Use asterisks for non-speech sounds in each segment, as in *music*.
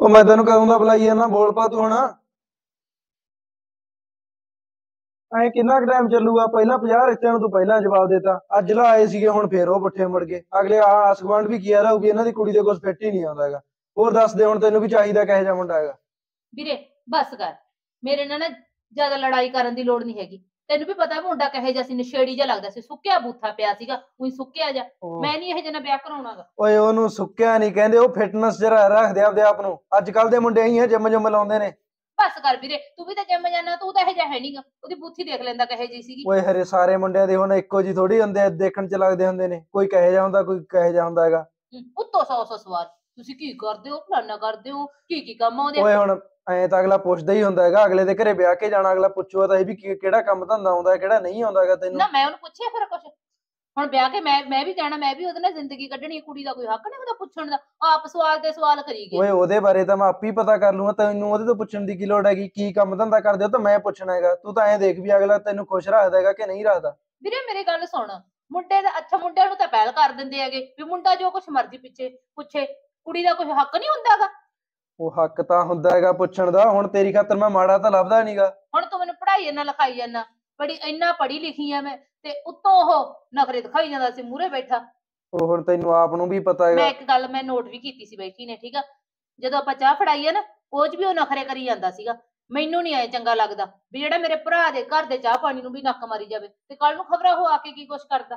ਉਹ ਮੈਂ ਤੈਨੂੰ ਕਦੋਂ ਦਾ ਬੁਲਾਈ ਜਾਂਦਾ ਬੋਲ ਪਾ ਤੂੰ ਹੁਣ। ਐ ਕਿੰਨਾ ਕੁ ਟਾਈਮ ਚੱਲੂਗਾ? ਪਹਿਲਾਂ 50 ਰਿਸ਼ਤਿਆਂ ਨੂੰ ਤੂੰ ਪਹਿਲਾਂ ਜਵਾਬ ਦਿੱਤਾ। ਅੱਜ ਲਾ ਆਏ ਸੀਗੇ, ਹੁਣ ਫੇਰ ਉਹ ਪੁੱਠੇ ਮੁੜ ਗਏ। ਅਗਲੇ ਆ ਆਸਗਵਾਂਡ ਵੀ ਕੀ ਰਹੂ ਵੀ ਇਹਨਾਂ ਦੀ ਕੁੜੀ ਦੇ ਕੋਲ ਫਿੱਟ ਹੀ ਨਹੀਂ ਆਉਂਦਾ ਹੈਗਾ। ਹੋਰ ਦੱਸ ਦੇ ਹੁਣ ਤੈਨੂੰ ਵੀ ਚਾਹੀਦਾ ਕਿਹੋ ਜਿਹਾ ਮੁੰਡਾ ਹੈਗਾ। ਵੀਰੇ, ਬਸ ਕਰ। ਮੇਰੇ ਨਾਲ ਨਾ ਜ਼ਿਆਦਾ ਲੜਾਈ ਕਰਨ ਦੀ ਲੋੜ ਨਹੀਂ ਹੈਗੀ। ਤੈਨੂੰ ਵੀ ਪਤਾ ਮੁੰਡਾ ਕਹੇ ਜਿਹਾ ਸੀ ਨਸ਼ੇੜੀ ਜਿਹਾ ਲੱਗਦਾ ਸੀ ਸੁੱਕਿਆ ਬੂਥਾ ਪਿਆ ਸੀਗਾ ਉਹੀ ਸੁੱਕਿਆ ਜਾ ਉਹ- ਮੈਂ ਨਹੀਂ ਇਹ ਜਿਹਾ ਵਿਆਹ ਕਰਾਉਣਾਗਾ। ਓਏ ਉਹਨੂੰ ਸੁੱਕਿਆ ਨਹੀਂ ਕਹਿੰਦੇ ਉਹ ਫਿਟਨੈਸ ਜਰਾ ਰੱਖਦੇ ਆਪਦੇ ਆਪ ਨੂੰ। ਅੱਜ ਕੱਲ ਦੇ ਮੁੰਡੇ ਹੀ ਆ ਜਿੰਮ ਜੁੰਮ ਲਾਉਂਦੇ ਨੇ। ਬਸ ਕਰ ਵੀਰੇ ਤੂੰ ਵੀ ਤਾਂ ਜਿੰਮ ਜਾਣਾ ਤੂੰ ਤਾਂ ਇਹ ਜਿਹਾ ਹੈ ਨਹੀਂਗਾ। ਉਹਦੀ ਬੂਥੀ ਦੇਖ ਲੈਂਦਾ ਕਹੇ ਜੀ ਸੀਗੀ। ਓਏ ਹਰੇ ਸਾਰੇ ਮੁੰਡਿਆਂ ਦੇ ਹੁਣ ਇੱਕੋ ਜੀ ਥੋੜੀ ਹੁੰਦੇ ਆ ਦੇਖਣ ਚ ਲੱਗਦੇ ਹੁੰਦੇ ਨੇ। ਕੋਈ ਕਹੇ ਜਾ ਹੁੰਦਾ ਕੋਈ ਕਹੇ ਜਾ ਹੁੰਦਾ ਹੈਗਾ। ਉੱਤੋਂ ਸੌ ਸੌ ਸਵਾਲ ਤੁਸੀਂ ਕੀ ਕਰਦੇ ਹੋ? ਫਲਾਨਾ ਕਰਦੇ ਹੋ? ਕੀ ਕੀ ਕੰਮ ਆਉਂਦੇ ਓਏ ਹੁਣ ਐ ਤਾਂ ਅਗਲਾ ਪੁੱਛਦਾ ਹੀ ਹੁੰਦਾ ਹੈਗਾ ਅਗਲੇ ਦੇ ਘਰੇ ਵਿਆਹ ਕੇ ਜਾਣਾ ਅਗਲਾ ਪੁੱਛੂਗਾ ਤਾਂ ਇਹ ਵੀ ਕੀ- ਕਿਹੜਾ ਕੰਮ ਧੰਦਾ ਆਉਂਦਾ ਹੈ ਕਿਹੜਾ ਨਹੀਂ ਆਉਂਦਾ ਹੈਗਾ ਤੈਨੂੰ। ਨਾ ਮੈਂ ਉਹਨੂੰ ਪੁੱਛਿਆ ਫਿਰ ਕੁਛ? ਹੁਣ ਵਿਆਹ ਕੇ ਮੈਂ ਮੈਂ ਵੀ ਜਾਣਾ ਮੈਂ ਵੀ ਉਹਦੇ ਨਾਲ ਜ਼ਿੰਦਗੀ ਕੱਢਣੀ ਹੈ, ਕੁੜੀ ਦਾ ਕੋਈ ਹੱਕ ਨਹੀਂ ਉਹਦਾ ਪੁੱਛਣ ਦਾ। ਆਪ ਸਵਾਲ ਤੇ ਸਵਾਲ ਕਰੀ ਗਏ। ਓਏ ਉਹਦੇ ਬਾਰੇ ਤਾਂ ਮੈਂ ਆਪੇ ਹੀ ਪਤਾ ਕਰ ਲੂੰਗਾ ਤੈਨੂੰ ਉਹਦੇ ਤੋਂ ਪੁੱਛਣ ਦੀ ਕੀ ਲੋੜ ਹੈਗੀ ਕੀ ਕੰਮ ਧੰਦਾ ਕਰਦੇ ਹੋ ਤਾਂ ਮੈਂ ਪੁੱਛਣਾ ਹੈਗਾ। ਤੂੰ ਤਾਂ ਐਂ ਦੇਖ ਵੀ ਅਗਲਾ ਤੈਨੂੰ ਖੁਸ਼ ਰੱਖਦਾ ਹੈਗਾ ਕਿ ਨਹੀਂ ਰੱਖਦਾ। ਵੀਰੇ ਮੇਰੀ ਗੱਲ ਸੁਣ। ਮੁੰਡੇ ਦਾ ਅੱਛਾ ਮੁੰਡਿਆਂ ਨੂੰ ਤਾਂ ਪਹਿਲ ਕਰ ਦਿੰਦੇ ਹੈਗੇ ਵੀ ਮੁੰਡਾ ਜੋ ਕੁਛ ਮਰਜ਼ੀ ਪਿੱਛੇ ਪੁੱਛੇ ਕੁੜੀ ਦਾ ਕੋਈ ਹੱਕ ਨਹੀਂ ਹੁੰਦਾਗਾ। ਉਹ ਹੱਕ ਤਾਂ ਹੁੰਦਾ ਹੈਗਾ ਪੁੱਛਣ ਦਾ ਹੁਣ ਤੇਰੀ ਖਾਤਰ ਮੈਂ ਮਾੜਾ ਤਾਂ ਲੱਭਦਾ ਨਹੀਂਗਾ ਹੁਣ ਤੂੰ ਮੈਨੂੰ ਪੜ੍ਹਾਈ ਜਾਂਦਾ ਲਿਖਾਈ ਜਾਂਦਾ ਬੜੀ ਇੰਨਾ ਪੜ੍ਹੀ ਲਿਖੀ ਆ ਮੈਂ ਤੇ ਉੱਤੋਂ ਉਹ ਨਖਰੇ ਦਿਖਾਈ ਜਾਂਦਾ ਸੀ ਮੂਹਰੇ ਬੈਠਾ। ਉਹ ਹੁਣ ਤੈਨੂੰ ਆਪ ਨੂੰ ਵੀ ਪਤਾ ਹੈਗਾ। ਮੈਂ ਇੱਕ ਗੱਲ ਮੈਂ ਨੋਟ ਵੀ ਕੀਤੀ ਸੀ ਬੈਠੀ ਨੇ ਠੀਕ ਆ? ਜਦੋਂ ਆਪਾਂ ਚਾਹ ਫੜਾਈ ਆ ਨਾ ਉਹ ਚ ਵੀ ਉਹ ਨਖਰੇ ਕਰੀ ਜਾਂਦਾ ਸੀਗਾ। ਮੈਨੂੰ ਨਹੀਂ ਐ ਚੰਗਾ ਲੱਗਦਾ ਵੀ ਜਿਹੜਾ ਮੇਰੇ ਭਰਾ ਦੇ ਘਰ ਦੇ ਚਾਹ ਪਾਣੀ ਨੂੰ ਵੀ ਨੱਕ ਮਾਰੀ ਜਾਵੇ ਤੇ ਕੱਲ ਨੂੰ ਖਬਰਾਂ ਉਹ ਆ ਕੇ ਕੀ ਕੁਛ ਕਰਦਾ?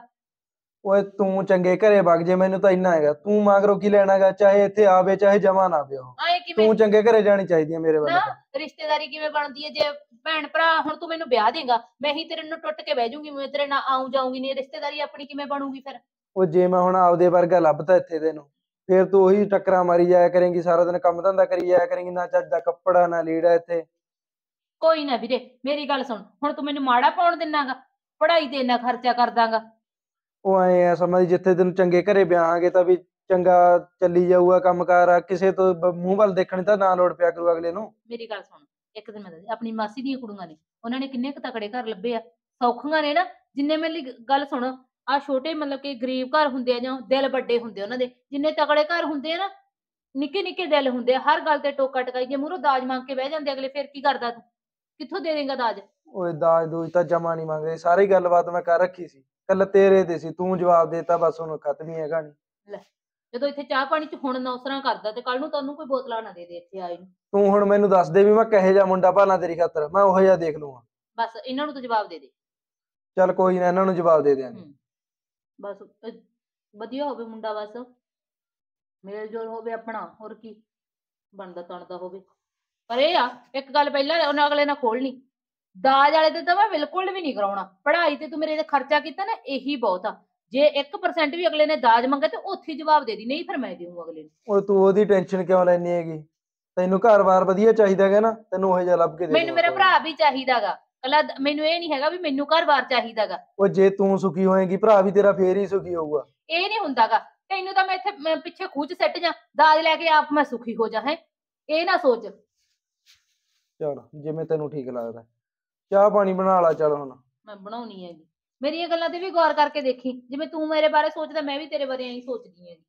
ਓਏ ਤੂੰ ਚੰਗੇ ਘਰੇ ਵਗ ਜੇ ਮੈਨੂੰ ਤਾਂ ਇੰਨਾ ਹੈਗਾ। ਤੂੰ ਮਗਰੋਂ ਕੀ ਲੈਣਾ ਹੈਗਾ ਚਾਹੇ ਇੱਥੇ ਆਵੇ ਚਾਹੇ ਜਮਾ ਨਾ ਆਵੇ ਉਹ। ਕਿਵੇਂ ਤੂੰ ਚੰਗੇ ਘਰੇ ਜਾਣੀ ਚਾਹੀਦੀ ਹੈ ਮੇਰੇ ਵੱਲ। ਨਾ। ਰਿਸ਼ਤੇਦਾਰੀ ਕਿਵੇਂ ਬਣਦੀ ਹੈ? ਜੇ ਭੈਣ ਭਰਾ ਹੁਣ ਤੂੰ ਮੈਨੂੰ ਵਿਆਹ ਦੇਂਗਾ ਮੈਂ ਹੀ ਤੇਰੇ ਨੂੰ ਟੁੱਟ ਕੇ ਬਹਿ ਜਾਊਂਗੀ ਮੈਂ ਤੇਰੇ ਨਾਲ ਆਉਂ ਜਾਊਂਗੀ ਨਹੀਂ ਰਿਸ਼ਤੇਦਾਰੀ ਆਪਣੀ ਕਿਵੇਂ ਬਣੂਗੀ ਫਿਰ? ਉਹ ਜੇ ਮੈਂ ਹੁਣ ਆਪਦੇ ਵਰਗਾ ਲੱਭਤਾ ਇੱਥੇ ਤੈਨੂੰ ਫੇਰ ਤੂੰ ਉਹੀ ਟੱਕਰਾਂ ਮਾਰੀ ਜਾਇਆ ਕਰੇਂਗੀ ਸਾਰਾ ਦਿਨ ਕੰਮ ਧੰਦਾ ਕਰੀ ਜਾਇਆ ਕਰੇਂਗੀ ਨਾ ਚੱਜ ਦਾ ਕੱਪੜਾ ਨਾ ਲੀੜਾ ਇੱਥੇ। ਕੋਈ ਨਾ ਵੀਰੇ ਮੇਰੀ ਗੱਲ ਸੁਣ ਹੁਣ ਤੂੰ ਮੈਨੂੰ ਮਾੜਾ ਪਾਉਣ ਦਿਨਾਗਾ ਪੜ੍ਹਾਈ ਤੇ ਇੰਨਾ ਖਰਚਾ ਕਰ ਦਾਂਗਾ ਉਹ ਐ ਆ ਸਮਝ ਜਿੱਥੇ ਤੈਨੂੰ ਚੰਗੇ ਘਰੇ ਵਿਆਹਾਂਗੇ ਤਾਂ ਵੀ ਚੰਗਾ ਚੱਲੀ ਜਾਊਗਾ ਕੰਮਕਾਰ ਆ ਕਿਸੇ ਤੋਂ ਬ- ਮੂੰਹ ਵੱਲ ਦੇਖਣ ਤਾਂ ਨਾ ਲੋੜ ਪਿਆ ਕਰੂ ਅਗਲੇ ਨੂੰ। ਮੇਰੀ ਗੱਲ ਸੁਣ ਇੱਕ ਦਿਨ ਮੈਂ ਦੱਸਦੀ, ਆਪਣੀ ਮਾਸੀ ਦੀਆਂ ਕੁੜੀਆਂ ਨੇ ਉਹਨਾਂ ਨੇ ਕਿੰਨੇ ਕੁ ਤਕੜੇ ਘਰ ਲੱਭੇ ਆ। ਸੌਖੀਆਂ ਨੇ ਨਾ ਜਿੰਨੇ ਮੇਰੀ ਗੱਲ ਸੁਣ ਆ ਛੋਟੇ ਮਤਲਬ ਕਿ ਗਰੀਬ ਘਰ ਹੁੰਦੇ ਆ ਜਾਂ ਦਿਲ ਵੱਡੇ ਹੁੰਦੇ ਆ ਉਹਨਾਂ ਦੇ ਜਿੰਨੇ ਤਕੜੇ ਘਰ ਹੁੰਦੇ ਆ ਨਾ ਨਿੱਕੇ ਨਿੱਕੇ ਦਿਲ ਹੁੰਦੇ ਆ ਹਰ ਗੱਲ ਤੇ ਟੋਕਾ ਟਕਾਈ ਜੇ ਮੂਹਰੋਂ ਦਾਜ ਮੰਗ ਕੇ ਬਹਿ ਜਾਂਦੇ ਅਗਲੇ ਫਿਰ ਕੀ ਕਰਦਾ ਤੂੰ? ਕਿੱਥੋਂ ਦੇ ਦੇਂਗਾ ਦਾਜ? ਓਏ ਦਾਜ ਦੂਜ ਤਾਂ ਜਮਾ ਨਹੀਂ ਮੰਗਦੇ ਸਾਰੀ ਗੱਲਬਾਤ ਮੈਂ ਕਰ ਰੱਖੀ ਸੀ। ਕੱਲ ਤੇਰੇ ਤੇ ਸੀ ਤੂੰ ਜਵਾਬ ਦੇਤਾ ਬਸ ਉਹਨੂੰ ਖਤਮ ਹੀ ਹੈਗਾ ਨਹੀਂ ਜਦੋਂ ਇੱਥੇ ਚਾਹ ਪਾਣੀ ਚ ਹੁਣ ਨੌਸਰਾਂ ਕਰਦਾ ਤੇ ਕੱਲ ਨੂੰ ਤੁਹਾਨੂੰ ਕੋਈ ਬੋਤਲਾਂ ਨਾ ਦੇ ਦੇ ਇੱਥੇ ਆਏ ਨੂੰ। ਤੂੰ ਹੁਣ ਮੈਨੂੰ ਦੱਸ ਦੇ ਵੀ ਮੈਂ ਕਹੇ ਜਾ ਮੁੰਡਾ ਭਾਲਾਂ ਤੇਰੀ ਖਾਤਰ ਮੈਂ ਉਹੋ ਜਿਹਾ ਦੇਖ ਲੂੰਗਾ ਬਸ ਇਹਨਾਂ ਨੂੰ ਤਾਂ ਜਵਾਬ ਦੇ ਦੇ। ਚੱਲ ਕੋਈ ਨਾ ਇਹਨਾਂ ਨੂੰ ਜਵਾਬ ਦੇ ਦਿਆਂਗੇ। ਹਮ, ਬਸ ਅਹ ਵਧੀਆ ਹੋਵੇ ਮੁੰਡਾ ਬਸ। ਮੇਲ ਜੋਲ ਹੋਵੇ ਆਪਣਾ ਹੋਰ ਕੀ ਬਣਦਾ ਤਣਦਾ ਹੋਵੇ। ਪਰ ਇਹ ਆ ਇੱਕ ਗੱਲ ਪਹਿਲਾਂ ਉਹਨਾਂ ਅਗਲੇ ਨਾਲ ਖੋਲਣੀ ਦਾਜ ਵਾਲੇ ਤੇ ਤਾਂ ਮੈਂ ਬਿਲਕੁਲ ਵੀ ਨਹੀਂ ਕਰਾਉਣਾ। ਪੜ੍ਹਾਈ ਤੇ ਤੂੰ ਮੇਰੇ ਤੇ ਖਰਚਾ ਕੀਤਾ ਨਾ ਇਹੀ ਬਹੁਤ ਆ। ਜੇ 1% ਵੀ ਅਗਲੇ ਨੇ ਦਾਜ ਮੰਗਿਆ ਤੇ ਉੱਥੇ ਜਵਾਬ ਦੇ ਦੀ ਨਹੀਂ ਫਿਰ ਮੈਂ ਦੇਵਾਂ ਅਗਲੇ ਨੂੰ। ਓਏ ਤੂੰ ਉਹਦੀ ਟੈਨਸ਼ਨ ਕਿਉਂ ਲੈਣੀ ਹੈਗੀ? ਤੈਨੂੰ ਘਰ-ਬਾਰ ਵਧੀਆ ਚਾਹੀਦਾ ਹੈਗਾ ਨਾ ਤੈਨੂੰ ਉਹੋ ਜਿਹਾ ਲੱਭ ਕੇ ਦੇ ਮੈਨੂੰ ਮੇਰਾ ਭਰਾ ਵੀ ਚਾਹੀਦਾਗਾ ਕੱਲਾ ਮੈਨੂੰ ਇਹ ਨਹੀਂ ਹੈਗਾ ਵੀ ਮੈਨੂੰ ਘਰ-ਬਾਰ ਚਾਹੀਦਾਗਾ ਓਏ ਜੇ ਤੂੰ ਸੁਖੀ ਹੋਏਗੀ ਭਰਾ ਵੀ ਤੇਰਾ ਫੇਰ ਹੀ ਸੁਖੀ ਹੋਊਗਾ। ਇਹ ਨਹੀਂ ਹੁੰਦਾਗਾ ਤੈਨੂੰ ਤਾਂ ਮੈਂ ਇੱਥੇ ਪਿੱਛੇ ਖੂਚ ਸੱਟ ਜਾ ਦਾਜ ਲੈ ਕੇ ਆਪ ਮੈਂ ਸੁਖੀ ਹੋ ਜਾ ਹੈ। ਇਹ ਨਾ ਸੋਚ। ਚਲ ਜਿਵੇਂ ਤੈਨੂੰ ਠੀਕ ਲੱਗਦਾ। ਚਾਹ ਪਾਣੀ ਬਣਾ ਲਾ ਚੱਲ ਹੁਣ। ਮੈਂ ਬਣਾਉਣੀ ਹੈਗੀ। ਮੇਰੀਆਂ ਗੱਲਾਂ ਤੇ ਵੀ ਗੌਰ ਕਰਕੇ ਦੇਖੀ। ਜਿਵੇਂ ਤੂੰ ਮੇਰੇ ਬਾਰੇ ਸੋਚਦਾ ਮੈਂ ਵੀ ਤੇਰੇ ਬਾਰੇ ਐਂ ਹੀ ਸੋਚਦੀ ਹੈਗੀ।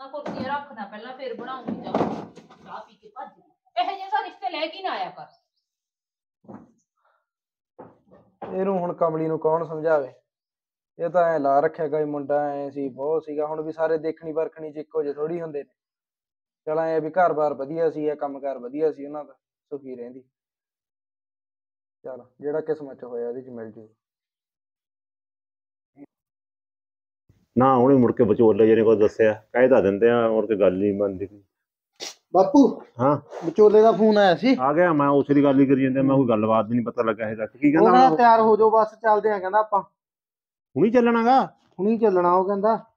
ਆ ਕੁਰਸੀਆਂ ਰੱਖਦਾ ਪਹਿਲਾਂ ਫਿਰ ਬਣਾਉਂਗੀ ਜਾ। ਚਾਹ ਪੀ ਕੇ ਭੱਜ ਗਈ। ਇਹ ਜਿਹੇ ਰਿਸ਼ਤੇ ਲੈ ਕੇ ਨਾ ਆਇਆ ਕਰ। ਇਹਨੂੰ ਹੁਣ ਕਮਲੀ ਨੂੰ ਕੌਣ ਸਮਝਾਵੇ? ਇਹ ਤਾਂ ਐ ਲਾ ਰੱਖਿਆ ਕੋਈ ਮੁੰਡਾ ਐ ਸੀ ਬਹੁਤ ਸੀਗਾ। ਹੁਣ ਵੀ ਸਾਰੇ ਦੇਖਣੀ ਪਰਖਣੀ ਚ ਇੱਕੋ ਜਿਹੇ ਥੋੜੀ ਹੁੰਦੇ ਨੇ। ਚਲ ਐ ਵੀ ਘਰ-ਬਾਰ ਵਧੀਆ ਸੀ ਇਹ ਕੰਮਕਾਰ ਵਧੀਆ ਸੀ ਉਹਨਾਂ ਦਾ। ਸੁਖੀ ਰਹਿੰਦੀ? ਚਲ ਜਿਹੜਾ ਕਿਸਮਤ ਚ ਹੋਇਆ ਉਹਦੇ ਚ ਮਿਲ ਜੂ। ਨਾ ਉਹਨੇ ਮੁੜ ਕੇ ਵਿਚੋਲੇ ਜਿਹਨੇ ਕੋਈ ਦੱਸਿਆ ਕਹਿ ਤਾਂ ਦਿੰਦੇ ਆ ਹੋਰ ਕੋਈ ਗੱਲ ਨਹੀਂ ਬਣਦੀ। ਬਾਪੂ ਹਾਂ। ਵਿਚੋਲੇ ਦਾ ਫੋਨ ਆਇਆ ਸੀ। ਆ ਗਿਆ ਮੈਂ ਉਸੇ ਦੀ ਗੱਲ ਹੀ ਕਰੀ ਜਾਂਦੇ ਮੈਂ ਕੋਈ ਗੱਲਬਾਤ ਵੀ ਨਹੀਂ ਪਤਾ ਲੱਗਾ ਹੈਗਾ ਕੀ ਉਹ ਕਹਿੰਦਾ ਕਹਿੰਦਾ ਹੁਣ? ਤਿਆਰ ਹੋ ਜਾਓ ਬਸ ਚੱਲਦੇ ਆ ਕਹਿੰਦਾ ਆਪਾਂ। ਹੁਣੀ ਚੱਲਣਾਗਾ? ਹੁਣੀ ਚੱਲਣਾ ਉਹ ਕਹਿੰਦਾ।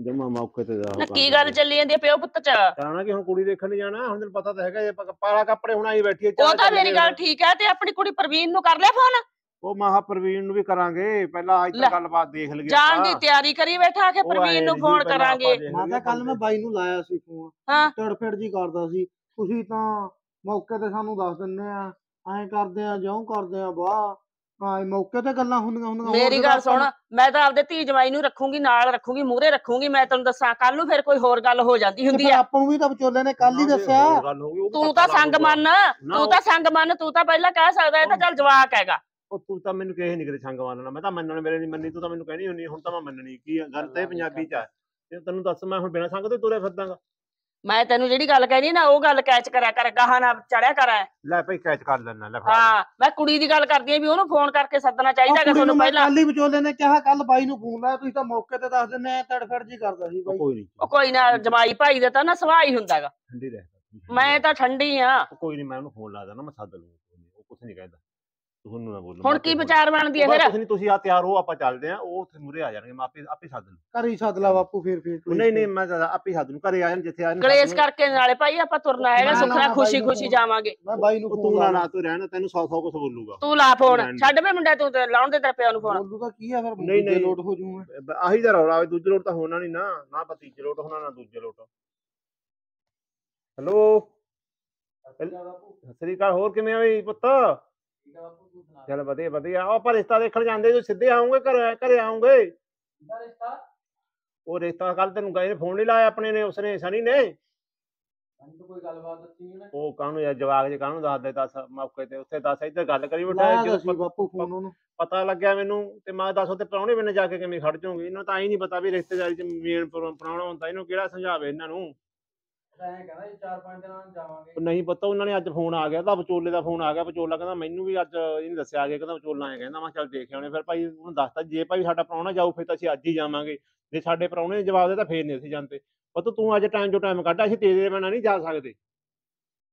ਜਮਾ ਮੌਕੇ ਤੇ ਜਾ ਨਾ ਕੀ ਗੱਲ ਚੱਲੀ ਜਾਂਦੀ ਆ ਪਿਓ ਪੁੱਤ ਚ? ਜਾਣਾ ਕਿ ਹੁਣ ਕੁੜੀ ਦੇਖਣ ਨਹੀਂ ਜਾਣਾ? ਹੁਣ ਤੈਨੂੰ ਪਤਾ ਤਾਂ ਹੈਗਾ ਜੇ ਪਾਲਾ ਕੱਪੜੇ ਹੁਣ ਆਈ ਬੈਠੀ ਹੈ ਉਹ ਤਾਂ ਮੇਰੀ ਗੱਲ। ਠੀਕ ਹੈ ਤੇ ਆਪਣੀ ਕੁੜੀ ਪ੍ਰਵੀਨ ਨੂੰ ਕਰ ਲਿਆ ਫੋਨ? ਉਹ ਮਹਾ ਪ੍ਰਵੀਨ ਨੂੰ ਵੀ ਕਰਾਂਗੇ ਪਹਿਲਾਂ ਅੱਜ ਤੱਕ ਗੱਲਬਾਤ ਦੇਖ ਲਈਏ ਜਾਣ ਦੀ ਤਿਆਰੀ ਕਰੀ ਬੈਠਾ ਕਿ ਉਹ ਪ੍ਰਵੀਨ ਨੂੰ ਫੋਨ ਕਰਾਂਗੇ। ਮੈਂ ਤਾਂ ਕੱਲ ਮੈਂ ਬਾਈ ਨੂੰ ਲਾਇਆ ਸੀ ਫੋਨ। ਹਾਂ। ਤੜਫੜ ਜੀ ਕਰਦਾ ਸੀ। ਤੁਸੀਂ ਤਾਂ ਮੌਕੇ ਤੇ ਸਾਨੂੰ ਦੱਸ ਦਿੰਦੇ ਆ ਐਂ ਕਰਦੇ ਆ ਜਿਉਂ ਕਰਦੇ ਆ ਵਾਹ। ਹਾਂ ਇਹ ਮੌਕੇ ਤੇ ਗੱਲਾਂ ਹੁੰਦੀਆਂ ਹੁੰਦੀਆਂ ਮੇਰੀ ਗੱਲ ਤਾਂ ਸੁਣ ਮੈਂ ਤਾਂ ਆਪਦੇ ਧੀ ਜਵਾਈ ਨੂੰ ਰੱਖੂੰਗੀ ਨਾਲ ਰੱਖੂੰਗੀ ਮੂਹਰੇ ਰੱਖੂੰਗੀ ਮੈਂ ਤੈਨੂੰ ਦੱਸਾਂ ਕੱਲ ਨੂੰ ਫਿਰ ਕੋਈ ਹੋਰ ਗੱਲ ਹੋ ਜਾਂਦੀ ਹੁੰਦੀ ਆ। ਆਪਾਂ ਨੂੰ ਵੀ ਤਾਂ ਵਿਚੋਲੇ ਨੇ ਕੱਲ ਹੀ ਦੱਸਿਆ। ਤੂੰ ਤਾਂ ਸੰਗ। ਮੰਨ ਤੂੰ ਤਾਂ ਸੰਗ ਮੰਨ ਤੂੰ ਤਾਂ ਪਹਿਲਾਂ ਕਹਿ ਸਕਦਾ ਇਹ ਤਾਂ ਚੱਲ ਜਵਾਕ ਹੈਗਾ। ਉਹ ਤੂੰ ਤਾਂ ਮੈਨੂੰ ਕਹੇ ਨਹੀਂ ਕਦੇ ਸੰਗ ਮੰਨਣਾ ਮੈਂ ਤਾਂ ਮੰਨਣ ਮੇਰੇ ਨਹੀਂ ਮੰਨੀ ਤੂੰ ਤਾਂ ਮੈਨੂੰ ਕਹਿਣੀ ਹੁੰਨੀ ਹੁਣ ਤਾਂ ਮੈਂ ਮੰਨਣੀ ਕੀ ਗੱਲ ਤਾਂ ਪੰਜਾਬੀ ਚ ਆ। ਤੇ ਤੈਨੂੰ ਦੱਸ ਮੈਂ ਹੁਣ ਬਿਨਾਂ ਸੰਗ ਤੋਂ ਤੁਰੇ ਫਿਰਦਾਗਾ। ਮੈਂ ਤੈਨੂੰ ਜਿਹੜੀ ਗੱਲ ਕਹਿਣੀ ਨਾ ਉਹ ਗੱਲ ਕੈਚ ਕਰਿਆ ਕਰ ਗਾਹਾਂ ਨਾ ਚੜਿਆ ਕਰ। ਲੈ ਭਾਈ ਕੈਚ ਕਰ ਲੈਣਾ ਲੈ ਫੜਾ। ਹਾਂ ਮੈਂ ਕੁੜੀ ਦੀ ਗੱਲ ਕਰਦੀ ਆ ਵੀ ਉਹਨੂੰ ਫੋਨ ਕਰਕੇ ਸੱਦਣਾ ਚਾਹੀਦਾ ਹੈਗਾ ਤੁਹਾਨੂੰ ਪਹਿਲਾਂ। ਕੱਲ ਹੀ ਵਿਚੋਲੇ ਨੇ ਕਿਹਾ ਕੱਲ ਬਾਈ ਨੂੰ ਫੋਨ ਲਾਇਆ ਤੁਸੀਂ ਤਾਂ ਮੌਕੇ ਤੇ ਦੱਸ ਦਿੰਦੇ ਆ ਤੜਫੜ ਜੀ ਕਰਦਾ ਸੀ ਉਹ ਬਾਈ। ਕੋਈ ਨਹੀਂ ਉਹ ਕੋਈ ਨਾ ਜਮਾਈ ਭਾਈ ਦਾ ਤਾਂ ਨਾ ਸੁਭਾਅ ਹੀ ਹੁੰਦਾ ਹੈਗਾ। ਠੰਡੀ ਰਹਿ ਮੈਂ ਤਾਂ ਠੰਡੀ ਆ। ਕੋਈ ਨਹੀਂ ਮੈਂ ਉਹਨੂੰ ਫੋਨ ਲਾ ਦੇਣਾ ਮੈਂ ਸੱਦ ਲੂੰਗਾ ਉਹ ਕੁਝ ਨਹੀਂ ਕਹਿੰਦਾ। ਤੁਹਾਨੂੰ ਨਾ ਬੋਲੋ ਹੁਣ ਕੀ ਵਿਚਾਰ ਬਣਦੀ ਹੈ ਫਿਰ? ਕੁਝ ਨਹੀਂ ਤੁਸੀਂ ਆ ਤਿਆਰ ਹੋ ਆਪਾਂ ਚੱਲਦੇ ਆ ਉਹ ਉੱਥੇ ਮੂਰੇ ਆ ਜਾਣਗੇ ਮੈਂ ਆਪੇ ਆਪੇ ਸੱਦ ਲੂ ਘਰ ਹੀ ਸੱਦ ਲਾ ਬਾਪੂ ਫੇਰ ਫੇਰ ਨਹੀਂ ਨਹੀਂ ਮੈਂ ਤਾਂ ਆਪੇ ਸੱਦ ਲੂ ਘਰੇ ਆ ਜਾਣ ਜਿੱਥੇ ਆ ਕਲੇਸ਼। ਕਰਕੇ ਨਾਲੇ ਭਾਈ ਆਪਾਂ ਤੁਰਨਾ ਹੈਗਾ ਨਾ, ਖੁਸ਼ੀ ਖੁਸ਼ੀ ਜਾਵਾਂਗੇ। ਮੈਂ ਬਾਈ ਨੂੰ ਤੂੰ ਨਾ ਨਾ ਤੂੰ ਰਹਿਣਾ ਤੈਨੂੰ ਸੌ ਸੌ ਕੁਝ ਬੋਲੂਗਾ। ਤੂੰ ਲਾ ਫੋਨ। ਛੱਡ ਵੇ ਮੁੰਡਾ ਤੂੰ ਤੇ ਲਾਉਣ ਦੇ ਤੇਰੇ ਪਿਓ ਨੂੰ ਫੋਨ। ਬੋਲੂ ਤਾਂ ਕੀ ਆ ਫਿਰ ਨਹੀਂ, ਨਹੀਂ। ਲੋਟ ਹੋ ਜੂ ਮੈਂ ਆਹੀ ਤਾਂ ਰੌਲਾ ਵਾ, ਦੂਜੇ ਲੋਟ ਤਾਂ ਹੋਣਾ ਨਹੀਂ ਨਾ ਨਾ ਤੀਜੇ ਲੋਟ ਹੋਣਾ ਨਾ ਦੂਜੇ ਲੋਟ। ਹੈਲੋ? ਸਤਿ ਸ੍ਰੀ ਅਕਾਲ ਹੋਰ ਕਿਵੇਂ ਆ ਬਈ ਪੁੱਤ? ਚੱਲ ਵਧੀਆ ਵਧੀਆ। ਉਹ ਆਪਾਂ ਰਿਸ਼ਤਾ ਦੇਖਣ ਜਾਂਦੇ ਜੋ ਸਿੱਧੇ ਆਉਂਗੇ ਘਰੇ ਘਰੇ ਆਉਂਗੇ। ਉਹ ਰਿਸ਼ਤਾ ਕੱਲ ਤੈਨੂੰ ਗਏ ਫੋਨ ਨਹੀਂ ਲਾਇਆ ਆਪਣੇ ਨੇ ਉਸਨੇ ਸਨੀ ਨੇ। ਕੋਈ ਗੱਲਬਾਤ ਦੱਸੀ ਨਹੀਂ ਉਹ ਕਾਹਨੂੰ ਯਾਰ ਜਵਾਕ ਜੇ ਕਾਹਨੂੰ ਦੱਸ ਦੇ ਦੱਸ ਮੌਕੇ ਤੇ ਉੱਥੇ ਦੱਸ ਇੱਧਰ ਗੱਲ ਕਰੀ ਬਿਠਾ ਲਾਇਆ ਤਾਂ ਜਦੋਂ ਸੀ ਬਾਪੂ ਫੋਨ ਉਹਨੂੰ। ਪਤਾ ਲੱਗਿਆ ਮੈਨੂੰ ਤੇ ਮੈਂ ਦੱਸ ਉੱਥੇ ਪ੍ਰਾਹੁਣੇ ਬਿਨੇ ਜਾ ਕੇ ਕਿਵੇਂ ਖੜ ਜਾਊਂਗੀ। ਇਹਨਾਂ ਨੂੰ ਤਾਂ ਐਂ ਨਹੀਂ ਪਤਾ ਵੀ ਰਿਸ਼ਤੇਦਾਰੀ ਚ ਮੇਨ ਪ੍ਰਾਹੁਣਾ ਹੁੰਦਾ ਇਹਨੂੰ ਕਿਹੜਾ ਸਮਝਾਵੇ ਇਹਨਾਂ ਨੂੰ? ਐਂ ਕਹਿੰਦਾ ਜੀ ਚਾਰ ਪੰਜ ਦਿਨਾਂ ਨੂੰ ਜਾਵਾਂਗੇ। ਉਹ ਨਹੀਂ ਪਤਾ ਉਹਨਾਂ ਨੇ ਅੱਜ ਫੋਨ ਆ ਗਿਆ ਤਾਂ ਵਿਚੋਲੇ ਦਾ ਫੋਨ ਆ ਗਿਆ ਵਿਚੋਲਾ ਕਹਿੰਦਾ ਮੈਨੂੰ ਵੀ ਅੱਜ ਇਹਨੇ ਦੱਸਿਆ ਗਿਆ ਕਹਿੰਦਾ ਵਿਚੋਲਾ ਐ ਕਹਿੰਦਾ ਮੈਂ ਚੱਲ ਦੇਖ ਆਉਣੇ ਫਿਰ ਭਾਈ ਉਹਨੂੰ ਦੱਸਤਾ ਜੇ ਭਾਈ ਸਾਡਾ ਪ੍ਰਾਹੁਣਾ ਜਾਊ ਫਿਰ ਤਾਂ ਅਸੀਂ ਅੱਜ ਹੀ ਜਾਵਾਂਗੇ। ਜੇ ਸਾਡੇ ਪ੍ਰਾਹੁਣੇ ਨੇ ਜਵਾਬ ਦਿੱਤਾ ਫੇਰ ਨਹੀਂ ਅਸੀਂ ਜਾਂਦੇ। ਪਤਾ ਤੂੰ ਅੱਜ ਟਾਈਮ ਜੋ ਟਾਈਮ ਕੱਢ ਅਸੀਂ ਤੇਰੇ ਬਿਨਾਂ ਨਹੀਂ ਜਾ ਸਕਦੇ।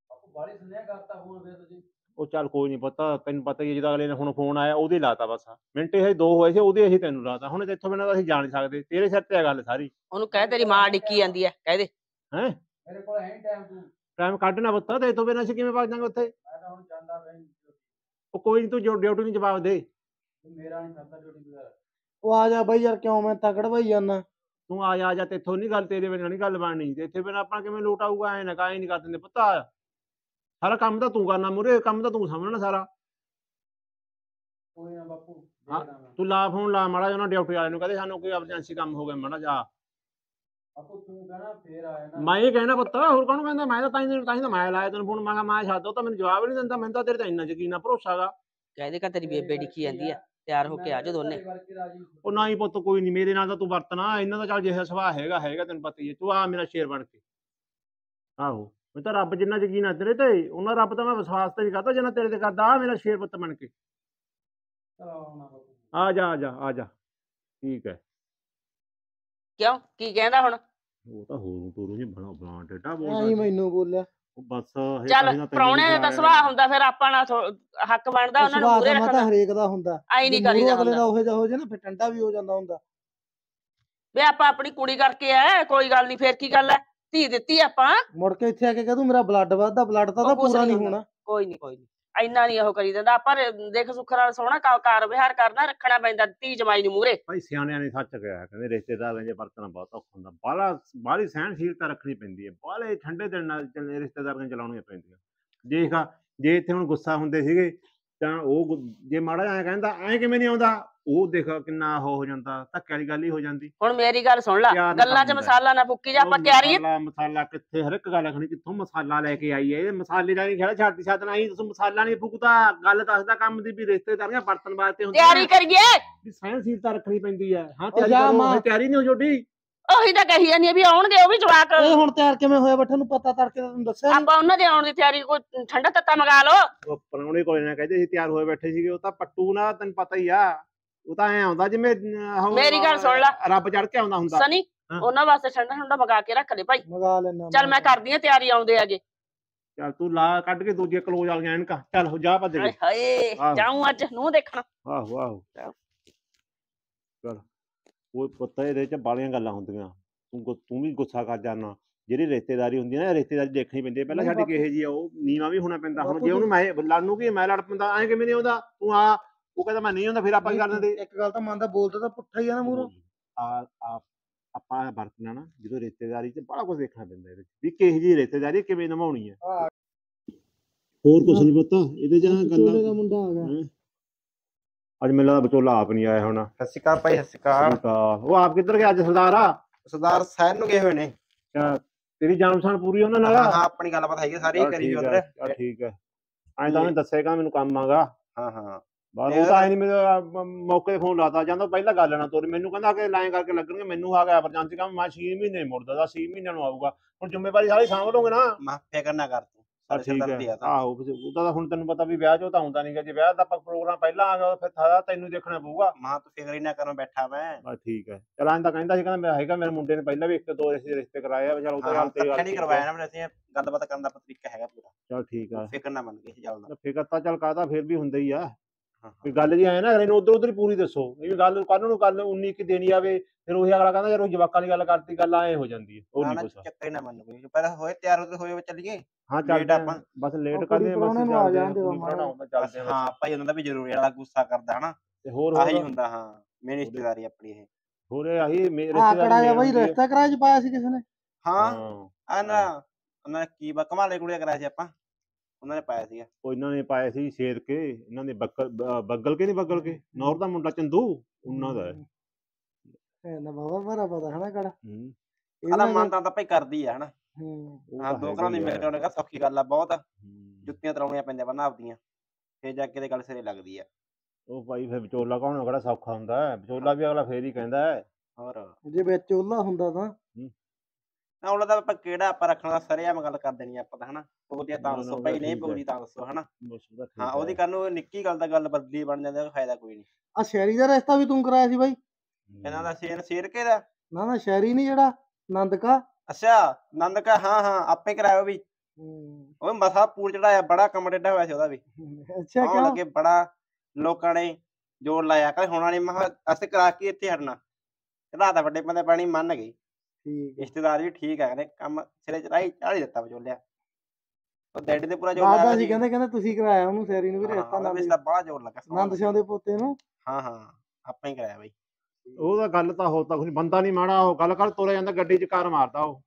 ਬਾਪੂ ਬਾੜੀ ਸੁਣਿਆ ਕਰਤਾ ਫੋਨ ਫਿਰ ਤੁਸੀਂ। ਉਹ ਚੱਲ ਕੋਈ ਨਹੀਂ ਪਤਾ ਤੈਨੂੰ ਪਤਾ ਹੀ ਹੈ ਜਦੋਂ ਅਗਲੇ ਨੇ ਹੁਣ ਫੋਨ ਆਇਆ ਉਹਦੇ ਲਾਤਾ ਬਸ। ਮਿੰਟ ਇਹ ਦੋ ਹੋਏ ਸੀ ਉਹਦੇ ਅਸੀਂ ਤੈਨੂੰ ਲਾਤਾ। ਹੁਣ ਇੱਥੋਂ ਬਿਨਾਂ ਤਾਂ ਅਸੀਂ ਜਾ ਨਹੀਂ ਸਕਦੇ। ਤੇਰੇ ਸਿਰ ਤੇ ਆ ਗੱਲ ਸਾਰੀ। ਉਹਨੂੰ ਕਹਿ ਤੇਰੀ ਮਾਂ ਡਿੱਕੀ ਜਾਂਦੀ ਹੈ ਕਹਿ ਦੇ। ਹੈ? ਮੇਰੇ ਕੋਲ ਹੈ ਟਾਈਮ ਤੂੰ। ਟਾਈਮ ਕੱਢਣਾ ਪੁੱਤ ਤੇ ਇੱਥੋਂ ਬਿਨਾਂ ਅਸੀਂ ਕਿਵੇਂ ਭੱਜ ਜਾਵਾਂਗੇ ਉੱਥੇ? ਮੈਂ ਤਾਂ ਹੁਣ ਜਾਂਦਾ ਪਿਆ ਜੀ। ਉਹ ਕੋਈ ਨਹੀਂ ਤੂੰ ਜੋ ਡਿਊਟੀ ਨੂੰ ਜਵਾਬ ਦੇ। ਮੇਰਾ ਨਹੀਂ ਕਰਦਾ ਡਿਊਟੀ ਵਗੈਰਾ ਉਹ ਆ ਜਾ ਬਾਈ ਯਾਰ ਕਿਉਂ ਮੈਂ ਤਕੜ ਭਾਈ ਜਾਨਾ ਤੂੰ ਆ ਜਾ ਆ ਜਾ ਤੇ ਇੱਥੋਂ ਨਹੀਂ ਗੱਲ ਤੇਰੇ ਬਿਨਾਂ ਨਹੀਂ ਗੱਲ ਬਣਨੀ। ਤੇ ਇੱਥੇ ਬਿਨਾਂ ਆਪਾਂ ਕਿਵੇਂ ਲੋਟ ਆਊਗਾ ਐ ਨਾ ਕਾਹੀ ਨਹੀਂ ਕਰ ਦਿੰਦੇ ਪੁੱਤ ਆ ਸਾਰਾ ਕੰਮ ਤਾਂ ਤੂੰ ਕਰਨਾ ਮੂਰੇ ਕੰਮ ਤਾਂ ਤੂੰ ਸਮਝਣਾ ਸਾਰਾ। ਕੋਈ ਨਾ ਬਾਪੂ ਹਾਂ। ਤੂੰ ਲਾ ਫੋਨ ਲਾ ਮਾੜਾ ਜਿਹਾ ਉਹਨਾਂ ਡਿਊਟੀ ਵਾਲੇ ਨੂੰ ਕਹਦੇ ਸਾਨੂੰ ਕੋਈ ਐਮਰਜੈਂਸੀ ਕੰਮ ਹੋ ਗਿਆ ਮਾੜਾ ਜਾ ਬਾਪੂ ਤੂੰ ਕਹਿਣਾ ਫੇਰ ਆ ਜਾਣਾ ਮੈਂ ਇਹ ਕਹਿਣਾ ਪੁੱਤ ਹੋਰ ਕੌਣ ਕਹਿੰਦਾ ਮੈਂ ਤਾਂ ਤਾਂ ਹੀ ਤਾਂ ਹੀ ਤਾਂ ਮੈਂ ਲਾਇਆ ਤੈਨੂੰ ਫੋਨ ਮੈਂ ਕਿਹਾ ਮੈਂ ਛੱਡ ਉਹ ਤਾਂ ਮੈਨੂੰ ਜਵਾਬ ਹੀ ਨਹੀਂ ਦਿੰਦਾ ਮੈਨੂੰ ਤਾਂ ਤੇਰੇ ਤੇ ਇੰਨਾ ਯਕੀਨ ਆ ਭਰੋਸਾ ਗਾ। ਕਹਿ ਦੇ ਕਾ ਤੇਰੀ ਬੇਬੇ ਡਿੱਕੀ ਜਾਂਦੀ ਆ ਤਿਆਰ ਹੋ ਕੇ ਆ ਜਾ ਦੋਨੇ। ਉਹ ਨਾ ਹੀ ਪੁੱਤ ਕੋਈ ਨਹੀਂ ਮੇਰੇ ਨਾਲ ਤਾਂ ਤੂੰ ਵਰਤਣਾ ਇਹਨਾਂ ਦਾ ਚੱਲ ਜਿਹਾ ਸੁਭਾਅ ਹੈਗਾ ਹੈਗਾ ਤੈਨੂੰ ਪਤਾ ਹੀ ਹੈ ਤੂੰ ਆ ਮੇਰਾ ਸ਼ੇਰ ਬਣ ਕੇ। ਆਹੋ ਮੈਂ ਤਾਂ ਰੱਬ ਜਿੰਨਾ ਯਕੀਨ ਆ ਤੇਰੇ ਤੇ ਉਹਨਾਂ ਰੱਬ ਤਾਂ ਮੈਂ ਵਿਸ਼ਵਾਸ ਤੇ ਨਹੀਂ ਕਰਦਾ ਜਿੰਨਾ ਤੇਰੇ ਤੇ ਕਰਦਾ ਆ ਮੇਰਾ ਸ਼ੇਰ ਪੁੱਤ ਬਣ ਕੇ। ਆ ਜਾ ਆ ਜਾ ਆ ਜਾ। ਠੀਕ ਹੈ। ਕਿਉਂ? ਕੀ ਕਹਿੰਦਾ ਹੁਣ? ਉਹ ਤਾਂ ਹੋਰ ਤੋਰੂ ਨਹੀਂ ਬਣਾ ਬਣਾ ਟੇਟਾ ਐਂ ਬੋਲਦਾ ਮੈਨੂੰ ਬੋਲਿਆ। ਉਹ ਬਸ ਤਾਂ ਚੱਲ ਪ੍ਰਾਹੁਣਿਆਂ ਦਾ ਤਾਂ ਸੁਭਾਅ ਹੁੰਦਾ ਫਿਰ ਆਪਾਂ ਨਾਲ ਥੋ- ਹੱਕ ਬਣਦਾ ਉਹਨਾਂ ਨੂੰ ਸੁਭਾਅ ਮੂਰੇ ਰੱਖਣਾ ਹਰੇਕ ਦਾ ਹੁੰਦਾ। ਆਈ ਨਹੀਂ ਜੇ ਮੂਹਰੋਂ ਕਰੀਦਾ ਅਗਲੇ ਹੁੰਦਾ ਦਾ ਉਹੋ ਜਿਹਾ ਹੋ ਜੇ ਨਾ ਫਿਰ ਟੰਡਾ ਵੀ ਹੋ ਜਾਂਦਾ ਹੁੰਦਾ। ਵੇ ਆਪਾਂ ਆਪਣੀ ਕੁੜੀ ਕਰਕੇ ਆ ਕੋਈ ਗੱਲ ਨਹੀਂ ਫੇਰ ਕੀ ਗੱਲ ਹੈ ਧੀ ਦਿੱਤੀ ਆਪਾਂ। ਮੁੜ ਕੇ ਇੱਥੇ ਆ ਕੇ ਕਹਦੂ ਮੇਰਾ ਬਲੱਡ ਵੱਧਦਾ ਬਲੱਡ ਤਾਂ ਉਹ ਤਾਂ ਕੁਛ ਪੂਰਾ ਨਹੀਂ ਹੁੰਦਾ। ਹੋਣਾ। ਕੋਈ ਨਹੀਂ ਕੋਈ ਨਹੀਂ ਇੰਨਾ ਨਹੀਂ ਉਹ ਕਰੀ ਦਿੰਦਾ। ਆਪਾਂ ਦੇਖ ਸੁੱਖ ਨਾਲ ਸੋਹਣਾ ਕਾ- ਕਾਰ ਵਿਹਾਰ ਕਰਨਾ ਰੱਖਣਾ ਪੈਂਦਾ ਧੀ ਜਮਾਈ ਨੂੰ ਮੂਰੇ ਭਾਈ ਸਿਆਣਿਆਂ ਨੇ ਸੱਚ ਕਿਹਾ ਕਹਿੰਦੇ ਰਿਸ਼ਤੇਦਾਰਾਂ ਦੇ ਵਰਤਣਾ ਬਹੁਤ ਔਖਾ ਹੁੰਦਾ। ਬਾਹਲਾ ਬਾਹਲੀ ਸਹਿਣਸ਼ੀਲਤਾ ਰੱਖਣੀ ਪੈਂਦੀ ਹੈ। ਬਾਹਲੇ ਠੰਡੇ ਦਿਲ ਨਾਲ ਚੱਲ- ਰਿਸ਼ਤੇਦਾਰੀਆਂ ਚਲਾਉਣੀਆਂ ਪੈਂਦੀਆਂ। ਦੇਖ ਆ, ਜੇ ਇੱਥੇ ਹੁਣ ਗੁੱਸਾ ਹੁੰਦੇ ਸੀਗੇ ਤਾਂ ਉਹ ਗੁ- ਜੇ ਮਾੜਾ ਜਿਹਾ ਕਹਿੰਦਾ ਐਂ ਕਿਵੇਂ ਨਹੀਂ ਆਉਂਦਾ? ਉਹ ਦੇਖ ਕਿੰਨਾ ਉਹ ਹੋ ਜਾਂਦਾ ਧੱਕੇ ਵਾਲੀ ਗੱਲ ਹੀ ਹੋ ਜਾਂਦੀ। ਹੁਣ ਮੇਰੀ ਗੱਲ ਸੁਣ ਲੈ ਗੱਲਾਂ 'ਚ। ਮਸਾਲਾ ਨਾ ਫੁੱਕੀ ਜਾ ਆਪਾਂ ਤਿਆਰੀ ਆ? ਮਸਾਲਾ ਮਸਾਲਾ ਕਿੱਥੇ ਹਰ ਇੱਕ ਗੱਲ ਆਖਣੀ ਕਿੱਥੋਂ ਮਸਾਲਾ ਲੈ ਕੇ ਆਈ ਹੈ ਇਹ ਮਸਾਲੇ ਦਾ ਨਹੀਂ ਖੜਾ ਛੱਡ ਛੱਡ ਨਹੀਂ ਤੁਸੀਂ ਮਸਾਲਾ ਨਹੀਂ ਫੁਕਦਾ। ਗੱਲ ਦੱਸਦਾ ਕੰਮ ਦੀ ਵੀ ਰਿਸ਼ਤੇਦਾਰੀਆਂ ਵਰਤਣ ਵਾਸਤੇ ਹੁੰਦੀਆਂ ਤਿਆਰੀ ਕਰੀਏ। ਵੀ ਸਹਿਣਸ਼ੀਲਤਾ ਰੱਖਣੀ ਪੈਂਦੀ ਹੈ। ਹਾਂ ਤਿਆਰੀ ਜਾ ਕਰੋ ਮਾਂ। ਹਜੇ ਤਿਆਰੀ ਨਹੀਂ ਹੋ ਜੋਡੀ। ਉਹੀ ਤਾਂ ਕਹੀ ਜਾਂਦੀ ਆ ਵੀ ਆਉਣਗੇ ਉਹ ਵੀ ਜਵਾਕ। ਇਹ ਹੁਣ ਤਿਆਰ ਕਿਵੇਂ ਹੋਇਆ ਬੈਠਾ ਨੂੰ ਪਤਾ ਤੜਕੇ ਦਾ ਤੈਨੂੰ ਦੱਸਿਆ ਨੀ? ਆਪਾਂ ਉਹਨਾਂ ਦੇ ਆਉਣ ਦੀ ਤਿਆਰੀ ਕੋਈ ਠੰਡਾ ਤੱਤਾ ਮੰਗਾ ਲਓ। ਉਹ ਪਰੌਣੇ ਕੋਲੇ ਨਾ ਕਹਿੰਦੇ ਸੀ ਤਿਆਰ ਹੋਏ ਬੈਠੇ ਸੀਗੇ ਉਹ ਤਾਂ ਪੱਟੂ ਨਾ ਤੈਨੂੰ ਪਤਾ ਹੀ ਆ। ਉਹ ਤਾਂ ਐ ਆਉਂਦਾ ਜਿਵੇਂ ਮੇਰੀ ਗੱਲ ਸੁਣ ਲੈ। ਰੱਬ ਚੜ ਕੇ ਆਉਂਦਾ ਹੁੰਦਾ। ਸਨੀ। ਉਹਨਾਂ ਵਾਸਤੇ ਠੰਡਾ ਠੰਡਾ ਮੰਗਾ ਕੇ ਰੱਖ ਲੈ ਭਾਈ। ਮੰਗਾ ਲੈਣਾ ਚੱਲ ਮੈਂ ਕਰਦੀ ਆ ਤਿਆਰੀ ਆਉਂਦੇ ਆਗੇ। ਚੱਲ ਤੂੰ ਲਾ ਕੱਢ ਕੇ ਦੂਜੇ ਕਲੋਜ਼ ਵਾਲੀਆਂ ਐਨਕਾਂ। ਚੱਲ ਹੋ ਜਾ ਭੱਜ ਹਾਏ। ਜਾਉਂ ਅੱਜ ਨੂੰ ਦੇਖਣਾ। ਆਹੋ ਆਹੋ। ਚੱਲ ਉਹ ਪਤਾ ਇਹਦੇ ਚ ਬਾਲੀਆਂ ਗੱਲਾਂ ਹੁੰਦੀਆਂ। ਤੂੰ ਤੂੰ ਵੀ ਗੁੱਸਾ ਕਰ ਜਾਣਾ ਜਿਹੜੀ ਰਿਸ਼ਤੇਦਾਰੀ ਹੁੰਦੀ ਹੈ ਨਾ ਰਿਸ਼ਤੇਦਾਰੀ ਦੇਖਣੀ ਪੈਂਦੀ ਹੈ। ਪਹਿਲਾਂ ਸਾਡੀ। ਕਿਹੇ ਜੀ ਆ ਉਹ ਨੀਵਾ ਵੀ ਹੋਣਾ ਪੈਂਦਾ। ਹੁਣ ਜੇ ਉਹਨੂੰ ਮੈਂ ਲੜਨ ਕੀ ਮੈਂ ਲੜ ਪੈਂਦਾ ਐਂ ਕਿਵੇਂ ਨਹੀਂ ਆਉਂਦਾ? ਤੂੰ ਆ ਉਹ ਕਹਿੰਦਾ ਮੈਂ ਨਹੀਂ ਆਉਂਦਾ ਫਿਰ ਆਪਾਂ ਕੀ ਕਰ ਦਿੰਦੇ ਇੱਕ ਗੱਲ ਤਾਂ ਮੰਨਦਾ ਬੋਲਦਾ ਤਾਂ ਪੁੱਠਾ ਹੀ ਆ ਨਾ ਮੂਹਰੋਂ ਆ ਆ ਆਪਾਂ ਵਰਤਣਾ ਨਾ ਜਦੋਂ ਰਿਸ਼ਤੇਦਾਰੀ 'ਚ ਬੜਾ ਕੁਝ ਦੇਖਣਾ ਪੈਂਦਾ ਇਹਦੇ 'ਚ ਵੀ ਕਿਹੋ ਜੀ ਰਿਸ਼ਤੇਦਾਰੀ ਕਿਵੇਂ ਨਿਭਾਉਣੀ ਹੈ ਹਾਂ। ਹੋਰ ਕੁਝ ਨਹੀਂ ਪਤਾ ਇਹਦੇ ਨਾ ਵਿਚੋਲੇ ਦਾ ਮੁੰਡਾ ਆ ਗਿਆ? ਅੱਜ ਮੈਨੂੰ ਲੱਗਦਾ ਵਿਚੋਲਾ ਆਪ ਨਹੀਂ ਆਇਆ ਹੋਣਾ। ਸਤਿ ਸ਼੍ਰੀ ਅਕਾਲ ਭਾਈ ਸਤਿ ਸ਼੍ਰੀ ਅਕਾਲ। ਆ ਉਹ ਆਪ ਕਿੱਧਰ ਗਿਆ ਅੱਜ ਸਰਦਾਰ ਆ? ਸਰਦਾਰ ਸਾਹਿਬ ਨੂੰ ਗਏ ਹੋਏ ਨੇ। ਅੱਛਾ, ਤੇਰੀ ਜਾਣ ਪਛਾਣ ਪੂਰੀ ਉਹਨਾਂ ਨਾਲ ਹਾਂ ਆ ਆਪਣੀ ਗੱਲਬਾਤ ਹੈਗੀ ਸਾਰੀ ਕਰੀ ਆ, ਉਧਰ। ਠੀਕ ਹੈ ਐਂ ਤਾਂ ਉਹਨੇ ਦੱਸੇਗਾ ਮੈਨੂੰ ਕੰਮ ਆਗਾ। ਹਾਂ ਹਾਂ। ਇਹ ਉਹ ਤਾਂ ਐ ਨਹੀਂ ਮੇਰੇ ਮੌਕੇ ਤੇ ਫੋਨ ਲਾਤਾ ਜਾਂਦਾ ਪਹਿਲਾਂ ਗੱਲ ਨਾ ਤੋਰੀ ਮੈਨੂੰ ਕਹਿੰਦਾ ਕਿ ਲਾਈਨ ਕਰਕੇ ਲੱਗਣਗੇ ਮੈਨੂੰ ਆ ਗਿਆ ਐਮਰਜੈਂਸੀ ਕੰਮ ਮੈਂ 6 ਮਹੀਨੇ ਮੁੜਦਾ ਦਾ 6 ਮਹੀਨਿਆਂ ਨੂੰ ਆਊਗਾ। ਹੁਣ ਜ਼ਿੰਮੇਵਾਰੀ ਸਾਰੀ ਸਾਂਭ ਲਓਗੇ ਨਾ। ਮੈਂ ਫਿਕਰ ਨਾ ਕਰ ਤੂੰ ਸਾਡੇ ਸਿਰ ਦਰਦ ਆ ਤਾਂ। ਆਹੋ ਉਹਦਾ ਤਾਂ ਹੁਣ ਤੈਨੂੰ ਪਤਾ ਵੀ ਵਿਆਹ ਚੋਂ ਤਾਂ ਆਉਂਦਾ ਨਹੀਂਗਾ ਜੇ ਵਿਆਹ ਦਾ ਆਪਾਂ ਪ੍ਰੋਗਰਾਮ ਪਹਿਲਾਂ ਆ ਗਿਆ ਫਿਰ ਸਾਰਾ ਤੈਨੂੰ ਦੇਖਣਾ ਪਊਗਾ। ਮਾਂ ਤੂੰ ਫਿਕਰ ਹੀ ਨਾ ਕਰੋ ਬੈਠਾ ਮੈਂ ਬਸ ਠੀਕ ਹੈ। ਚਲ ਤਾਂ ਕਹਿੰਦਾ ਸੀ ਕਹਿੰਦਾ ਮੈਂ ਹੈਗਾ ਮੇਰੇ ਮੁੰਡੇ ਨੇ ਪਹਿਲਾਂ ਵੀ ਇੱਕ ਦੋ ਰਿਸ਼ਤੇ ਰਿਸ਼ਤੇ ਕਰਾਏ ਆ ਚਲ ਉਹਦਾ ਗੱਲ ਤੇਰੀ ਗੱਲ ਨਹੀਂ ਕਰਵਾਇਆ। ਨਾ ਮੇਰੇ ਅਸੀਂ ਗੱਲਬਾਤ ਕਰਨ ਦਾ ਤਰੀਕਾ ਹੈਗਾ ਪੂਰਾ। ਚੱਲ ਠੀਕ ਆ ਫਿਕਰ ਨਾ ਮੰਨ ਕੇ ਚੱਲਦਾ। ਫਿਕਰ ਤਾਂ ਚੱਲ ਕਾਹਦਾ ਫਿਰ ਵੀ ਹੁੰਦਾ ਹੀ ਆ। ਵੀ ਗੱਲ ਜੀ ਆਏ ਨਾ ਅਗਲੇ ਨੂੰ ਉਧਰ ਉਧਰ ਹੀ ਪੂਰੀ ਦੱਸੋ। ਇਹ ਵੀ ਗੱਲ ਕੱਲ ਨੂੰ ਗੱਲ 19 ਕੀ ਦੇਣੀ ਆਵੇ ਫਿਰ ਉਹੀ ਅਗਲਾ ਕਹਿੰਦਾ ਯਾਰ ਉਹ ਜਵਾਕਾਂ ਦੀ ਗੱਲ ਕਰਤੀ ਗੱਲ ਐ ਹੋ ਜਾਂਦੀ ਹੈ ਉਹ ਨਹੀਂ ਕੁਛ ਚੱਕਰ ਹੀ ਨਾ ਮੰਨ ਕੋਈ। ਪਹਿਲਾਂ ਹੋਏ ਤਿਆਰ ਹੋ ਹੋਏ ਚੱਲੀਏ। ਹਾਂ ਚੱਲ late ਆਪਾਂ। ਬਸ ਲੇਟ ਕਰਦੇ ਬਸ ਚੱਲਦੇ ਚੱਲਦੇ ਹਾਂ ਬਸ। ਭਾਈ ਉਹਨਾਂ ਦਾ ਵੀ ਜ਼ਰੂਰੀ ਵਾਲਾ ਗੁੱਸਾ ਕਰਦਾ ਹਨਾ। ਤੇ ਹੋਰ ਆਹੀ ਹੁੰਦਾ ਹਾਂ। ਮੇਰੀ ਰਿਸ਼ਤੇਦਾਰੀ ਆਪਣੀ ਇਹ। ਹੋਰ ਆਹੀ ਮੇਰੇ ਆਕੜਾ ਜਿਹਾ ਬਾਈ ਰਿਸ਼ਤਾ ਕਰਾਇਆ ਚ ਪਾਇਆ ਸੀ ਕਿਸੇ ਨੇ? ਹਾਂ। ਹਾਂ। ਆ ਨਾ ਉਹਨਾਂ ਨੇ ਕੀ ਬਾ ਕਮਾਲੇ ਕੁੜੀਆਂ ਕਰਾਇਆ ਸੀ ਆਪਾਂ। ਉਹਨਾਂ ਨੇ ਪਾਇਆ ਸੀਗਾ। ਉਹ ਇਹਨਾਂ ਨੇ ਪਾਏ ਸੀ ਸ਼ੇਰ ਕੇ ਇਹਨਾਂ ਦੇ ਬੱਕਲ ਬ- ਬੱਗਲ ਕੇ ਨਹੀਂ ਬੱਗਲ ਕੇ? ਨੌਰ ਦਾ ਮੁੰਡਾ ਚੰਦੂ? ਉਹਨਾਂ ਦਾ ਹੈ। ਨਾ ਬਾਬਾ ਭਰਾ ਪਤਾ ਹਨਾ ਕੜਾ। ਹੂੰ, ਆਦਾ ਮਨ ਤਾਂ ਤਾਂ ਭਾਈ ਕਰਦੀ ਆ ਹਨਾ। ਹੂੰ। ਉਹ ਹਾਂ ਤਾਂ ਦੋ ਘਰਾਂ ਦੀ ਮਿਲ ਹੈ। ਕੇ ਉਹਨੇ ਕਹਾ ਸੌਖੀ ਗੱਲ ਆ ਬਹੁਤ। ਹੂੰ। ਜੁੱਤੀਆਂ ਤਰਾਉਣੀਆਂ ਪੈਂਦੀਆਂ ਬੰਨਾ ਆਪਦੀਆਂ ਫੇਰ ਜਾ ਕੇ ਤੇ ਗੱਲ ਸਿਰੇ ਲੱਗਦੀ ਆ। ਉਹ ਭਾਈ ਫਿਰ ਵਿਚੋਲਾ ਕੌਣ ਕਿਹੜਾ ਸੌਖਾ ਹੁੰਦਾ ਹੈ। ਵਿਚੋਲਾ ਵੀ ਅਗਲਾ ਫੇਰ ਹੀ ਕਹਿੰਦਾ ਹੈ। ਹੋਰ। ਜੇ ਵਿੱਚ ਉਹਲਾ ਹੁੰਦਾ ਤਾਂ ਨਾ ਉਹਨਾਂ ਦਾ ਆਪਾਂ ਕਿਹੜਾ ਆਪਾਂ ਰੱਖਣ ਦਾ ਸਰੇਆਮ ਗੱਲ ਕਰ ਦੇਣੀ ਆ ਆਪਾਂ ਤਾਂ ਹਨਾ? ਉਹਦੀ ਤਾਂ ਦੱਸੋ ਭਾਈ ਨਹੀਂ। ਪਊਗੀ ਤਾਂ ਦੱਸੋ ਹਨਾ? ਹਾਂ। ਉਹਦੀ ਕਰਨ ਨੂੰ ਨਿੱਕੀ ਗੱਲ ਦਾ ਗੱਲ ਬਦਲੀ ਬਣ ਜਾਂਦਾ ਉਹਦਾ ਫਾਇਦਾ ਕੋਈ ਨਹੀਂ। ਆ ਸ਼ਹਿਰੀ ਦਾ ਰਿਸ਼ਤਾ ਵੀ ਤੂੰ ਕਰਾਇਆ ਸੀ ਬਾਈ। ਇਹਨਾਂ ਦਾ ਸ਼ੇਰ ਸ਼ੇਰ ਕੇ ਦਾ? ਨਾ ਨਾ ਸ਼ਹਿਰੀ ਨਹੀਂ ਜਿਹੜਾ ਨੰਦਕਾ। ਅੱਛਾ ਨੰਦ ਕਾ ਹਾਂ ਹਾਂ ਆਪੇ ਕਰਾਇਆ ਉਹ ਵੀ। ਉਹ ਮਸਾ ਪੂਰ ਚੜਾਇਆ ਬੜਾ ਕੰਮ ਡੇਡਾ ਹੋਇਆ ਸੀ ਉਹਦਾ ਵੀ। ਅੱਛਾ ਕਿਉਂ ਲੱਗੇ ਬੜਾ ਲੋਕਾਂ ਨੇ ਜੋਰ ਲਾਇਆ ਕਹਿੰਦੇ ਹੋਣਾ ਨਹੀਂ ਮਹਾ ਅਸੀਂ ਕਰਾ ਕੇ ਇੱਥੇ ਹਟਣਾ। ਚੜਾ ਤਾਂ ਵੱਡੇ ਬੰਦੇ ਪਾਣੀ ਮੰਨ ਗਈ ਠੀਕ ਹੈ। ਰਿਸ਼ਤੇਦਾਰ ਵੀ ਠੀਕ ਹੈ ਕਹਿੰਦੇ ਕੰਮ ਸਿਰੇ ਚੜਾਈ ਚਾੜੀ ਦਿੱਤਾ ਵਿਚੋਲਿਆ ਉਹ ਡੈਡੀ ਤੇ ਪੂਰਾ ਜੋਰ ਜੀ ਸੀ ਕਹਿੰਦੇ ਕਹਿੰਦੇ ਤੁਸੀਂ ਕਰਾਇਆ ਉਹਨੂੰ ਸ਼ਹਿਰੀ ਨੂੰ ਵੀ ਰਿਸ਼ਤਾ ਨਾਲ ਜ਼ੋਰ ਲੱਗਾ ਸਮਾਂ ਨੰਦ ਸਿੰਘ ਦੇ ਪੋਤੇ ਨੂੰ। ਹਾਂ ਹਾਂ ਆਪਾਂ ਹੀ ਕਰਾਇਆ ਬਾਈ। ਉਹਦਾ ਗੱਲ ਤਾਂ ਹੋ ਤਾਂ ਕੁਛ ਬੰਦਾ ਨਹੀਂ ਮਾੜਾ ਉਹ ਗੱਲ ਕਰ ਤੁਰਿਆ ਜਾਂਦਾ ਗੱਡੀ 'ਚ ਕਾਰ ਮਾਰਦਾ ਉਹ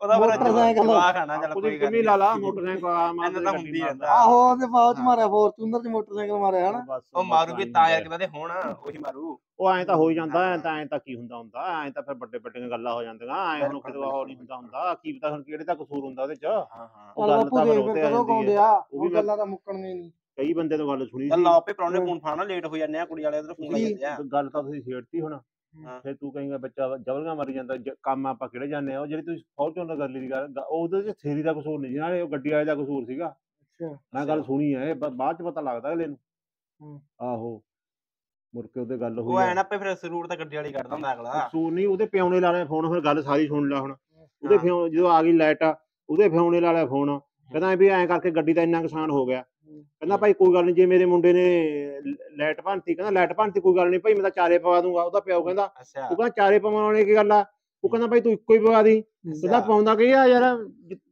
ਉਹਦਾ ਫਿਰ ਮੋਟਰਸਾਈਕਲ। ਜਵਾਕ ਆ ਨਾ ਚੱਲ ਕੋਈ ਗੱਲ ਕਿੰਨੀ ਲਾ ਲਾ ਨਹੀਂ। ਮੋਟਰਸਾਈਕਲ ਆ ਮਾਰਦਾ ਤਾਂ ਹੁੰਦੀ। ਰਹਿੰਦਾ। ਆਹੋ ਉਹਦੇ ਬਾਅਦ। ਮਾਰਿਆ ਫੋਰਚੂਨਰ ਚ ਮੋਟਰਸਾਈਕਲ ਮਾਰਿਆ ਹਨਾ ਉਹ ਮਾਰੂ ਵੀ ਤਾਂ। ਯਾਰ ਕਿਦਾਂ ਦੇ ਹੋਣ ਉਹੀ ਮਾਰੂ ਉਹ ਐਂ ਤਾਂ ਹੋ ਹੀ ਜਾਂਦਾ ਐ। ਤਾਂ ਐਂ ਤਾਂ ਕੀ ਹੁੰਦਾ ਹੁੰਦਾ ਐਂ ਤਾਂ ਫਿਰ ਵੱਡੇ ਵੱਡੀਆਂ ਗੱਲਾਂ ਹੋ ਜਾਂਦੀਆਂ ਐਂ ਹੁਣ ਕਿਤੇ ਉਹ ਨਹੀਂ ਹੁੰਦਾ ਹੁੰਦਾ ਕੀ ਪਤਾ ਹੁਣ ਕਿਹੜੇ ਦਾ ਕਸੂਰ ਹੁੰਦਾ ਉਹਦੇ 'ਚ ਹਾਂ ਹਾਂ ਉਹ ਗੱਲ ਤਾਂ ਤੇ ਹੈ ਆ ਉਹ ਗੱਲਾਂ ਤਾਂ ਨਹੀਂ ਕਈ ਬੰਦੇ ਤੋਂ ਗੱਲ ਸੁਣੀ ਚੱਲ ਸੀ। ਲਾਓ ਪੇ ਪਰੌਣੇ ਫੋਨ ਫਾਣਾ ਲੇਟ ਹੋ ਜਾਂਦੇ ਆ ਕੁੜੀ ਵਾਲੇ ਉਧਰ ਫੋਨ ਜੀ। ਜਾਂਦੇ ਆ। ਗੱਲ ਤਾਂ ਤੁਸੀਂ ਛੇੜਤੀ ਹੁਣ। ਫਿਰ ਤੂੰ ਕਹੇਂਗਾ ਬੱਚਾ ਜਬਲਗਾ ਮਰੀ ਜਾਂਦਾ ਕੰਮ ਆਪਾਂ ਕਿਹੜੇ ਜਾਂਦੇ ਆ ਉਹ ਜਿਹੜੀ ਤੁਸੀਂ ਫੌਰਚੂਨਰ ਕਰ ਲਈ ਦੀ ਗੱਲ ਉਹਦੇ 'ਚ ਥੇਰੀ ਦਾ ਕਸੂਰ ਨਹੀਂ ਨਾਲੇ ਉਹ ਗੱਡੀ ਵਾਲੇ ਦਾ ਕਸੂਰ ਸੀਗਾ। ਅੱਛਾ। ਮੈਂ ਗੱਲ ਸੁਣੀ ਐ ਬਾਅਦ 'ਚ ਪਤਾ ਲੱਗਦਾ ਅਗਲੇ ਨੂੰ। ਹੂੰ। ਆਹੋ। ਮੁੜ ਕੇ ਉਹਦੇ ਗੱਲ ਉਹ ਹੋਈ ਐ ਨਾ ਪੇ ਫਿਰ ਸਰੂਰ ਤਾਂ ਗੱਡੀ ਵਾਲੀ ਕੱਢਦਾ ਹੁੰਦਾ ਅਗਲਾ। ਕਸੂਰ ਨਹੀਂ ਉਹਦੇ ਪਿਉਣੇ ਲਾ ਲਿਆ ਫੋਨ ਫਿਰ ਗੱਲ ਸਾਰੀ ਸੁਣ ਲੈ ਹੁਣ। ਉਹਦੇ ਜਦੋਂ ਆ ਗਈ ਲਾਈਟ ਉਹਦੇ ਫਿਉਣੇ ਲਾ ਲਿਆ ਫੋਨ। ਕਹਿੰਦਾ ਵੀ ਐਂ ਕਰਕੇ ਗੱਡੀ ਦਾ ਇੰਨਾ ਨੁਕਸਾਨ ਹੋ ਗਿਆ। ਕਹਿੰਦਾ ਭਾਈ ਕੋਈ ਗੱਲ ਨਹੀਂ ਜੇ ਮੇਰੇ ਮੁੰਡੇ ਨੇ ਲਾਈਟ ਭੰਨਤੀ ਕਹਿੰਦਾ ਲਾਈਟ ਭੰਨਤੀ ਕੋਈ ਗੱਲ ਨਹੀਂ ਭਾਈ ਮੈਂ ਤਾਂ ਚਾਰੇ ਪਵਾ ਦੂੰਗਾ ਉਹਦਾ ਪਿਓ ਕਹਿੰਦਾ ਅੱਛਾ। ਉਹ ਕਹਿੰਦਾ ਚਾਰੇ ਪਵਾਉਣ ਵਾਲੀ ਕੀ ਗੱਲ ਆ? ਉਹ ਕਹਿੰਦਾ ਭਾਈ ਤੂੰ ਇੱਕੋ ਹੀ ਪਵਾ ਦੀ। ਕਹਿੰਦਾ ਅੱਛਾ ਪਾਉਂਦਾ ਕੀ ਆ ਯਾਰ?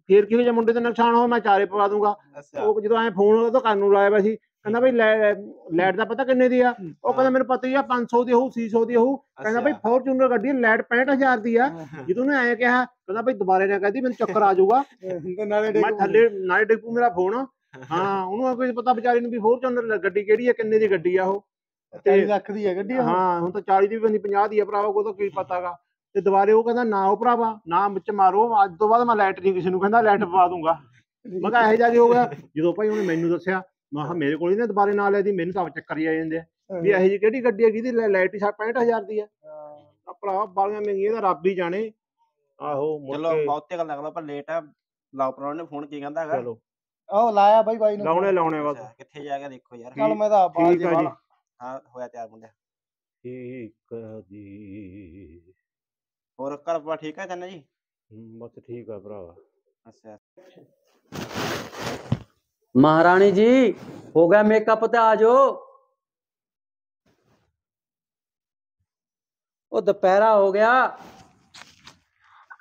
ਫੇਰ ਕਿਹੋ ਜਿਹਾ ਮੁੰਡੇ ਦਾ ਨੁਕਸਾਨ ਹੋ ਮੈਂ ਚਾਰੇ ਪਵਾ ਦੂੰਗਾ। ਉਹ ਜਦੋਂ ਐ ਫੋਨ ਉਹਦਾ ਕੰਨ ਨੂੰ ਲਾਇਆ ਵਾ ਸੀ ਕਹਿੰਦਾ ਭਾਈ ਲਾਈਟ ਦਾ ਪਤਾ ਕਿੰਨੇ ਦੀ ਆ? ਉਹ ਕਹਿੰਦਾ ਮੈਨੂੰ ਪਤਾ ਹੀ ਆ 500 ਦੀ ਹੋਊ 600 ਦੀ ਹੋਊ। ਕਹਿੰਦਾ ਭਾਈ ਫੋਰਚੂਨਰ ਗੱਡੀ ਲਾਈਟ 65000 ਦੀ ਆ। ਜਦੋਂ ਉਹਨੇ ਐਂ ਕਿਹਾ ਕਹਿੰਦਾ ਭਾਈ ਦੁਬਾਰੇ ਨਾ ਕਹਦੀ ਮੈਨੂੰ ਚੱਕਰ ਆ ਜਾਊਗਾ। *laughs* ਤੇ ਮੈਂ ਥੱਲੇ ਨਾਲੇ ਡਿੱਪੂ ਮੇਰਾ ਫੋਨ। ਹਾਂ ਉਹਨੂੰ ਕੋਈ ਪਤਾ ਵਿਚਾਰੀ ਨੂੰ ਵੀ ਫੋਰਚੂਨਰ ਗੱਡੀ ਕਿਹੜੀ ਆ ਕਿੰਨੇ ਦੀ ਗੱਡੀ ਆ ਉਹ। 40 ਲੱਖ ਦੀ ਹੈ ਗੱਡੀ ਹਾਂ ਹੁਣ ਤਾਂ 40 ਦੀ ਵੀ ਨਹੀਂ 50 ਦੀ ਆ ਭਰਾਵਾ ਕੋਈ ਤਾਂ ਕੀ ਪਤਾਗਾ। ਤੇ ਦੁਬਾਰੇ ਉਹ ਕਹਿੰਦਾ ਨਾ ਉਹ ਭਰਾਵਾ ਨਾ ਵਿੱਚ ਮਾਰੋ ਅੱਜ ਤੋਂ ਬਾਅਦ ਮੈਂ ਲਾਈਟ ਨਹੀਂ ਕਿਸੇ ਨੂੰ ਕਹਿੰਦਾ ਲਾਈਟ ਪਵਾ ਦੂੰਗਾ। ਮੈਂ ਕਿਹਾ ਇਹੋ ਜਿਹਾ ਕੀ ਹੋ ਗਿਆ? ਜਦੋਂ ਭਾਈ ਉਹਨੇ ਮੈਨੂੰ ਦੱਸਿਆ ਮੈਂ ਕਿਹਾ ਮੇਰੇ ਕੋਲ ਹੀ ਨਾ ਦੁਬਾਰੇ ਨਾਲ ਇਹਦੀ ਮੈਨੂੰ ਤਾਂ ਚੱਕਰ ਹੀ ਆ ਜਾਂਦੇ ਆ। ਵੀ ਇਹੋ ਜਿਹੀ ਕਿਹੜੀ ਗੱਡੀ ਹੈ ਜਿਹਦੀ ਲਾਈਟ ਹੀ 65000 ਦੀ ਆ। ਆ ਭਰਾ ਬਾਲੀਆਂ ਮਹਿੰਗੀਆਂ ਤਾਂ ਰੱਬ ਹੀ ਜਾਣੇ। ਆਹੋ ਚਲੋ ਬਹੁਤੇ ਗੱਲ ਅਗਲਾ ਪਰ ਲੇਟ ਆ। ਲਾਓ ਪਰੌਣੇ ਨੇ ਫੋਨ ਕੀ ਕਹਿੰਦਾ ਹੈਗਾ? ਚਲੋ। ਉਹ ਲਾਇਆ ਬਾਈ ਬਾਈ ਨੂੰ ਲਾਉਣੇ ਲਾਉਣੇ ਬਸ। ਕਿੱਥੇ ਜਾ ਕੇ ਦੇਖੋ ਯਾਰ। ਚੱਲ ਮੈਂ ਤਾਂ ਆਪ ਆ ਠੀਕ ਹਾਂ ਹੋਇਆ ਤਿਆਰ ਮੁੰਡਿਆ। ਠੀਕ ਆ ਜੀ। ਹੋਰ ਘਰ ਪਾ ਠੀਕ ਹੈ ਚੰਨਾ ਜੀ? ਬਸ ਠੀਕ ਆ ਭਰਾਵਾ। ਅੱਛਾ। ਮਹਾਰਾਣੀ ਜੀ ਹੋ ਗਿਆ ਮੇਕਅਪ ਤੇ ਆ ਜਾਓ। ਉਹ ਦੁਪਹਿਰਾ ਹੋ ਗਿਆ।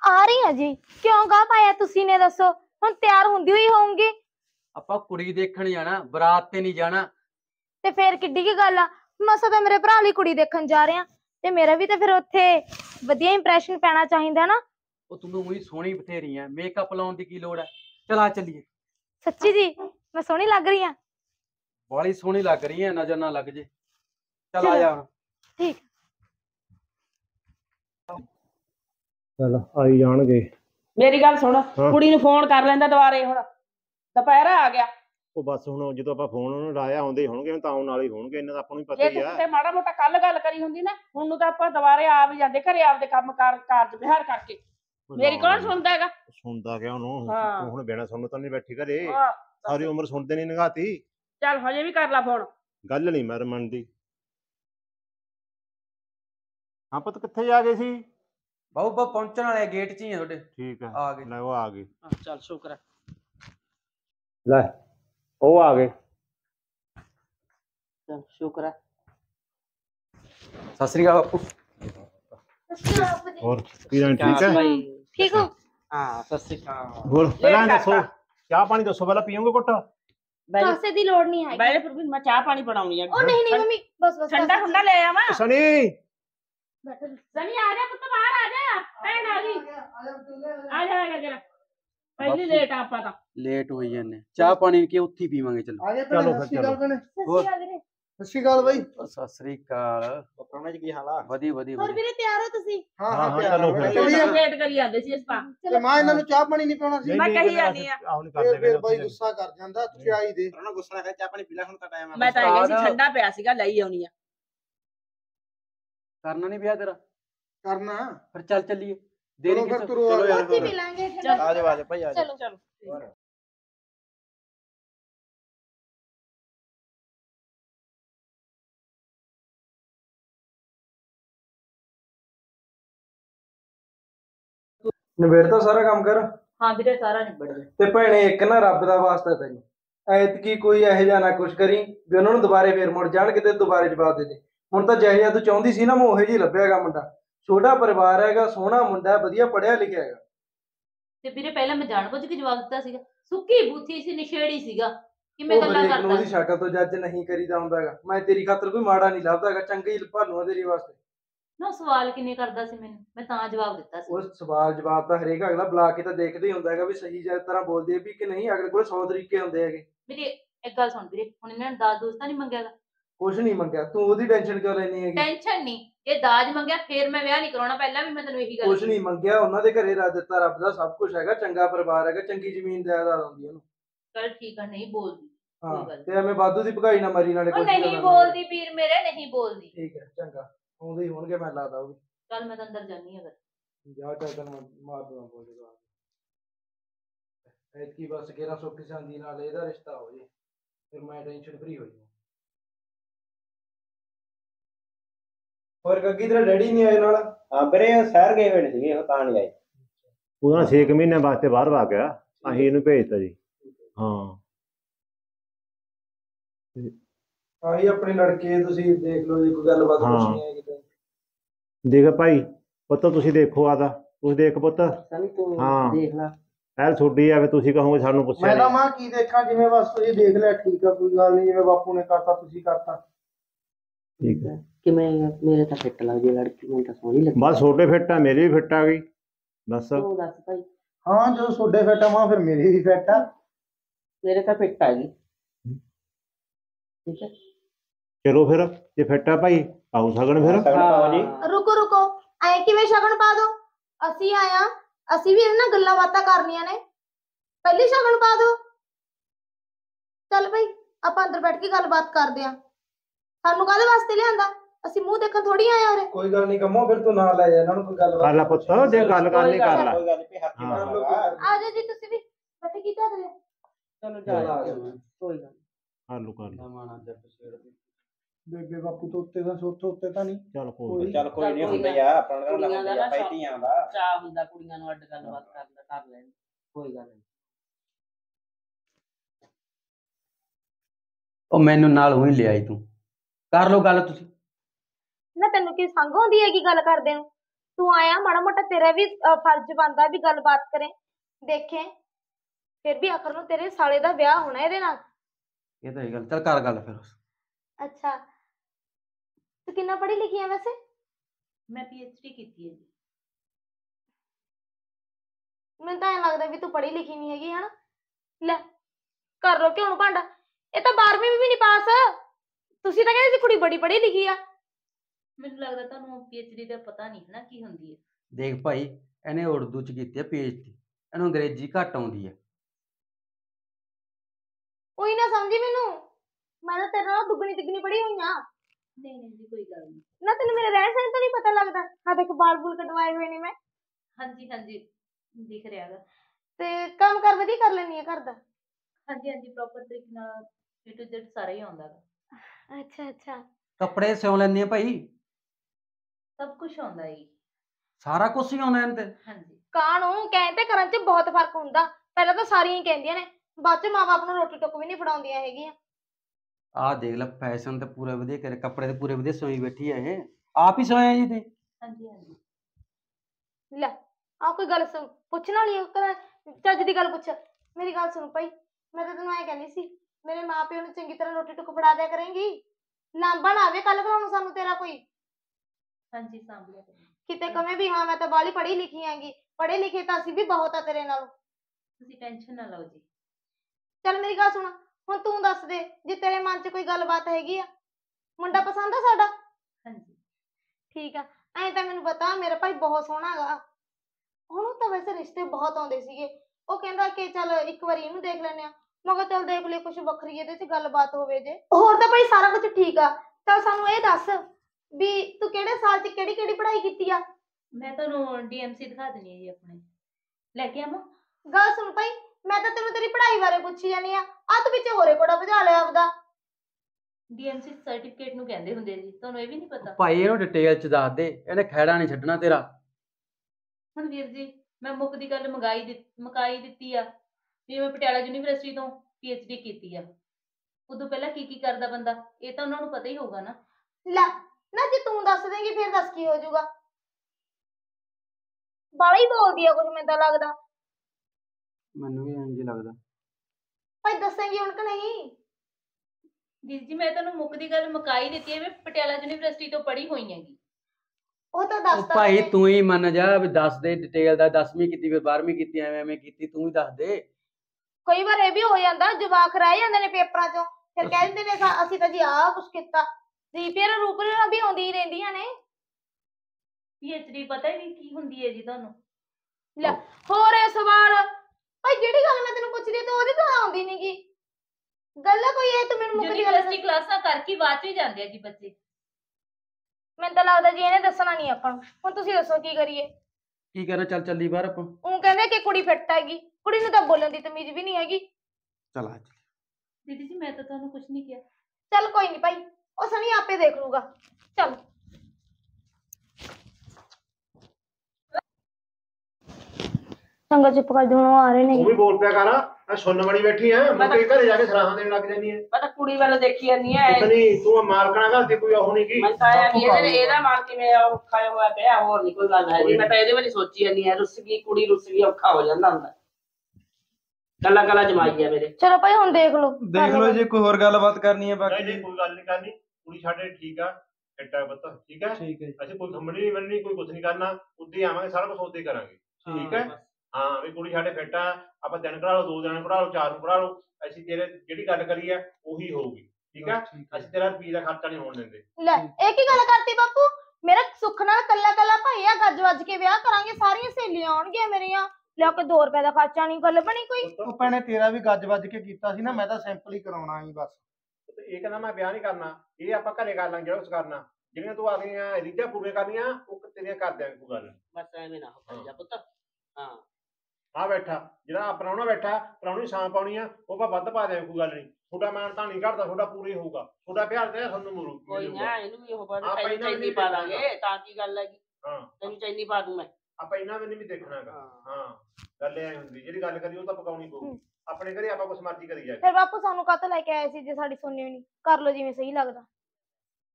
ਆ ਰਹੀ ਆ ਜੀ। ਕਿਉਂ ਗਾ ਪਾਇਆ ਤੁਸੀਂ ਨੇ ਦੱਸੋ? ਹੁਣ ਤਿਆਰ ਹੁੰਦੀ ਹੋਈ ਹੋਊਂਗੀ। ਆਪਾਂ ਕੁੜੀ ਦੇਖਣ ਜਾਣਾ ਬਰਾਤ ਤੇ ਨਹੀਂ ਜਾਣਾ। ਤੇ ਫੇਰ ਕਿੱਡੀ ਕੀ ਗੱਲ ਆ? ਮਸਾ ਤਾਂ ਮੇਰੇ ਭਰਾ ਲਈ ਕੁੜੀ ਦੇਖਣ ਜਾ ਰਹੇ। ਆ ਤੇ ਮੇਰਾ ਵੀ ਤਾਂ ਫਿਰ ਉੱਥੇ ਵਧੀਆ ਇੰਪ੍ਰੈਸ਼ਨ ਪੈਣਾ ਚਾਹੀਦਾ ਨਾ। ਉਹ ਤੂੰ ਉਹੀ ਸੋਹਣੀ ਬਥੇਰੀ ਆ। ਮੇਕਅਪ ਲਾਉਣ ਦੀ ਕੀ ਲੋੜ ਹੈ ਚਲਾ ਚੱਲੀਏ। ਸੱਚੀ ਜੀ ਮੈਂ ਸੋਹਣੀ ਲੱਗ ਰਹੀ ਆ। ਬਾਲੀ ਸੋਹਣੀ ਲੱਗ ਰਹੀ ਹੈ ਨਜ਼ਰ ਨਾ ਲੱਗ ਜੇ। ਚੱਲ ਆ ਜਾ ਹੁਣ। ਚਲ ਆਈ ਜਾਣਗੇ। ਮੇਰੀ ਗੱਲ ਸੁਣ। ਕੁੜੀ ਨੂੰ ਫੋਨ ਕਰ ਲੈਂਦਾ ਦੁਬਾਰੇ ਹੁਣ। ਦੁਪਹਿਰਾ ਆ ਗਿਆ। ਉਹ ਬਸ ਹੁਣ ਜਦੋਂ ਆਪਾਂ ਫੋਨ ਉਹਨੂੰ ਲਾਇਆ ਆਉਂਦੇ ਹੋਣਗੇ ਤਾਂ ਆਉਣ ਨਾਲ ਹੀ ਹੋਣਗੇ ਇਹਨਾਂ ਦਾ ਆਪਾਂ ਨੂੰ ਵੀ ਜੇ ਪਤਾ ਹੀ ਤੂੰ ਆ। ਕਿਤੇ ਮਾੜਾ ਮੋਟਾ ਕੱਲ ਗੱਲ ਕਰੀ ਹੁੰਦੀ ਨਾ ਹੁਣ ਨੂੰ ਤਾਂ ਆਪਾਂ ਦੁਬਾਰੇ ਆ ਵੀ ਜਾਂਦੇ ਘਰੇ ਆਪਦੇ ਕੰਮ ਕਾਰ ਕਾਰਜ ਵਿਹਾਰ ਕਰਕੇ। ਮੇਰੀ ਕੌਣ ਸੁਣਦਾ ਹੈਗਾ? ਸੁਣਦਾ ਗਿਆ ਉਹਨੂੰ? ਹਾਂ। ਤੂੰ ਹੁਣ ਬਿਨਾਂ ਸੁਣਨ ਤਾਂ ਨਹੀਂ ਬੈਠੀ ਘਰੇ। ਸਾਰੀ ਉਮਰ ਸੁਣਦੇ ਨਹੀਂ ਨਗਾਤੀ। ਚੱਲ ਹਜੇ ਵੀ ਕਰ ਲਾ ਫੋਨ ਗੱਲ ਨਹੀਂ ਮਰ ਮੰਨਦੀ। ਹਾਂ ਪੁੱਤ ਕਿੱਥੇ ਜਾ ਗਏ ਸੀ? ਬਾਬੂ ਬਾ ਪਹੁੰਚਣ ਵਾਲੇ ਗੇਟ 'ਚ ਹੀ ਆ ਤੁਹਾਡੇ। ਠੀਕ ਹੈ ਆ ਗਏ। ਲੈ ਉਹ ਆ ਗਏ। ਹਾਂ, ਚੱਲ ਸ਼ੁਕਰ ਹੈ ਲੈ ਉਹ ਆ ਗਏ। ਚੱਲ ਸ਼ੁਕਰ ਹੈ ਸਤਿ ਸ੍ਰੀ ਅਕਾਲ ਬਾਪੂ। ਹੋਰ ਕੀ ਜਾਨ ਠੀਕ ਹੈ? ਭਾਈ ਠੀਕ ਹੋ? ਹਾਂ ਸਤਿ ਸ੍ਰੀ ਅਕਾਲ। ਹੋਰ ਪਹਿਲਾਂ। ਦੱਸੋ ਚਾਹ ਪਾਣੀ ਦੱਸੋ ਪਹਿਲਾਂ ਪੀਓਗੇ ਬੈਠ ਕਾਸੇ ਦੀ ਲੋੜ ਨਹੀਂ ਬੈਠ ਫਿਰ ਵੀ ਮੈਂ ਚਾਹ ਪਾਣੀ ਬਣਾਉਣੀ ਆ। ਉਹ ਨਹੀਂ ਨਹੀਂ ਮੰਮੀ ਬਸ ਬਸ ਠੰਡਾ ਠੰਡਾ ਲੈ ਆਵਾਂ? ਜੀ। ਸਨੀ ਆ ਜਾ ਪੁੱਤ ਬਾਹਰ ਆ ਜਾ। ਭੈਣ ਆ ਗਈ। ਆ ਜਾ ਆ ਜਾ ਜਰਾ ਪਹਿਲੀ ਬਾਪੂ। ਲੇਟ ਆ ਆਪਾਂ ਤਾਂ। ਲੇਟ ਹੋਈ ਜਾਂਦੇ ਚਾਹ ਪਾਣੀ ਕਿ ਉੱਥੇ ਹੀ ਪੀਵਾਂਗੇ ਚਲੋ। ਆ ਚਲੋ ਫਿਰ, ਸਤਿ ਸ਼੍ਰੀ ਅਕਾਲ ਚਲੋ। ਭੈਣੇ। ਹੋਰ? ਵੀਰੇ। ਸਤਿ ਸ਼੍ਰੀ ਅਕਾਲ ਬਾਈ। ਸਤਿ ਸ੍ਰੀ ਅਕਾਲ। ਪ੍ਰਾਹੁਣਾ ਜੀ ਕੀ ਹਾਲ ਆ? ਵਧੀਆ ਵਧੀਆ ਹੋਰ ਵਧੀਆ। ਵੀਰੇ ਤਿਆਰ ਹੋ ਤੁਸੀਂ? ਹਾਂ ਹਾਂ, ਚਲੋ। ਚੱਲੀਏ। ਵੇਟ ਕਰੀ ਜਾਂਦੇ ਸੀ ਇਸ ਤਾਂ ਤੇ ਮਾਂ ਇਹਨਾਂ ਨੂੰ ਚਾਹ ਪਾਣੀ ਨਹੀਂ ਪਿਉਣਾ ਸੀ। ਮੈਂ ਕਹੀ ਜਾਂਦੀ ਆ। ਆਹ ਨਹੀਂ ਫੇਰ ਕਰਦੇ ਫੇਰ ਬਾਈ ਗੁੱਸਾ ਕਰ ਜਾਂਦਾ ਤੁਸੀਂ ਆਈ ਦੇ। ਪ੍ਰਾਹੁਣਾ ਗੁੱਸਾ ਨਾ ਕਰ ਚਾਹ ਪਾਣੀ ਪੀ ਲੈ ਹੁਣ ਤਾਂ ਟਾਈਮ ਆ। ਮੈਂ ਤਾਂ ਇਹ ਸੀ ਉਸਤਾਦ। ਠੰਡਾ ਪਿਆ ਸੀਗਾ ਲਈ ਆਉਣੀ ਆ। ਕਰਨਾ ਨਹੀਂ ਵਿਆਹ ਤੇਰਾ? ਕਰਨਾ। ਫਿਰ ਚੱਲ ਚੱਲੀਏ। ਦੇਰੀ ਚਲੋ ਫਿਰ ਕਿਸ ਤੁਰੋ ਚਲੋ ਯਾਰ। ਉੱਥੇ ਹੀ ਮਿਲਾਂਗੇ ਠੰਡਾ ਆ ਜਾਓ ਆ ਜਾਓ ਭਾਈ ਆ ਜਾਓ। ਚਲੋ। ਚਲੋ। ਨਿਬੇੜਤਾ ਸਾਰਾ ਕੰਮ ਕਰ। ਹਾਂ ਵੀਰੇ ਸਾਰਾ ਨਿਬੜ ਗਿਆ। ਤੇ ਭੈਣੇ ਇੱਕ ਨਾ ਰੱਬ ਦਾ ਵਾਸਤਾ ਤੈਨੂੰ। ਐਤਕੀ ਕੋਈ ਇਹੋ ਜਿਹਾ ਨਾ ਕੁਛ ਕਰੀ ਵੀ ਉਹਨਾਂ ਨੂੰ ਦੁਬਾਰੇ ਫੇਰ ਮੁੜ ਜਾਣ ਕਿਤੇ ਦੁਬਾਰੇ ਜਵਾਬ ਦੇ ਦੇ। ਹੁਣ ਤਾਂ ਜਿਹੋ ਜਿਹਾ ਤੂੰ ਚਾਹੁੰਦੀ ਸੀ ਨਾ ਮੈਂ ਉਹੋ ਜਿਹੀ ਲੱਭਿਆਗਾ ਮੁੰਡਾ। ਛੋਟਾ ਪਰਿਵਾਰ ਹੈਗਾ ਸੋਹਣਾ ਮੁੰਡਾ ਹੈ, ਵਧੀਆ ਪੜ੍ਹਿਆ ਲਿਖਿਆ ਹੈਗਾ। ਤੇ ਵੀਰੇ ਪਹਿਲਾਂ ਮੈਂ ਜਾਣਬੁੱਝ ਕੇ ਜਵਾਬ ਦਿੱਤਾ ਸੀਗਾ। ਸੁੱਕੀ ਬੂਥੀ ਸੀ ਨਿਸ਼ੇੜੀ ਸੀਗਾ। ਕਿਵੇਂ ਉਹ ਗੱਲਾਂ ਹਰੇਕ ਨੂੰ ਕਰਦਾ ਉਹਦੀ ਸ਼ਕਲ ਤੋਂ ਜੱਜ ਨਹੀਂ ਕਰੀਦਾ ਹੁੰਦਾਗਾ ਮੈਂ ਤੇਰੀ ਖਾਤਰ ਕੋਈ ਮਾੜਾ ਨਹੀਂ ਲੱਭਦਾਗਾ ਚੰਗਾ ਹੀ ਭਾਲੂਆ ਤੇਰੀ ਵਾਸਤੇ। ਨਾ ਉਹ ਸਵਾਲ ਕਿੰਨੇ ਕਰਦਾ ਸੀ ਮੈਨੂੰ? ਮੈਂ ਤਾਂ ਜਵਾਬ ਦਿੱਤਾ ਸੀ। ਉਹ ਸਵਾਲ ਜਵਾਬ ਤਾਂ ਹਰੇਕ ਅਗਲਾ ਬੁਲਾ ਕੇ ਤਾਂ ਦੇਖਦੇ ਹੀ ਹੁੰਦਾ ਹੈਗਾ ਵੀ ਸਹੀ ਜਿਹਾ ਤਰ੍ਹਾਂ ਬੋਲਦੇ ਆ ਵੀ ਕਿ ਨਹੀਂ ਅਗਲੇ ਕੋਲ 100 ਤਰੀਕੇ ਹੁੰਦੇ ਹੈਗੇ। ਵੀਰੇ ਇੱਕ ਗੱਲ ਸੁਣ ਵੀਰੇ ਹੁਣ ਇਹਨਾਂ ਨੇ ਦਾਜ ਦੋਸਤਾਂ ਨਹੀਂ ਮੰਗਿਆਗਾ। ਕੁਛ ਨਹੀਂ ਮੰਗਿਆ। ਤੂੰ ਉਹਦੀ ਟੈਨਸ਼ਨ ਕਿਉਂ ਲੈਣੀ ਹੈਗੀ? ਟੈਨਸ਼ਨ ਨਹੀਂ। ਇਹ ਦਾਜ ਮੰਗਿਆ ਫੇਰ ਮੈਂ ਵਿਆਹ ਨਹੀਂ ਕਰਾਉਣਾ। ਪਹਿਲਾਂ ਵੀ ਮੈਂ ਤੈਨੂੰ ਇਹੀ ਗੱਲ ਕੁਛ ਨਹੀਂ ਮੰਗਿਆ ਉਹਨਾਂ ਦੇ ਘਰੇ ਰੱਖ ਦਿੱਤਾ ਰੱਬ ਦਾ ਸਭ ਕੁਝ ਹੈਗਾ ਚੰਗਾ ਪਰਿਵਾਰ ਹੈਗਾ ਚੰਗੀ ਜ਼ਮੀਨ ਜਾਇਦਾਦ ਆਉਂਦੀ ਉਹਨੂੰ। ਚਲ ਠੀਕ ਆ ਨਹੀਂ ਬੋਲਦੀ। ਹਾਂ ਕੋਈ ਗੱਲ ਤੇ ਐਵੇਂ ਵਾਧੂ ਦੀ ਭਗਾਈ ਨਾ ਮਰੀ ਨਾਲੇ ਉਹ ਕੁਛ ਨਹੀਂ ਬੋਲਦੀ ਵੀਰ ਮੇਰੇ ਨਹੀਂ ਬੋਲਦੀ। ਠੀਕ ਹੈ ਚੰਗਾ। ਆਉਂਦੇ ਹੀ ਹੋਣਗੇ ਮੈਂ ਲਾਦਾ ਉਹ ਚੱਲ ਮੈਂ ਤਾਂ ਅੰਦਰ ਜਾਨੀ ਆ ਫਿਰ। ਜਾ ਚੱਲ ਤੈਨੂੰ ਮਾਰ ਦੂੰਗਾ ਬੋਲੇਗਾ ਐਤਕੀ ਬਸ ਕਿਹੜਾ ਸੁੱਖ ਸ਼ਾਂਤੀ ਨਾਲ ਇਹਦਾ ਰਿਸ਼ਤਾ ਹੋ ਜੇ। ਫਿਰ ਮੈਂ ਟੈਨਸ਼ਨ ਫਰੀ ਹੋ ਜਾਵਾਂ। ਹੋਰ ਗੱਗੀ ਤੇਰਾ ਡੈਡੀ ਨਹੀਂ ਆਏ ਨਾਲ? ਹਾਂ ਵੀਰੇ ਉਹ ਸ਼ਹਿਰ ਗਏ ਹੋਏ ਨੇ ਸੀਗੇ ਉਹ ਤਾਂ ਨਹੀਂ ਆਏ। ਉਹਦਾ 6 ਮਹੀਨੇ ਵਾਸਤੇ ਬਾਹਰ ਆ ਗਿਆ। ਅਸੀਂ ਇਹਨੂੰ ਭੇਜਤਾ ਜੀ। ਹਾਂ। ਆਹੀ ਆਪਣੇ ਲੜਕੇ ਤੁਸੀਂ ਦੇਖ ਲਓ ਜੇ ਕੋਈ ਗੱਲਬਾਤ ਹਾਂ। ਪੁੱਛਣੀ ਹੈ ਕਿਤੇ। ਦੇਖ ਭਾਈ ਪੁੱਤ ਤੁਸੀਂ ਦੇਖੋ ਆਦਾ। ਤੁਸੀਂ ਦੇਖ ਪੁੱਤ। ਸਨੀ ਤੂੰ ਹਾਂ। ਦੇਖ ਲੈ। ਐਲ ਛੋਡੀ ਆ ਵੀ ਤੁਸੀਂ ਕਹੋਗੇ ਸਾਨੂੰ ਪੁੱਛਿਆ ਮੈਂ ਤਾਂ ਨਹੀਂ ਮਾਂ ਕੀ ਦੇਖਾਂ ਜਿਵੇਂ ਬਸ ਤੁਸੀਂ ਦੇਖ ਲਿਆ ਠੀਕ ਆ ਕੋਈ ਗੱਲ ਨਹੀਂ ਜਿਵੇਂ ਬਾਪੂ ਨੇ ਕਰਤਾ ਤੁਸੀਂ ਕਰਤਾ। ਠੀਕ ਹੈ। ਕਿਵੇਂ ਮੇਰੇ ਤਾਂ ਫਿੱਟ ਲੱਗਦੀ ਹੈ ਲੜਕੀ ਮੈਨੂੰ ਤਾਂ ਸੋਹਣੀ ਲੱਗੀ। ਬਸ ਛੋਟੇ ਫਿੱਟ ਆ ਮੇਰੀ ਵੀ ਫਿੱਟ ਆ ਗਈ। ਬਸ। ਤੂੰ ਦੱਸ ਭਾਈ। ਹਾਂ ਜਦੋਂ ਤੁਹਾਡੇ ਫਿੱਟ ਆ ਮਾਂ ਫਿਰ ਮੇਰੀ ਵੀ ਫਿੱਟ ਆ। ਮੇਰੇ ਤਾਂ ਫਿੱਟ ਆ ਗਈ ਠੀਕ ਹੈ। ਚਲੋ ਫਿਰ ਜੇ ਫਿੱਟ ਆ ਭਾਈ ਆਓ ਸਗਣ ਫਿਰ। ਪਾਓ ਜੀ। ਰੁਕੋ ਰੁਕੋ। ਐ ਕਿਵੇਂ ਸ਼ਗਨ ਪਾ ਦੋ? ਅਸੀਂ ਆਇਆ ਅਸੀਂ ਵੀ ਇਹਨਾਂ ਨਾਲ ਗੱਲਾਂ ਬਾਤਾਂ ਕਰਨੀਆਂ ਨੇ। ਪਹਿਲੀ ਸ਼ਗਨ ਪਾ ਦੋ। ਚੱਲ ਬਈ ਆਪਾਂ ਅੰਦਰ ਬੈਠ ਕੇ ਗੱਲਬਾਤ ਕਰਦੇ ਆ। ਸਾਨੂੰ ਕਾਹਦੇ ਵਾਸਤੇ ਲਿਆਂਦਾ? ਅਸੀਂ ਮੂੰਹ ਦੇਖਣ ਥੋੜੀ ਆਏ ਉਰੇ। ਕੋਈ ਗੱਲ ਨਹੀਂ ਕੰਮੋ ਫਿਰ ਤੂੰ ਨਾਲ ਲੈ ਜਾ ਇਹਨਾਂ ਨੂੰ ਕੋਈ ਗੱਲਬਾਤ ਕਰ ਲੈ ਪੁੱਤ ਜੇ ਗੱਲ ਕਰਨੀ ਕਰ ਲੈ। ਕੋਈ ਗੱਲ ਨਹੀਂ ਹੱਥ ਹੀ। ਹਾਂ। ਮਾਰ ਲਗਾ ਆ ਜਾ ਜੀ ਤੁਸੀਂ ਵੀ ਬੈਠੇ ਕੀ ਕਰ ਰਹੇ ਹੋ? ਚਲੋ ਜਾ ਆ ਜਾ। ਕੋਈ ਗੱਲ। ਕਰ ਲਓ ਕਰ ਲਓ। ਨਵਾਂ ਜੱਟ ਛੇੜ ਦੇ ਬੇਬੇ ਬਾਪੂ ਤੋਂ ਉੱਤੇ ਦਾ ਸੋਥੋਂ ਉੱਤੇ ਤਾਂ ਨਹੀਂ। ਚਲ ਕੋਈ। ਚੱਲ ਕੋਈ ਨਹੀਂ ਹੁੰਦਾ ਗੱਲ ਯਾਰ ਆਪਣਾ ਦਾ ਹੁੰਦਾ। ਧੀਆਂ ਦਾ। ਚਾਹ ਹੁੰਦਾ ਕੁੜੀਆਂ ਨੂੰ ਅੱਡ ਗੱਲਬਾਤ ਕਰ ਲੈ ਕਰ ਲੈਣ ਕੋਈ ਗੱਲ ਨਹੀਂ ਉਹ ਮੈਨੂੰ ਨਾਲ ਉਹੀ ਲਿਆਈ ਤੂੰ। ਕਰ ਲਓ ਗੱਲ ਤੁਸੀਂ। ਨਾ ਤੈਨੂੰ ਕੀ ਸੰਗ ਹੁੰਦੀ ਹੈਗੀ ਗੱਲ ਕਰਦੇ ਨੂੰ? ਤੂੰ ਆਇਆ ਮਾੜਾ ਮੋਟਾ ਤੇਰਾ ਵੀ ਫਰਜ਼ ਬਣਦਾ ਵੀ ਗੱਲਬਾਤ ਕਰੇ। ਦੇਖੇ ਫਿਰ ਵੀ ਆਖਰ ਨੂੰ ਤੇਰੇ ਸਾਲੇ ਦਾ ਵਿਆਹ ਹੋਣਾ ਇਹਦੇ ਨਾਲ। ਇਹ ਤਾਂ ਇਹ ਗੱਲ ਚੱਲ ਕਰ ਗੱਲ ਫਿਰ। ਅੱਛਾ। ਤੂੰ ਕਿੰਨਾ ਪੜ੍ਹੀ ਲਿਖੀ ਆ ਵੈਸੇ? ਮੈਂ ਪੀਐਚਡੀ ਕੀਤੀ ਹੈ ਜੀ। ਮੈਨੂੰ ਤਾਂ ਐਂ ਲੱਗਦਾ ਵੀ ਤੂੰ ਪੜ੍ਹੀ ਲਿਖੀ ਨਹੀਂ ਹੈਗੀ ਹਨਾ? ਲੈ ਕਰ ਲੋ ਕਿਉਂ ਭਾਂਡਾ। ਇਹ ਤਾਂ 12ਵੀਂ ਵੀ ਨਹੀਂ ਪਾਸ। ਤੁਸੀਂ ਤਾਂ ਕਹਿੰਦੇ ਸੀ ਕੁੜੀ ਬੜੀ ਪੜ੍ਹੀ ਲਿਖੀ ਆ। ਮੈਨੂੰ ਲੱਗਦਾ ਤੁਹਾਨੂੰ ਪੀਐਚਡੀ ਦਾ ਪਤਾ ਨਹੀਂ ਹੈ ਨਾ ਕੀ ਹੁੰਦੀ ਹੈ। ਦੇਖ ਭਾਈ ਇਹਨੇ ਉਰਦੂ ਚ ਕੀਤੀ ਹੈ ਪੀਐਚਡੀ ਇਹਨੂੰ ਅੰਗਰੇਜ਼ੀ ਘੱਟ ਆਉਂਦੀ ਹੈ। ਉਹੀ ਨਾ ਸਮਝੀ ਮੈਨੂੰ ਮੈਂ ਤਾਂ ਤੇਰੇ ਨਾਲ ਦੁੱਗਣੀ ਤਿੱਗਣੀ ਪੜ੍ਹੀ ਹੋਈ ਆ ਨਹੀਂ ਨਹੀਂ ਜੀ ਕੋਈ ਗੱਲ ਨਹੀਂ। ਨਾ ਤੈਨੂੰ ਮੇਰੇ ਰਹਿਣ ਸਹਿਣ ਤੋਂ ਨਹੀਂ ਪਤਾ ਲੱਗਦਾ ਹਾਂ ਦੇਖ ਬਾਲ ਬੂਲ ਕਟਵਾਏ ਹੋਏ ਨੇ ਮੈਂ। ਹਾਂਜੀ ਹਾਂਜੀ ਦਿਖ ਰਿਹਾ ਹੈਗਾ। ਤੇ ਕੰਮ ਕਰ ਵਧੀਆ ਕਰ ਲੈਣੀ ਆ ਘਰ ਦਾ? ਹਾਂਜੀ ਹਾਂਜੀ ਪ੍ਰੋਪਰ ਤਰੀਕੇ ਨਾਲ A to Z ਸਾਰਾ ਹੀ ਆਉਂਦਾ ਹੈਗਾ। ਅੱਛਾ ਅੱਛਾ। ਕੱਪੜੇ ਸਿਉਂ ਲੈਂਦੀ ਆ ਭਾਈ। ਸਭ ਕੁਝ ਆਉਂਦਾ ਹੈ ਜੀ। ਸਾਰਾ ਕੁਝ ਹੀ ਆਉਂਦਾ ਇਹਨੂੰ ਤੇ? ਹਾਂਜੀ। ਕਾਹਨੂੰ? ਕਹਿਣ ਤੇ ਕਰਨ ਚ ਬਹੁਤ ਫ਼ਰਕ ਹੁੰਦਾ। ਪਹਿਲਾਂ ਤਾਂ ਸਾਰੀਆਂ ਹੀ ਕਹਿੰਦੀਆਂ ਨੇ। ਬਾਅਦ ਚ ਮਾਂ-ਬਾਪ ਨੂੰ ਰੋਟੀ ਟੁੱਕ ਵੀ ਨਹੀਂ ਫੜਾਉਂਦੀਆਂ ਹੈਗੀਆਂ। ਆਹ ਦੇਖ ਲੈ ਫੈਸ਼ਨ ਤੇ ਪੂਰਾ ਵਧੀਆ ਕਰੇ ਕੱਪੜੇ ਤੇ ਪੂਰੇ ਵਧੀਆ ਸਿਉਈ ਬੈਠੀ ਹੈ ਇਹ। ਆਪ ਹੀ ਸਿਉਇਆ ਜੀ ਤੇ ਹਾਂਜੀ ਹਾਂਜੀ। ਲੈ ਆ ਕੋਈ ਗੱਲ ਸੁਣ। ਪੁੱਛਣ ਵਾਲੀ ਆ, ਕਰ? ਚੱਜ ਦੀ ਗੱਲ ਪੁੱਛ। ਮੇਰੀ ਗੱਲ ਸੁਣ ਭਾਈ। ਮੈਂ ਤਾਂ ਤੈਨੂੰ ਐ ਕਹਿੰਦੀ ਸੀ ਮੇਰੇ ਮਾਪਿਓ ਨੂੰ ਚੰਗੀ ਤਰ੍ਹਾਂ ਰੋਟੀ ਟੁੱਕ ਫੜਾ ਦਿਆ ਕਰੇਂਗੀ। ਲਾਂਬਾ ਨਾ ਆਵੇ ਕੱਲ ਨੂੰ ਸਾਨੂੰ ਤੇਰਾ ਕੋਈ। ਹਾਂਜੀ ਸਾਂਭ ਲਿਆ। ਕਿਤੇ ਕਵੇਂ ਵੀ ਹਾਂ ਮੈਂ ਤਾਂ ਬਾਲੀ ਪੜ੍ਹੀ ਲਿਖੀ ਆਂਗੀ ਪੜ੍ਹੇ ਲਿਖੇ ਤਾਂ ਅਸੀਂ ਵੀ ਬਹੁਤ ਆ ਤੇਰੇ ਨਾਲ। ਤੁਸੀਂ ਟੈਨਸ਼ਨ ਨਾ ਲਓ ਜੀ। ਚੱਲ ਮੇਰੀ ਗੱਲ ਸੁਣ ਹੁਣ ਤੂੰ ਦੱਸ ਦੇ ਜੇ ਤੇਰੇ ਮਨ 'ਚ ਕੋਈ ਗੱਲਬਾਤ ਹੈਗੀ ਆ। ਮੁੰਡਾ ਪਸੰਦ ਆ ਸਾਡਾ? ਹਾਂਜੀ। ਠੀਕ ਆ ਐਂ ਤਾਂ ਮੈਨੂੰ ਪਤਾ ਮੇਰਾ ਭਾਈ ਬਹੁਤ ਸੋਹਣਾ ਗਾ। ਉਹਨੂੰ ਤਾਂ ਵੈਸੇ ਰਿਸ਼ਤੇ ਬਹੁਤ ਆਉਂਦੇ ਸੀਗੇ। ਉਹ ਕਹਿੰਦਾ ਕਿ ਚੱਲ ਇੱਕ ਵਾਰੀ ਇਹਨੂੰ ਦੇਖ ਲੈਨੇ ਆ। ਮੈਂ ਕਿਹਾ ਚੱਲ ਦੇਖ ਲੈ ਕੁਝ ਵੱਖਰੀ ਇਹਦੇ 'ਚ ਗੱਲਬਾਤ ਹੋਵੇ ਜੇ। ਹੋਰ ਤਾਂ ਭਾਈ ਸਾਰਾ ਕੁਝ ਠੀਕ ਆ। ਚੱਲ ਸਾਨੂੰ ਇਹ ਦੱਸ ਵੀ ਤੂੰ ਕਿਹੜੇ ਸਾਲ 'ਚ ਕਿਹੜੀ ਕਿਹੜੀ ਪੜ੍ਹਾਈ ਕੀਤੀ ਆ? ਮੈਂ ਤੁਹਾਨੂੰ ਡੀਐਮਸੀ ਦਿਖਾ ਦਿੰਨੀ ਹੈ ਜੀ ਆਪਣੇ। ਲੈ ਕੇ ਆਵਾਂ? ਗੱਲ ਸੁਣ ਭਾਈ ਮੈਂ ਤਾਂ ਤੈਨੂੰ ਤੇਰੀ ਪੜ੍ਹਾਈ ਬਾਰੇ ਪੁੱਛੀ ਜਾਨੀ ਆ ਆ ਤੂੰ ਵਿੱਚ ਹੋਰੇ ਕੋੜਾ ਭਜਾ ਲਿਆ ਆਪਦਾ। ਡੀਐਮਸੀ ਸਰਟੀਫਿਕੇਟ ਨੂੰ ਕਹਿੰਦੇ ਹੁੰਦੇ ਜੀ ਤੁਹਾਨੂੰ ਇਹ ਵੀ ਨਹੀਂ ਪਤਾ। ਭਾਈ ਇਹਨੂੰ ਡਿਟੇਲ ਚ ਦੱਸ ਦੇ ਇਹਨੇ ਖੈੜਾ ਨਹੀਂ ਛੱਡਣਾ ਤੇਰਾ। ਹੁਣ ਵੀਰ ਜੀ ਮੈਂ ਮੁੱਕ ਦੀ ਗੱਲ ਮੰਗਾਈ ਦਿੱਤ- ਮੁਕਾਈ ਦਿੱਤੀ ਆ। ਵੀ ਮੈਂ ਪਟਿਆਲਾ ਯੂਨੀਵਰਸਿਟੀ ਤੋਂ ਪੀਐਚਡੀ ਕੀਤੀ ਆ। ਉਦੋਂ ਪਹਿਲਾਂ ਕੀ ਕੀ ਕਰਦਾ ਬੰਦਾ ਇਹ ਤਾਂ ਉਹਨਾਂ ਨੂੰ ਪਤਾ ਹੀ ਹੋਊਗਾ ਨਾ। ਲੈ ਨਾ ਜੇ ਤੂੰ ਦੱਸ ਦੇਂਗੀ ਫਿਰ ਦੱਸ ਕੀ ਹੋ ਜਾਊਗਾ ਬਾਲਾ ਹੀ ਬੋਲਦੀ ਆ ਕੁਝ ਮੈਨੂੰ ਤਾਂ ਲੱਗਦਾ। ਮੈਨੂੰ ਵੀ ਇੰਜ ਹੀ ਲੱਗਦਾ। ਭਾਈ ਦੱਸੇਂਗੀ ਹੁਣ ਕਿ ਨਹੀਂ? ਜੀ ਮੈਂ ਤੁਹਾਨੂੰ ਮੁੱਕ ਦੀ ਗੱਲ ਮੁਕਾਈ ਦਿੱਤੀ ਹੈ ਮੈਂ ਪਟਿਆਲਾ ਯੂਨੀਵਰਸਿਟੀ ਤੋਂ ਪੜ੍ਹੀ ਹੋਈ ਹੈਗੀ। ਉਹ ਤਾਂ ਉਹ ਦੱਸਦਾ ਭਾਈ ਤੂੰ ਹੀ ਮੰਨ ਜਾ ਵੀ ਦੱਸ ਦੇ ਡਿਟੇਲ ਦਾ 10ਵੀਂ ਕੀਤੀ ਫਿਰ 12ਵੀਂ ਕੀਤੀ ਐਵੇਂ ਐਵੇਂ ਕੀਤੀ ਤੂੰ ਹੀ ਦੱਸ ਦੇ। ਕਈ ਵਾਰ ਇਹ ਵੀ ਹੋ ਜਾਂਦਾ ਜਵਾਕ ਰਹਿ ਜਾਂਦੇ ਨੇ ਪੇਪਰਾਂ ਚੋਂ ਫਿਰ ਕਹਿ ਦਿੰਦੇ ਨੇ ਸਾ- ਅਸੀਂ ਤਾਂ ਜੀ ਆਹ ਕੁਛ ਕੀਤਾ। ਰੀਪੇਅਰ ਰੂਪਰ ਵੀ ਆਉਂਦੀ ਹੀ ਰਹਿੰਦੀਆਂ ਨੇ। ਪੀਐਚਡੀ ਪਤਾ ਹੀ ਨਹੀਂ ਕੀ ਹੁੰਦੀ ਹੈ ਜੀ ਤੁਹਾਨੂੰ। ਲੈ ਹੋਰ ਇਹ ਸਵਾਲ ਭਾਈ ਜਿਹੜੀ ਗੱਲ ਮੈਂ ਤੈਨੂੰ ਪੁੱਛਦੀ ਤੂੰ ਉਹਦੀ ਤਾਂ ਆਉਂਦੀ ਨਹੀਂਗੀ ਗੱਲ ਆ ਕੋਈ ਇਹ ਤੂੰ ਮੈਨੂੰ ਮੁੱਕ ਦੀ ਗੱਲ ਯੂਨੀਵਰਸਿਟੀ ਕਲਾਸਾਂ ਕਰਕੇ ਬਾਅਦ ਚ ਜਾਂਦੇ ਆ ਜੀ ਬੱਚੇ। ਮੈਨੂੰ ਤਾਂ ਲੱਗਦਾ ਜੀ ਇਹਨੇ ਦੱਸਣਾ ਨਹੀਂ ਆਪਾਂ ਨੂੰ। ਹੁਣ ਤੁਸੀਂ ਦੱਸੋ ਕੀ ਕਰੀਏ। ਕੀ ਕਰਨਾ ਚੱਲ ਚੱਲੀ ਬਾਹਰ ਆਪਾਂ। ਉਹ ਕਹਿੰਦੇ ਕਿ ਕੁੜੀ ਫਿੱਟ ਹੈਗੀ ਕੁੜੀ ਨੂੰ ਤਾਂ ਬੋਲਣ ਦੀ ਤਮੀਜ਼ ਵੀ ਨਹੀਂ ਹੈਗੀ। ਚੱਲ ਆ ਚੱਲ। ਦੀਦੀ ਜੀ ਮੈਂ ਤਾਂ ਤੁਹਾਨੂੰ ਕੁਝ ਨਹੀਂ ਕਿਹਾ। ਚੱਲ ਕੋਈ ਨਹੀਂ ਭਾਈ ਉਹ ਸਣੀ ਆਪੇ ਦੇਖ ਲੂਗਾ ਚੱਲ ਚੰਗਾ ਚੁੱਪ ਕਰ ਹੁਣ ਆ ਰਹੇ ਤੂੰ ਵੀ ਬੋਲ ਪਿਆ ਕਰ ਆ ਸੁਣਨ ਵਾਲੀ ਬੈਠੀ ਆ ਮੈਂ ਤੇ ਘਰੇ ਜਾ ਕੇ ਸਰਾਹਾਂ ਦੇਣ ਲੱਗ ਜਾਨੀ ਹੈ ਮੈਂ ਤਾਂ ਕੁੜੀ ਵੱਲ ਦੇਖੀ ਜਾਂਦੀ ਐ ਪਤਾ ਨਹੀਂ ਤੂੰ ਮਾਲਕਣਾ ਘਰ ਦੀ ਕੋਈ ਉਹ ਨਹੀਂ ਕੀ ਮੈਂ ਤਾਂ ਆਇਆ ਕਿ ਇਹਦੇ ਇਹਦਾ ਮਾਰ ਕਿਵੇਂ ਔਖਾ ਜਿਹਾ ਹੋਇਆ ਪਿਆ ਹੋਰ ਨਹੀਂ ਕੋਈ ਗੱਲ ਹੈ ਜੀ ਮੈਂ ਤਾਂ ਇਹਦੇ ਬਾਰੇ ਸੋਚੀ ਜਾਂਦੀ ਐ ਰੁੱਸ ਗਈ ਕੁੜੀ ਰੁੱਸ ਗਈ ਔਖਾ ਹੋ ਜਾਂਦਾ ਹੁੰਦਾ ਕੱਲਾ ਕੱਲਾ ਜਮਾਈ ਆ ਮੇਰੇ ਚਲੋ ਭਾਈ ਹੁਣ ਦੇਖ ਲਓ ਦੇਖ ਲਓ ਜੇ ਕੋਈ ਹੋਰ ਗੱਲਬਾਤ ਕਰਨੀ ਹੈ ਨਹੀਂ ਬਾਕੀ ਨਹੀਂ ਕੋਈ ਗੱਲ ਨਹੀਂ ਕਰਨੀ ਕੁੜੀ ਸਾਡੇ ਠੀਕ ਆ ਫਿੱਟ ਆ ਬੱਤਾ ਠੀਕ ਹੈ ਠੀਕ ਹੈ ਜੀ, ਅਸੀਂ ਕੋਈ ਖੰਮਣੀ ਨਹੀਂ ਮੰਨਣੀ ਕੋਈ ਕੁਝ ਨਹੀਂ ਕਰਨਾ ਉੱਦੇ ਆਵਾਂਗੇ ਸਾਰਾ ਕੁਝ ਉੱਦੇ ਕਰਾਂਗੇ। ਠੀਕ ਹੈ ਹਾਂ ਵੀ ਕੁੜੀ ਸਾਡੇ ਫਿੱਟ ਆ ਆਪਾਂ ਦਿਨ ਲਓ ਦੋ ਦਿਨ ਕਢਾ ਲਓ ਚਾਰ ਨੂੰ ਲਓ ਅਸੀਂ ਤੇਰੇ ਜਿਹੜੀ ਗੱਲ ਕਰੀ ਆ ਉਹੀ ਹੋਊਗੀ। ਠੀਕ ਹੈ ਅਸੀਂ ਤੇਰਾ ਰੁਪਈਏ ਦਾ ਖਰਚਾ ਨਹੀਂ ਹੋਣ ਦਿੰਦੇ। ਲੈ ਇਹ ਕੀ ਗੱਲ ਕਰਤੀ ਬਾਪੂ? ਮੇਰਾ ਸੁੱਖ ਨਾਲ ਕੱਲਾ ਕੱਲਾ ਭਾਈ ਆ ਗੱਜ ਵੱਜ ਕੇ ਵਿਆਹ ਕਰਾਂਗੇ ਸਾਰੀਆਂ ਸਹੇਲੀਆਂ ਆਉਣਗੀਆਂ ਮੇਰੀਆਂ। ਲਿਆ ਕੇ 2 ਰੁਪਏ ਦਾ ਖਰਚਾ ਨਹੀਂ ਗੱਲ ਬਣੀ ਕੋਈ? ਉਹ ਭੈਣੇ ਤੇਰਾ ਵੀ ਗੱਜ ਵੱਜ ਕੇ ਕੀਤਾ ਸੀ ਨਾ ਮੈਂ ਤਾਂ ਸਿੰਪਲ ਹੀ ਕਰਾਉਣਾ ਸੀ ਬਸ। ਇਹ ਕਹਿੰਦਾ ਮੈਂ ਵਿਆਹ ਨਹੀਂ ਕਰਨਾ ਇਹ ਆਪਾਂ ਘਰੇ ਕਰ ਲਾਂਗੇ ਜਿਹੜਾ ਕੁਛ ਕਰਨਾ। ਜਿਹੜੀਆਂ ਤੂੰ ਆਖਦੀਆਂ ਰੀਝਾਂ ਪੂਰੀਆਂ ਕਰਨੀਆਂ ਉਹ ਤੇਰੀਆਂ ਕਰ ਦਿਆਂਗੇ ਕੋਈ ਗੱਲ ਨੀ। ਬਸ ਐਵੇਂ ਨਾ ਹੋ ਜਾ ਪੁੱਤ। ਹਾਂ। ਆ ਬੈਠਾ ਜਿਹੜਾ ਪ੍ਰਾਹੁਣਾ ਬੈਠਾ ਪ੍ਰਾਹੁਣੀ ਸਾਂ ਪਾਉਣੀ ਆ ਉਹ ਆਪਾਂ ਵੱਧ ਪਾ ਦਿਆਂਗੇ ਕੋਈ ਗੱਲ ਨਹੀਂ। ਤੁਹਾਡਾ ਮਾਨ ਤਾਂ ਨਹੀਂ ਘਟਦਾ ਤੁਹਾਡਾ ਪੂਰੀ ਹੋਊਗਾ। ਤੁਹਾਡਾ ਪਿਆਰ ਤੇ ਤੁਹਾਨੂੰ ਮਰੂ ਕੋਈ ਨਾ ਇਹਨੂੰ ਵੀ ਉਹ ਬਾਅਦ ਹਾਂ, ਪਹਿਲਾਂ ਵੀ ਚੈਨੀ ਪਾ ਦਾਂਗੇ ਤਾਂ ਕੀ ਗੱਲ ਹੈਗੀ? ਹਾਂ। ਤੈਨੂੰ ਚੈਨੀ ਪਾ ਦੂੰ ਮੈਂ। ਆਪਾਂ ਇਹਨਾਂ ਵੀ ਨਹੀਂ ਦੇਖਣਾਗਾ ਹਾਂ। ਗੱਲ ਐ ਹੁੰਦੀ ਜਿਹੜੀ ਗੱਲ ਕਰੀ ਉਹ ਤਾਂ ਪਕਾਉਣੀ ਪਊ। ਆਪਣੇ ਘਰੇ ਆਪਾਂ ਕੁਛ ਮਰਜ਼ੀ ਕਰੀ ਜਾਏ ਫਿਰ ਬਾਪੂ ਸਾਨੂੰ ਕੱਤ ਲੈ ਕੇ ਆਏ ਸੀ ਜੇ ਸਾਡੀ ਸੁਣਨੀ ਹੋਣੀ ਕਰ ਲਓ ਜਿਵੇਂ ਸਹੀ ਲੱਗਦਾ।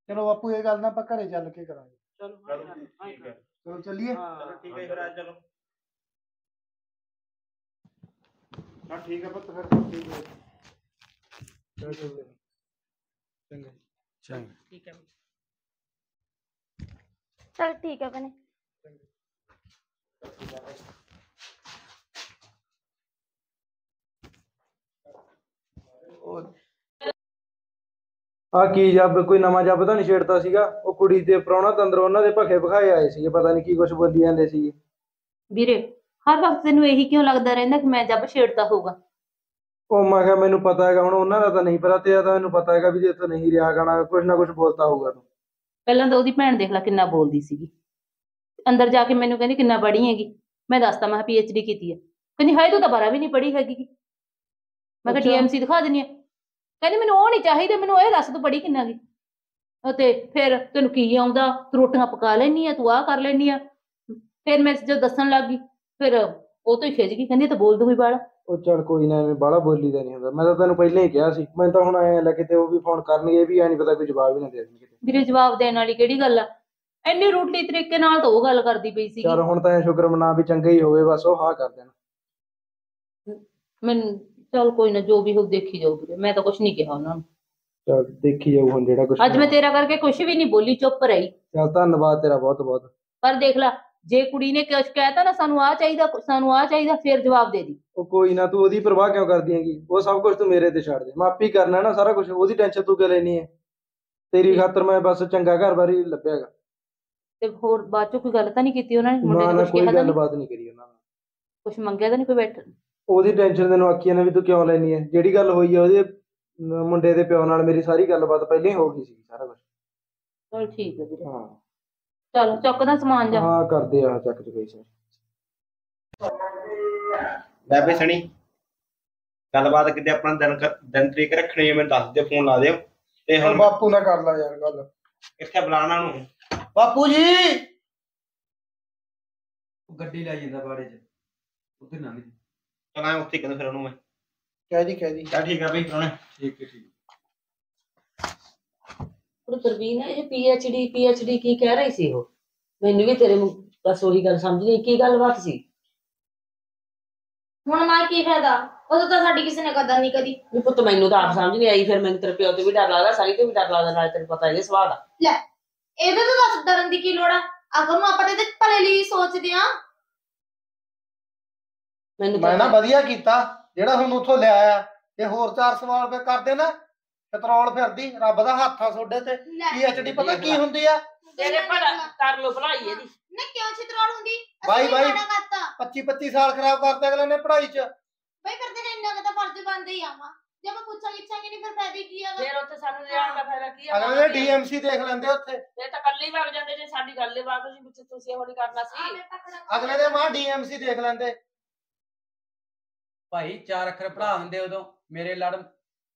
ਚਲੋ ਬਾਪੂ ਇਹ ਗੱਲ ਨਾ ਆਪਾਂ ਘਰੇ ਚੱਲ ਕੇ ਕਰਾਂਗੇ। ਚਲੋ ਚਲੋ ਠੀਕ ਹੈ। ਚਲੋ ਚੱਲੀਏ। ਹਾਂ ਚਲੋ ਠੀਕ ਹੈ ਫਿਰ ਆ ਚਲੋ। ਹਾਂ ਠੀਕ ਹੈ ਪੁੱਤ ਫਿਰ ਠੀਕ ਹੈ। ਚਲੋ ਹੈ ਚੰਗਾ। ਚੰਗਾ। ਠੀਕ ਹੈ। ਚਲ ਠੀਕ ਹੈ ਭੈਣੇ। ਆ ਕੀ ਜੱਬ ਕੋਈ ਨਵਾਂ ਜੱਬ ਤਾਂ ਨਹੀਂ ਛੇੜਦਾ ਸੀਗਾ? ਉਹ ਕੁੜੀ ਦੇ ਪ੍ਰਾਹੁਣਾ ਤੰਦਰ ਉਹਨਾਂ ਦੇ ਭਖੇ ਭਖਾਏ ਆਏ ਸੀਗੇ ਪਤਾ ਨਹੀਂ ਕੀ ਕੁਝ ਬੋਲੀ ਜਾਂਦੇ ਸੀਗੇ। ਵੀਰੇ ਹਰ ਵਕਤ ਤੈਨੂੰ ਇਹੀ ਕਿਉਂ ਲੱਗਦਾ ਰਹਿੰਦਾ ਕਿ ਮੈਂ ਜੱਬ ਛੇੜਦਾ ਹੋਊਗਾ? ਉਹ ਮੈਂ ਕਿਹਾ ਮੈਨੂੰ ਪਤਾ ਹੈਗਾ ਹੁਣ ਉਹਨਾਂ ਦਾ ਤਾਂ ਨਹੀਂ ਪਤਾ ਤੇਰਾ ਤਾਂ ਮੈਨੂੰ ਪਤਾ ਹੈਗਾ ਵੀ ਜੇ ਇੱਥੋਂ ਨਹੀਂ ਰਿਹਾ ਗਾਣਾ ਕੁਝ ਨਾ ਕੁਝ ਬੋਲਤਾ ਹੋਊਗਾ ਤੂੰ। ਪਹਿਲਾਂ ਤਾਂ ਉਹਦੀ ਭੈਣ ਦੇਖ ਲੈ ਕਿੰਨਾ ਬੋਲਦੀ ਸੀਗੀ। ਅੰਦਰ ਜਾ ਕੇ ਮੈਨੂੰ ਕਹਿੰਦੀ ਕਿੰਨਾ ਪੜ੍ਹੀ ਹੈਗੀ। ਮੈਂ ਦੱਸਤਾ ਮੈਂ ਪੀ ਡੀ ਕੀਤੀ ਹੈ। ਕਹਿੰਦੀ ਹਾਏ ਤੂੰ ਤਾਂ ਬਾਰਾ ਵੀ ਨਹੀਂ ਪੜ੍ਹੀ ਹੈਗੀ। ਮੈਂ ਕਿਹਾ ਅੱਛਾ। ਡੀਐਮਸੀ ਦਿਖਾ ਦਿੰਨੀ ਆ ਕਹਿੰਦੀ ਮੈਨੂੰ ਉਹ ਨਹੀਂ ਚਾਹੀਦਾ ਮੈਨੂੰ ਇਹ ਦੱਸ ਤੂੰ ਪੜ੍ਹੀ ਕਿੰਨਾ ਗੀ ਅਤੇ ਫਿਰ ਤੈਨੂੰ ਕੀ ਆਉਂਦਾ? ਤੂੰ ਰੋਟੀਆਂ ਪਕਾ ਲੈਣੀ ਆ ਤੂੰ ਆਹ ਕਰ ਲੈਣੀ ਆ ਫਿਰ ਮੈਂ ਜਦ ਦੱਸਣ ਲੱਗ ਗਈ ਫਿਰ ਉਹ ਤੋਂ ਹੀ ਖਿੱਚ ਗਈ ਕਹਿੰਦੀ ਤਾਂ ਬੋਲ ਦੂਗੀ ਬਾਲਾ ਉਹ ਚੱਲ ਕੋਈ ਨਾ ਐਵੇਂ ਬਾਹਲਾ ਬੋਲੀ ਦਾ ਨਹੀਂ ਹੁੰਦਾ। ਮੈਂ ਤਾਂ ਤੈਨੂੰ ਪਹਿਲਾਂ ਹੀ ਕਿਹਾ ਸੀ ਮੈਂ ਤਾਂ ਹੁਣ ਐ ਲੱਗੇ ਤੇ ਉਹ ਵੀ ਫੋਨ ਕਰਨਗੇ ਵੀ ਐ ਨਹੀਂ ਪਤਾ ਕੋਈ ਜਵਾਬ ਹੀ ਨਾ ਦੇ ਦੇਣਗੇ ਵੀਰੇ ਜਵਾਬ ਦੇਣ ਵਾਲੀ ਕਿਹੜੀ ਗੱਲ ਆ? ਇੰਨੀ ਰੂਟਲੀ ਤਰੀਕੇ ਨਾਲ ਤਾਂ ਉਹ ਗੱਲ ਕਰਦੀ ਪਈ ਸੀਗੀ। ਚੱਲ ਹੁਣ ਤਾਂ ਐ ਸ਼ੁਕਰ ਮਨਾ ਵੀ ਚੰਗਾ ਹੀ ਹੋਵੇ ਬਸ ਉਹ ਹਾਂ ਕਰ ਦੇਣ। ਮੈਨੂੰ ਚੱਲ ਕੋਈ ਨਾ ਜੋ ਵੀ ਹੋ ਦੇਖੀ ਜਾਊ ਵੀਰੇ ਮੈਂ ਤਾਂ ਕੁਝ ਨਹੀਂ ਕਿਹਾ ਉਹਨਾਂ ਨੂੰ। ਚੱਲ ਦੇਖੀ ਜਾਊ ਹੁਣ ਜਿਹੜਾ ਕੁਝ ਅੱਜ ਮੈਂ ਤੇਰਾ ਕਰਕੇ ਕੁਝ ਵੀ ਨਹੀਂ ਬੋਲੀ ਚੁੱਪ ਰਹੀ। ਚੱਲ ਧੰਨਵਾਦ ਤੇਰਾ ਬਹੁਤ ਬਹੁਤ। ਪਰ ਦੇਖ ਲੈ ਜੇ ਕੁੜੀ ਨੇ ਕੁਝ ਕਹਿਤਾ ਨਾ ਸਾਨੂੰ ਆ ਚਾਹੀਦਾ ਸਾਨੂੰ ਆ ਚਾਹੀਦਾ ਫਿਰ ਜਵਾਬ ਦੇ ਦੀ। ਉਹ ਕੋਈ ਨਾ ਤੂੰ ਉਹਦੀ ਪਰਵਾਹ ਕਿਉਂ ਕਰਦੀ ਹੈਗੀ? ਉਹ ਸਭ ਕੁਝ ਤੂੰ ਮੇਰੇ ਤੇ ਛੱਡ ਦੇ। ਮੈਂ ਆਪੇ ਹੀ ਕਰਨਾ ਨਾ ਸਾਰਾ ਕੁਝ ਉਹਦੀ ਟੈਨਸ਼ਨ ਤੂੰ ਕਿਉਂ ਲੈਣੀ ਹੈ? ਤੇਰੀ ਖਾਤਰ ਮੈਂ ਬਸ ਚੰਗਾ ਘਰ ਬਾਰ ਹੀ ਲੱਭਿਆਗਾ ਤੇ ਹੋਰ ਬਾਅਦ ਚੋਂ ਕੋਈ ਗੱਲ ਤਾਂ ਨਹੀਂ ਕੀਤੀ ਉਹਨਾਂ ਨੇ? ਮੁੰਡੇ ਨਾ ਨੇ ਨਾ ਕੁਝ ਕੋਈ ਕਿਹਾ ਤਾਂ ਨਹੀਂ? ਗੱਲਬਾਤ ਨਹੀਂ ਕਰੀ ਉਹਨਾਂ ਨਾਲ ਕੁਝ ਮੰਗਿਆ ਤਾਂ ਨਹੀਂ ਕੋਈ ਬੈਠ ਉਹਦੀ ਟੈਨਸ਼ਨ ਤੈਨੂੰ ਆਖੀਆਂ ਨੇ ਵੀ ਤੂੰ ਕਿਉਂ ਲੈਣੀ ਹੈ ਜਿਹੜੀ ਗੱਲ ਹੋਈ ਹੈ ਉਹਦੇ ਮੁੰਡੇ ਦੇ ਪਿਓ ਨਾਲ ਮੇਰੀ ਸਾਰੀ ਗੱਲਬਾਤ ਪਹਿਲਾਂ ਹੀ ਹੋ ਗਈ ਸੀ ਸਾਰਾ ਕੁਝ ਚਲ ਠੀਕ ਹੈ ਵੀਰੇ। ਹਾਂ। ਚਲ ਚੁੱਕਦਾ ਸਮਾਨ ਜਾ। ਹਾਂ ਕਰਦੇ ਆ ਚੱਕ ਚੁਕਾਈ ਸਰ ਲੈ ਬਈ ਸਣੀ ਗੱਲਬਾਤ ਕਿਤੇ ਆਪਣਾ ਦਿਨ ਕ- ਦਿਨ ਤਰੀਕ ਰੱਖਣੀ ਹੈ ਮੈਨੂੰ ਦੱਸ ਦਿਓ ਫੋਨ ਲਾ ਦਿਓ। ਤੇ ਹੁਣ ਬਾਪੂ ਨਾਲ ਕਰ ਲਾ ਯਾਰ ਗੱਲ। ਕਿੱਥੇ ਬੁਲਾਣਾ ਨੂੰ ਬਾਪੂ ਜੀ! ਉਹ ਗੱਡੀ ਲੈ ਜਾਂਦਾ ਬਾੜੇ 'ਚ। ਉੱਧਰ ਨਾ ਨਹੀਂ ਚਲਾਂ ਉੱਥੇ ਕਹਿੰਦਾ ਫਿਰ ਉਹਨੂੰ ਮੈਂ। ਕਹਿ ਦੀ ਕਹਿ ਦੀ। ਚੱਲ ਠੀਕ ਆ ਬਈ ਕਰਾਉਣਾ ਠੀਕ ਹੈ ਠੀਕ। ਉਹ ਪ੍ਰਵੀਨ ਇਹ ਪੀਐਚਡੀ ਪੀਐਚਡੀ ਕੀ ਕਹਿ ਰਹੀ ਸੀ ਉਹ? ਮੈਨੂੰ ਵੀ ਤੇਰੇ ਮੂੰਹ ਬਸ ਉਹੀ ਗੱਲ ਸਮਝ ਨਹੀਂ ਕੀ ਗੱਲਬਾਤ ਸੀ? ਹੁਣ ਮਾਂ ਕੀ ਫਾਇਦਾ? ਉਦੋਂ ਤਾਂ ਸਾਡੀ ਕਿਸੇ ਨੇ ਕਦਰ ਨਹੀਂ ਕਰੀ। ਵੀ ਪੁੱਤ ਮੈਨੂੰ ਤਾਂ ਆਪ ਸਮਝ ਨਹੀਂ ਆਈ ਫਿਰ ਮੈਨੂੰ ਤੇਰੇ ਪਿਓ ਤੇ ਵੀ ਡਰ ਲੱਗਦਾ ਸਾਰੀ ਤੇ ਵੀ ਡਰ ਲੱਗਦਾ ਨਾਲ ਤੈਨੂੰ ਪਤਾ ਇਹਦੇ ਸੁਭਾਅ ਦਾ ਇਹਦੇ ਤੋਂ ਦੱਸ ਡਰਨ ਦੀ ਕੀ ਲੋੜ ਆ? ਅਗਰ ਨੂੰ ਆਪਾਂ ਤੇ ਭਲੇ ਲਈ ਸੋਚਦੇ ਆ ਮੈਨੂੰ ਮੈਂ ਨਾ ਵਧੀਆ ਕੀਤਾ ਜਿਹੜਾ ਹੁਣ ਉੱਥੋਂ ਲਿਆਇਆ ਤੇ ਹੋਰ ਚਾਰ ਸਵਾਲ ਪੇ ਕਰਦੇ ਨਾ ਪੈਟਰੋਲ ਫਿਰਦੀ ਰੱਬ ਦਾ ਹੱਥ ਆ ਤੁਹਾਡੇ ਤੇ ਪੀਐਚਡੀ ਪਤਾ ਕੀ ਹੁੰਦੀ ਆ? ਤੇਰੇ ਭਲਾ ਕਰ ਲੋ ਭਲਾਈ ਇਹਦੀ। ਨਾ ਕਿਉਂ ਛਿਤਰੋਲ ਹੁੰਦੀ? ਬਾਈ, ਬਾਈ। ਕਰਤਾ 25 25 ਸਾਲ ਖਰਾਬ ਕਰਤੇ ਅਗਲੇ ਨੇ ਪੜ੍ਹਾਈ 'ਚ। ਬਈ ਫਿਰ ਤੇਰੇ ਇੰਨਾ ਤਾਂ ਫਰਜ਼ ਬਣਦਾ ਹੀ ਆਵਾ ਜੇ ਮੈਂ ਪੁੱਛਾਂ ਗਿੱਛਾਂਗੇ ਨਹੀਂ ਫਿਰ ਫਾਇਦਾ ਕੀ ਹੈਗਾ ਫਿਰ ਉੱਥੇ ਸਾਨੂੰ ਲਿਆਉਣ ਦਾ ਫਾਇਦਾ ਕੀ ਆ? ਅਗਲੇ ਨੇ ਡੀਐਮਸੀ ਦੇਖ ਲੈਂਦੇ ਉੱਥੇ। ਇਹ ਤਾਂ ਕੱਲੇ ਹੀ ਵਗ ਜਾਂਦੇ ਜੇ ਸਾਡੀ ਗੱਲ ਹੀ ਬਾਤ ਸੀ ਵਿੱਚ ਤੁਸੀਂ ਇਹੋ ਨਹੀਂ ਕਰਨਾ ਸੀ। ਅਗਲੇ ਦੇ ਮਾਂ ਡੀਐਮਸੀ ਦੇਖ ਲੈਂਦੇ। ਭਾਈ ਚਾਰ ਅੱਖਰ ਪੜਾ ਦਿੰਦੇ ਉਦੋਂ ਮੇਰੇ ਲੜ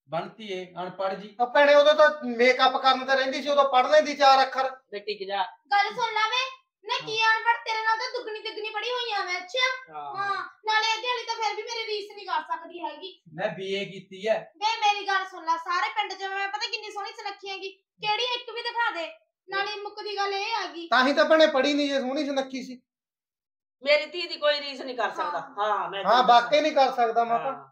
ਬਣਤੀ ਏ ਅਨਪੜ੍ਹ ਜੀ। ਆ ਭੈਣੇ ਉਦੋਂ ਤਾਂ ਮੇਕਅਪ ਕਰਨ ਤੇ ਰਹਿੰਦੀ ਸੀ ਉਦੋਂ ਪੜ੍ਹ ਲੈਂਦੀ ਚਾਰ ਅੱਖਰ। ਤੇ ਟਿਕ ਜਾ। ਗੱਲ ਸੁਣ ਲੈ ਵੇ ਨਾ ਕੀ ਅਨਪੜ੍ਹ ਤੇਰੇ ਨਾਲ ਤਾਂ ਦੁੱਗਣੀ ਤਿੱਗਣੀ ਪੜੀ ਹੋਈ ਆ ਮੈਂ ਅੱਛਾ? ਹਾਂ। ਨਾਲੇ ਇਹਦੇ ਵਾਲੀ ਤਾਂ ਫਿਰ ਵੀ ਮੇਰੀ ਰੀਸ ਨਹੀਂ ਕਰ ਸਕਦੀ ਹੈਗੀ। ਮੈਂ ਬੀਏ ਕੀਤੀ ਐ। ਵੇ ਮੇਰੀ ਗੱਲ ਸੁਣ ਲੈ ਸਾਰੇ ਪਿੰਡ 'ਚ ਮੈਂ ਪਤਾ ਕਿੰਨੀ ਸੋਹਣੀ ਸੁਨੱਖੀ ਹੈਗੀ। ਕਿਹੜੀ ਇੱਕ ਵੀ ਦਿਖਾ ਦੇ। ਨਾਲੇ ਮੁੱਕਦੀ ਗੱਲ ਇਹ ਹੈਗੀ। ਤਾਂ ਹੀ ਤਾਂ ਭੈਣੇ ਪੜ੍ਹੀ ਨਹੀਂ ਜੇ ਸੋਹਣੀ ਸੁਨੱਖੀ ਸੀ। ਮੇਰੀ ਧੀ ਦੀ ਕੋਈ ਰੀਸ ਨਹੀਂ ਕਰ ਸਕਦਾ। ਹਾਂ। ਮੈਂ ਹਾਂ ਵਾਕਈ ਨਹੀਂ ਕਰ ਸਕਦਾ ਮੈਂ ਤਾਂ ਹਾਂ।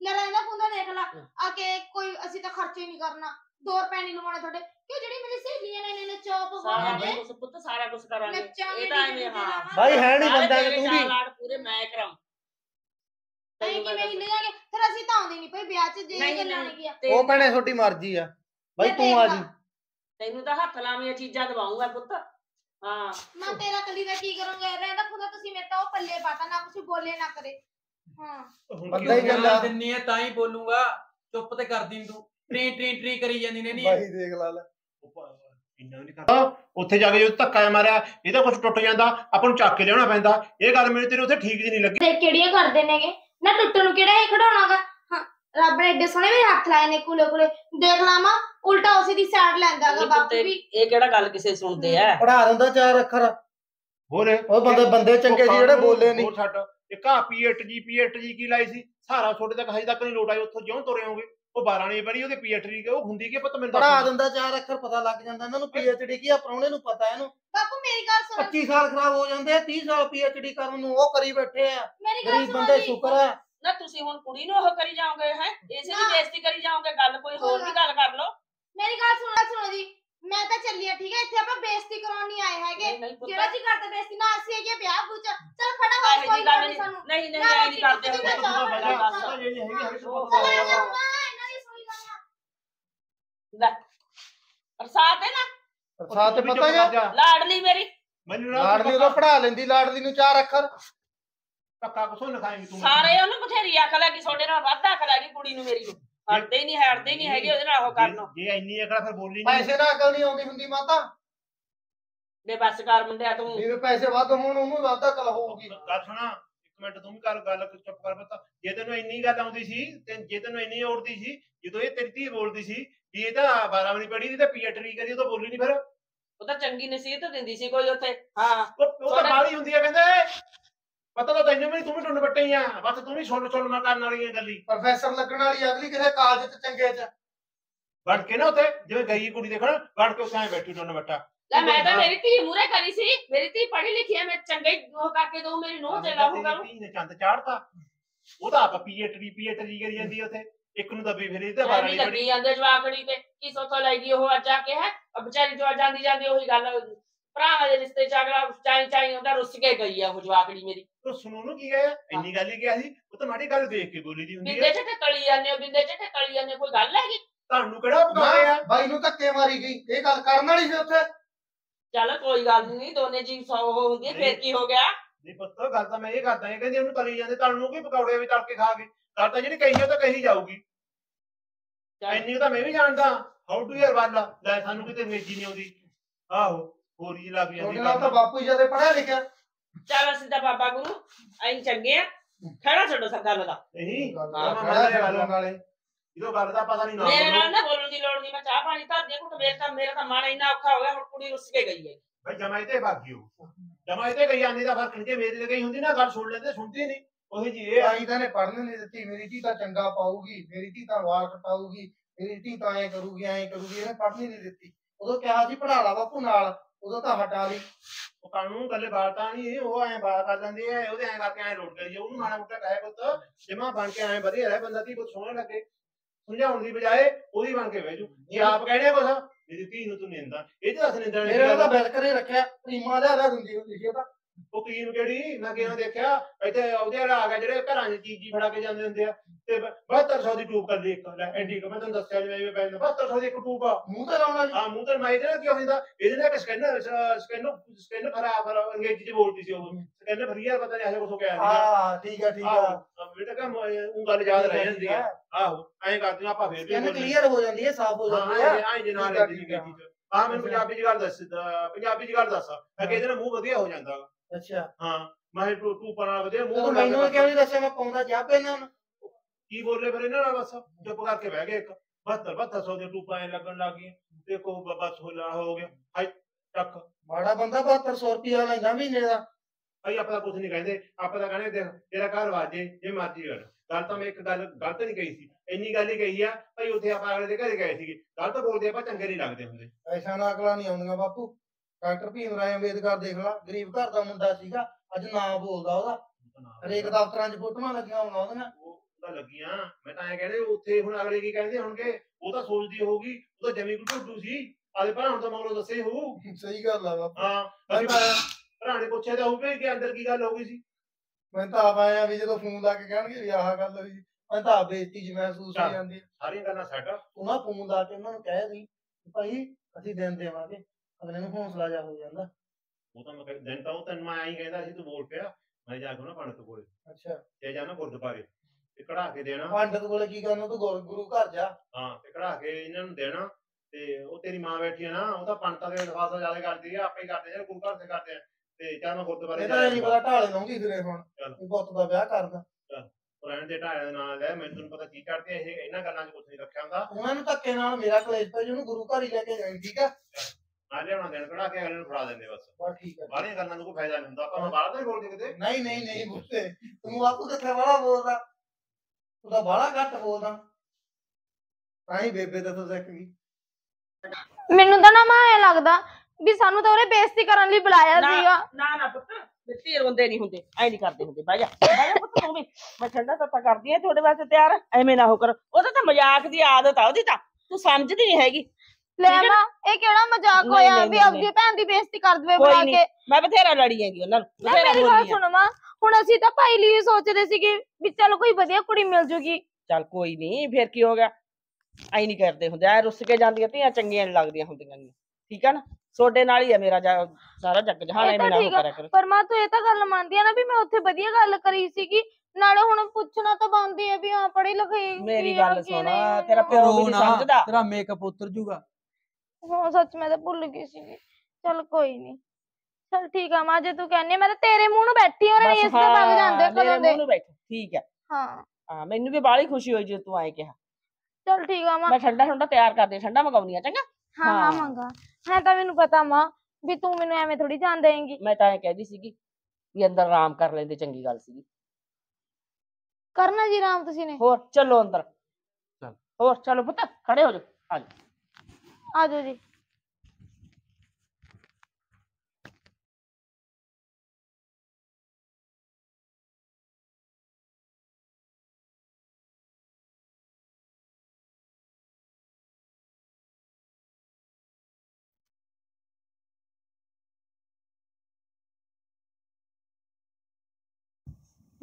ਲੈ ਰਹਿੰਦਾ ਪੁੰਦਾ ਦੇਖ ਲੈ ਆ ਕੇ ਕੋਈ ਅਸੀਂ ਤਾਂ ਖਰਚੇ ਨਹੀਂ ਕਰਨਾ। 2 ਰੁਪਏ ਨਹੀਂ ਲਵਾਉਣੇ ਤੁਹਾਡੇ। ਕਿਉਂ ਜਿਹੜੀ ਮੇਰੀ ਸਹੇਲੀਆਂ ਨੇ ਨੇ ਚੌਪ ਸਾਰਾ ਕੁਝ ਪੁੱਤ ਸਾਰਾ ਕੁਝ ਕਰਾਂਗੇ। ਨੱਚਾਂਗੇ ਇਹ ਤਾਂ ਐਵੇਂ ਹਾਂ। ਬਾਈ ਹੈ ਨਹੀਂ ਬੰਦਾ ਕਿ ਤੂੰ ਵੀ। ਪੂਰੇ ਮੈਂ ਕਰਾਂ ਐਂ ਕਿਵੇਂ ਹਿੱਲ ਜਾਗੇ ਫਿਰ ਅਸੀਂ ਤਾਂ ਆਉਂਦੇ ਨਹੀਂ ਪਈ ਵਿਆਹ 'ਚ ਜੇ ਨਹੀਂ, ਇਹ ਗੱਲਾਂ ਨਹੀਂ। ਨੇ ਗਿਆ ਉਹ ਭੈਣੇ ਤੁਹਾਡੀ ਮਰਜ਼ੀ ਆ। ਬਾਈ ਲੈ ਤੂੰ ਦੇਖ ਆ ਲਾ। ਜੀ। ਤੈਨੂੰ ਤਾਂ ਹੱਥ ਲਾਵੀਆਂ ਚੀਜ਼ਾਂ ਦਵਾਉਂਗਾ ਪੁੱਤ। ਹਾਂ। ਮੈਂ ਤੇਰਾ ਕੱਲੀ ਦਾ ਕੀ ਕਰੂੰਗਾ? ਰਹਿੰਦਾ ਖੁਦਾ ਤੁਸੀਂ ਮੇਰੇ ਤਾਂ ਉਹ ਪੱਲੇ ਪਾਤਾ ਨਾ ਕੁਝ ਬੋਲੇ ਨਾ ਕਰੇ। ਹਾਂ। ਬੰਦਾ ਹੀ ਗੱਲਾਂ ਦਿੰਨੀ ਐ ਤਾਂ ਹੀ ਬੋਲੂੰਗਾ। ਚੁੱਪ ਤੇ ਕਰਦੀ ਤੂੰ। ਟਰੀ ਟਰੀ ਟਰੀ ਕਰੀ ਜਾਂਦੀ ਨੇ ਨਹੀਂ ਬਾਈ ਦੇਖ ਲਾ ਲੈ। ਇੰਨਾ ਵੀ ਨਹੀਂ ਕਰਦਾ। ਉੱਥੇ ਜਾ ਕੇ ਜਦੋਂ ਧੱਕਾ ਮਾਰਿਆ ਇਹਦਾ ਕੁਝ ਟੁੱਟ ਜਾਂਦਾ ਆਪਾਂ ਨੂੰ ਚੱਕ ਕੇ ਲਿਆਉਣਾ ਪੈਂਦਾ। ਇਹ ਗੱਲ ਮੈਨੂੰ ਤੇਰੇ ਉੱਥੇ ਠੀਕ ਜੀ ਨਹੀਂ ਲੱਗੀ। ਤੇ ਕਿਹੜੀਆਂ ਕਰਦੇ ਨੇਗੇ। ਨਾ ਟੁੱਟਣ ਨੂੰ ਕਿਹੜਾ ਇਹ ਖੜਾਉਣਾਗਾ ਰੱਬ ਨੇ ਏਡੇ ਸੋਹਣੇ ਮੇਰੇ ਹੱਥ ਲਾਏ ਨੇ ਕੁਲੇ ਕੁਲੇ। ਦੇਖ ਲਾਵਾਂ ਉਲਟਾ ਉਸੇ ਦੀ ਸਾਈਡ ਲੈਂਦਾਗਾ ਇਹ ਬਾਪੂ ਵੀ। ਇਹ ਕਿਹੜਾ ਗੱਲ ਕਿਸੇ ਸੁਣਦੇ ਆ? ਪੜਾ ਦਿੰਦਾ ਚਾਰ ਅੱਖਰ। ਹੋਰ ਉਹ ਬੰਦੇ ਬੰਦੇ ਚੰਗੇ ਸੀ ਜਿਹੜੇ ਬੋਲੇ ਨਹੀਂ ਹੋਰ ਛੱਡ। ਇੱਕ ਆ ਪੀਐਚਡੀ ਪੀਐਚਡੀ ਕੀ ਲਾਈ ਸੀ? ਸਾਰਾ ਛੋਟੇ ਤੱਕ ਹਜੇ ਤੱਕ ਨਹੀਂ ਲੋਟ ਆਈ ਉੱਥੋਂ ਜਿਉਂ ਤੁਰੇ ਹੋਗੇ। ਉਹ 12 ਨਹੀਂ ਬਣੀ ਉਹਦੇ ਪੀਐਚਡੀ ਉਹ ਹੁੰਦੀ ਕਿ ਪਤਾ ਮੈਨੂੰ ਪੜਾ ਦਿੰਦਾ ਚਾਰ ਅੱਖਰ ਪਤਾ ਲੱਗ ਜਾਂਦਾ ਇਹਨਾਂ ਨੂੰ ਪੀਐਚਡੀ ਕੀ ਆ ਪ੍ਰਾਹੁਣੇ ਨੂੰ ਪਤਾ ਇਹਨੂੰ। ਬਾਪੂ ਮੇਰੀ ਗੱਲ ਸੁਣੋ। 25 ਸਾਲ ਖਰਾਬ ਹੋ ਜਾਂਦੇ ਆ 30 ਸਾਲ ਪੀਐਚਡੀ ਕਰਨ ਨੂੰ ਉਹ ਕਰੀ ਬੈਠੇ ਆ। ਮੇਰੀ ਗੱਲ ਗਰੀਬ ਸੁਣੋ ਬੰਦੇ ਜੀ। ਸ਼ੁਕਰ ਆ। ਨਾ ਤੁਸੀਂ ਹੁਣ ਕੁੜੀ ਨੂੰ ਉਹ ਕਰੀ ਜਾਓਗੇ ਹੈ? ਇਸੇ ਦੀ ਨਾ। ਬੇਇੱਜ਼ਤੀ ਕਰੀ ਜਾਓਗੇ ਗੱਲ ਕੋਈ ਹੋਰ ਦੀ ਗੱਲ ਕਰ ਲਓ। ਮੇਰੀ ਗੱਲ ਸੁਣੋ ਸੁਣੋ ਜੀ। ਮੈਂ ਤਾਂ ਚੱਲੀ ਆ ਠੀਕ ਹੈ? ਇੱਥੇ ਆਪਾਂ ਬੇਇੱਜ਼ਤੀ ਕਰਾਉਣ ਨਹੀਂ ਆਏ ਹੈਗੇ। ਨਹੀਂ ਨਹੀਂ ਪੁੱਤ। ਜਿਹੜਾ ਜੀ ਕਰਦਾ ਬੇਇੱਜ਼ਤੀ ਨਾ ਅਸੀਂ ਹੈਗੇ ਵਿਆਹ ਬੂਚ ਚੱਲ ਖੜਾ ਹੋ ਇਹੋ ਕੋਈ ਜਿਹੀ ਗੱਲ ਗੱਲ ਨਹੀਂ। ਸਾਨੂੰ। ਨਹੀਂ ਨਹੀਂ ਨਾ ਐ ਨਹੀਂ ਕਰਦੇ ਹੁੰਦੇ ਟੁੱਕ ਦੀ ਪਹਿਲਾਂ। ਚਲਾ ਜਾ ਓਹੋ। ਮਾਂ ਇਹਨਾਂ ਦੀ ਸੁਣੀ ਲੈਣਾ ਲੈ ਬਰਸਾਤ ਹੈ ਨਾ? ਤੇ ਤੂੰ ਵੀ ਪਤਾ ਜਾ ਜਾ। ਲਾਡਲੀ ਮੇਰੀ। ਮੈਨੂੰ ਨਾ ਲਾਡਲੀ ਉਹ ਪੜਾ ਲੈਂਦੀ ਲਾਡਲੀ ਨੂੰ ਚਾਰ ਅੱਖਰ। ਪੱਕਾ ਕੁਛ ਲਿਖਾਏਂਗੀ ਤੂੰ। ਸਾਰੇ ਉਹਨੂੰ ਬਥੇਰੀ ਅਕਲ ਹੈ ਕਿ ਤੁਹਾਡੇ ਨਾਲ ਵੱਧ ਅਕਲ ਹੈਗੀ ਕੁੜੀ ਨੂੰ ਮੇਰੀ। ਨੂੰ ਹਟਦੇ ਹੀ ਨਹੀਂ ਹਟਦੇ ਹੀ ਨਹੀਂ ਹੈਗੇ ਉਹਦੇ ਨਾਲ ਉਹ ਕਰਨ ਜੇ- ਇੰਨੀ ਅਕਲ ਫਿਰ ਬੋਲੀ ਨਹੀਂ। ਪੈਸੇ ਨਾਲ ਅਕਲ ਨਹੀਂ ਆਉਂਦੀ ਹੁੰਦੀ ਮਾਤਾ। ਦੇ ਬੱਸ ਕਰ ਮੁੰਡਿਆ ਤੂੰ। ਜਿਵੇਂ ਪੈਸੇ ਵੱਧ ਹੋਣ ਉਹਨੂੰ ਵੱਧ ਅਕਲ ਹੋਊਗੀ। ਗੱਲ ਸੁਣਾ ਇੱਕ ਮਿੰਟ ਤੂੰ ਵੀ ਕਰ ਗੱਲ ਚੁੱਪ ਕਰ ਪਤਾ। ਜੇ ਤੈਨੂੰ ਇੰਨੀ ਗੱਲ ਆਉਂਦੀ ਸੀ ਤੇ ਜੇ ਤੈਨੂੰ ਇੰਨੀ ਔੜਦੀ ਸੀ ਜਦੋਂ ਇਹ ਤੇਰੀ ਧੀ ਬੋਲਦੀ ਸੀ ਵੀ ਇਹ ਤਾਂ 12 ਵਜੇ ਪੜੀ ਦੀ ਤੇ ਪੀਐਟਰੀ ਕਰੀ ਉਹ ਤਾਂ ਬੋਲੀ ਨਹੀਂ ਫਿਰ। ਉਹ ਤਾਂ ਚੰਗੀ ਨਸੀਹਤ ਦਿੰਦੀ ਸੀ ਕੋਈ ਉੱਥੇ। ਹਾਂ। ਉਹ ਉਹ ਤਾਂ ਬਾਲੀ ਹੁੰਦੀ ਆ ਕਹਿੰਦੇ ਪਤਾ ਤਾਂ ਤੈਨੂੰ ਵੀ ਤੂੰ ਵੀ ਟੁੰਡ ਬੱਟੇ ਆ। ਬਸ ਤੂੰ ਵੀ ਛੋੜ ਛੋੜ ਨਾ ਕਰਨ ਵਾਲੀ ਆ ਗੱਲੀ। ਪ੍ਰੋਫੈਸਰ ਲੱਗਣ ਵਾਲੀ ਅਗਲੀ ਕਿਸੇ ਕਾਲਜ ਚ ਚੰਗੇ ਚ। ਵੜ ਕੇ ਨਾ ਉੱਥੇ ਜਿਵੇਂ ਗਈ ਕੁੜੀ ਦੇਖਣ ਵੜ ਕੇ ਉੱਥੇ ਐ ਬੈਠੀ ਟੁੰਡ ਬੱਟਾ ਲੈ ਮੈਂ ਤਾਂ ਮੇਰੀ ਧੀ ਮੂਰੇ ਕਰੀ ਸੀ ਮੇਰੀ ਧੀ ਪੜ੍ਹੀ ਲਿਖੀ ਹੈ ਮੈਂ ਚੰਗਾ ਹੀ ਉਹ ਕਰਕੇ ਦਊ ਮੇਰੀ ਨੂੰਹ ਤੇ ਲਾਹੂ ਕਰੂੰ। ਧੀ ਨੇ ਚੰਦ ਚਾੜਤਾ। ਉਹ ਤਾਂ ਆਪ ਪੀਐਟਰੀ ਪੀਐਟਰੀ ਕਰੀ ਜਾਂਦੀ ਉੱਥੇ। ਇੱਕ ਨੂੰ ਦੱਬੀ ਫਿਰੀ ਤੇ 12 ਐਵੇਂ ਵਾਲੀ ਲੱਗੀ ਜਾਂਦੇ ਜਵਾਕੜੀ ਤੇ। ਕੀ ਸੋਥੋਂ ਲੈ ਗਈ ਉਹ ਅੱਜ ਆ ਕੇ ਹੈ? ਵਿਚਾਰੀ ਜੋ ਜਾਂਦੀ ਜਾਂਦੀ ਉਹੀ ਗੱਲ ਭਰਾਵਾਂ ਦੇ ਰਿਸ਼ਤੇ ਚ ਅਗਲਾ ਚਾਈ ਚਾਈ ਹੁੰਦਾ ਰੁੱਸ ਕੇ ਗਈ ਆ ਉਹ ਜਵਾਕੜੀ ਮੇਰੀ। ਤੂੰ ਸੁਣੋ ਨੂੰ ਕੀ ਗਿਆ ਇੰਨੀ ਗੱਲ ਹੀ ਕਿਹਾ ਸੀ ਉਹ ਤਾਂ ਮਾੜੀ ਗੱਲ ਦੇਖ ਕੇ ਬੋਲੀ ਦੀ ਹੁੰਦੀ ਬਿੰਦੇ ਹੈ ਚ ਟਕਲੀ ਜਾਂਦੇ ਹੋ ਬਿੰਦੇ ਚ ਟਕਲੀ ਜਾਂਦੇ ਹੋ, ਕੋਈ ਗੱਲ ਹੈਗੀ? ਤੁਹਾਨੂੰ ਕਿਹੜਾ ਪਕਾਏ ਆ ਨਾ ਬਾਈ ਨੂੰ ਧੱਕੇ ਮਾਰੀ ਗਈ ਇਹ ਗੱਲ ਕਰਨ ਵਾਲੀ ਸੀ ਉੱਥੇ। ਚੱਲ ਕੋਈ ਗੱਲ ਨਹੀਂ ਦੋਨੇ ਜੀ ਸੌ ਉਹ ਹੁੰਦੀ ਹੈ, ਫਿਰ ਕੀ ਹੋ ਗਿਆ? ਨਹੀਂ ਪੁੱਤ ਗੱਲ ਤਾਂ ਮੈਂ ਇਹ ਕਰਦਾ ਇਹ ਕਹਿੰਦੀ ਉਹਨੂੰ ਤਲੀ ਜਾਂਦੇ ਤੁਹਾਨੂੰ ਕੀ ਪਕੌੜੇ ਵੀ ਤਲ ਕੇ ਖਾ ਕੇ ਗੱਲ ਤਾਂ ਜਿਹੜੀ ਕਹੀ ਉਹ ਤਾਂ ਕਹੀ ਜਾਊਗੀ। ਚੱਲ। ਇੰਨੀ ਕੁ ਤਾਂ ਮੈਂ ਵੀ ਜਾਣਦਾ ਹਾਊ ਟੂ ਯਰ ਵਾਲਾ ਲੈ ਸਾਨੂੰ ਕਿਤੇ ਅੰਗਰੇਜ਼ੀ ਨਹੀਂ ਆਉਂਦੀ। ਆਹੋ। ਹੋਰੀ ਲੱਗ ਜਾਂਦੀ ਉਹਦੇ ਨਾਲ ਤਾਂ ਬਾਪੂ ਜੀ ਜਦੇ ਪੜਿਆ ਲਿਖਿਆ। ਚੱਲ ਅਸੀਂ ਤਾਂ ਬਾਬਾ ਗੁਰੂ ਅਸੀਂ ਚੰਗੇ ਆ। ਖੜਾ ਛੱਡੋ ਸਭ ਗੱਲ ਦਾ ਨਹੀਂ ਗੱਲ ਹਾਂ, ਦਾ ਇਹ ਗੱਲ- ਪਤਾ ਨਹੀਂ ਨਾ ਮੇਰੇ। ਨਾਲ ਨਾ ਬੋਲਣ ਦੀ ਲੋੜ ਨਹੀਂ ਮੈਂ ਚਾਹ ਪਾਣੀ ਧਰ ਦੇ ਘੁੱਟ ਮੇਰਾ ਤਾਂ ਮੇਰਾ ਤਾਂ ਮਨ ਇੰਨਾ ਔਖਾ ਹੋ ਗਿਆ ਹੁਣ ਕੁੜੀ ਰੁੱਸ ਕੇ ਗਈ ਹੈ। ਭਾਈ ਜਮਾਈ ਤੇ ਭਾਗਿਓ ਜਮਾਈ ਤੇ ਗਈ ਆਂਦੀ ਦਾ ਫ਼ਰਕ ਨਹੀਂ ਜੇ ਮੇਰੀ ਤੇ ਗਈ ਹੁੰਦੀ ਨਾ ਗੱਲ ਸੁਣ ਲੈਂਦੇ ਸੁਣਦੀ ਨਹੀਂ ਉਹੀ ਜੀ ਇਹ। ਆਈ ਤਾਂ ਨੇ ਪੜਨ ਨਹੀਂ ਦਿੱਤੀ ਮੇਰੀ ਧੀ ਤਾਂ ਚੰਗਾ ਪਾਊਗੀ ਮੇਰੀ ਧੀ ਤਾਂ ਵਾਲ ਕਟਾਊਗੀ ਮੇਰੀ ਧੀ ਤਾਂ ਐ ਕਰੂਗੀ ਐ ਕਰੂਗੀ ਇਹਨੇ ਨਹੀਂ ਦਿੱਤੀ। ਉਦੋਂ ਕਿਹਾ ਸੀ ਪੜਾ ਲਾ ਬਾਪੂ ਨਾਲ। ਉਦੋਂ ਤਾਂ ਹਟਾ ਲਈ ਉਹ ਕਾਨੂੰਨ ਗੱਲੇ ਬਾਤਾਂ ਨਹੀਂ ਉਹ ਐਂ ਬਾਤ ਕਰ ਲੈਂਦੀ ਐ ਉਹਦੇ ਐਂ ਕਰਕੇ ਐਂ ਰੋਡ ਕਰੀ ਉਹਨੂੰ ਮਾੜਾ ਮੋਟਾ ਕਹੇ ਪੁੱਤ ਜਿਮਾ ਬਣ ਕੇ ਐਂ ਵਧੀਆ ਰਹਿ ਬੰਦਾ ਧੀ ਪੁੱਤ ਸੋਹਣੇ ਲੱਗੇ। ਸਮਝਾਉਣ ਦੀ ਬਜਾਏ ਉਹਦੀ ਬਣ ਕੇ ਬਹਿ ਜੇ ਆਪ ਕਹਿਣੇ ਕੁਛ ਮੇਰੀ ਧੀ ਨੂੰ ਤੂੰ ਨਿੰਦਾ। ਇਹ ਚ ਦੱਸ ਨਿੰਦਣ ਦੀ ਮੇਰੇ ਤਾਂ ਗੱਲ ਬਿਲ ਕਰੇ ਰੱਖਿਆ। ਪ੍ਰੀਮਾ ਲਿਆ ਦਿੰਦੀ ਹੁੰਦੀ ਸੀ ਉਹ ਤਾਂ। ਉਹ ਕੀਮ ਕਿਹੜੀ ਮੈਂ ਕਿਹਾ ਦੇਖਿਆ ਇੱਥੇ ਉਹਦੇ ਵਾਲਾ ਆ ਗਿਆ ਜਿਹੜੇ ਘਰਾਂ 'ਚ ਚੀਜ਼ੀ ਫੜਾ ਕੇ ਜਾਂਦੇ ਹੁੰਦੇ ਆ ਤੇ 7200 ਦੀ ਟੂਬ ਕਰ ਲਈ ਇੱਕ ਲੈ ਐਂਟੀ ਮੈਂ ਤੁਹਾਨੂੰ ਦੱਸਿਆ ਜਿਵੇਂ ਪੈਂਦਾ 7200 ਦੀ ਇੱਕ ਟੂਬ ਆ। ਮੂੰਹ ਤੇ ਲਾਉਣ ਆ ਮੂੰਹ ਤੇ ਮਾਈ ਦੇ ਕੀ ਹੁੰਦਾ ਇਹਦੇ ਨਾਲ ਸਕੈਨਰ ਸਕੈਨਰ ਸਕੈਨਰ ਫਰਾ ਫਰਾ ਅੰਗਰੇਜ਼ੀ ਚ ਬੋਲਦੀ ਸੀ ਉਹ। ਸਕੈਨਰ ਫਰੀਆ ਪਤਾ ਨਹੀਂ ਆਹੇ ਕੁਛ ਕਿਹਾ ਹਾਂ ਠੀਕ ਆ ਠੀਕ ਆ। ਬੇਟਾ ਕਾ ਉਹ ਗੱਲ ਯਾਦ ਰਹਿ ਜਾਂਦੀ ਆ। ਆਹੋ ਐਂ ਕਰਦੇ ਆਪਾਂ ਫੇਰ ਵੀ ਇਹਨੇ ਕਲੀਅਰ ਹੋ ਜਾਂਦੀ ਹੈ ਸਾਫ਼ ਹੋ ਜਾਂਦੀ ਹਾਂ ਹੈ ਐਂ ਜੇ ਨਾਲ ਰਹਿੰਦੀ ਆ। ਮੈਨੂੰ ਪੰਜਾਬੀ ਚ ਗੱਲ ਦੱਸ ਪੰਜਾਬੀ ਚ ਗੱਲ ਦੱਸ। ਆ ਕਿ ਇਹਦੇ ਨਾਲ ਮੂੰਹ ਵਧੀਆ ਹੋ ਜਾਂਦਾ। ਅੱਛਾ। ਹਾਂ ਮੈਂ ਟੂ ਟੂ ਪਰਾਂ ਵਧੀਆ ਮੂੰਹ ਤੂੰ ਮੈਨੂੰ ਕਿਉਂ ਨਹੀਂ ਦੱਸਿਆ ਮੈਂ ਪਾਉਂਦਾ ਜਾ ਪੈਣਾ ਕੀ ਬੋਲੇ ਫਿਰ ਇਹਨਾਂ ਨਾਲ ਬਸ? ਚੁੱਪ ਕਰਕੇ ਬਹਿ ਗਏ ਇੱਕ। 72 7200 ਦੇ ਟੂਪਾਂ ਐਂ ਲੱਗਣ ਲੱਗ ਗਈਆਂ। ਦੇਖੋ ਬਸ ਹੋ ਲਾ ਹੋ ਗਿਆ। ਹਾਈ ਟੱਕ ਮਾੜਾ ਬੰਦਾ 7200 ਰੁਪਿਆ ਲੈਂਦਾ ਮਹੀਨੇ ਦਾ। ਭਾਈ ਆਪਾਂ ਤਾਂ ਕੁਝ ਨਹੀਂ ਕਹਿੰਦੇ। ਆਪਾਂ ਤਾਂ ਕਹਿੰਦੇ ਦੇਖ ਤੇਰਾ ਘਰ ਵਾਜੇ ਜੇ ਮਰਜ਼ੀ ਕਰ। ਗੱਲ ਤਾਂ ਮੈਂ ਇੱਕ ਗੱਲ ਗਲਤ ਨਹੀਂ ਕਹੀ ਸੀ। ਇੰਨੀ ਗੱਲ ਹੀ ਕਹੀ ਆ ਭਾਈ ਉੱਥੇ ਆਪਾਂ ਅਗਲੇ ਦੇ ਘਰੇ ਗਏ ਸੀਗੇ। ਗਲਤ ਬੋਲਦੇ ਆਪਾਂ ਚੰਗੇ ਨਹੀਂ ਲੱਗਦੇ ਹੁੰਦੇ। ਐਸਾ ਨਾ ਅਕਲਾਂ ਨਹੀਂ ਆਉਂਦੀਆਂ ਬਾਪੂ। ਡਾਕਟਰ ਭੀਮ ਰਾਏ ਅੰਬੇਦਕਰ ਦੇਖ ਲਾ ਗਰੀਬ ਘਰ ਦਾ ਮੁੰਡਾ ਸੀਗਾ ਅੱਜ ਨਾਂ ਬੋਲਦਾ ਉਹਦਾ। ਹਰੇਕ ਦਫ਼ਤਰਾਂ 'ਚ ਫੋਟੋਆਂ ਲੱਗੀਆਂ ਹੋਣਾ ਉਹਦੀਆਂ। ਉਹ ਤਾਂ ਲੱਗੀਆਂ ਮੈਂ ਤਾਂ ਐਂ ਕਹਿੰਦੇ ਉੱਥੇ ਹੁਣ ਅਗਲੇ ਕੀ ਕਹਿੰਦੇ ਹੋਣਗੇ? ਉਹ ਤਾਂ ਸੋਚਦੀ ਹੋਊਗੀ ਉਹ ਤਾਂ ਜਮੀ ਕੋਈ ਢੁੱਡੂ ਸੀ। ਆਦੇ ਭਰਾ ਹੁਣ ਤਾਂ ਮਗਰੋਂ ਦੱਸੇ ਹੋਊ। ਸਹੀ ਗੱਲ ਆ ਬਾਪੂ। ਹਾਂ ਅਸੀਂ ਭਰਾ ਨੇ ਪੁੱਛਿਆ ਤਾਂ ਹੋਊਗਾ ਕਿ ਅੰਦਰ ਕੀ ਗੱਲ ਹੋ ਗਈ ਸੀ। ਮੈਂ ਤਾਂ ਆਪ ਆਇਆ ਵੀ ਜਦੋਂ ਫੋਨ ਲਾ ਕੇ ਕਹਿਣਗੇ ਵੀ ਆਹ ਗੱਲ ਹੋਈ ਮੈਂ ਤਾਂ ਆਪ ਬੇਇੱਜ਼ਤੀ 'ਚ ਮਹਿਸੂਸ ਹੋ। ਜਾਂਦੀ। ਸਾਰੀਆਂ ਗੱਲਾਂ ਸੈੱਟ ਤੂੰ ਨਾ ਫੋਨ ਲਾ ਕੇ ਉਹਨਾਂ ਨੂੰ ਕਹਿ ਦੀ ਭਾਈ ਅਸੀਂ ਦਿਨ ਦੇਵਾਂਗੇ। ਅਗਲੇ ਨੂੰ ਹੌਸਲਾ ਜਾ ਹੋ ਜਾਂਦਾ। ਉਹ ਤਾਂ ਮੈਂ ਕਹਿ- ਦਿਨ ਤਾਂ ਉਹ ਤੈਨੂੰ ਮੈਂ ਆਈ ਕਹਿੰਦਾ ਸੀ ਤੂੰ ਬੋਲ ਪਿਆ ਮੈਂ ਜਾ ਕੇ ਨਾ ਪੰਡਤ ਕੋਲੇ। ਅੱਛਾ। ਤੇ ਜਾਣਾ ਗੁਰਦੁਆਰੇ ਤੇ ਕਢਾ ਕੇ ਦੇਣਾ। ਪੰਡਤ ਕੋਲੇ ਕੀ ਕਰਨਾ ਤੂੰ ਗੁਰ- ਗੁਰੂ ਘਰ ਜਾ। ਹਾਂ ਤੇ ਕਢਾ ਕੇ ਇਹਨਾਂ ਨੂੰ ਦੇਣਾ ਤੇ ਉਹ ਤੇਰੀ ਮਾਂ ਬੈਠੀ ਆ ਨਾ ਉਹ ਤਾਂ ਪੰਡਤਾਂ ਦੇ ਵਿਸ਼ਵਾਸ ਜ਼ਿਆਦਾ ਕਰਦੀ ਆ ਆਪੇ ਹੀ ਕਰਦੇ ਆ ਗੁਰੂ ਘਰ ਦੇ ਕਰਦੇ ਆ। ਤੇ ਚੱਲ ਮੈਂ ਗੁਰਦੁਆਰੇ ਇਹ ਤਾਂ ਨਹੀਂ ਪਤਾ ਢਾਲੇ ਲਾਉਂਦੀ ਫਿਰੇ ਹੁਣ ਚੱਲ। ਵੀ ਪੁੱਤ ਦਾ ਵਿਆਹ ਕਰਦਾ ਰਹਿਣ ਦੇ ਢਾਇਆ ਦੇ ਨਾਲ ਲੈ ਮੈਨੂੰ ਤੁਹਾਨੂੰ ਪਤਾ ਕੀ ਕਰਦੇ ਆ ਇਹ ਇਹਨਾਂ ਗੱਲਾਂ 'ਚ ਕੁਝ ਨਹੀਂ ਰੱਖਿਆ ਹੁੰਦਾ। ਉਹਨਾਂ ਨੂੰ ਧੱਕੇ ਨਾਲ ਮੇਰਾ ਕਲੇਸ਼ ਪੈ ਜੀ ਉਹਨੂੰ ਗੁਰੂ ਘਰ ਹੀ ਲੈ ਕੇ ਜਾਣੀ ਠੀਕ ਆ? ਨਾ ਲਿਆਉਣਾ ਦੇਣ ਕਢਾ ਕੇ ਅਗਲੇ ਨੂੰ ਫੜਾ ਦਿੰਦੇ ਬਸ। ਬਸ ਠੀਕ ਆ ਬਾਹਲੀਆਂ ਗੱਲਾਂ ਨੂੰ ਕੋਈ ਫਾਇਦਾ ਨਹੀਂ ਹੁੰਦਾ। ਆਪਾਂ ਬਾਹਰ ਤਾਂ ਨਹੀਂ ਬੋਲਦੇ ਕਿਤੇ? ਨਹੀਂ ਨਹੀਂ ਨਹੀਂ ਬੁੱਤੇ ਤੂੰ ਆਪੂ ਕਿੱਥੇ ਵਾਲਾ ਬੋਲਦਾ? ਤੂੰ ਤਾਂ ਬਾਹਲਾ ਘੱਟ ਬੋਲਦਾ। ਤਾਂ ਹੀ ਬੇਬੇ ਤੋਂ ਸਿੱਖ ਗਈ ਮੈਨੂੰ ਤਾਂ ਨਾ ਮਾਂ ਐ ਲੱਗਦਾ ਵੀ ਸਾਨੂੰ ਤਾਂ ਉਹਨੇ ਬੇਇੱਜ਼ਤੀ ਕਰਨ ਲਈ ਬੁਲਾਇਆ। ਸੀਗਾ। ਨਾ ਨਾ ਪੁੱਤ। ਮਿੱਟੀ ਰੋਂਦੇ ਨਹੀਂ ਹੁੰਦੇ। ਐ ਨਹੀਂ ਕਰਦੇ ਹੁੰਦੇ। ਬਹਿ ਜਾ। ਬਹਿ ਜਾ ਪੁੱਤ ਤੂੰ ਵੀ। ਮੈਂ ਠੰਡਾ ਤੱਤਾ ਕਰਦੀ ਆ ਤੁਹਾਡੇ ਵਾਸਤੇ ਤਿਆਰ। ਐਵੇਂ ਨਾ ਹੋ ਕਰ। ਉਹਦਾ ਤਾਂ ਮਜ਼ਾਕ ਦੀ ਆਦਤ ਆ ਉਹਦੀ ਤਾਂ। ਤੂੰ ਸਮਝਦੀ ਨਹੀਂ ਹੈਗੀ। ਲੈ ਮਾਂ ਇਹ ਕਿਹੜਾ ਮਜ਼ਾਕ ਨਹੀਂ, ਹੋਇਆ ਨਹੀਂ, ਵੀ ਨਹੀਂ, ਆਪਦੀ ਭੈਣ ਦੀ ਬੇਇੱਜ਼ਤੀ ਕਰ ਦਵੇ ਕੋਈ ਬੁਲਾ ਨਹੀਂ। ਕੇ। ਮੈਂ ਬਥੇਰਾ ਲੜੀ ਹੈਗੀ ਉਹਨਾਂ ਨੂੰ ਨਾ ਬਥੇਰਾ ਮੇਰੀ ਗੱਲ ਬੋਲੀ ਆ। ਸੁਣੋ ਮਾਂ ਹੁਣ ਅਸੀਂ ਤਾਂ ਭਾਈ ਲਈ ਸੋਚਦੇ ਸੀਗੇ ਵੀ ਚਲੋ ਕੋਈ ਵਧੀਆ ਕੁੜੀ ਮਿਲ ਜੂਗੀ। ਚੱਲ ਕੋਈ ਨਹੀਂ ਫਿਰ ਕੀ ਹੋ ਗਿਆ? ਐ ਨਹੀਂ ਕਰਦੇ ਹੁੰਦੇ ਐ ਰੁੱਸ ਕੇ ਜਾਂਦੀਆਂ ਧੀਆਂ ਚੰਗੀਆਂ ਨੀ ਲੱਗਦੀਆਂ ਹੁੰਦੀਆਂ ਗੀਆਂ। ਠੀਕ ਆ ਨਾ? ਸੋਡੇ ਨਾਲ ਹੀ ਆ ਮੇਰਾ ਜਾ- ਸਾਰਾ ਜੱਗ ਜਹਾਨ ਇਹ ਤਾਂ ਐਵੇਂ ਨਾ ਠੀਕ ਆ, ਕਰਿਆ ਕਰ। ਪਰ ਮਾਂ ਤੂੰ ਇਹ ਤਾਂ ਗੱਲ ਮੰਨਦੀ ਆ ਨਾ ਵੀ ਮੈਂ ਉੱਥੇ ਵਧੀਆ ਗੱਲ ਕਰੀ ਸੀਗੀ ਨਾਲੇ ਹੁਣ ਪੁੱਛਣਾ ਤਾਂ ਬੰਦੀ ਹੈ ਵੀ ਹਾਂ ਪੜ੍ਹੀ ਲਿਖੀ ਮੇਰੀ ਆ ਗੱਲ ਸੁਣ ਤੇਰਾ ਆ। ਪਿਓ ਵੀ ਨੀ ਨਾ ਸਮਝਦਾ। ਤੇਰਾ ਮੇਕਅਪ ਉਤਰ ਜੂਗਾ। ਹਾਂ ਸੱਚ ਮੈਂ ਤਾਂ ਭੁੱਲ ਗਈ ਸੀਗੀ। ਚੱਲ ਕੋਈ ਨਹੀਂ ਚੱਲ ਠੀਕ ਆ ਮਾਂ ਜੇ ਤੂੰ ਕਹਿੰਦੀ ਆ, ਮੈਂ ਤਾਂ ਤੇਰੇ ਮੂੰਹ ਨੂੰ ਬੈਠੀ ਹਾਂ ਬਸ ਇਸ ਤੇ ਵਗ ਜਾਂਦੇ ਹਾਂ, ਮੇਰੇ ਕਦੋਂ ਦੇ ਮੂੰਹ ਨੂੰ ਬੈਠ ਠੀਕ ਹੈ ਹਾਂ। ਹਾਂ ਮੈਨੂੰ ਵੀ ਬਾਹਲੀ ਖੁਸ਼ੀ ਹੋਈ ਜਦੋਂ ਤੂੰ ਆਏ ਕਿਹਾ। ਚੱਲ ਠੀਕ ਆ ਮਾਂ। ਮੈਂ ਠੰਡਾ ਠੰਡਾ ਤਿਆਰ ਕਰਦੀ ਠੰਡਾ ਮੰਗਾਉਣੀ ਆ ਚੰਗਾ? ਹਾਂ ਹਾਂ। ਮੰਗਾ। ਹੈ ਤਾਂ ਮੈਨੂੰ ਪਤਾ ਮਾਂ ਵੀ ਤੂੰ ਮੈਨੂੰ ਐਵੇਂ ਥੋੜੀ ਜਾਣ ਦੇਂਗੀ ਮੈਂ ਤਾਂ ਐ ਕਹਿੰਦੀ ਸੀਗੀ ਵੀ ਅੰਦਰ ਆਰਾਮ ਕਰ ਲੈਂਦੇ ਚੰਗੀ ਗੱਲ ਸੀਗੀ। ਕਰਨਾ ਜੀ ਰਾਮ ਤੁਸੀਂ ਨੇ। ਹੋਰ ਚਲੋ ਅੰਦਰ। ਚੱਲ। ਹੋਰ ਚਲੋ ਪੁੱਤ ਖੜੇ ਹੋ ਜਾ ਆ ਜਾ ਆ ਜਾਓ ਜੀ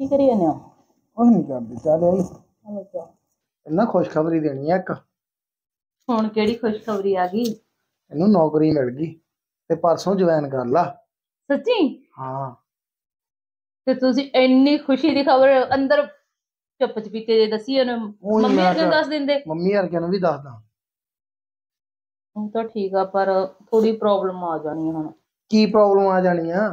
ਕੀ ਕਰੀ ਜਾਂਦੇ ਹੋ ਉਹ ਨਹੀਂ ਕਰਦੀ ਚੱਲ ਆਈ ਇਹਨਾਂ ਖੁਸ਼ਖਬਰੀ ਦੇਣੀ ਆ ਇੱਕ ਹੁਣ ਕਿਹੜੀ ਖੁਸ਼ਖਬਰੀ ਆ ਗਈ? ਇਹਨੂੰ ਨੌਕਰੀ ਮਿਲ ਗਈ ਤੇ ਪਰਸੋਂ ਜੁਆਇਨ ਕਰ ਲਾ। ਸੱਚੀ? ਹਾਂ। ਤੇ ਤੁਸੀਂ ਇੰਨੀ ਖੁਸ਼ੀ ਦੀ ਖਬਰ ਅੰਦਰ ਚੁੱਪ ਚਪੀਤੇ ਜੇ ਦੱਸੀ ਉਹਨੂੰ? ਉਹੀ ਮੰਮੀ ਮੈਂ ਨੂੰ ਦੱਸ ਦਿੰਦੇ। ਮੰਮੀ ਵਰਗਿਆਂ ਨੂੰ ਵੀ ਦੱਸਦਾ ਉਹ ਤਾਂ ਠੀਕ ਆ ਪਰ ਥੋੜੀ ਪ੍ਰੋਬਲਮ ਆ ਜਾਣੀ ਆ ਹੁਣ। ਕੀ ਪ੍ਰੋਬਲਮ ਆ ਜਾਣੀ ਆ?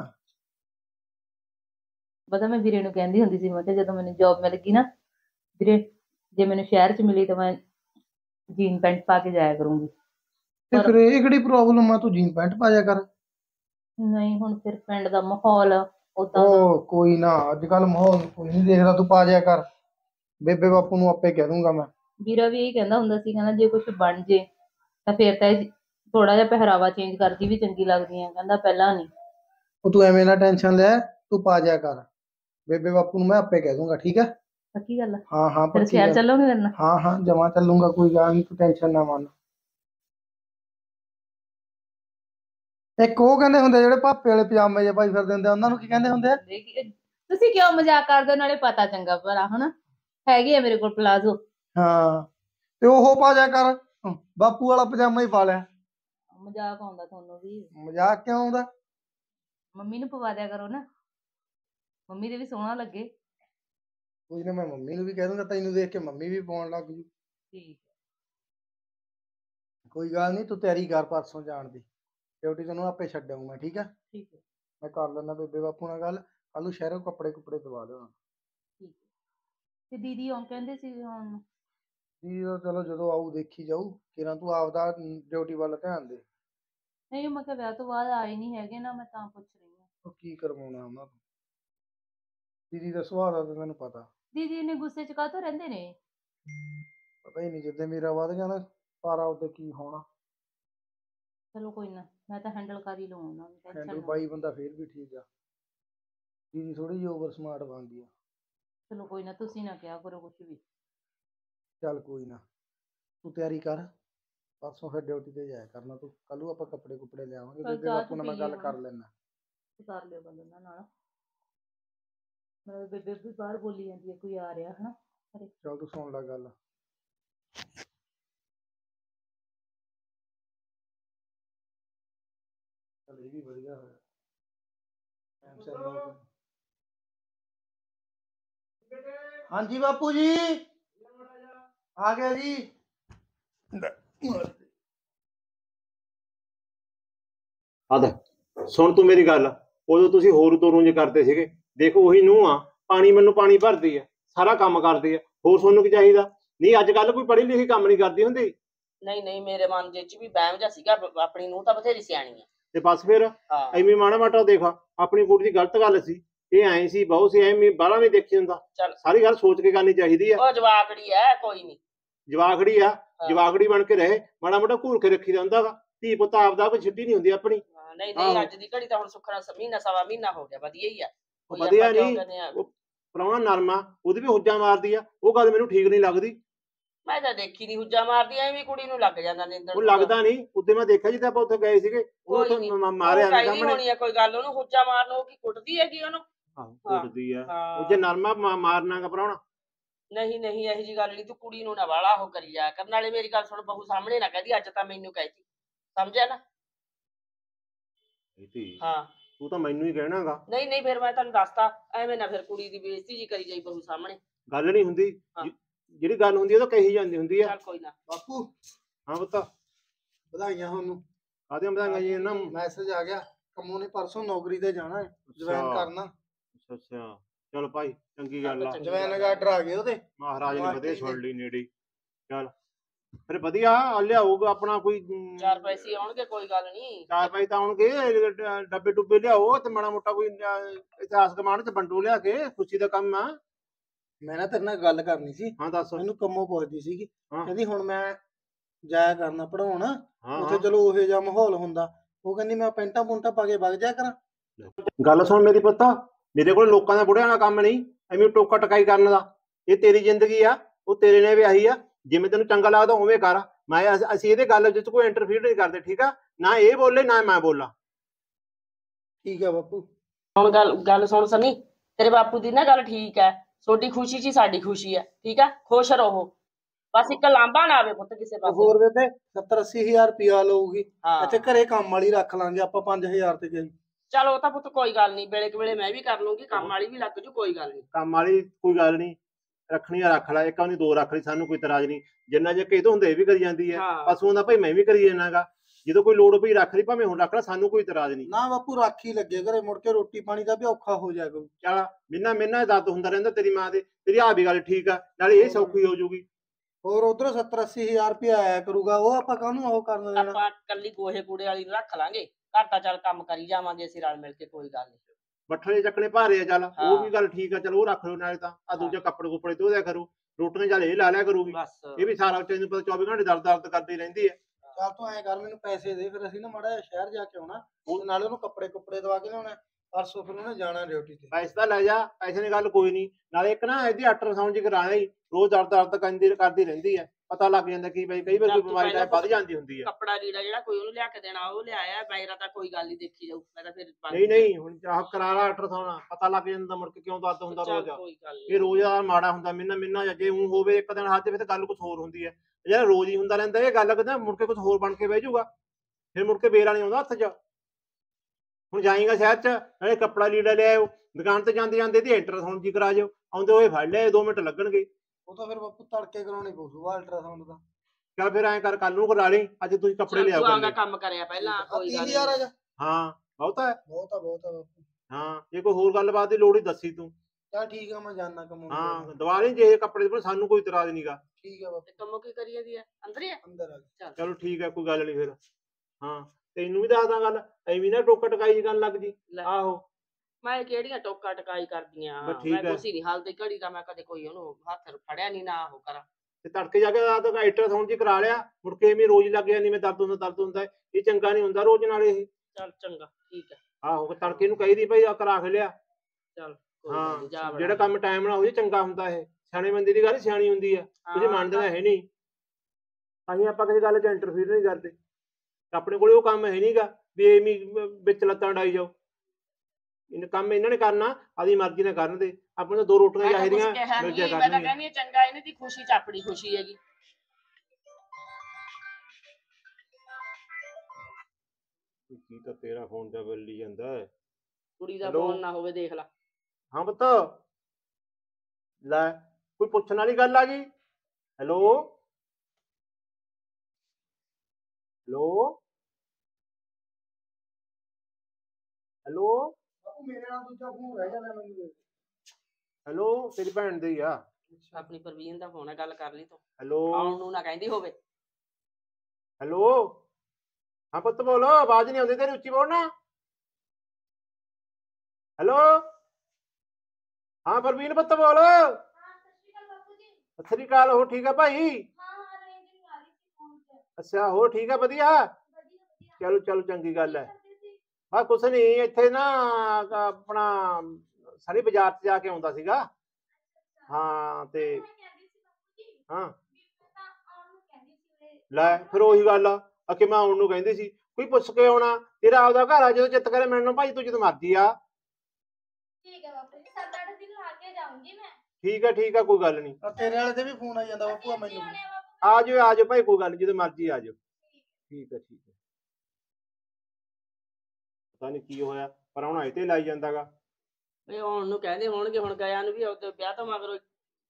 ਪਤਾ ਮੈਂ ਵੀਰੇ ਨੂੰ ਕਹਿੰਦੀ ਹੁੰਦੀ ਸੀ ਮੈਂ ਕਿਹਾ ਜਦੋਂ ਮੈਨੂੰ ਜੌਬ ਮਿਲ ਗਈ ਨਾ ਵੀਰੇ ਜੇ ਮੈਨੂੰ ਸ਼ਹਿਰ 'ਚ ਮਿਲੀ ਤਾਂ ਮੈਂ ਜੀਨ ਪੈਂਟ ਪਾ ਕੇ ਜਾਇਆ ਕਰੂੰਗੀ। ਤੇ ਪਰ- ਫਿਰ ਇਹ ਕਿਹੜੀ ਪ੍ਰੋਬਲਮ ਆ? ਤੂੰ ਜੀਨ ਪੈਂਟ ਪਾ ਜਾ ਕਰ। ਨਹੀਂ ਹੁਣ ਫਿਰ ਪਿੰਡ ਦਾ ਮਾਹੌਲ ਉਦਾਂ ਉਹ ਕੋਈ ਨਾ ਅੱਜ ਕੱਲ ਮਾਹੌਲ ਕੋਈ ਨਹੀਂ ਦੇਖਦਾ ਤੂੰ ਪਾ ਜਾ ਕਰ। ਬੇਬੇ ਬਾਪੂ ਨੂੰ ਆਪੇ ਕਹਿ ਦੂੰਗਾ ਮੈਂ। ਵੀਰਾ ਵੀ ਇਹ ਕਹਿੰਦਾ ਹੁੰਦਾ ਸੀ ਕਹਿੰਦਾ ਜੇ ਕੁਝ ਬਣ ਜੇ ਤਾਂ ਫਿਰ ਤਾਂ ਥੋੜਾ ਜਿਹਾ ਪਹਿਰਾਵਾ ਚੇਂਜ ਕਰਦੀ ਵੀ ਚੰਗੀ ਲੱਗਦੀ ਆ ਕਹਿੰਦਾ ਪਹਿਲਾਂ ਨਹੀਂ ਉਹ ਤੂੰ ਐਵੇਂ ਨਾ ਟੈਨਸ਼ਨ ਲੈ ਤੂੰ ਪਾ ਜਾ ਕਰ। ਬੇਬੇ ਬਾਪੂ ਨੂੰ ਮੈਂ ਆਪੇ ਕਹਿ ਦੂੰਗਾ ਠੀਕ ਹੈ ਪੱਕੀ ਗੱਲ ਹਾਂ ਹਾਂ ਫਿਰ ਪੱਕੀ ਸ਼ਹਿਰ ਗੱਲ। ਚੱਲੋਗੇ ਮੇਰੇ ਨਾਲ ਹਾਂ ਹਾਂ ਜਮਾ ਚੱਲੂੰਗਾ ਕੋਈ ਗੱਲ ਨਹੀਂ ਤੂੰ ਟੈਨਸ਼ਨ ਨਾ ਮੰਨ। ਇੱਕ ਉਹ ਕਹਿੰਦੇ ਹੁੰਦੇ ਜਿਹੜੇ ਪਾਪੇ ਵਾਲੇ ਪਜਾਮੇ ਜੇ ਪਾਈ ਫਿਰਦੇ ਹੁੰਦੇ ਆ, ਉਹਨਾਂ ਨੂੰ ਕੀ ਕਹਿੰਦੇ ਹੁੰਦੇ ਆ? ਦੇਖੀ- ਤੁਸੀਂ ਕਿਉਂ ਮਜ਼ਾਕ ਕਰਦੇ ਹੋ? ਨਾਲੇ ਪਤਾ ਚੰਗਾ ਭਲਾ ਹਨਾ? ਹੈਗੀ ਆ ਮੇਰੇ ਕੋਲ ਪਲਾਜ਼ੋ। ਹਾਂ ਤੇ ਉਹ ਪਾ ਜਾ ਕਰ। ਬਾਪੂ ਵਾਲਾ ਪਜਾਮਾ ਹੀ ਪਾ ਲਿਆ ਮਜ਼ਾਕ ਆਉਂਦਾ ਤੁਹਾਨੂੰ ਵੀ। ਮਜ਼ਾਕ ਕਿਉਂ ਆਉਂਦਾ? ਮੰਮੀ ਨੂੰ ਪਵਾ ਦਿਆ ਕਰੋ ਨਾ। ਮੰਮੀ ਦੇ ਵੀ ਸੋਹਣਾ ਲੱਗੇ। ਕੋਈ ਨਾ ਮੈਂ ਮੰਮੀ ਨੂੰ ਵੀ ਕਹਿ ਦੂੰਗਾ ਤੈਨੂੰ ਦੇਖ ਕੇ ਮੰਮੀ ਵੀ ਪਾਉਣ ਲੱਗ ਜੂ। ਠੀਕ ਕੋਈ ਗੱਲ ਨਹੀਂ ਤੂੰ ਤਿਆਰੀ ਕਰ ਪਰਸੋਂ ਜਾਣ ਦੀ। ਡਿਊਟੀ ਤੈਨੂੰ ਆਪੇ ਛੱਡ ਆਊਂ ਮੈਂ ਠੀਕ ਆ? ਠੀਕ ਹੈ। ਮੈਂ ਕਰ ਲੈਣਾ ਬੇਬੇ ਬਾਪੂ ਨਾਲ ਗੱਲ ਕੱਲ ਨੂੰ ਸ਼ਹਿਰੋਂ ਕੱਪੜੇ ਕੁਪੜੇ ਦਵਾ ਲਿਓ ਠੀਕ ਹੈ। ਤੇ ਦੀਦੀ ਉਹ ਕਹਿੰਦੇ ਸੀ ਹੁਣ ਜੀ ਉਹ ਚਲੋ ਜਦੋਂ ਆਊ ਦੇਖੀ ਜਾਊ। ਕਿਰਾਂ ਤੂੰ ਆਪਦਾ ਡਿਊਟੀ ਵੱਲ ਧਿਆਨ ਦੇ। ਨਹੀਂ ਮੈਂ ਕਿਹਾ ਵਿਆਹ ਤੋਂ ਬਾਅਦ ਆਏ ਨਹੀਂ ਹੈਗੇ ਨਾ ਮੈਂ ਤਾਂ ਪੁੱਛ ਰਹੀ ਹਾਂ। ਉਹ ਕੀ ਕਰਵਾਉਣਾ ਉਹਨਾਂ ਤੋਂ ਦੀਦੀ ਦਾ ਸੁਭਾਅ ਦਾ ਤਾਂ ਤੈਨੂੰ ਪਤਾ। ਦੀਦੀ ਨੇ ਗੁੱਸੇ ਚ ਕਾਹਤੋਂ ਰਹਿੰਦੇ ਨੇ? ਪਤਾ ਹੀ ਨਹੀਂ ਜਿੱਦੇ ਮੇਰਾ ਵੱਧ ਗਿਆ ਨਾ ਪਾਰਾ ਉਹਦੇ ਕੀ ਹੋਣਾ। ਚਲੋ ਕੋਈ ਨਾ ਮੈਂ ਤਾਂ ਹੈਂਡਲ ਕਰ ਹੀ ਲਵਾਂ ਉਹਨਾਂ ਨੂੰ ਹੈਂਡਲ ਟੈਨਸ਼ਨ ਬਾਈ ਬੰਦਾ ਫੇਰ ਵੀ ਠੀਕ ਆ। ਦੀਦੀ ਥੋੜੀ ਜਿਹੀ ਓਵਰ ਸਮਾਰਟ ਬਣਦੀ ਆ। ਚਲੋ ਕੋਈ ਨਾ ਤੁਸੀਂ ਨਾ ਕਿਹਾ ਕਰੋ ਕੁਝ ਵੀ। ਚੱਲ ਕੋਈ ਨਾ ਤੂੰ ਤਿਆਰੀ ਕਰ ਪਰਸੋਂ ਫਿਰ ਡਿਊਟੀ ਤੇ ਜਾਇਆ ਕਰਨਾ ਤੂੰ। ਕੱਲ ਆਪਾਂ ਕੱਪੜੇ ਕੁਪੜੇ ਲਿਆਵਾਂਗੇ ਚੱਲ ਬੇਬੇ ਬਾਪੂ ਨਾਲ ਮੈਂ ਗੱਲ ਕਰ। ਲੈਣਾ ਕਰ ਲਿਓ ਗੱਲ ਉਹਨਾਂ ਨਾਲ। ਮੈਂ ਬੇਬੇ ਵੀ ਬਾਹਰ ਬੋਲੀ ਜਾਂਦੀ ਹੈ ਕੋਈ ਆ ਰਿਹਾ ਹਨਾ? ਚੱਲ ਤੂੰ ਸੁਣ ਲੈ ਗੱਲ। ਚੱਲ ਇਹ ਵੀ ਵਧੀਆ ਹੋਇਆ। ਟਾਈਮ ਸਿਰ ਲੋਕ ਹਾਂਜੀ ਬਾਪੂ ਜੀ। ਆ ਗਿਆ ਜੀ। ਆਦ ਸੁਣ ਤੂੰ ਮੇਰੀ ਗੱਲ। ਉਦੋਂ ਤੁਸੀਂ ਹੋਰ ਤੋਰੂ ਜੇ ਕਰਦੇ ਸੀਗੇ। ਦੇਖੋ ਉਹੀ ਨੂੰਹ ਆ ਪਾਣੀ ਮੈਨੂੰ ਪਾਣੀ ਭਰਦੀ ਆ ਸਾਰਾ ਕੰਮ ਕਰਦੀ ਆ ਹੋਰ ਤੁਹਾਨੂੰ ਕੀ ਚਾਹੀਦਾ? ਨਹੀਂ ਅੱਜ ਕੱਲ ਕੋਈ ਪੜ੍ਹੀ ਲਿਖੀ ਕੰਮ ਨਹੀਂ ਕਰਦੀ ਹੁੰਦੀ। ਨਹੀਂ ਨਹੀਂ ਮੇਰੇ ਮਨ ਦੇ ਚ ਵੀ ਵਹਿਮ ਜਿਹਾ ਸੀਗਾ ਬ- ਆਪਣੀ ਨੂੰ ਤਾਂ ਬਥੇਰੀ ਸਿਆਣੀ ਆ। ਤੇ ਬਸ ਫਿਰ ਹਾਂ। ਐਵੇਂ ਮਾੜਾ ਮਾਟਾ ਦੇਖਾ ਆਪਣੀ ਕੁੜੀ ਦੀ ਗਲਤ ਗੱਲ ਸੀ ਇਹ ਐਂ ਸੀ ਬਹੁਤ ਸੀ ਐਵੇਂ ਬਾਹਲਾ ਵੀ ਦੇਖੀ ਹੁੰਦਾ ਚੱਲ। ਸਾਰੀ ਗੱਲ ਸੋਚ ਕੇ ਕਰਨੀ ਚਾਹੀਦੀ ਆ। ਉਹ ਜਵਾਕੜੀ ਐ ਕੋਈ ਨਹੀਂ। ਜਵਾਖੜੀ ਆ ਜਵਾਖੜੀ ਬਣ ਕੇ ਰਹੇ ਮਾੜਾ ਮੋਟਾ ਘੂਰ ਕੇ ਰੱਖੀਦਾ ਹੁੰਦਾ ਵਾ। ਧੀ ਪੁੱਤ ਆਪਦਾ ਕੋਈ ਛਿੱਟੀ ਨਹੀਂ ਹੁੰਦੀ ਆਪਣੀ। ਨਹੀਂ ਆਹੋ। ਨਹੀਂ ਅੱਜ ਦੀ ਘੜੀ ਤਾਂ ਹੁਣ ਸੁਖਣਾ ਮਹੀਨਾ ਸਵਾ ਮਹੀਨਾ ਹੋ ਗਿਆ ਵਧੀਆ ਹੀ ਆ। ਵਧੀਆ ਨਹੀਂ ਆ, ਪ੍ਰਾਹੁਣਾ ਨਰਮਾ ਉਹਦੀ ਵੀ ਹੁੱਜਾ ਮਾਰਦੀ ਆ। ਉਹ ਗੱਲ ਮੈਨੂੰ ਠੀਕ ਨਹੀਂ ਲੱਗਦੀ। ਮੈਂ ਤਾਂ ਦੇਖੀ ਨਹੀਂ ਹੁੱਜਾ ਮਾਰਦੀ ਐਵੇਂ ਕੁੜੀ ਨੂੰ ਲੱਗ ਜਾਂਦਾ ਨਿੰਦਰ ਉਹ ਲੱਗਦਾ ਨਹੀਂ। ਉੱਤੇ ਮੈਂ ਦੇਖਿਆ ਜਿੱਦਾਂ ਆਪਾਂ ਉੱਥੇ ਗਏ ਸੀਗੇ ਨੀ। ਮ- ਮਾਰਿਆ ਨਾ ਚਾਹੀਦੀ ਸਾਹਮਣੇ। ਹੋਣੀ ਆ ਕੋਈ ਗੱਲ ਉਹਨੂੰ ਹੁੱਜਾ ਮਾਰਨ ਉਹ ਕੀ ਕੁੱਟਦੀ ਹੈਗੀ ਉਹਨੂੰ? ਹਾਂ। ਕੁੱਟਦੀ ਆ। ਉਹ ਜੇ ਨਰਮਾ ਮਾਰਨਾਗਾ ਪ੍ਰਾਹੁਣਾ ਨਹੀਂ ਨਹੀਂ ਇਹੋ ਜੀ ਗੱਲ ਨਹੀਂ ਤੂੰ ਕੁੜੀ ਨੂੰ ਨਾ ਵਾਲਾ ਉਹ ਕਰੀ ਜਾ ਕਰਨ ਨਾਲੇ ਮੇਰੀ ਗੱਲ ਸੁਣ ਬਹੂ ਸਾਹਮਣੇ ਨਾ ਕਹਦੀ ਅੱਜ ਤਾਂ ਮੈਨੂੰ ਕਹਿਤੀ। ਸਮਝਿਆ ਨਾ? ਹਾਂ। ਤੂੰ ਤਾਂ ਮੈਨੂੰ ਹੀ ਕਹਿਣਾਗਾ। ਨਹੀਂ ਨਹੀਂ ਫਿਰ ਮੈਂ ਤੁਹਾਨੂੰ ਦੱਸਤਾ ਐਵੇਂ ਨਾ ਫਿਰ ਕੁੜੀ ਦੀ ਬੇਇੱਜ਼ਤੀ ਜੀ ਕਰੀ ਜਾਈ ਬਹੂ ਸਾਹਮਣੇ। ਗੱਲ ਨਹੀਂ ਹੁੰਦੀ। ਹਾਂ। ਜਿ- ਜਿਹੜੀ ਗੱਲ ਹੁੰਦੀ ਉਹ ਤਾਂ ਕਹੀ ਜਾਂਦੀ ਹੁੰਦੀ ਆ। ਚੱਲ ਕੋਈ ਨਾ। ਬਾਪੂ। ਹਾਂ ਪੁੱਤ। ਵਧਾਈਆਂ ਤੁਹਾਨੂੰ। ਆਦੇ ਬਤਾਂਗਾ ਜੀ? ਨਾ ਮੈਸੇਜ ਆ ਗਿਆ। ਕੰਮੋਂ ਨੇ ਪਰਸੋਂ ਨੌਕਰੀ ਤੇ ਜਾਣਾ ਹੈ ਜੁਆਇਨ ਕਰਨਾ। ਅੱਛਾ ਅੱਛਾ। ਚਲ ਭਾਈ ਚੰਗੀ ਗੱਲ ਆ। ਚੰਗੀ ਜੁਆਇਨ ਆਰਡਰ ਆ। ਗਏ ਉਹਦੇ। ਮਹਾਰਾਜ ਨੇ ਵਾਹ, ਵਧੇ ਠੀਕ ਹੈ। ਛੋੜ ਲਈ ਨੇੜੇ। ਚਲ। ਫਿਰ ਵਧੀਆ ਆ ਲਿਆਊਗਾ ਆਪਣਾ ਕੋਈ ਅਮ, ਚਾਰ ਪੈਸੇ ਆਉਣਗੇ ਕੋਈ ਗੱਲ ਨਹੀਂ ਚਾਰ ਪੈਸੇ ਤਾਂ ਆਉਣਗੇ ਡ- ਡੱਬੇ ਡੁੱਬੇ ਲਿਆਓ ਤੇ ਮਾੜਾ ਮੋਟਾ ਕੋਈ ਅਹ, ਇਤਿਹਾਸ ਕਮਾਣ ਚ ਬੰਡੂ ਲਿਆ ਕੇ ਖੁਸ਼ੀ ਦਾ ਕੰਮ ਆ। ਮੈਂ ਨਾ ਤੇਰੇ ਨਾਲ ਗੱਲ ਕਰਨੀ ਸੀ। ਹਾਂ ਦੱਸ। ਮੈਨੂੰ ਕੰਮੋਂ ਪੁੱਛਦੀ ਸੀਗੀ। ਹਾਂ। ਕਹਿੰਦੀ ਹੁਣ ਮੈਂ ਜਾਇਆ ਕਰਨਾ ਪੜਾਉਣ ਹਾਂ। ਉੱਥੇ ਚਲੋ ਉਹੋ ਜਿਹਾ ਮਾਹੌਲ ਹੁੰਦਾ। ਉਹ ਕਹਿੰਦੀ ਮੈਂ ਪੈਂਟਾਂ ਪੁੰਟਾਂ ਪਾ ਕੇ ਵਗ ਜਾ ਕਰਾਂ। ਗੱਲ ਸੁਣ ਮੇਰੀ ਪੁੱਤ ਮੇਰੇ ਕੋਲ ਲੋਕਾਂ ਦਾ ਬੁੜਿਆਂ ਦਾ ਕੰਮ ਨਹੀਂ। ਐਵੇਂ ਟੋਕਾ ਟਕਾਈ ਕਰਨ ਦਾ। ਇਹ ਤੇਰੀ ਜ਼ਿੰਦਗੀ ਆ ਉਹ ਤੇਰੇ ਨੇ ਵਿਆਹੀ ਆ। ਜਿਵੇਂ ਤੈਨੂੰ ਚੰਗਾ ਲੱਗਦਾ ਉਵੇਂ ਕਰ। ਮੈਂ ਅਸ- ਇਹਦੇ ਗੱਲ ਵਿੱਚ ਕੋਈ ਇੰਟਰਫੀਅਰ ਨਹੀਂ ਕਰਦੇ ਠੀਕ ਆ? ਨਾ ਇਹ ਬੋਲੇ ਨਾ ਮੈਂ ਬੋਲਾਂ। ਠੀਕ ਆ ਬਾਪੂ। ਹੁਣ ਗੱਲ ਗੱਲ ਸੁਣ ਸਨੀ ਤੇਰੇ ਬਾਪੂ ਦੀ ਨਾ ਗੱਲ ਠੀਕ ਹੈ ਤੁਹਾਡੀ ਖੁਸ਼ੀ 'ਚ ਸਾਡੀ ਖੁਸ਼ੀ ਹੈ ਠੀਕ ਹੈ ਖੁਸ਼ ਰਹੋ। ਬਸ ਇੱਕ ਲਾਂਭਾ ਨਾ ਆਵੇ ਪੁੱਤ ਕਿਸੇ ਪਾਸੇ। ਹੋਰ ਬੇਬੇ 70 80000 ਰੁਪਿਆ ਲਊਗੀ। ਇੱਥੇ ਘਰੇ ਕੰਮ ਵਾਲੀ ਰੱਖ ਲਾਂਗੇ ਆਪਾਂ 5000 ਤੇ ਗਈ ਚਲ ਉਹ ਤਾਂ ਪੁੱਤ ਕੋਈ ਗੱਲ ਨਹੀਂ ਵੇਲੇ ਕੁ ਵੇਲੇ ਮੈਂ ਵੀ ਕਰ ਲੂੰਗੀ ਕੰਮ ਵਾਲੀ ਵੀ ਲੱਗ ਜੂ ਕੋਈ ਗੱਲ ਨਹੀਂ। ਕੰਮ ਵਾਲੀ ਕੋਈ ਗੱਲ ਨਹੀਂ। ਰੱਖਣੀ ਆ ਰੱਖ ਲੈ ਇੱਕ ਉਹਨੇ ਦੋ ਰੱਖ ਲਈ ਸਾਨੂੰ ਕੋਈ ਇਤਰਾਜ਼ ਨਹੀਂ। ਜਿੰਨਾ ਜੇ ਕਿਸੇ ਤੋਂ ਹੁੰਦੇ ਇਹ ਵੀ ਕਰੀ ਜਾਂਦੀ ਹੈ। ਹਾਂ। ਪਸ਼ੂਆਂ ਦਾ ਭਾਈ ਮੈਂ ਵੀ ਕਰੀ ਜਾਣਾਗਾ। ਜਦੋਂ ਕੋਈ ਲੋੜ ਪਈ ਰੱਖ ਲਈ ਭਾਵੇਂ ਹੁਣ ਰੱਖ ਲੈ ਸਾਨੂੰ ਕੋਈ ਇਤਰਾਜ਼ ਨਹੀਂ। ਨਾ ਬਾਪੂ ਰਾਖੀ ਲੱਗੇ ਘਰੇ ਮੁੜ ਕੇ ਰੋਟੀ ਪਾਣੀ ਦਾ ਵੀ ਔਖਾ ਹੋ ਜਾਇਆ ਕਰੂ। ਚੱਲ ਮਿੰਨਾ ਮਿੰਨਾ ਦਰਦ ਹੁੰਦਾ ਰਹਿੰਦਾ ਤੇਰੀ ਮਾਂ ਦੇ। ਤੇਰੀ ਆ ਵੀ ਗੱਲ ਠੀਕ ਆ ਨਾਲੇ ਇਹ ਸੌਖੀ ਹੋ ਜਾਊਗੀ। ਹੋਰ ਉਧਰੋਂ 70 80000 ਰੁਪਿਆ ਆਇਆ ਕਰੂਗਾ ਉਹ ਆਪਾਂ ਕਾਹਨੂੰ ਉਹ ਕਰਨ ਦੇਣਾ? ਆਪਾਂ ਕੱਲੀ ਗੋਹੇ ਕੂੜੇ ਵਾਲੀ ਰੱਖ ਲਾਂਗੇ। ਘਰ ਤਾਂ ਚੱਲ ਕੰਮ ਕਰੀ ਜਾਵਾਂਗੇ ਅਸੀਂ ਰਲ ਮਿਲ ਕੇ ਕੋਈ ਗੱਲ ਨਹੀਂ। ਬੱਠਲੇ ਚੱਕਣੇ ਭਾਰੇ ਆ ਚੱਲ ਉਹ ਹਾਂ। ਵੀ ਗੱਲ ਠੀਕ ਆ ਚਲ ਉਹ ਰੱਖ ਲਓ ਨਾਲੇ ਤਾਂ। ਆ ਦੂਜੇ ਹਾਂ। ਕੱਪੜੇ ਕੁਪੜੇ ਧੋ ਦਿਆ ਕਰੂ ਰੋਟੀਆਂ ਚੱਲ ਇਹ ਲਾ ਲਿਆ ਕਰੂਗੀ। ਬਸ। ਇਹ ਵੀ ਸਾਰਾ ਤੈਨੂੰ ਪਤਾ 24 ਘੰਟੇ ਦਰਦ ਦਰਦ ਕਰਦੀ ਰਹਿੰਦੀ ਹੈ ਚੱਲ ਤੂੰ ਐਂ ਕਰ ਮੈਨੂੰ ਪੈਸੇ ਦੇ ਫਿਰ ਅਸੀਂ ਨਾ ਮਾੜਾ ਜਿਹਾ ਸ਼ਹਿਰ ਜਾ ਕੇ ਆਉਣਾ ਉਹ ਨਾਲੇ ਉਹਨੂੰ ਕੱਪੜੇ ਕੁੱਪੜੇ ਦਵਾ ਕੇ ਲਿਆਉਣਾ ਪਰਸੋਂ ਫਿਰ ਉਹਨੇ ਜਾਣਾ ਡਿਊਟੀ ਤੇ। ਪੈਸੇ ਤਾਂ ਲੈ ਜਾ ਪੈਸੇ ਦੀ ਗੱਲ ਕੋਈ ਨਹੀਂ। ਨਾਲੇ ਇੱਕ ਨਾ ਇਹਦੀ ਅਲਟਰਾਸਾਊਂਡ ਜੀ ਕਰਾ ਲਈ ਰੋਜ਼ ਦਰਦ ਦਰਦ ਕਰਦੀ ਕਰਦੀ ਰਹਿੰਦੀ ਹੈ ਪਤਾ ਲੱਗ ਜਾਂਦਾ ਕਿ ਬਈ ਕਈ ਵਾਰ ਕੋਈ ਤੂੰ ਬਿਮਾਰੀ ਦਾ ਪਹਿਲਾਂ ਵੱਧ ਜਾਂਦੀ ਹੁੰਦੀ ਹੈ ਕੱਪੜਾ ਲੀੜਾ ਜਿਹੜਾ ਕੋਈ ਉਹਨੂੰ ਲਿਆ ਕੇ ਦੇਣਾ ਉਹ ਲਿਆਇਆ ਮੇਰਾ ਤਾਂ ਕੋਈ ਗੱਲ ਨਹੀਂ ਦੇਖੀ ਜਾਊ ਮੈਂ ਤਾਂ ਫਿਰ ਨਹੀਂ ਨਹੀਂ ਹੁਣ ਆਹ ਕਰਾ ਲਾ ਅਲਟਰਾਸਾਊਂਡ ਪਤਾ ਲੱਗ ਜਾਂਦਾ ਮੁੜ ਕੇ ਕਿਉਂ ਦਰਦ ਹੁੰਦਾ ਰੋਜ਼ ਇਹ ਰੋਜ਼ ਦਾ ਮਾੜਾ ਹੁੰਦਾ ਮਿੰਨਾ ਮਿੰਨਾ ਜੇ ਉਹ ਹੋਵੇ ਇੱਕ ਦਿਨ ਹੱਥ ਵਿੱਚ ਤਾਂ ਗੱਲ ਕੁਝ ਹੋਰ ਹੁੰਦੀ ਹੈ ਜਿਹੜਾ ਰੋਜ਼ ਹੀ ਹੁੰਦਾ ਰਹਿੰਦਾ ਇਹ ਗੱਲ ਕਿਤੇ ਮੁੜ ਕੇ ਕੁਝ ਹੋਰ ਬਣ ਕੇ ਬਹਿ ਜਾਊਗਾ। ਫਿਰ ਮੁੜ ਕੇ ਬੇਰਾ ਨਹੀਂ ਆਉਂਦਾ ਹੱਥ 'ਚ। ਹੁਣ ਜਾਏਗਾ ਸ਼ਹਿਰ 'ਚ ਨਾਲੇ ਕੱਪੜਾ ਲੀੜਾ ਲੈ ਆਇਓ। ਦੁਕਾਨ ਤੇ ਜਾਂਦੇ ਜਾਂਦੇ ਦੀ ਅਲਟਰਾਸਾਊਂਡ ਜੀ ਕਰਾ ਜਾਓ। ਆਉਂਦੇ ਹੋਏ ਫੜ ਲਿਆ 2 ਮਿੰਟ ਲੱਗਣਗੇ। ਉਹ ਤਾਂ ਫਿਰ ਬਾਪੂ ਤੜਕੇ ਕਰਾਉਣੀ ਪਊਗਾ ਅਲਟਰਾਸਾਊਂਡ ਦਾ ਚੱਲ ਫਿਰ ਐਂ ਕਰ ਕੱਲ ਨੂੰ ਕਰਾ ਲਈ ਅੱਜ ਤੁਸੀਂ ਕੱਪੜੇ ਲਿਆਓ ਤੂੰ ਆਪਦਾ ਕੰਮ ਕਰਿਆ ਪਹਿਲਾਂ ਕੋਈ ਗੱਲ 30000 ਆ ਜਾ। ਹਾਂ ਬਹੁਤ ਹੈ। ਬਹੁਤ ਆ ਬਹੁਤ ਆ ਬਾਪੂ। ਹਾਂ ਜੇ ਕੋਈ ਹੋਰ ਗੱਲਬਾਤ ਦੀ ਲੋੜ ਹੀ ਦੱਸੀ ਤੂੰ। ਚੱਲ ਠੀਕ ਆ ਮੈਂ ਜਾਣਾ ਕਮਾਉਣ ਹਾਂ ਦਵਾ ਲਈ ਜੇ ਇਹ ਕੱਪੜੇ ਦੇ ਸਾਨੂੰ ਕੋਈ ਇਤਰਾਜ਼ ਨਹੀਂਗਾ ਠੀਕ ਆ ਬਾਪੂ। ਕੰਮੋ ਕੀ ਕਰੀ ਜਾਂਦੀ ਹੈ ਅੰਦਰ ਹੀ ਅੰਦਰ ਆ। ਚੱਲ। ਚਲੋ ਠੀਕ ਹੈ ਕੋਈ ਗੱਲ ਨਹੀਂ ਫਿਰ। ਹਾਂ ਤੈਨੂੰ ਵੀ ਦੱਸਦਾ ਗੱਲ ਐਵੇਂ ਨਾ ਟੋਕਾ ਟਕਾਈ ਜੀ ਕਰਨ ਲੱਗ ਜੀ। ਆਹੋ। ਮੈਂ ਕਿਹੜੀਆਂ ਟੋਕਾ ਟਕਾਈ ਕਰਦੀਆਂ? ਬਸ ਠੀਕ ਮੈਂ ਹੈ। ਕੁਛ ਹੀ ਨਹੀਂ ਹਾਲਦੀ ਘੜੀ ਦਾ ਮੈਂ ਕਦੇ ਕੋਈ ਉਹਨੂੰ ਹੱਥ ਫੜਿਆ ਨਹੀਂ ਨਾ ਉਹ ਕਰਾਂ। ਤੇ ਤੜਕੇ ਜਾ ਕੇ ਰਾਤ ਦਾ ਅਲਟਰਾਸਾਊਂਡ ਜੀ ਕਰਾ ਲਿਆ ਮੁੜ ਕੇ ਐਵੇਂ ਰੋਜ਼ ਲੱਗ ਜਾਂਦੀ ਮੈਂ ਦਰਦ ਹੁੰਦਾ ਦਰਦ ਹੁੰਦਾ ਇਹ ਚੰਗਾ ਨਹੀਂ ਹੁੰਦਾ ਰੋਜ਼ ਨਾਲ ਇਹ। ਚੱਲ ਚੰਗਾ ਠੀਕ ਹੈ। ਆਹੋ ਫਿਰ ਤੜਕੇ ਨੂੰ ਕਹੀ ਦੀ ਭਾਈ ਆ ਕਰਾ ਕੇ ਲਿਆ। ਚੱਲ ਕੋਈ ਗੱਲ ਹਾਂ ਨੀ, ਜਾ ਬਣਾ ਜਿਹੜਾ। ਕੰਮ ਟਾਈਮ ਨਾਲ ਹੋ ਜੇ ਚੰਗਾ ਹੁੰਦਾ ਇਹ। ਸਿਆਣੇ ਬੰਦੇ ਦੀ ਗੱਲ ਸਿਆਣੀ ਹੁੰਦੀ ਹੈ ਤੁਸੀਂ ਹਾਂ, ਮੰਨਦੇ ਹੈ ਨਹੀਂ ਅਸੀਂ ਆਪਾਂ ਕਿਸੇ ਗੱਲ 'ਚ ਇੰਟਰਫੀਅਰ ਨਹੀਂ ਕਰਦੇ। ਆਪਣੇ ਕੋਲੇ ਉਹ ਕੰਮ ਹੈ ਨਹੀਂਗਾ ਵੀ ਐਵੇਂ ਹੀ ਵਿੱਚ ਲੱਤਾਂ ਡਾਈ ਜਾਓ। ਕੰਮ ਇਹਨਾਂ ਨੇ ਕਰਨਾ ਆਦੀ ਮਰਜ਼ੀ ਨਾਲ ਕਰਨ ਦੇ। ਆਪਾਂ ਨੂੰ ਦੋ ਰੋਟੀਆਂ ਚਾਹੀਦੀਆਂ ਕਿਹਾ ਮਿਲ ਨੀ, ਜਾ ਮੈਂ ਤਾਂ ਕਰਨਗੀਆਂ ਕਹਿੰਦੀ ਹਾਂ, ਚੰਗਾ ਇਹਨੇ ਦੀ ਖੁਸ਼ੀ ਚ ਆਪਣੀ ਖੁਸ਼ੀ ਹੈਗੀ। ਕੀ ਤਾਂ ਤੇਰਾ ਫੋਨ ਦਾ ਬੱਲੀ ਜਾਂਦਾ ਹੈ। ਕੁੜੀ ਦਾ Hello? ਫੋਨ ਨਾ ਹੋਵੇ ਦੇਖ ਲੈ। ਹਾਂ ਪੁੱਤ। ਲੈ ਕੋਈ ਪੁੱਛਣ ਵਾਲੀ ਗੱਲ ਆ ਗਈ? ਹੈਲੋ? ਹੈਲੋ? ਹੈਲੋ? ਮੇਰੇ ਨਾਲ ਦੂਜਾ ਫੋਨ ਰਹਿ ਜਾਂਦਾ ਮੈਨੂੰ ਦੇ। ਹੈਲੋ ਤੇਰੀ ਭੈਣ ਦੇ ਹੀ ਆ। ਆਪਣੀ ਪ੍ਰਵੀਨ ਦਾ ਫੋਨ ਹੈ ਗੱਲ ਕਰ ਲਈ ਤੂੰ। ਹੈਲੋ ਆਉਣ ਨੂੰ ਨਾ ਕਹਿੰਦੀ ਹੋਵੇ। ਹੈਲੋ ਹਾਂ ਪੁੱਤ ਬੋਲੋ ਆਵਾਜ਼ ਨਹੀਂ ਆਉਂਦੀ ਤੇਰੀ ਉੱਚੀ ਬੋਲ ਨਾ। ਹੈਲੋ ਹਾਂ ਪ੍ਰਵੀਨ ਪੁੱਤ ਬੋਲ। ਹਾਂ ਸਤਿ ਸ਼੍ਰੀ ਅਕਾਲ ਬਾਪੂ ਜੀ। ਸਤਿ ਸ੍ਰੀ ਅਕਾਲ ਹੋ ਠੀਕ ਆ ਭਾਈ? ਹਾਂ ਹਾਂ ਰੇਂਜ ਨਹੀਂ ਆ ਰਹੀ ਸੀ ਫੋਨ ਤੇ ਅੱਛਾ ਹੋ ਠੀਕ ਆ ਵਧੀਆ? ਵਧੀਆ ਵਧੀਆ। ਚਲੋ ਚਲੋ ਚੰਗੀ ਗੱਲ ਹੈ? ਆ ਕੁਛ ਨਹੀਂ ਇੱਥੇ ਨਾ ਆਪਣਾ ਸਾਰੀ ਬਾਜ਼ਾਰ 'ਚ ਜਾ ਕੇ ਆਉਂਦਾ ਸੀਗਾ। ਹਾਂ ਤੇ ਹਾਂ। ਵੀ ਮੈਂ ਤਾਂ ਆਉਣ ਨੂੰ ਕਹਿੰਦੀ ਸੀ ਉਰੇ। ਲੈ ਫਿਰ ਉਹੀ ਗੱਲ ਆ ਆ ਕਿ ਮੈਂ ਆਉਣ ਨੂੰ ਕਹਿੰਦੀ ਸੀ ਕੋਈ ਪੁੱਛ ਕੇ ਆਉਣਾ ਤੇਰਾ ਆਪਦਾ ਘਰ ਆ ਜਦੋਂ ਚਿੱਤ ਕਰੇ ਮੈਨੂੰ ਭਾਈ ਤੂੰ ਜਦੋਂ ਮਰਜ਼ੀ ਆ। ਠੀਕ ਹੈ ਬਾਪੂ ਜੀ 7-8 ਦਿਨ ਲਾ ਕੇ ਜਾਊਂਗੀ ਮੈਂ। ਠੀਕ ਆ ਠੀਕ ਆ ਕੋਈ ਗੱਲ ਨਹੀਂ ਆ ਤੇਰੇ ਵਾਲੇ ਤੇ ਵੀ ਫੋਨ ਆਈ ਜਾਂਦਾ ਬਾਪੂ ਆ ਮੈਨੂੰ। ਆ ਜਾਓ ਆ ਜਾਓ ਭਾਈ ਕੋਈ ਗੱਲ ਨੀ ਜਦੋਂ ਮਰਜ਼ੀ ਆ ਜਾਓ ਠੀਕ ਆ ਠੀਕ ਆ। ਪਤਾ ਨਹੀਂ ਕੀ ਹੋਇਆ ਪਰ ਹੁਣ ਇਹ ਤੇ ਲਾਈ ਜਾਂਦਾਗਾ। ਇਹ ਹੁਣ ਨੂੰ ਕਹਿੰਦੇ ਹੋਣਗੇ ਹੁਣ ਗਿਆ ਨੂੰ ਵੀ ਉਹਦੇ ਵਿਆਹ ਤੋਂ ਮਗਰੋਂ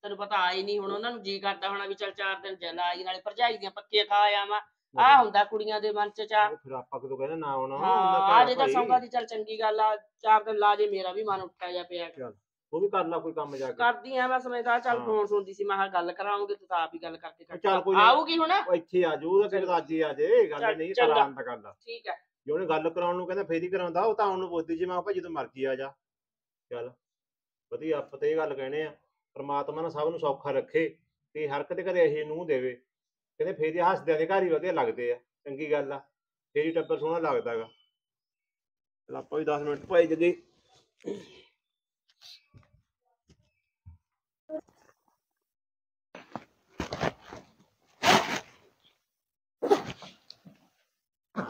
ਤੈਨੂੰ ਪਤਾ ਆਈ ਨਹੀਂ ਹੁਣ ਉਹਨਾਂ ਨੂੰ ਜੀ ਕਰਦਾ ਹੋਣਾ ਵੀ ਚੱਲ ਚਾਰ ਦਿਨ ਚੱਲ ਆਈ ਨਾਲੇ ਭਰਜਾਈ ਦੀਆਂ ਪੱਕੀਆਂ ਖਾ ਆਵਾਂ ਆ ਹੁੰਦਾ ਕੁੜੀਆਂ ਦੇ ਮਨ ਚ ਚਾ। ਫਿਰ ਆਪਾਂ ਕਦੋਂ ਕਹਿੰਦੇ ਨਾ ਆਉਣਾ ਹਾਂ ਅੱਜ ਤਾਂ ਸੌਂਗਾ ਦੀ ਚੱਲ ਚੰਗੀ ਗੱਲ ਆ ਚਾਰ ਦਿਨ ਲਾ ਜੇ ਮੇਰਾ ਵੀ ਮਨ ਉੱਠਿਆ ਜਾ ਪਿਆ। ਉਹ ਵੀ ਕਰ ਲਾ ਕੋਈ ਕੰਮ ਜਾ ਕੇ। ਕਰਦੀ ਆ ਬਸ ਮੈਂ ਤਾਂ ਚੱਲ। ਫੋਨ ਸੁਣਦੀ ਸੀ ਮੈਂ ਕਿਹਾ ਗੱਲ ਕਰਾਉਂਗੇ ਤੂੰ ਤਾਂ ਆਪ ਹੀ ਗੱਲ ਕਰਕੇ ਚੱਲ ਕੋਈ। ਆਊਗੀ ਹੁਣ? ਉਹ ਇੱਥੇ ਆ ਜਾਊ ਉਹਦਾ ਕਿਹੜਾ ਅੱਜ ਹੀ ਆ ਜੇ ਗੱਲ ਚੱਲ, ਨਹੀਂ। ਕਰਾਂ ਤਾਂ ਗੱਲ ਠੀਕ ਹੈ। ਜੇ ਉਹਨੇ ਗੱਲ ਕਰਾਉਣ ਨੂੰ ਕਹਿੰਦਾ ਫੇਰ ਹੀ ਕਰਾਉਂਦਾ, ਉਹ ਤਾਂ ਉਹਨੂੰ ਪੁੱਛਦੀ ਜੀ ਮੈਂ ਕਿਹਾ ਭਾਈ ਜਦੋਂ ਮਰਜ਼ੀ ਆ ਜਾ। ਚੱਲ, ਵਧੀਆ, ਆਪਾਂ ਤੇ ਇਹ ਗੱਲ ਕਹਿਣੇ ਆ, ਪ੍ਰਮਾਤਮਾ ਨਾ ਸਭ ਨੂੰ ਸੌਖਾ ਰੱਖੇ ਤੇ ਹਰ ਕਦੇ ਕਦੇ ਇਹ ਨੂੰ ਦੇਵੇ। ਕਹਿੰਦੇ ਫੇਰ ਹੀ ਹੱਸਦਿਆਂ ਦੇ ਘਰ ਹੀ ਵਧੀਆ ਲੱਗਦੇ ਆ, ਚੰਗੀ ਗੱਲ ਆ, ਫੇਰ ਹੀ ਟੱਬਰ ਸੋਹਣਾ ਲੱਗਦਾਗਾ ਚਲ ਆਪਾਂ ਵੀ 10 ਮਿੰਟ ਭਾਈ ਜਗੇ।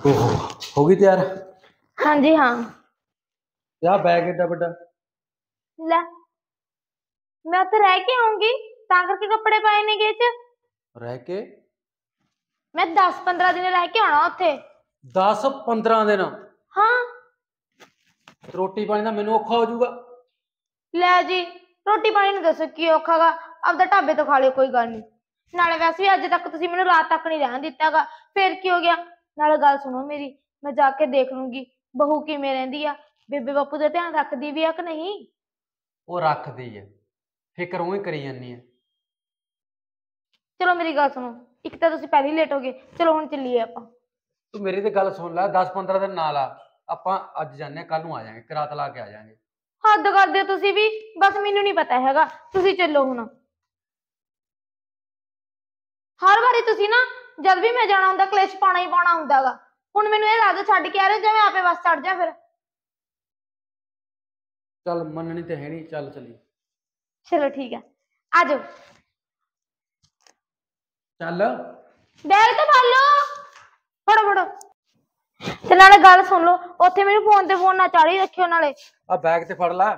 ਓਹੋ। ਹੋ ਗਈ ਤਿਆਰ? ਹਾਂਜੀ ਹਾਂ। ਯਾ ਬੈਗ ਏਡਾ ਵੱਡਾ? ਲੈ ਮੈਂ ਉੱਥੇ ਰਹਿ ਕੇ ਆਉਂਗੀ ਤਾਂ ਕਰਕੇ ਕੱਪੜੇ ਪਾਏ ਇਹ ਚ ਰਹਿ ਕੇ? ਮੈਂ 10 15 ਦਿਨ ਰਹਿ ਕੇ ਆਉਣਾ ਉੱਥੇ। 10 15 ਦਿਨ? ਹਾਂ। ਰੋਟੀ ਪਾਣੀ ਦਾ ਮੈਨੂੰ ਔਖਾ ਹੋ ਜਾਊਗਾ? ਲੈ ਜੀ ਰੋਟੀ ਪਾਣੀ ਨੂੰ ਦੱਸੋ ਕੀ ਔਖਾਗਾ ਆਪਦਾ ਢਾਬੇ ਤੋਂ ਖਾ ਲਿਓ ਕੋਈ ਗੱਲ ਨਹੀਂ। ਨਾਲੇ ਵੈਸੇ ਵੀ ਅੱਜ ਤੱਕ ਤੁਸੀਂ ਮੈਨੂੰ ਰਾਤ ਤੱਕ ਨਹੀਂ ਰਹਿਣ ਦਿੱਤਾਗਾ ਫੇਰ ਕੀ ਹੋ ਗਿਆ? ਨਾਲੇ ਗੱਲ ਸੁਣੋ ਮੇਰੀ ਮੈਂ ਜਾ ਕੇ ਦੇਖ ਲੂੰਗੀ। ਬਹੂ ਕਿਵੇਂ ਰਹਿੰਦੀ ਆ? ਬੇਬੇ ਬਾਪੂ ਦਾ ਧਿਆਨ ਰੱਖਦੀ ਵੀ ਆ ਕਿ ਨਹੀਂ? ਉਹ ਰੱਖਦੀ ਐ ਫਿਕਰ ਉਹੀ ਕਰੀ ਜਾਂਦੀ ਐ ਚਲੋ ਮੇਰੀ ਗੱਲ ਸੁਣੋ। ਇੱਕ ਤਾਂ ਤੁਸੀਂ ਪਹਿਲਾਂ ਹੀ ਲੇਟ ਹੋ ਗਏ। ਚਲੋ ਹੁਣ ਚੱਲੀਏ ਆਪਾਂ। ਤੂੰ ਮੇਰੀ ਤੇ ਗੱਲ ਸੁਣ ਲੈ 10 15 ਦਿਨ ਨਾਲ ਆ। ਆਪਾਂ ਅੱਜ ਜਾਂਦੇ ਕੱਲ ਨੂੰ ਆ ਜਾਾਂਗੇ ਕਿਰਾਤ ਲਾ ਕੇ ਆ ਜਾਾਂਗੇ। ਹੱਦ ਕਰਦੇ ਹੋ ਤੁਸੀਂ ਵੀ। ਬਸ ਮੈਨੂੰ ਨਹੀਂ ਪਤਾ ਹੈਗਾ। ਤੁਸੀਂ ਚੱਲੋ ਹੁਣ। ਹਰ ਵਾਰੀ ਤੁਸੀਂ ਨਾ ਜਦ ਵੀ ਮੈਂ ਜਾਣਾ ਹੁੰਦਾ ਕਲੇਸ਼ ਪਾਉਣਾ ਹੀ ਪਾਉਣਾ ਹੁੰਦਾਗਾ। ਹੁਣ ਮੈਨੂੰ ਇਹ ਦਿਓ ਛੱਡ ਕੇ ਆ ਰਹੇ ਹੋ ਜਾਂ ਮੈਂ ਆਪੇ ਬਸ ਚੜ ਜਾ ਫਿਰ। ਚੱਲ ਮੰਨਣੀ ਤੇ ਹੈ ਨਹੀਂ ਚੱਲ ਚੱਲੀ। ਚਲੋ ਠੀਕ ਹੈ ਆ ਜਾਓ। ਚੱਲ। ਬੈਗ ਤਾਂ ਫੜ ਲਓ। ਫੜੋ ਫੜੋ। ਤੇ ਨਾਲੇ ਗੱਲ ਸੁਣ ਲਓ ਉੱਥੇ ਮੈਨੂੰ ਫੋਨ ਤੇ ਫੋਨ ਨਾ ਚਾੜੀ ਰੱਖਿਓ ਨਾਲੇ। ਆ ਬੈਗ ਤੇ ਫੜ ਲੈ।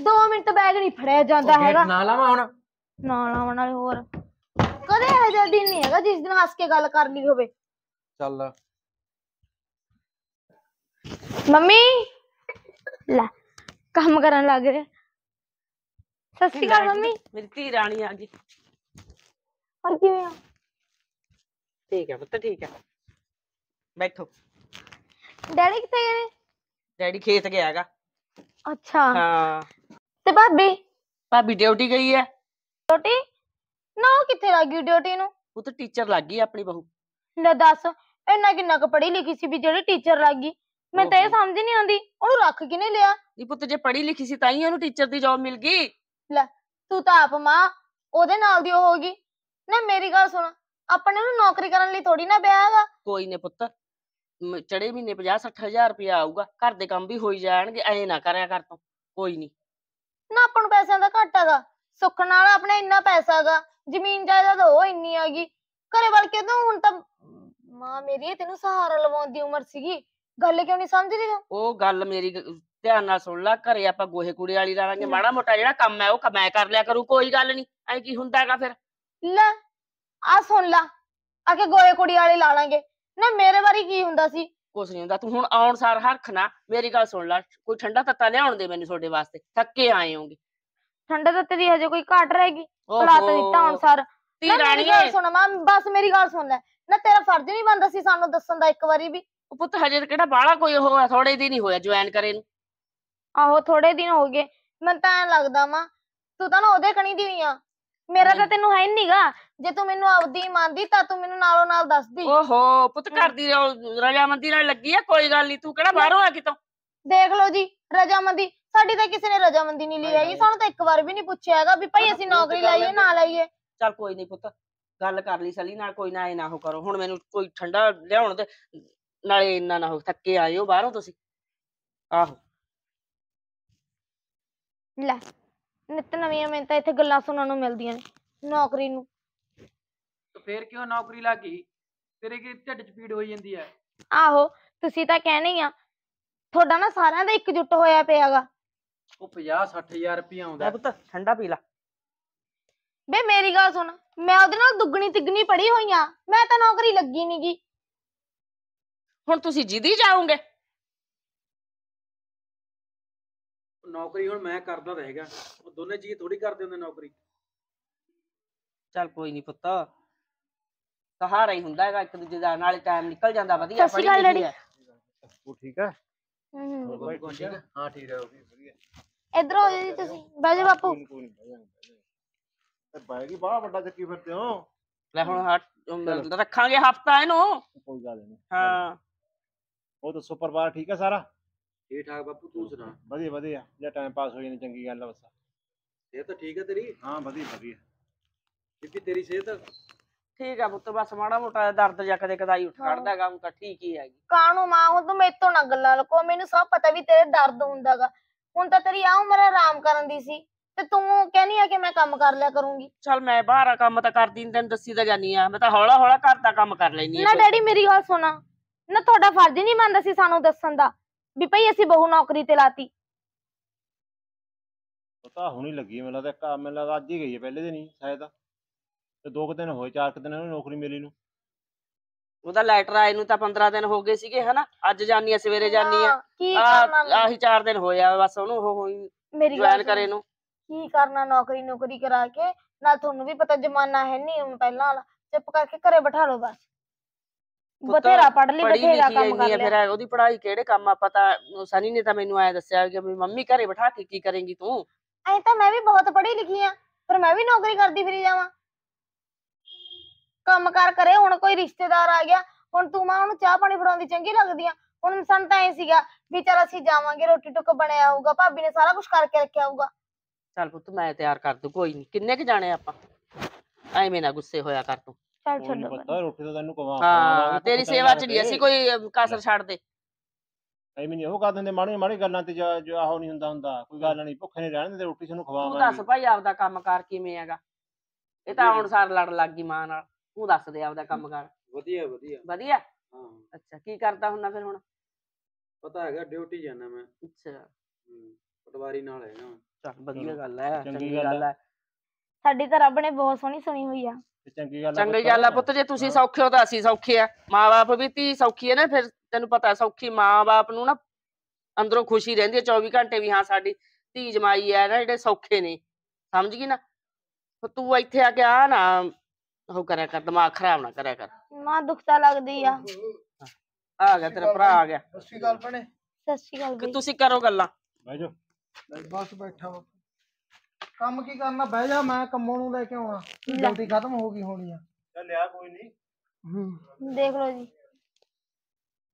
2 ਮਿੰਟ ਬੈਗ ਨਹੀਂ ਫੜਿਆ ਜਾਂਦਾ ਹੈਗਾ। ਨਾ ਲਾਵਾਂ ਹੁਣ। ਨਾ ਲਾਉਣ ਵਾਲੇ ਹੋਰ। ਕਦੇ ਇਹੋ ਜਿਹਾ ਦਿਨ ਨਹੀਂ ਹੈਗਾ ਜਿਸ ਦਿਨ ਹੱਸ ਕੇ ਗੱਲ ਕਰ ਲਈ ਹੋਵੇ। ਚੱਲ। ਮੰਮੀ? ਲੈ ਕੰਮ ਕਰਨ ਲੱਗ ਰਹੇ ਸਤਿ ਸ਼੍ਰੀ ਅਕਾਲ ਮੰਮੀ। ਮੇਰੀ ਧੀ ਰਾਣੀ ਆ ਗਈ। ਹੋਰ ਕਿਵੇਂ ਹੋ? ਠੀਕ ਹੈ ਪੁੱਤ ਠੀਕ ਹੈ। ਬੈਠੋ। ਡੈਡੀ ਕਿੱਥੇ ਗਏ ਡੈਡੀ ਖੇਤ ਗਿਆ ਹੈਗਾ। ਅੱਛਾ। ਹਾਂ। ਤੇ ਭਾਬੀ? ਭਾਬੀ ਡਿਊਟੀ ਗਈ ਹੈ। ਡਿਊਟੀ? ਨਾ ਉਹ ਕਿੱਥੇ ਲੱਗ ਗਈ ਡਿਊਟੀ ਨੂੰ? ਉਹ ਤਾਂ ਟੀਚਰ ਲੱਗ ਗਈ ਆਪਣੀ ਬਹੂ। ਲੈ ਦੱਸ ਇੰਨਾ ਕਿੰਨਾ ਕੁ ਪੜ੍ਹੀ ਲਿਖੀ ਸੀ ਵੀ ਜਿਹੜੀ ਟੀਚਰ ਲੱਗ ਗਈ? ਮੈਂ ਤਾਂ ਇਹ। ਸਮਝ ਨਹੀਂ ਆਉਂਦੀ। ਉਹਨੂੰ ਰੱਖ ਕਿਨੇ ਲਿਆ? ਨਹੀਂ ਪੁੱਤ ਜੇ ਪੜ੍ਹੀ ਲਿਖੀ ਸੀ ਤਾਂ ਹੀ ਉਹਨੂੰ ਟੀਚਰ ਦੀ ਜੌਬ ਮਿਲ ਗਈ। ਤੂੰ ਤਾਂ ਆਪ ਮਾਂ ਉਹਦੇ ਨਾਲ ਦੀ ਉਹ ਹੋਗੀ ਨਾ ਮੇਰੀ ਗੱਲ ਸੁਣ ਆਪਾਂ ਨੇ ਉਹਨੂੰ ਨੌਕਰੀ ਕਰਨ ਲਈ ਥੋੜੀ ਨਾ ਵਿਆਹ ਹੈਗਾ। ਕੋਈ ਨੇ ਪੁੱਤ ਮ- ਚੜੇ ਮਹੀਨੇ 50 60 ਹਜ਼ਾਰ ਰੁਪਇਆ ਆਊਗਾ ਘਰ ਦੇ ਕੰਮ ਵੀ ਹੋਈ ਜਾਣਗੇ ਐ ਨਾ ਕਰਿਆ ਕਰ ਤੂੰ ਕੋਈ ਨਹੀਂ ਨਾ ਆਪਾਂ ਨੂੰ ਪੈਸਿਆਂ ਦਾ ਘਾਟਾ ਗਾ ਸੁੱਖ ਨਾਲ ਆਪਣੇ ਇੰਨਾ ਪੈਸਾ ਗਾ ਜ਼ਮੀਨ ਜਾਇਦਾਦ ਉਹ ਇੰਨੀ ਆ ਗਈ। ਘਰੇ ਵੜ ਕੇ ਤੂੰ ਹੁਣ ਤਾਂ ਮਾਂ ਮੇਰੀ ਇਹ ਤੈਨੂੰ ਸਹਾਰਾ ਲਵਾਉਣ ਦੀ ਉਮਰ ਸੀਗੀ। ਗੱਲ ਕਿਉਂ ਨਹੀਂ ਸਮਝਦੀ ਤੂੰ? ਉਹ ਗੱਲ ਮੇਰੀ ਗ- ਧਿਆਨ ਨਾਲ ਸੁਣ ਲੈ ਘਰੇ ਆਪਾਂ ਗੋਹੇ ਕੂੜੇ ਵਾਲੀ ਲੈ। ਮਾੜਾ ਮੋਟਾ ਜਿਹੜਾ ਕੰਮ ਹੈ ਉਹ ਕ- ਮੈਂ ਕਰ ਲਿਆ ਕਰੂ ਕੋਈ ਗੱਲ ਨਹੀਂ ਐ ਕੀ ਹੁੰਦਾ ਹੈਗਾ ਫਿਰ? ਲੈ ਆ ਸੁਣ ਲਾ ਆ ਕੇ ਗੋਏ ਕੁੜੀ ਵਾਲੇ ਲਾ ਲਾਂਗੇ। ਨਾ ਮੇਰੇ ਵਾਰੀ ਕੀ ਹੁੰਦਾ ਸੀ? ਕੁਛ ਨਹੀਂ ਹੁੰਦਾ ਤੂੰ ਹੁਣ ਆਉਣ ਸਾਰ ਹਰਖ ਨਾ ਮੇਰੀ ਗੱਲ ਸੁਣ ਲੈ ਕੋਈ ਠੰਡਾ ਤੱਤਾ ਲਿਆਉਣ ਦੇ ਮੈਨੂੰ ਤੁਹਾਡੇ ਵਾਸਤੇ ਥੱਕੇ ਆਏ ਹੋਗੇ ਠੰਡੇ ਦਿੱਤੇ ਦੀ ਹਜੇ ਕੋਈ ਘਾਟ ਰਹੇਗੀ ਪਲਾ ਤਾਂ ਦਿੱਤਾ ਹੁਣ ਸਰ। ਤੀ ਨਾ ਮੇਰੀ ਗੱਲ ਸੁਣ ਮਾਂ ਬਸ ਮੇਰੀ ਗੱਲ ਸੁਣ ਲੈ। ਨਾ ਤੇਰਾ ਫਰਜ਼ ਨਹੀਂ ਬਣਦਾ ਸੀ ਸਾਨੂੰ ਦੱਸਣ ਦਾ ਇੱਕ ਵਾਰੀ ਵੀ। ਉਹ ਪੁੱਤ ਹਜੇ ਤਾਂ ਕਿਹੜਾ ਬਾਹਲਾ ਕੋਈ ਹੋਇਆ ਥੋੜੇ ਦਿਨ ਹੀ ਹੋਇਆ ਜੁਆਇਨ ਕਰੇ ਨੂੰ। ਆਹੋ ਥੋੜੇ ਦਿਨ ਹੋ ਗਏ। ਮੈਨੂੰ ਤਾਂ ਐਂ ਲੱਗਦਾ ਮਾਂ ਤੂੰ ਤਾਂ ਨਾ ਉਹਦੇ ਕਣੀ ਦੀ ਹੋਈ ਆ। ਮੇਰਾ ਤਾਂ। ਤੈਨੂੰ ਹੈ ਨਹੀਂਗਾ ਜੇ ਤੂੰ ਮੈਨੂੰ ਆਪਦੀ ਮੰਨਦੀ ਤਾਂ ਤੂੰ ਮੈਨੂੰ ਨਾਲੋਂ ਨਾਲ ਦੱਸਦੀ। ਓਹੋ ਪੁੱਤ ਘਰ ਦੀ ਉਹ ਰਜਾਮੰਦੀ ਨਾਲ ਲੱਗੀ ਆ ਕੋਈ ਗੱਲ ਨਹੀਂ ਤੂੰ ਕਿਹੜਾ ਬਾਹਰੋਂ ਆ ਕਿਤੋਂ? ਦੇਖ ਲਓ ਜੀ ਰਜਾਮੰਦੀ ਸਾਡੀ ਤਾਂ ਕਿਸੇ ਨੇ ਰਜਾਮੰਦੀ ਨਹੀਂ ਲਈ ਹਾਏ ਹੈਗੀ। ਹਾਏ। ਸਾਨੂੰ ਤਾਂ ਇੱਕ ਵਾਰ ਵੀ ਨਹੀਂ ਪੁੱਛਿਆ ਹੈਗਾ ਵੀ ਭਾਈ ਅਸੀਂ ਨੌਕਰੀ ਹੈ ਲਾਈਏ ਨਾ। ਲਾਈਏ। ਚੱਲ ਕੋਈ ਨਹੀਂ ਪੁੱਤ ਗੱਲ ਕਰ ਲਈ ਸਲੀ ਨਾਲ ਕੋਈ ਨਾ ਇਹ ਨਾ ਹੋ ਕਰੋ। ਹੁਣ ਮੈਨੂੰ ਕੋਈ ਠੰਡਾ ਲਿਆਉਣ ਦੇ ਨਾਲੇ ਇੰਨਾ ਨਾ ਹੋ ਥੱਕੇ ਆਏ ਹੋ ਬਾਹਰੋਂ ਤੁਸੀਂ। ਆਹੋ। ਲੈ ਨਿੱਤ ਨਵੀਆਂ ਮੈਨੂੰ ਤਾਂ ਇੱਥੇ ਗੱਲਾਂ ਸੁਣਨ ਨੂੰ ਮਿਲਦੀਆਂ ਨੇ ਨੌਕਰੀ ਨੂੰ। ਫੇਰ ਕਿਉਂ ਨੌਕਰੀ ਲੱਗ ਗਈ? ਤੇਰੇ ਕੀ ਢਿੱਡ 'ਚ ਪੀੜ ਹੋਈ ਜਾਂਦੀ ਹੈ? ਆਹੋ ਤੁਸੀਂ ਤਾਂ ਕਹਿਣੇ ਹੀ ਆ ਤੁਹਾਡਾ ਨਾ ਸਾਰਿਆਂ ਦਾ ਇਕਜੁੱਟ ਹੋਇਆ ਪਿਆਗਾ। ਉਹ 50 60000 ਰੁਪਏ ਆਉਂਦਾ ਲੈ ਪੁੱਤ ਠੰਡਾ ਪੀ ਲਾ। ਬੇ ਮੇਰੀ ਗੱਲ ਸੁਣ ਮੈਂ ਉਹਦੇ ਨਾਲ ਦੁੱਗਣੀ ਤਿੱਗਣੀ ਪੜੀ ਹੋਈ ਆ ਮੈਂ ਤਾਂ ਨੌਕਰੀ ਲੱਗੀ ਨੀ ਗੀ ਹੁਣ ਤੁਸੀਂ ਜਿੱਦੀ ਜਾਓਗੇ। ਨੌਕਰੀ ਹੁਣ ਮੈਂ ਕਰਦਾ ਰਹੇਗਾ ਉਹ ਦੋਨੇ ਜੀ ਥੋੜੀ ਕਰਦੇ ਹੁੰਦੇ ਨੌਕਰੀ। ਚੱਲ ਕੋਈ ਨਹੀਂ ਪੁੱਤ। ਸਹਾਰਾ ਹੀ ਹੁੰਦਾ ਹੈਗਾ ਇੱਕ ਦੂਜੇ ਦਾ। ਨਾਲੇ ਟਾਈਮ ਨਿਕਲ ਜਾਂਦਾ ਵਧੀਆ ਸਤਿ ਸ਼੍ਰੀ ਪੜ੍ਹੀ ਅਕਾਲ ਲਿਖੀ ਡੈਡੀ। ਹੈ ਉਹ ਠੀਕ ਹੈ? ਹੂੰ। ਠੀਕ ਹੈ? ਹਾਂ ਠੀਕ ਹੈ ਵਧੀਆ। ਇੱਧਰ ਹੋ ਜੀ ਤੁਸੀਂ। ਬਹਿ ਜਾਓ ਬਾਪੂ। ਕੋਈ ਬਹਿ। ਤੇ ਬਾਈ ਕੀ ਬਾਹਲਾ ਵੱਡਾ ਚੱਕੀ ਫਿਰਦੇ ਹੋ। ਲੈ ਹੁਣ ਹੱਟ- ਅਮ, ਰੱਖਾਂਗੇ ਹਫਤਾ ਇਹਨੂੰ। ਕੋਈ ਗੱਲ ਨਹੀਂ ਹਾਂ। ਉਹ ਦੱਸੋ ਪਰਿਵਾਰ ਠੀਕ ਹੈ ਸਾਰਾ? ਠੀਕ ਠਾਕ ਬਾਪੂ ਤੂੰ ਸੁਣਾ? ਵਧੀਆ ਵਧੀਆ ਜੇ ਟਾਈਮ ਪਾਸ ਹੋ ਜਾਂਦੀ ਚੰਗੀ ਗੱਲ ਆ ਬਸ। ਇਹ ਤਾਂ ਠੀਕ ਹੈ ਤੇਰੀ? ਹਾਂ ਵਧੀਆ ਵਧੀਆ। ਬੀਬੀ ਤੇਰੀ ਸਿਹਤ? ਠੀਕ ਆ ਪੁੱਤ ਬਸ ਮਾੜਾ ਮੋਟਾ ਦਰਦ ਜਾਂ ਕਦੇ ਕਦਾਈ ਉੱਠ ਖੜਦਾ ਹੈਗਾ ਹੁਣ ਤਾਂ ਠੀਕ ਹੀ ਹੈਗੀ। ਕਾਹਨੂੰ ਮਾਂ ਹੁਣ ਤੂੰ ਮੇਰੇ ਤੋਂ ਨਾ ਗੱਲਾਂ ਲਕੋ ਮੈਨੂੰ ਸਭ ਪਤਾ ਵੀ ਤੇਰੇ ਦਰਦ ਹੁੰਦਾਗਾ ਹੁਣ ਤਾਂ ਤੇਰੀ ਆ ਉਮਰ ਆਰਾਮ ਕਰਨ ਦੀ ਸੀ ਤੇ ਤੂੰ ਕਹਿੰਦੀ ਆ ਕਿ ਮੈਂ ਕੰਮ ਕਰ ਲਿਆ ਕਰੂੰਗੀ। ਚੱਲ ਮੈਂ ਬਾਹਰ ਆ ਕੰਮ ਤਾਂ ਕਰਦੀ ਨੀ ਤੈਨੂੰ ਦੱਸੀ ਤਾਂ ਜਾਨੀ ਆ ਮੈਂ ਤਾਂ ਹੌਲਾ ਹੌਲਾ ਘਰ ਦਾ ਕੰਮ ਕਰ ਲੈਣੀ ਨਾ ਆ ਡੈਡੀ ਮੇਰੀ ਗੱਲ ਸੁਣਾ। ਨਾ ਤੁਹਾਡਾ ਫਰਜ਼ ਨਹੀਂ ਬਣਦਾ ਸੀ ਸਾਨੂੰ ਦੱਸਣ ਦਾ ਵੀ ਭਈ ਅਸੀਂ ਬਹੂ ਨੌਕਰੀ ਤੇ ਲਾਤੀ। ਪਤਾ ਹੁਣੀ ਲੱਗੀ ਮੈਨੂੰ ਲੱਗਦਾ ਇੱਕ ਮੈਨੂੰ ਲੱਗਦਾ ਅੱਜ ਹੀ ਗਈ ਹੈ ਪਹਿਲੇ ਦਿਨ ਹੀ ਸ਼ਾਇਦ। ਤੇ ਦੋ ਕੁ ਦਿਨ ਹੋਏ ਚਾਰ ਕੁ ਦਿਨ ਉਹਨੂੰ ਨੌਕਰੀ ਮਿਲੀ ਨੂੰ। ਉਹਦਾ ਲੈਟਰ ਆਏ ਨੂੰ ਤਾਂ 15 ਦਿਨ ਹੋ ਗਏ ਸੀਗੇ ਹਨਾ? ਅੱਜ ਜਾਨੀ ਆ ਸਵੇਰੇ ਜਾਨੀ ਆ। ਹਾਂ, ਕੀ ਆਹ- ਕਰਨਾ ਆਹੀ 4 ਦਿਨ ਹੋਇਆ ਬਸ ਉਹਨੂੰ ਉਹ ਹੋਈ ਮੇਰੀ ਗੱਲ ਜੁਆਇਨ ਸੁਣ। ਕਰੇ ਨੂੰ। ਕੀ ਕਰਨਾ ਨੌਕਰੀ ਨੌਕਰੀ ਕਰਾ ਕੇ? ਨਾ ਤੁਹਾਨੂੰ ਵੀ ਪਤਾ ਜ਼ਮਾਨਾ ਹੈ ਨਹੀਂ ਹੁਣ ਪਹਿਲਾਂ ਵਾਲਾ। ਚੁੱਪ ਕਰਕੇ ਘਰੇ ਬਿਠਾ ਲਓ ਬਸ। ਬਥੇਰਾ ਪੜ੍ਹ ਲਈ ਬਥੇਰਾ ਕੰਮ ਕਰ ਫਿਰ ਲਿਆ। ਉਹਦੀ ਪੜ੍ਹਾਈ ਕਿਹੜੇ ਕੰਮ ਆ? ਪਤਾ ਸਨੀ ਨੇ ਤਾਂ ਮੈਨੂੰ ਐ ਦੱਸਿਆ ਕਿ ਮੰਮੀ ਘਰੇ ਬਿਠਾ ਕੇ ਕੀ ਕਰੇਂਗੀ ਤੂੰ? ਐਂ ਤਾਂ ਮੈਂ ਵੀ ਬਹੁਤ ਪੜ੍ਹੀ ਲਿਖੀ ਆ ਪਰ ਮੈਂ ਵੀ ਨੌਕਰੀ ਕਰਦੀ ਫਿਰੀ ਜਾਵਾਂ। ਕੰਮ ਕਾਰ ਕਰੇ ਹੁਣ ਕੋਈ ਰਿਸ਼ਤੇਦਾਰ ਆ ਗਿਆ ਹੁਣ ਤੂੰ ਮਾਂ ਉਹਨੂੰ ਚਾਹ ਪਾਣੀ ਫੜਾਉਂਦੀ ਚੰਗੀ ਲੱਗਦੀ ਆ। ਹੁਣ ਸਾਨੂੰ ਤਾਂ ਐ ਸੀਗਾ ਵੀ ਚੱਲ ਅਸੀਂ ਜਾਵਾਂਗੇ ਰੋਟੀ ਟੁੱਕ ਬਣਿਆ ਹੋਊਗਾ ਭਾਬੀ ਨੇ ਸਾਰਾ ਕੁਝ ਕਰਕੇ ਰੱਖਿਆ ਹੋਊਗਾ। ਚੱਲ ਪੁੱਤ ਮੈਂ ਤਿਆਰ ਕਰ ਦੂੰ ਕੋਈ ਨਹੀਂ ਕਿੰਨੇ ਕ ਜਾਣੇ ਆਪਾਂ? ਐਵੇਂ ਨਾ ਗੁੱਸੇ ਹੋਇਆ ਕਰ ਤੂੰ। ਚੱਲ ਕੋਈ ਨੀ ਛੱਡੋ ਪਤਾ ਰੋਟੀ ਤਾਂ ਤੈਨੂੰ ਕਮਾ ਹਾਂ ਤੇਰੀ ਸੇਵਾ ਚ ਨਹੀਂ ਅਸੀਂ ਕੋਈ ਅਮ, ਕਸਰ ਛੱਡ ਦੇ। ਐਵੇਂ ਨਹੀਂ ਉਹ ਕਰ ਦਿੰਦੇ ਮਾੜੀ ਮਾੜੀ ਗੱਲਾਂ ਤੇ ਜੋ ਜੋ ਆਹੋ ਨਹੀਂ ਹੁੰਦਾ ਹੁੰਦਾ। ਕੋਈ ਗੱਲ ਨਹੀਂ ਭੁੱਖੇ ਨਹੀਂ ਰਹਿਣ ਦਿੰਦੇ ਰੋਟੀ ਸਾਨੂੰ ਤੂੰ ਖਵਾਵਾਂਗੇ ਦੱਸ ਭਾਈ ਆਪਦਾ ਕੰਮ ਕਾਰ ਕਿਵੇਂ ਹੈਗਾ? ਇਹ ਤਾਂ ਹੁਣ ਸਾਰ ਲੜ ਲੱਗ ਗਈ ਮਾਂ ਨਾਲ। ਤੂੰ ਦੱਸ ਦੇ ਆਪਦਾ ਕੰਮ ਕਾਰ। ਵਧੀਆ ਵਧੀਆ। ਵਧੀਆ? ਹਾਂ। ਅੱਛਾ ਕੀ ਕਰਦਾ ਹੁੰਦਾ ਫਿਰ ਹੁਣ? ਪਤਾ ਹੈਗਾ ਡਿਊਟੀ ਜਾਣਾ ਮੈਂ। ਅੱਛਾ। ਹੂੰ, ਪਟਵਾਰੀ ਨਾਲ ਹੈਗਾ। ਮੈਂ। ਚੱਲ ਵਧੀਆ ਚਲੋ, ਗੱਲ ਹੈ ਚੰਗੀ ਚੰਗੀ ਗੱਲ ਗੱਲ ਹੈ। ਸਾਡੀ ਤਾਂ ਰੱਬ ਨੇ ਬਹੁਤ ਸੋਹਣੀ ਸੁਣੀ ਹੋਈ ਆ। ਤੇ ਚੰਗੀ ਗੱਲ ਆ ਚੰਗੀ ਗੱਲ ਆ ਪੁੱਤ ਜੇ ਤੁਸੀਂ ਸੌਖੇ ਹੋ ਤਾਂ ਅਸੀਂ ਸੌਖੇ ਆ। ਮਾਂ-ਬਾਪ ਵੀ ਧੀ ਸੌਖੀ ਹੈ ਨਾ ਫਿਰ ਤੈਨੂੰ ਪਤਾ ਸੌਖੀ ਮਾਂ-ਬਾਪ ਨੂੰ ਨਾ ਅੰਦਰੋਂ ਖੁਸ਼ੀ ਰਹਿੰਦੀ ਹੈ 24 ਘੰਟੇ ਵੀ ਹਾਂ ਸਾਡੀ ਧੀ ਜਮਾਈ ਹੈ ਨਾ ਜਿਹੜੇ ਸੌਖੇ ਨੇ। ਸਮਝ ਗਈ ਨਾ? ਫਿਰ ਤੂੰ ਇੱਥੇ ਆ ਕੇ ਆ ਨਾ ਉਹ ਕਰਿਆ ਕਰ ਦਿਮਾਗ ਖਰਾਬ ਨਾ ਕਰਿਆ ਕਰ। ਮਾਂ ਦੁੱਖ ਤਾਂ ਲੱਗਦੀ ਆ। ਆ ਗਿਆ ਤੇਰਾ ਭਰਾ ਆ ਗਿਆ। ਸਤਿ ਸ਼੍ਰੀ ਅਕਾਲ ਭੈਣੇ। ਸਤਿ ਸ਼੍ਰੀ ਅਕਾਲ ਤੁਸੀਂ ਕਰੋ ਗੱਲਾਂ। ਬਹਿ ਜਾਓ। ਬਸ ਬੈਠਾ ਵਾ। ਕੰਮ ਕੀ ਕਰਨਾ? ਬਹਿ ਜਾ ਮੈਂ ਕੰਮੋਂ ਨੂੰ ਲੈ ਕੇ ਆਉਣਾ। ਜਲਦੀ ਖਤਮ ਹੋ ਗਈ ਹੋਣੀ ਆ। ਚੱਲ ਲਿਆ ਕੋਈ ਨਹੀਂ ਹੂੰ। ਦੇਖ ਲਓ ਜੀ।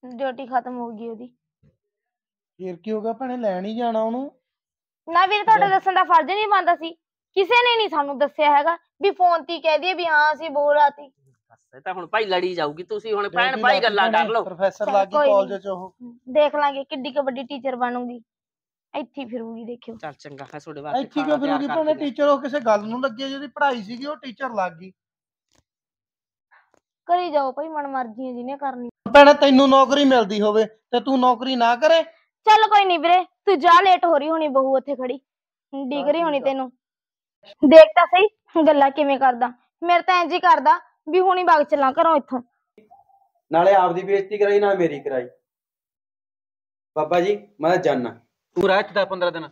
ਡਿਊਟੀ ਖਤਮ ਹੋ ਗਈ ਉਹਦੀ। ਫੇਰ ਕੀ ਹੋ ਗਿਆ ਭੈਣੇ? ਲੈਣ ਹੀ ਜਾਣਾ ਉਹਨੂੰ। ਨਾ ਵੀਰ ਤੁਹਾਡੇ ਦੱਸਣ ਦਾ ਫਰਜ਼ ਨਹੀਂ ਬਣਦਾ ਸੀ। ਕਿਸੇ ਨੇ ਨਹੀਂ ਸਾਨੂੰ ਦੱਸਿਆ ਹੈਗਾ ਵੀ ਫੋਨ ਤੇ ਹੀ ਕਹਿ ਦਈਏ ਵੀ ਹਾਂ ਅਸੀਂ ਬੋਲਾਤੀ ਬਸ ਇਹ ਤਾਂ ਹੁਣ ਭਾਈ ਲੜੀ ਜਾਊਗੀ। ਤੁਸੀਂ ਹੁਣ ਭੈਣ ਭਾਈ ਗੱਲਾਂ ਕਰ ਲਓ। ਪ੍ਰੋਫੈਸਰ ਲੱਗੀ ਕੋਈ ਨੀ। ਕਾਲਜ ਚ ਉਹ। ਦੇਖ ਲਾਂਗੇ ਕਿੱਡੀ ਕੁ ਵੱਡੀ ਟੀਚਰ ਬਣੂਗੀ। ਇੱਥੇ ਹੀ ਫਿਰੂਗੀ ਦੇਖਿਓ। ਚੱਲ ਚੰਗਾ ਹੈ ਤੁਹਾਡੇ ਵਾਸਤੇ ਇੱਥੇ ਕਿਉਂ ਫਿਰੂਗੀ ਭੈਣੇ ਟੀਚਰ ਉਹ ਕਿਸੇ ਗੱਲ ਨੂੰ ਲੱਗੀ ਆ, ਜਿਹਦੀ ਪੜ੍ਹਾਈ ਸੀਗੀ ਉਹ ਟੀਚਰ ਲੱਗ ਗਈ। ਕਰੀ ਜਾਓ ਭਾਈ ਮਨ ਮਰਜ਼ੀ ਹੈ ਜਿਹਨੇ ਕਰਨੀ। ਭੈਣੇ ਤੈਨੂੰ ਨੌਕਰੀ ਮਿਲਦੀ ਹੋਵੇ ਤੇ ਤੂੰ ਨੌਕਰੀ ਨਾ ਕਰੇ। ਚੱਲ ਕੋਈ ਨਹੀਂ ਵੀਰੇ ਤੂੰ ਜਾ ਲੇਟ ਹੋ ਰਹੀ ਹੋਣੀ ਬਹੂ ਉੱਥੇ ਖੜੀ। ਡਿਗਰੀ ਹੋਣੀ। ਤੈਨੂੰ। ਦੇਖ ਤਾਂ ਸਹੀ ਗੱਲਾਂ ਕਿਵੇਂ ਕਰਦਾ। ਮੇਰੇ ਤਾਂ ਇੰਜ ਹੀ ਕਰਦਾ ਵੀ ਹੁਣੀ ਵਗ ਚੱਲਾਂ ਘਰੋਂ ਇੱਥੋਂ। ਨਾਲੇ ਆਪਦੀ ਬੇਇੱਜ਼ਤੀ ਕਰਾਈ ਨਾਲ ਮੇਰੀ ਕਰਾਈ। ਬਾਬਾ ਜੀ ਮੈਂ ਜਾਨਾ। ਤੂੰ ਰਹਿ ਇੱਥੇ 15 ਦਿਨ।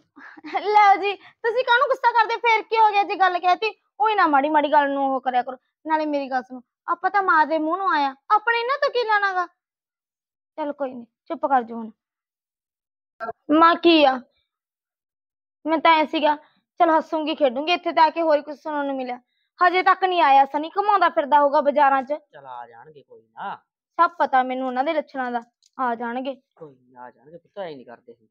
ਲਓ ਜੀ ਤੁਸੀਂ ਕਾਹਨੂੰ ਗੁੱਸਾ ਕਰਦੇ? ਫੇਰ ਕੀ ਹੋ ਗਿਆ ਜੇ ਗੱਲ ਕਹਿਤੀ? ਉਹੀ ਨਾ ਮਾੜੀ ਮਾੜੀ ਗੱਲ ਨੂੰ ਉਹ ਕਰਿਆ ਕਰੋ। ਨਾਲੇ ਮੇਰੀ ਗੱਲ ਸੁਣੋ ਆਪਾਂ ਤਾਂ ਮਾਂ ਦੇ ਮੂੰਹ ਨੂੰ ਆਇਆ ਆਪਣੇ ਇਹਨਾਂ ਤੋਂ ਕੀ ਲੈਣਾਗਾ ਚੱਲ ਕੋਈ ਨਹੀਂ ਚੁੱਪ ਕਰ ਜਾ ਹੁਣ। ਮਾਂ ਕੀ ਆ? ਮੈਂ ਤਾਂ ਐ ਸੀਗਾ ਚਲ ਹੱਸੂਗੀ ਖੇਡੂੰਗੀ ਇੱਥੇ ਤਾਂ ਆ ਕੇ ਹੋਰ ਕੁਝ ਸੁਣਨ ਨੂੰ ਮਿਲਿਆ। ਹਜੇ ਤੱਕ ਨਹੀਂ ਆਇਆ ਸਨੀ ਘਮਾਉਂਦਾ ਫਿਰਦਾ ਹੋਊਗਾ ਬਾਜ਼ਾਰਾਂ 'ਚ। ਚਲ ਆ ਜਾਣਗੇ ਕੋਈ ਨਾ। ਸਭ ਪਤਾ ਮੈਨੂੰ ਉਹਨਾਂ ਦੇ ਲੱਛਣਾਂ ਦਾ। ਆ ਜਾਣਗੇ। ਕੋਈ ਨਾ ਆ ਜਾਣਗੇ ਪੁੱਤ ਐ ਨਹੀਂ ਕਰਦੇ ਹੁੰਦੇ।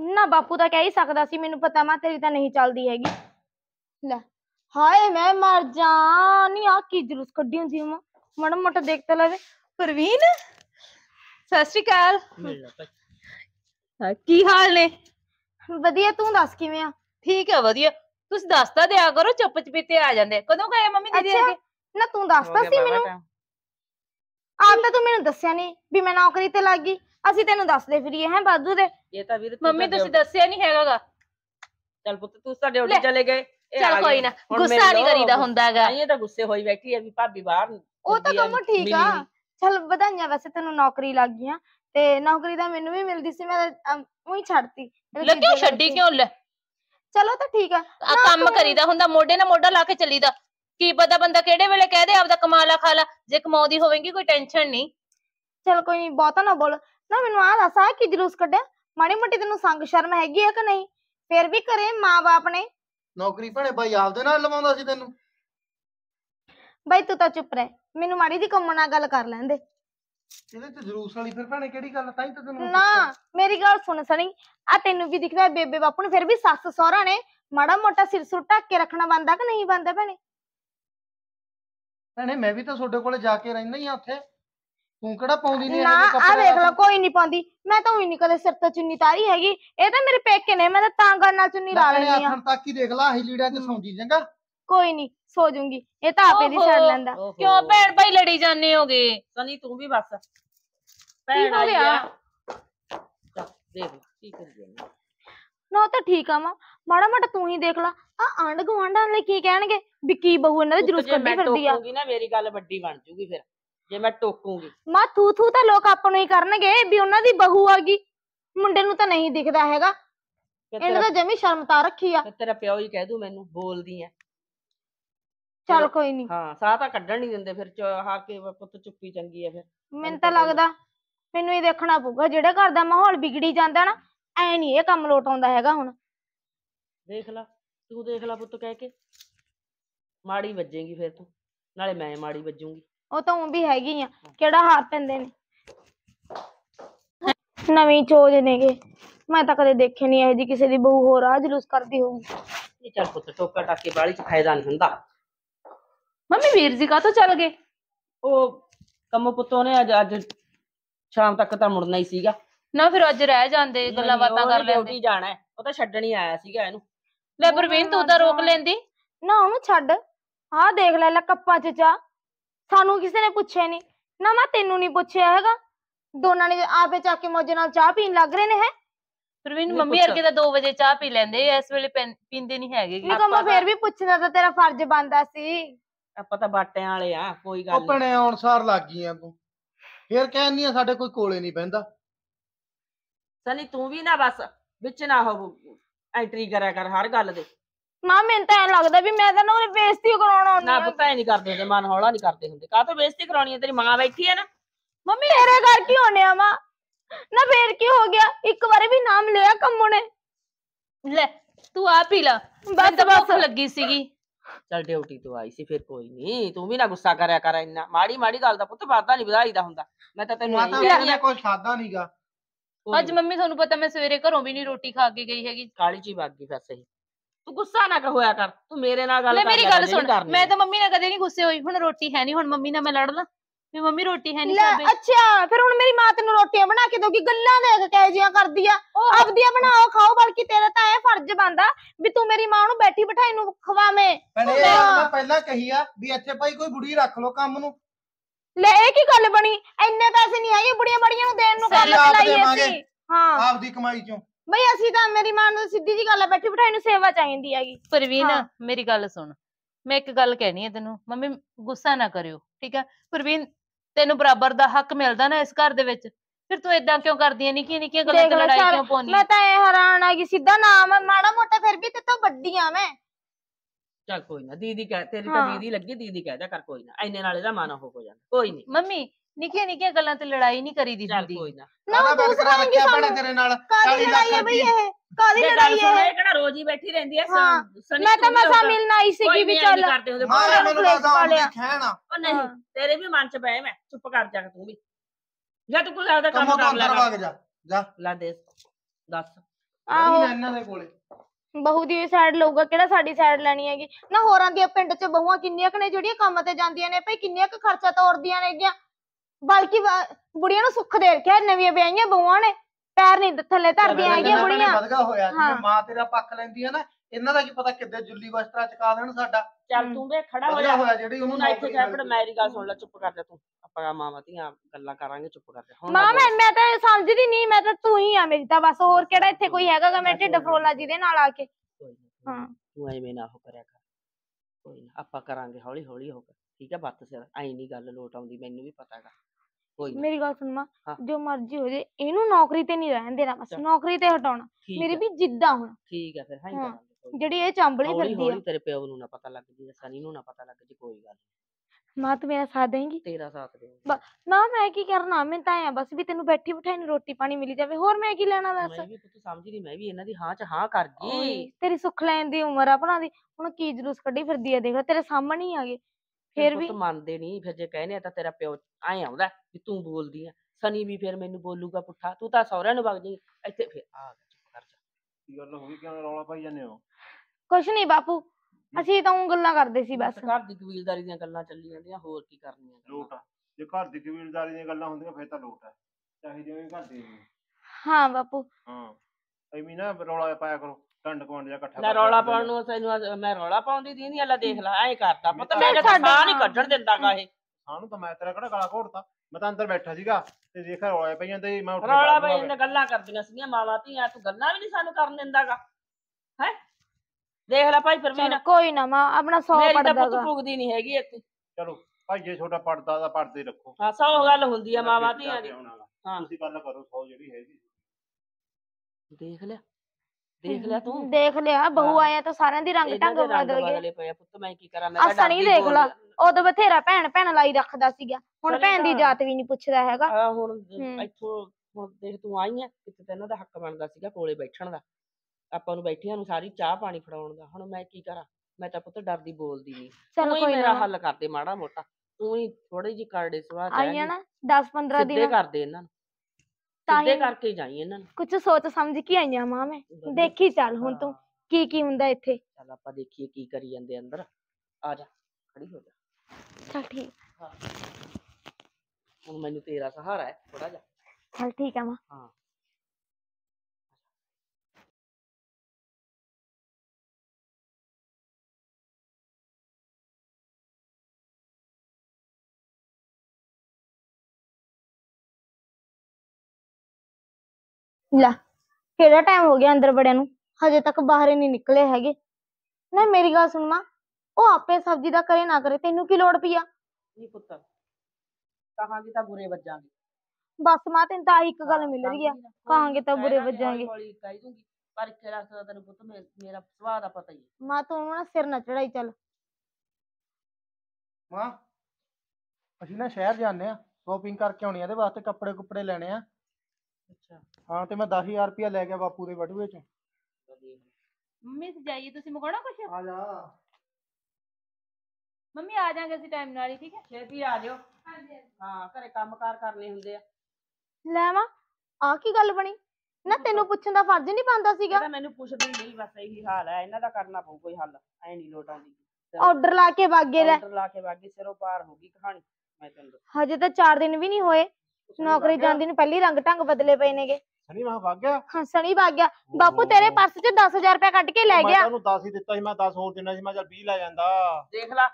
ਨਾ ਬਾਪੂ ਤਾਂ ਕਹਿ ਹੀ ਸਕਦਾ ਸੀ ਮੈਨੂੰ ਪਤਾ ਮਾਂ ਤੇਰੀ ਤਾਂ ਨਹੀਂ ਚੱਲਦੀ ਹੈਗੀ। ਲੈ ਹਾਏ ਮੈਂ ਮਰ ਜਾ ਨਹੀਂ ਆ ਕੀ ਜਲੂਸ ਕੱਢੀ ਹੁੰਦੀ ਮਾਂ। ਮਾੜਾ ਮੋਟਾ ਦੇਖ ਤਾਂ ਲਵੇ। ਪ੍ਰਵੀਨ ਸਤਿ ਸ਼੍ਰੀ ਅਕਾਲ। ਹਾਂ, ਕੀ ਹਾਲ ਨੇ? ਵਧੀਆ ਤੂੰ ਦੱਸ ਕਿਵੇਂ ਆ? ਠੀਕ ਹੈ ਵਧੀਆ। ਤੁਸੀਂ ਦੱਸਤਾ ਦਿਆ ਕਰੋ ਚੁੱਪ ਚਪੀਤੇ ਆ ਜਾਂਦੇ। ਕਦੋਂ ਗਏ ਮੰਮੀ ਦੀਦੀ ਅੱਛਾ ਅੱਗੇ ਨਾ ਤੂੰ ਦੱਸਦਾ ਸੀ ਮੈਨੂੰ? ਆਪ ਤਾਂ ਤੂੰ ਮੈਨੂੰ ਦੱਸਿਆ ਨਹੀਂ ਵੀ ਮੈਂ ਨੌਕਰੀ ਤੇ ਲੱਗ ਗਈ। ਅਸੀਂ ਤੈਨੂੰ ਦੱਸਦੇ ਫਿਰੀਏ ਹੈ ਬਾਦੂ ਦੇ। ਇਹ ਤਾਂ ਵੀਰ ਤੂੰ ਮੰਮੀ ਤਾਂ ਤੁਸੀਂ ਦੱਸਿਆ ਨਹੀਂ ਹੈਗਾਗਾ। ਚੱਲ ਪੁੱਤ ਤੂੰ ਤਾਂ ਡਿਊਟੀ ਲੈ, ਚਲੇ ਗਏ। ਇਹ ਚੱਲ ਆ ਕੋਈ। ਨਾ ਹੁਣ ਗੁੱਸਾ ਨਹੀਂ ਕਰੀਦਾ ਹੁੰਦਾ ਹੈਗਾ ਤਾਂ ਹੀ ਇਹ ਤਾਂ ਗੁੱਸੇ ਹੋਈ ਬੈਠੀ ਹੈ ਵੀ ਭਾਬੀ ਬਾਹਰ ਉਹ ਤਾਂ ਆ, ਕੰਮ ਠੀਕ ਮਿਲੀ ਆ। ਨੀ। ਚਲ ਵਧਾਈਆਂ ਵੈਸੇ ਤੈਨੂੰ ਨੌਕਰੀ ਲੱਗ ਗਈਆਂ। ਤੇ ਨੌਕਰੀ ਤਾਂ ਮੈਨੂੰ ਵੀ ਮਿਲਦੀ ਸੀ ਮੈਂ ਉਹੀ ਛੱਡਤੀ। ਮੇਰੇ ਲੈ ਕਿਉਂ ਜੀਜੇ ਛੱਡੀ। ਕਿਉਂ ਲੈ? ਚਲੋ ਤਾਂ ਠੀਕ ਆ। ਆ ਨਾ ਕੰਮ ਤੂੰ- ਕਰੀਦਾ ਹੁੰਦਾ ਮੋਢੇ ਨਾਲ ਮੋਢਾ ਲਾ ਕੇ ਚੱਲੀਦਾ। ਕੀ ਪਤਾ ਬੰਦਾ ਕਿਹੜੇ ਵੇਲੇ ਕਹਿ ਦੇ ਆਪਦਾ ਕਮਾ ਲਾ ਖਾ ਲਾ। ਜੇ ਕਮਾਉਂਦੀ ਹੋਵੇਗੀ ਕੋਈ ਟੈਨਸ਼ਨ ਨਹੀਂ ਚਲ ਕੋਈ ਨਹੀਂ ਬਹੁਤਾ ਨਾ ਬੋਲ। ਨਾ ਮੈਨੂੰ ਆ ਦੱਸ ਆ ਕੀ ਜਲੂਸ ਕੱਢਿਆ? ਮਾੜੀ ਮੋਟੀ ਤੈਨੂੰ ਸੰਗ ਸ਼ਰਮ ਹੈਗੀ ਆ ਕਿ ਨਹੀਂ? ਫਿਰ ਵੀ ਘਰੇ ਮਾਂ-ਬਾਪ ਨੇ? ਨੌਕਰੀ ਭਣੇ ਬਾਈ ਆਪਦੇ ਨਾਲ ਲਵਾਉਂਦਾ ਸੀ ਤੈਨੂੰ। ਬਈ ਤੂੰ ਤਾਂ ਚੁੱਪ ਰਹਿ ਮੈਨੂੰ ਮਾੜੀ ਦੀ ਕੰਮੋਂ ਨਾਲ ਗੱਲ ਕਰ ਲੈਂਦੇ ਇਹਦੇ ਚ ਜਲੂਸ ਵਾਲੀ ਫਿਰ ਭਣੇ ਕਿਹੜੀ ਗੱਲ? ਤਾਂ ਹੀ ਤਾਂ ਤੈਨੂੰ ਨਾ ਮੇਰੀ ਗੱਲ ਸੁਣ ਸਣੀ ਆ ਤੈਨੂੰ ਵੀ ਦਿਖਦਾ ਬੇਬੇ ਬਾਪੂ ਨੂੰ ਫਿਰ ਵੀ ਸੱਸ ਸਹੁਰਾ ਨੇ ਮਾੜਾ ਮੋਟਾ ਸਿਰ ਸੁਰ ਢੱਕ ਕੇ ਰੱਖਣਾ ਬੰਦਾ ਕਿ ਨਹੀਂ ਬੰਦਾ ਭੈਣੇ? ਭੈਣੇ ਮੈਂ ਵੀ ਤਾਂ ਤੁਹਾਡੇ ਕੋਲੇ ਜਾ ਕੇ ਰਹਿੰਦਾ ਹੀ ਆ ਉੱਥੇ। ਤੂੰ ਕਿਹੜਾ ਪਾਉਂਦੀ ਨਹੀਂ ਨਾ ਆ ਦੇਖ ਲੈ ਕੋਈ ਨਹੀਂ ਪਾਉਂਦੀ। ਮੈਂ ਤਾਂ ਉਹੀ ਨਹੀਂ ਕਦੇ ਸਿਰ ਤੋਂ ਚੁੰਨੀ ਤਾਰੀ ਹੈਗੀ। ਇਹ ਤਾਂ ਮੇਰੇ ਪੇਕੇ ਨੇ ਮੈਂ ਤਾਂ ਤਾਂ ਗੱਲ ਨਾਲ ਚੁੰਨੀ ਲਾ ਲੈਂਦੀ ਆ। ਆਥਣ ਤੱਕ ਹੀ ਦੇਖ ਲਾ ਆਹੀ ਲੀੜਿਆਂ ਚ ਸੌਂਜੀ ਜਾਂਗਾ। ਕੋਈ ਨਹੀਂ ਸੋ ਜੂੰਗੀ। ਇਹ ਤਾਂ ਆਪੇ ਦੀ ਛੱਡ ਲੈਂਦਾ। ਕਿਉਂ ਭੈਣ ਭਾਈ ਲੜੀ ਜਾਂਦੇ ਹੋਗੇ? ਸਨੀ ਤੂੰ ਵੀ ਬਸ। ਭੈਣ ਗਿਆ? ਆ। ਚੱਲ, ਦੇਖ ਲੈ ਕੀ ਕਰੀ ਜਾਂਦੀ। ਨਾ ਤਾਂ ਠੀਕ ਆ ਮਾਂ। ਮਾੜਾ ਮਾੜਾ ਤੂੰ ਹੀ ਦੇਖ ਲਾ। ਆ ਆਂਢ ਗੁਆਂਢਾਂ ਲਈ ਕੀ ਕਹਿਣਗੇ? ਵੀ ਕੀ ਬਹੂ ਇਹਨਾਂ ਦੇ ਪੁੱਤ, ਜਲੂਸ ਜੇ ਕੱਢੀ ਫਿਰਦੀ ਆ। ਟੋਕੂਗੀ ਨਾ ਮੇਰੀ ਗੱਲ ਵੱਡੀ ਬਣ ਜੂਗੀ ਫਿਰ। ਜੇ ਮੈਂ ਟੋਕੂਗੀ। ਮਾਂ ਥੂ ਥੂ ਤਾਂ ਲੋਕ ਆਪਾਂ ਨੂੰ ਹੀ ਕਰਨਗੇ ਵੀ ਉਹਨਾਂ ਦੀ ਬਹੂ ਆ ਗਈ। ਮੁੰਡੇ ਨੂੰ ਤਾਂ ਨਹੀਂ ਦਿਖਦਾ ਹੈਗਾ। ਇਹਨੇ ਤਾਂ ਜਮੀ ਸ਼ਰਮ ਤਾਂ ਰੱਖੀ ਆ। ਤੇਰਾ ਪਿਓ ਹੀ ਕਹਿ ਦੂ ਮੈਨੂੰ ਬੋਲਦੀ ਐ। ਚੱਲ ਕੋਈ ਨਹੀਂ ਹਾਂ ਸਾਹ ਤਾਂ ਕੱਢਣ ਨਹੀਂ ਦਿੰਦੇ ਫਿਰ ਹਾ ਕੇ ਪੁੱਤ ਚੁੱਪੀ ਚੰਗੀ ਐ ਫਿਰ। ਮੈਨੂੰ ਤਾਂ ਲੱਗਦਾ ਮੈਨੂੰ ਹੀ ਦੇਖਣਾ ਪਊਗਾ ਜਿਹੜੇ ਘਰ ਦਾ ਮਾਹੌਲ ਵਿਗੜੀ ਜਾਂਦਾ ਨਾ ਐ ਨਹੀਂ ਇਹ ਕੰਮ ਲੋਟ ਆਉਂਦਾ ਹੈਗਾ ਹੁਣ। ਦੇਖ ਲੈ ਤੂੰ ਦੇਖ ਲੈ ਪੁੱਤ ਕਹਿ ਕੇ। ਮਾੜੀ ਵੱਜੇਗੀ ਫਿਰ ਤੂੰ ਨਾਲੇ ਮੈਂ ਮਾੜੀ ਵੱਜੂਗੀ। ਉਹ ਤਾਂ ਉਹ ਵੀ ਹੈਗੀ ਆ ਕਿਹੜਾ ਹਾਰ ਪੈਂਦੇ ਨੇ। ਨਵੀਂ ਚੋਜ ਨੇਗੇ ਮੈਂ ਤਾਂ ਕਦੇ ਦੇਖੇ ਨਹੀਂ ਇਹੋ ਜੀ ਕਿਸੇ ਦੀ ਬਹੂ ਹੋਰ ਆ ਜਲੂਸ ਕਰਦੀ ਹੋਊਗੀ। ਇਹ ਚੱਲ ਪੁੱਤ ਟੋਕਾ ਟਾਕੇ ਬਾਲੀ ਚ ਫਾਇਦਾ ਨਹੀਂ ਹੁੰਦਾ। ਮੰਮੀ ਵੀਰ ਜੀ ਕਾਹਤੋਂ ਚੱਲ ਗਏ? ਉਹ ਕੰਮ ਪੁੱਤੋਂ ਨੇ ਅੱਜ ਅੱਜ ਸ਼ਾਮ ਤੱਕ ਤਾਂ ਮੁੜਨਾ ਹੀ ਸੀਗਾ। ਨਾ ਫਿਰ ਅੱਜ ਰਹਿ ਜਾਂਦੇ ਗੱਲਾਂ ਬਾਤਾਂ ਕਰ ਲੈਂਦੇ। ਡਿਊਟੀ ਜਾਣਾ ਹੈ। ਉਹ ਤਾਂ ਛੱਡਣ ਹੀ ਆਇਆ ਸੀਗਾ ਇਹਨੂੰ। ਲੈ ਪ੍ਰਵੀਨ ਤੂੰ ਤਾਂ ਰੋਕ ਲੈਂਦੀ। ਨਾ ਉਹਨੂੰ ਛੱਡ ਆਹ ਦੇਖ ਲੈ ਲੈ ਕੱਪਾਂ ਚ ਚਾਹ। ਸਾਨੂੰ ਕਿਸੇ ਨੇ ਪੁੱਛਿਆ ਨਹੀਂ ਨਾ ਮੈਂ ਤੈਨੂੰ ਨਹੀਂ ਪੁੱਛਿਆ ਹੈਗਾ। ਦੋਨਾਂ ਨੇ ਆਪੇ ਚੱਕ ਕੇ ਮੌਜੇ ਨਾਲ ਚਾਹ ਪੀਣ ਲੱਗ ਰਹੇ ਨੇ ਹੈ। ਪ੍ਰਵੀਨ ਮੰਮੀ ਪੁੱਛ। ਅਰਗੇ ਤਾਂ 2 ਵਜੇ ਚਾਹ ਪੀ ਲੈਂਦੇ ਇਸ ਵੇਲੇ ਪੈਂ- ਪੀਂਦੇ ਨਹੀਂ ਹੈਗੇ ਗੇ। ਨਹੀਂ ਕਮਾ ਫੇਰ ਵੀ ਪੁੱਛਣਾ ਤਾਂ ਤੇਰਾ ਫਰਜ਼ ਬਣਦਾ ਸੀ। ਆਪਾਂ ਤਾਂ ਬਾਟਿਆਂ ਵਾਲੇ ਆ ਕੋਈ ਗੱਲ ਉਹ ਨਹੀਂ। ਭਣੇ ਆਉਣ ਸਾਰ ਲੱਗ ਗਈਆਂ ਤੂੰ। ਫੇਰ ਕਹਿੰਦੀ ਆ ਸਾਡੇ ਕੋਈ ਕੋਲੇ ਨਹੀਂ ਬਹਿੰਦਾ। ਸਨੀ ਤੂੰ ਵੀ ਨਾ ਬਸ ਵਿੱਚ ਨਾ ਹੋ ਐਂਟਰੀ ਕਰਿਆ ਕਰ ਹਰ ਗੱਲ ਦੇ। ਮਾਂ ਮੈਨੂੰ ਤਾਂ ਐਂ ਲੱਗਦਾ ਵੀ ਮੈਂ ਤਾਂ ਨਾ ਉਹਨੇ ਬੇਇੱਜ਼ਤੀ ਕਰਾਉਣਾ ਨਾ ਹੁੰਦੀ ਪਤਾ ਨਹੀਂ ਕਰਦੇ ਹੁੰਦੇ ਮਨ ਹੌਲਾ ਨਹੀਂ ਕਰਦੇ ਹੁੰਦੇ। ਕਾਹ ਤੋਂ ਬੇਇੱਜ਼ਤੀ ਕਰਾਉਣੀ ਹੈ ਤੇਰੀ ਮਾਂ ਬੈਠੀ ਹੈ ਨਾ। ਮੰਮੀ ਤੇਰੇ ਘਰ ਕੀ ਹੋਣੇ ਆ ਮਾਂ? ਨਾ ਫੇਰ ਕੀ ਹੋ ਗਿਆ? ਇੱਕ ਵਾਰੀ ਵੀ ਨਾਮ ਲਿਆ ਕੰਮੋ ਨੇ। ਲੈ ਤੂੰ ਆ ਪੀ ਲਾ। ਬਸ ਭੁੱਖ ਬਸ। ਲੱਗੀ ਸੀਗੀ। ਚੱਲ ਡਿਊਟੀ ਤੋਂ ਆਈ ਸੀ ਫਿਰ ਕੋਈ ਨਹੀਂ ਤੂੰ ਵੀ ਨਾ ਗੁੱਸਾ ਕਰਿਆ ਕਰ ਇੰਨਾ। ਮਾੜੀ ਮਾੜੀ ਗੱਲ ਦਾ ਪੁੱਤ ਵਾਦਾ ਨਹੀਂ ਵਧਾਈਦਾ ਹੁੰਦਾ। ਮੈਂ ਤਾਂ ਤੈਨੂੰ ਇਹੀ ਮਾਤਾ ਕਹਿੰਦੀ ਨੇ ਆ ਕੋਈ ਖਾਦਾ ਨਹੀਂਗਾ ਕੋਈ ਅੱਜ ਨੀ, ਮੰਮੀ ਤੁਹਾਨੂੰ ਪਤਾ ਮੈਂ ਸਵੇਰੇ ਘਰੋਂ ਵੀ ਨਹੀਂ ਰੋਟੀ ਖਾ ਕੇ ਗਈ ਹੈਗੀ। ਕਾਲੀ ਜੀ ਵਗ ਗਈ ਵੈਸੇ ਹੀ ਤੂੰ ਗੁੱਸਾ ਨਾ ਕਰ ਹੋਇਆ ਕਰ ਤੂੰ ਮੇਰੇ ਨਾਲ ਗੱਲ ਲੈ ਕਰ ਮੇਰੀ ਗੱਲ ਸੁਣ ਮੈਂ। ਤਾਂ ਮੰਮੀ ਨਾਲ ਕਦੇ ਨਹੀਂ ਗੁੱਸੇ ਹੋਈ ਹੁਣ ਰੋਟੀ ਹੈ ਨਹੀਂ ਹੁਣ ਮੰਮੀ ਨਾਲ ਮੈਂ ਲੜ ਲਾਂ ਵੀ ਮੰਮੀ ਰੋਟੀ ਹੈ ਨਹੀਂ ਲੈ ਸਾਡੇ ਅੱਛਾ ਫਿਰ ਹੁਣ ਮੇਰੀ ਮਾਂ ਤੈਨੂੰ ਰੋਟੀਆਂ ਬਣਾ ਕੇ ਦੋਗੀ ਗੱਲਾਂ ਦੇਖ ਕੇ ਜਿਹੀਆਂ ਕਰਦੀ ਆ। ਆਪਦੀਆਂ ਬਣਾਓ ਖਾਓ ਬਲਕਿ ਤੇਰਾ ਤਾਂ ਇਹ ਫਰਜ਼ ਬਣਦਾ ਵੀ ਤੂੰ ਮੇਰੀ ਮਾਂ ਨੂੰ ਬੈਠੀ ਬਿਠਾਈ ਨੂੰ ਖਵਾਵੇਂ। ਮੈਂ ਪਹਿਲਾਂ ਕਹੀ ਆ ਵੀ ਇੱਥੇ ਭਾਈ ਕੋਈ ਬੁੜੀ ਰੱਖ ਲਓ ਕੰਮ ਨੂੰ। ਲੈ ਇਹ ਕੀ ਗੱਲ ਬਣੀ? ਇੰਨੇ ਪੈਸੇ ਨਹੀਂ ਹੈਗੇ ਬੁੜੀਆਂ ਬੜੀਆਂ ਨੂੰ ਦੇਣ ਨੂੰ ਗੱਲ ਦੇਵਾਂਗੇ। ਅਸੀਂ। ਹਾਂ। ਆਪਦੀ ਕਮਾਈ ਚੋਂ। ਬਈ ਅਸੀਂ ਤਾਂ ਮੇਰੀ ਮਾਂ ਨੂੰ ਸਿੱਧੀ ਜੀ ਗੱਲ ਆ ਬੈਠੀ ਬਿਠਾਈ ਨੂੰ ਸੇਵਾ ਚਾਹੀਦੀ ਹੈਗੀ। ਪ੍ਰਵੀਨ ਹਾਂ। ਮੇਰੀ ਗੱਲ ਸੁਣ। ਮੈਂ ਇੱਕ ਗੱਲ ਕਹਿਣੀ ਹੈ ਤੈਨੂੰ। ਮੰਮੀ ਗੁੱਸਾ ਨਾ ਕਰਿਓ ਠੀਕ ਹੈ ਪ੍ਰਵੀਨ ਤੈਨੂੰ ਬਰਾਬਰ ਦਾ ਹੱਕ ਮਿਲਦਾ ਨਾ ਇਸ ਘਰ ਦੇ ਵਿੱਚ? ਫਿਰ ਤੂੰ ਇਦਾਂ ਕਿਉਂ ਕਰਦੀ ਹੈ ਨਿੱਕੀਆਂ ਨਿੱਕੀਆਂ ਗੱਲਾਂ ਦੇਖ ਤੇ ਲੈ ਲੜਾਈ ਕਿਉਂ ਪਾਉਣੀ ਮੈਂ ਤਾਂ ਇਹ ਹੈਰਾਨ ਆ ਕਿ ਸਿੱਧਾ ਨਾਮ ਆ, ਮਾੜਾ ਮੋਟਾ ਫਿਰ ਵੀ ਤੇ ਤੋਂ ਵੱਡੀ ਆ ਮੈਂ। ਚੱਲ ਕੋਈ ਨਾ ਦੀਦੀ ਕਹਿ ਤੇਰੀ ਤਾਂ ਹਾਂ। ਦੀਦੀ ਲੱਗੀ ਦੀਦੀ ਕਹਿ ਦਿਆ ਕਰ ਕੋਈ ਨਾ। ਐਨੇ ਨਾਲ ਇਹਦਾ ਮਨ ਹੋ ਹੋ ਜਾਂਦਾ। ਕੋਈ ਨਹੀਂ ਮੰਮੀ ਨਿੱਕੀਆਂ ਨਿੱਕੀਆਂ ਗੱਲਾਂ ਤੇ ਲੜਾਈ ਨਹੀਂ ਕਰੀਦੀ ਚੱਲ ਹੁੰਦੀ। ਕੋਈ ਨਾ। ਨਾ ਕਾਹਦਾ ਉਹ ਤੂੰ ਬੈਠ ਕਰਾ ਸਿਖਾਏਂਗੀ ਰੱਖਿਆ ਭਣੇ ਸਾਨੂੰ ਤੇਰੇ ਨਾਲ? ਕਾਦੀ 40 ਲੱਖ ਲੜਾਈ ਹੈ ਬਈ ਰੁਪਏ ਇਹ? ਕਾਦੀ ਇਹ ਗੱਲ ਲੜਾਈ ਸੁਣ ਹੈ? ਇਹ ਕਿਹੜਾ ਰੋਜ਼ ਹੀ ਬੈਠੀ ਰਹਿੰਦੀ ਐ ਹਾਂ, ਸਨੀ ਮੈਂ ਤੂੰ ਮਸਾ ਮਿਲਣ ਆਈ ਸੀਗੀ ਵੀ ਚੱਲ ਕਰਦੇ ਹੁੰਦੇ ਮਾਂ ਬਾਹਰ ਮੈਨੂੰ ਪਾ ਆਉਂਦੀ ਲਿਆ। ਖੈਣਾ ਉਹ ਨਹੀਂ ਹਾਂ। ਤੇਰੇ ਵੀ ਮਨ ਚ ਪਏ ਮੈਂ ਚੁੱਪ ਕਰ ਜਾ ਤੂੰ ਵੀ। ਜਾਂ ਤੂੰ ਕੋਈ ਆਪਦਾ ਕੰਮ ਕਰ ਲੈ ਅੰਦਰ ਵਗ ਜਾ ਜਾ। ਲੈ ਦੇ ਦੱਸ। ਆਹੋ। ਇਹਨਾਂ ਦੇ ਕੋਲੇ। ਬਹੂ ਦੀ ਸਾਈਡ ਲਊਗਾ ਕਿਹੜਾ ਸਾਡੀ ਸਾਈਡ ਲੈਣੀ ਹੈਗੀ? ਨਾ ਹੋਰਾਂ ਦੀਆਂ ਪਿੰਡ 'ਚ ਬਹੂਆਂ ਕਿੰਨੀਆਂ ਕੁ ਨੇ ਜਿਹੜੀਆਂ ਕੰਮ ਤੇ ਜਾਂਦੀਆਂ ਨੇ ਭਈ ਕਿੰਨੀਆਂ ਕੁ ਖਰਚਾ ਤੋਰਦੀਆਂ ਨੇਗੀਆਂ? ਬਲਕਿ ਬੁੜੀਆਂ ਨੂੰ ਸੁੱਖ ਦੇ ਰੱਖਿਆ ਨਵੀਆਂ ਵਿਆਹੀਆਂ ਬਹੂਆਂ ਨੇ। ਪੈਰ ਨਹੀਂ ਥੱਲੇ ਧਰਦੀਆਂ ਹੈਗੀਆਂ ਬੁੜੀਆਂ। ਵਧਗਾ ਹੋਇਆ? ਹਾਂ। ਜਿਵੇਂ ਮਾਂ ਤੇਰਾ ਪੱਖ ਲੈਂਦੀ ਆ ਨਾ ਇਹਨਾਂ ਦਾ ਕੀ ਪਤਾ ਕਿੱਦੇ ਜੁੱਲੀ ਵਸਤਰਾ ਚਕਾ ਦੇਣ ਸਾਡਾ। ਚੱਲ। ਤੂੰ ਵੇ ਖੜਾ ਹੋ ਜਾ। ਹੋਇਆ ਜਿਹੜੀ ਉਹਨੂੰ ਨਾ ਇੱਥੇ ਕਹਿ ਪੜ। ਮੇਰੀ ਗੱਲ ਸੁਣ ਲੈ ਚੁੱਪ ਕਰ ਜਾ ਤੂੰ। ਆਪਾਂ ਮਾਵਾਂ ਧੀਆਂ ਗੱਲਾਂ ਕਰਾਂਗੇ ਚੁੱਪ ਕਰ ਜਾ। ਹੁਣ ਮਾਂ ਮੈਂ। ਮੈਂ ਤਾਂ ਸਮਝਦੀ ਨਹੀਂ ਮੈਂ ਤਾਂ ਤੂੰ ਹੀ ਆ ਮੇਰੀ ਤਾਂ ਬਸ ਹੋਰ ਕਿਹੜਾ ਇੱਥੇ ਕੋਈ ਹੈਗਾਗਾ ਮੈਂ ਢਿੱਡ ਫਰੋਲਾ ਜਿਹਦੇ ਨਾਲ ਆ ਕੇ। ਹਾਂ। ਤੂੰ ਐਵੇਂ ਨਾ ਉਹ ਕਰਿਆ ਕਰ। ਕੋਈ ਨਾ ਆਪਾਂ ਕਰਾਂਗੇ ਹੌਲੀ ਹੌਲੀ ਹੋ ਕੇ। ਠੀਕ ਹੈ ਬੱਤ ਸਿਰ। ਐਂ ਨਹੀਂ ਗੱਲ ਲੋਟ ਆਉਂਦੀ ਮੈਨੂੰ ਵੀ ਪਤਾ ਹੈਗਾ। ਕੋਈ ਨਾ। ਮੇਰੀ ਗੱਲ ਸੁਣ ਮਾਂ ਹਾਂ। ਜੋ ਮਰਜ਼ੀ ਹੋ ਜੇ ਇਹਨੂੰ ਨੌਕਰੀ ਤੇ ਨਹੀਂ ਰਹਿਣ ਦੇਣਾ। ਬਸ ਚੱਲ। ਨੌਕਰੀ ਤੇ ਹਟਾਉਣਾ। ਠੀਕ ਮੇਰੀ ਹੈ ਵੀ ਜਿੱਦਾਂ ਹੁਣ। ਠੀਕ ਹੈ ਫਿਰ ਹਾਂ ਹਾਂ, ਕਰਾਂਗੇ ਕੋਈ ਨਾ। ਜਿਹੜੀ ਇਹ ਚਾਂਬਲੀ ਹੌਲੀ ਫਿਰਦੀ ਆ। ਹੌਲੀ ਤੇਰੇ ਪਿਓ ਨੂੰ ਨਾ ਪਤਾ ਲੱਗ ਜੇ ਸਨੀ ਨੂੰ ਨਾ ਪਤਾ ਲੱਗ ਜੇ ਕੋਈ ਗੱਲ ਨੀ। ਮਾਂ ਤੂੰ ਮੇਰਾ ਸਾਥ ਦੇਂਗੀ? ਤੇਰਾ ਸਾਥ ਦੇ ਨਾ ਮੈਂ ਕੀ ਕਰਨਾ ਮੈਂ ਤਾਂ ਆ ਬਸ ਵੀ ਤੈਨੂੰ ਬੈਠੀ ਬਿਠਾਈ ਨੂੰ ਰੋਟੀ ਪਾਣੀ ਮਿਲੀ ਜਾਵੇ ਹੋਰ ਮੈਂ ਕੀ ਲੈਣਾ ਦੱਸ? ਮੈਂ ਵੀ ਪੁੱਤ ਸਮਝਦੀ ਮੈਂ ਵੀ ਇਹਨਾਂ ਦੀ ਹਾਂ ਚ ਹਾਂ ਕਰ ਓਏ, ਗਈ ਤੇਰੀ ਸੁੱਖ ਲੈਣ ਦੀ ਉਮਰ ਆ ਭਰਾ ਦੀ। ਹੁਣ ਕੀ ਜਲੂਸ ਕੱਢੀ ਫਿਰਦੀ ਆ ਦੇਖ ਲੈ ਤੇਰੇ ਸਾਹਮਣੇ ਹੀ ਆ ਗਏ। ਫਿਰ ਵੀ ਪੁੱਤ ਮੰਨਦੇ ਨਹੀਂ ਫਿਰ ਜੇ ਕਹਿੰਦੇ ਆ ਤਾਂ ਤੇਰਾ ਪਿਓ ਐਂ ਆਉਂਦਾ ਵੀ ਤੂੰ ਬੋਲਦੀ ਆ ਸਨੀ ਵੀ ਫਿਰ ਮੈਨੂੰ ਬੋਲੂਗਾ ਪੁੱਠਾ ਤੂੰ ਤਾਂ ਸਹੁਰਿਆਂ ਨੂੰ ਵਗ ਜਾਈਂ ਇੱਥੇ ਫਿਰ ਆ ਗਿਆ ਚੁੱਪ ਕਰ ਜਾ। ਕੀ ਗੱਲ ਹੋ ਗਈ? ਕਿਉਂ ਰੌਲਾ ਪਾਈ ਜਾਂਦੇ ਹੋ? ਕੁਛ ਨਹੀਂ ਬਾਪੂ ਅਸੀਂ ਤਾਂ ਉਹ ਗੱਲਾਂ ਕਰਦੇ ਸੀ ਬਸ। ਘਰ ਦੀ ਕਬੀਲਦਾਰੀ ਦੀਆਂ ਗੱਲਾਂ ਚੱਲੀ ਜਾਂਦੀਆਂ ਹੋਰ ਕੀ ਕਰਨੀਆਂ ਗੱਲਾਂ। ਲੋਟ ਆ। ਜੇ ਘਰ ਦੀ ਕਬੀਲਦਾਰੀ ਦੀਆਂ ਗੱਲਾਂ ਹੁੰਦੀਆਂ ਫਿਰ ਤਾਂ ਲੋਟ ਆ। ਚਾਹੇ ਜਿਵੇਂ ਘਰ ਦੀ ਹੋਣ। ਹਾਂ ਬਾਪੂ। ਹਾਂ। ਐਵੇਂ ਨਾ ਰੌਲਾ ਪਾਇਆ ਕਰੋ। ਟੰਡ ਕਮੰਡ ਜਾਂ ਇਕੱਠਾ ਲੈ ਕਰਕੇ ਰੌਲਾ ਰੱਖ ਪਾਉਣ ਲੈਣਾ। ਨੂੰ ਤੈਨੂੰ ਅੱਜ ਮੈਂ ਰੌਲਾ ਪਾਉਂਦੀ ਦੀ ਨਹੀਂ ਅੱਲਾ ਦੇਖ ਲੈ ਐਂ ਕਰਦਾ ਪੁੱਤ ਚੱਲ ਮੈਂ ਤਾਂ ਸਾਡੇ ਸਾਹ ਨਹੀਂ ਹਾਂ। ਕੱਢਣ ਦਿੰਦਾਗਾ ਇਹ। ਸਾਨੂੰ ਤਾਂ ਮੈਂ ਤੇਰਾ ਕਿਹੜਾ ਗਾਲਾਂ ਘੋੜਤਾ? ਮੈਂ ਤਾਂ ਅੰਦਰ ਬੈਠਾ ਸੀਗਾ ਤੇ ਦੇਖਿਆ ਰੌਲਾ ਪਈ ਜਾਂਦਾ ਸੀ, ਮੈਂ ਉੱਠ ਕੇ ਰੌਲਾ ਬਾਹਰ ਨੂੰ ਪਈ ਆ ਜਾਂਦੇ ਗੱਲਾਂ ਕਰਦੀਆਂ ਸੀਗੀਆਂ ਮਾਵਾਂ ਧੀਆਂ ਤੂੰ ਗੱਲਾਂ ਵੀ ਨਹੀਂ ਸਾਨੂੰ ਕਰਨ ਦਿੰਦਾਗਾ ਹੈ? ਦੇਖ ਲੈ ਭਾਈ ਪ੍ਰਵੀਨ ਚੱਲ ਕੋਈ ਨਾ ਮਾਂ ਆਪਣਾ ਸੌ ਮੇਰੀ ਤਾਂ ਪੜਦਾ ਪੁੱਤ ਗਾ ਪੁੱਗਦੀ ਨਹੀਂ ਹੈਗੀ ਇੱਥੇ। ਗਿਆ। ਚਲੋ ਭਾਈ ਜੇ ਤੁਹਾਡਾ ਪੜਦਾ ਤਾਂ ਪੜਦੇ ਰੱਖੋ। ਹਾਂ ਸੌ ਗੱਲ ਹੁੰਦੀ ਆ ਮਾਵਾਂ ਧੀਆਂ ਦੀ। ਹਾਂ। ਤੁਸੀਂ ਗੱਲ ਕਰੋ ਸੌ ਜਿਹੜੀ ਹੈਗੀ। ਦੇਖ ਲਿਆ। ਦੇਖ ਲਿਆ ਤੂੰ? ਦੇਖ ਲਿਆ ਬਹੂ ਹਾਂ। ਆਇਆ ਤਾਂ ਸਾਰਿਆਂ ਦੀ ਰੰਗ ਢੰਗ ਬਦਲ ਗਏ। ਬਦਲੇ ਪਏ ਆ, ਪੁੱਤ ਮੈਂ ਕੀ ਕਰਾਂ ਮੈਂ ਆ ਤਾਂ ਸਣੀ ਡਰਦੀ ਦੇਖ ਲਾ ਉਦੋਂ ਬਥੇਰਾ ਭੈਣ ਭੈਣ ਲਾਈ ਰੱਖਦਾ ਸੀਗਾ। ਹੁਣ ਭੈਣ ਦੀ ਤਾਂ- ਜਾਤ ਵੀ ਨਹੀਂ ਪੁੱਛਦਾ ਹੈਗਾ। ਆ ਹੁਣ ਹੂੰ। ਇੱਥੋਂ ਹੁਣ ਦੇਖ ਤੂੰ ਆਈ ਆ ਕਿਤੇ ਤਾਂ ਇਹਨਾਂ ਦਾ ਹੱਕ ਬਣਦਾ ਸੀਗਾ ਕੋਲੇ ਬੈਠਣ ਦਾ। ਆਪਾਂ ਨੂੰ ਬੈਠਿਆਂ ਨੂੰ ਸਾਰੀ ਚਾਹ ਪਾਣੀ ਫੜਾਉਣ ਦਾ। ਹੁਣ ਮੈਂ ਕੀ ਕਰਾਂ ਮੈਂ ਤਾਂ ਪੁੱਤ ਡਰਦੀ ਬੋਲਦੀ ਨਹੀਂ ਚੱਲ ਤੂੰ ਹੀ ਕੋਈ ਮੇਰਾ ਨਾ ਹੱਲ ਕਰਦੇ ਮਾੜਾ ਮੋਟਾ। ਤੂੰ ਹੀ ਥੋੜੀ ਜਿਹੀ ਕਰੜੇ ਸੁਭਾਅ ਚ ਆਈ ਆ ਹੈਗੀ। ਨਾ 10 15 ਸਿੱਧੇ ਦਿਨ। ਕਰਦੇ ਇਹਨਾਂ ਨੂੰ। ਤਾਂ ਸਿੱਧੇ ਹੀ ਕਰਕੇ ਹੀ ਜਾਈ ਇਹਨਾਂ ਨੂੰ। ਕੁਝ ਸੋਚ ਸਮਝ ਕੇ ਆਈਆਂ ਮਾਂ ਮੈਂ। ਵਧੀਆ। ਦੇਖੀ ਚੱਲ ਹੁਣ ਤੂੰ ਹਾਂ, ਕੀ ਕੀ ਹੁੰਦਾ ਇੱਥੇ। ਚੱਲ ਆਪਾਂ ਦੇਖੀਏ ਕੀ ਕਰੀ ਜਾਂਦੇ ਅੰਦਰ। ਆ ਜਾ ਖੜੀ ਹੋ ਜਾ। ਚੱਲ ਠੀਕ। ਹੁਣ ਮੈਨੂੰ ਤੇਰਾ ਸਹਾਰਾ ਹੈ ਥੋੜਾ ਜਿਹਾ। ਚੱਲ ਠੀਕ ਆ ਮਾਂ। ਹਾਂ। ਲੈ ਕਿਹੜਾ ਟਾਈਮ ਹੋ ਗਿਆ ਅੰਦਰ ਬੜਿਆਂ ਨੂੰ? ਹਜੇ ਤੱਕ ਬਾਹਰ ਹੀ ਨਹੀਂ ਨਿਕਲੇ ਹੈਗੇ। ਨਾ ਮੇਰੀ ਗੱਲ ਸੁਣ ਮਾਂ ਉਹ ਆਪੇ ਸਬਜ਼ੀ ਦਾ ਕਰੇ ਨਾ ਕਰੇ ਤੈਨੂੰ ਕੀ ਲੋੜ ਪਈ ਆ? ਨਹੀਂ ਪੁੱਤ ਕਹਾਂਗੇ ਤਾਂ ਬੁਰੇ ਵੱਜਾਂਗੇ। ਬਸ ਮਾਂ ਤੈਨੂੰ ਤਾਂ ਆਹੀ ਇੱਕ ਗੱਲ ਮਿਲ ਰਹੀ ਆ? ਕਹਾਂਗੇ ਤਾਂ ਬੁਰੇ ਵੱਜਾਂਗੇ। ਹੌਲੀ-ਹੌਲੀ ਕਹਿ ਦੂੰਗੀ ਪਰ ਤੈਨੂੰ ਪੁੱਤ ਮੇ- ਮੇਰਾ ਸੁਭਾਅ ਦਾ ਪਤਾ ਹੀ ਹੈ ਮਾਂ ਤੂੰ ਨਾ ਸਿਰ ਨਾ ਚੜਾਈ ਚੱਲ। ਮਾਂ ਅਸੀਂ ਨਾ ਸ਼ਹਿਰ ਜਾਂਦੇ ਆ ਸ਼ੋਪਿੰਗ ਕਰਕੇ ਆਉਣੀ ਆ ਇਹਦੇ ਵਾਸਤੇ ਕੱਪੜੇ ਕੁੱਪੜੇ ਲੈਣੇ ਆ। ਅੱਛਾ। ਹਾਂ ਤੇ ਮੈਂ 10000 ਰੁਪਇਆ ਲੈ ਗਿਆ ਬਾਪੂ ਦੇ ਬਟੂਏ ਚੋਂ। ਮੰਮੀ ਅਸੀਂ ਜਾਈਏ ਤੁਸੀਂ ਮੰਗਾਉਣਾ ਕੁਛ? ਆ ਜਾ। ਮੰਮੀ ਆ ਜਾਾਂਗੇ ਅਸੀਂ ਟਾਈਮ ਨਾਲ ਹੀ ਠੀਕ ਹੈ? ਛੇਤੀ ਆ ਜਾਓ। ਹਾਂ ਘਰੇ ਕੰਮਕਾਰ ਕਰਨੇ ਹੁੰਦੇ ਆ। ਲੈ ਮਾਂ ਆ ਕੀ ਗੱਲ ਬਣੀ? ਨਾ ਤੈਨੂੰ ਪੁੱਛਣ ਦਾ ਫਰਜ਼ ਨਹੀਂ ਬਣਦਾ ਸੀਗਾ। ਇਹਦਾ ਮੈਨੂੰ ਪੁੱਛਦੀ ਨਹੀਂ ਬਸ ਇਹੀ ਹਾਲ ਹੈ। ਇਹਨਾਂ ਦਾ ਕਰਨਾ ਪਊ ਕੋਈ ਹੱਲ। ਐ ਨਹੀਂ ਲੋਟ ਆਉਂਦੀ ਆਰਡਰ ਲਾ ਕੇ ਵਾਗੇ ਲੈ। Order ਲਾ ਕੇ ਬਾਗੀ ਸਿਰੋਂ ਪਾਰ ਹੋ ਗਈ ਕਹਾਣੀ ਮੈਂ ਤੈਨੂੰ ਦੱਸਾਂ। ਹਜੇ ਤਾਂ 4 ਦਿਨ ਵੀ ਨਹੀਂ ਹੋਏ। ਨੌਕਰੀ ਜਾਂਦੀ ਨੂੰ ਪਹਿਲੀ ਰੰਗ ਢੰਗ ਬਦਲੇ ਪਏ ਨੇਗੇ। ਸਨੀ ਮੈਂ ਵਗ ਗਿਆ। ਹਾਂ ਸਣੀ ਵਗ ਗਿਆ। ਬਾਪੂ ਤੇਰੇ ਪਰਸ 'ਚ 10000 ਰੁਪਏ ਕੱਢ ਕੇ ਲੈ ਮੈਂ ਗਿਆ। ਤਾਂ ਉਹਨੂੰ 10 ਹੀ ਦਿੱਤਾ ਸੀ ਮੈਂ 10 ਹੋਰ ਦੇਣਾ ਸੀ ਮੈਂ ਚੱਲ 20 ਲੈ ਜਾਂਦਾ। ਦੇਖ ਲਾ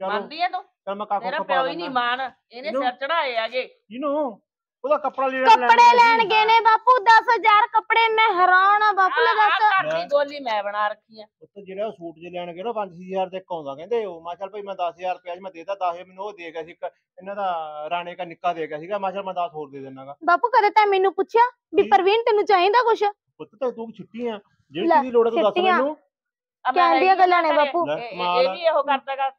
ਮੰਨਦੀ ਐ ਤੂੰ? ਚਲ ਮੈਂ ਕਾਕੂ ਤੇਰਾ ਕੋ ਪਿਓ ਹੀ ਨਹੀਂ ਮਾਨ ਇਹਨੇ ਇਹਨੂੰ- ਸਿਰ ਚੜਾਏ ਆਗੇ ਇਹਨੂੰ ਉਹਦਾ ਕੱਪੜਾ ਲੀੜਾ ਕੱਪੜੇ ਲੈਣ ਗਏ ਨੇ ਬਾਪੂ 10000 ਕੱਪੜੇ ਮੈਂ ਹੈਰਾਨ ਆ ਬਾਪੂ ਲੈ ਦੱਸ ਘਰ ਦੀ ਗੋਲੀ ਮੈਂ ਬਣਾ ਰੱਖੀ ਆ ਉੱਤੇ ਜਿਹੜਾ ਸੂਟ ਜੇ ਲੈਣ ਗਏ ਨਾ 5000 ਦੇ ਇੱਕ ਆਉਂਦਾ ਕਹਿੰਦੇ ਉਹ ਮੈਂ ਚੱਲ ਭਾਈ ਮੈਂ 10000 ਰੁਪਇਆ ਮੈਂ ਦੇਤਾ 10 ਮੈਨੂੰ ਉਹ ਦੇ ਗਿਆ ਸੀ ਇੱਕ ਇਹਨਾਂ ਦਾ ਰਾਣੇ ਦਾ ਨਿੱਕਾ ਦੇ ਗਿਆ ਸੀਗਾ ਮੈਂ ਚੱਲ ਮੈਂ 10 ਹੋਰ ਦੇ ਦਿੰਨਾਗਾ ਬਾਪੂ ਕਦੇ ਤਾਂ ਮੈਨੂੰ ਪੁੱਛਿਆ ਵੀ? ਪ੍ਰਵੀਨ ਤੈਨੂੰ ਚਾਹੀਦਾ ਕੁਛ ਪੁੱਤ ਤਾਂ ਤੂੰ ਛੁੱਟੀ ਆ ਜਿਹੜੀ ਦੀ ਲੋੜ ਹੈ ਤੂੰ ਦੱਸ। ਮੈਨੂੰ ਆ ਮੈਂ ਕਹਿਣ ਦੀਆਂ ਹੈਗੀ ਆ ਗੱਲਾਂ ਨੇ। ਬਾਪੂ। ਇਹ-। ਵੀ ਇਹੋ ਕਰਦਾਗਾ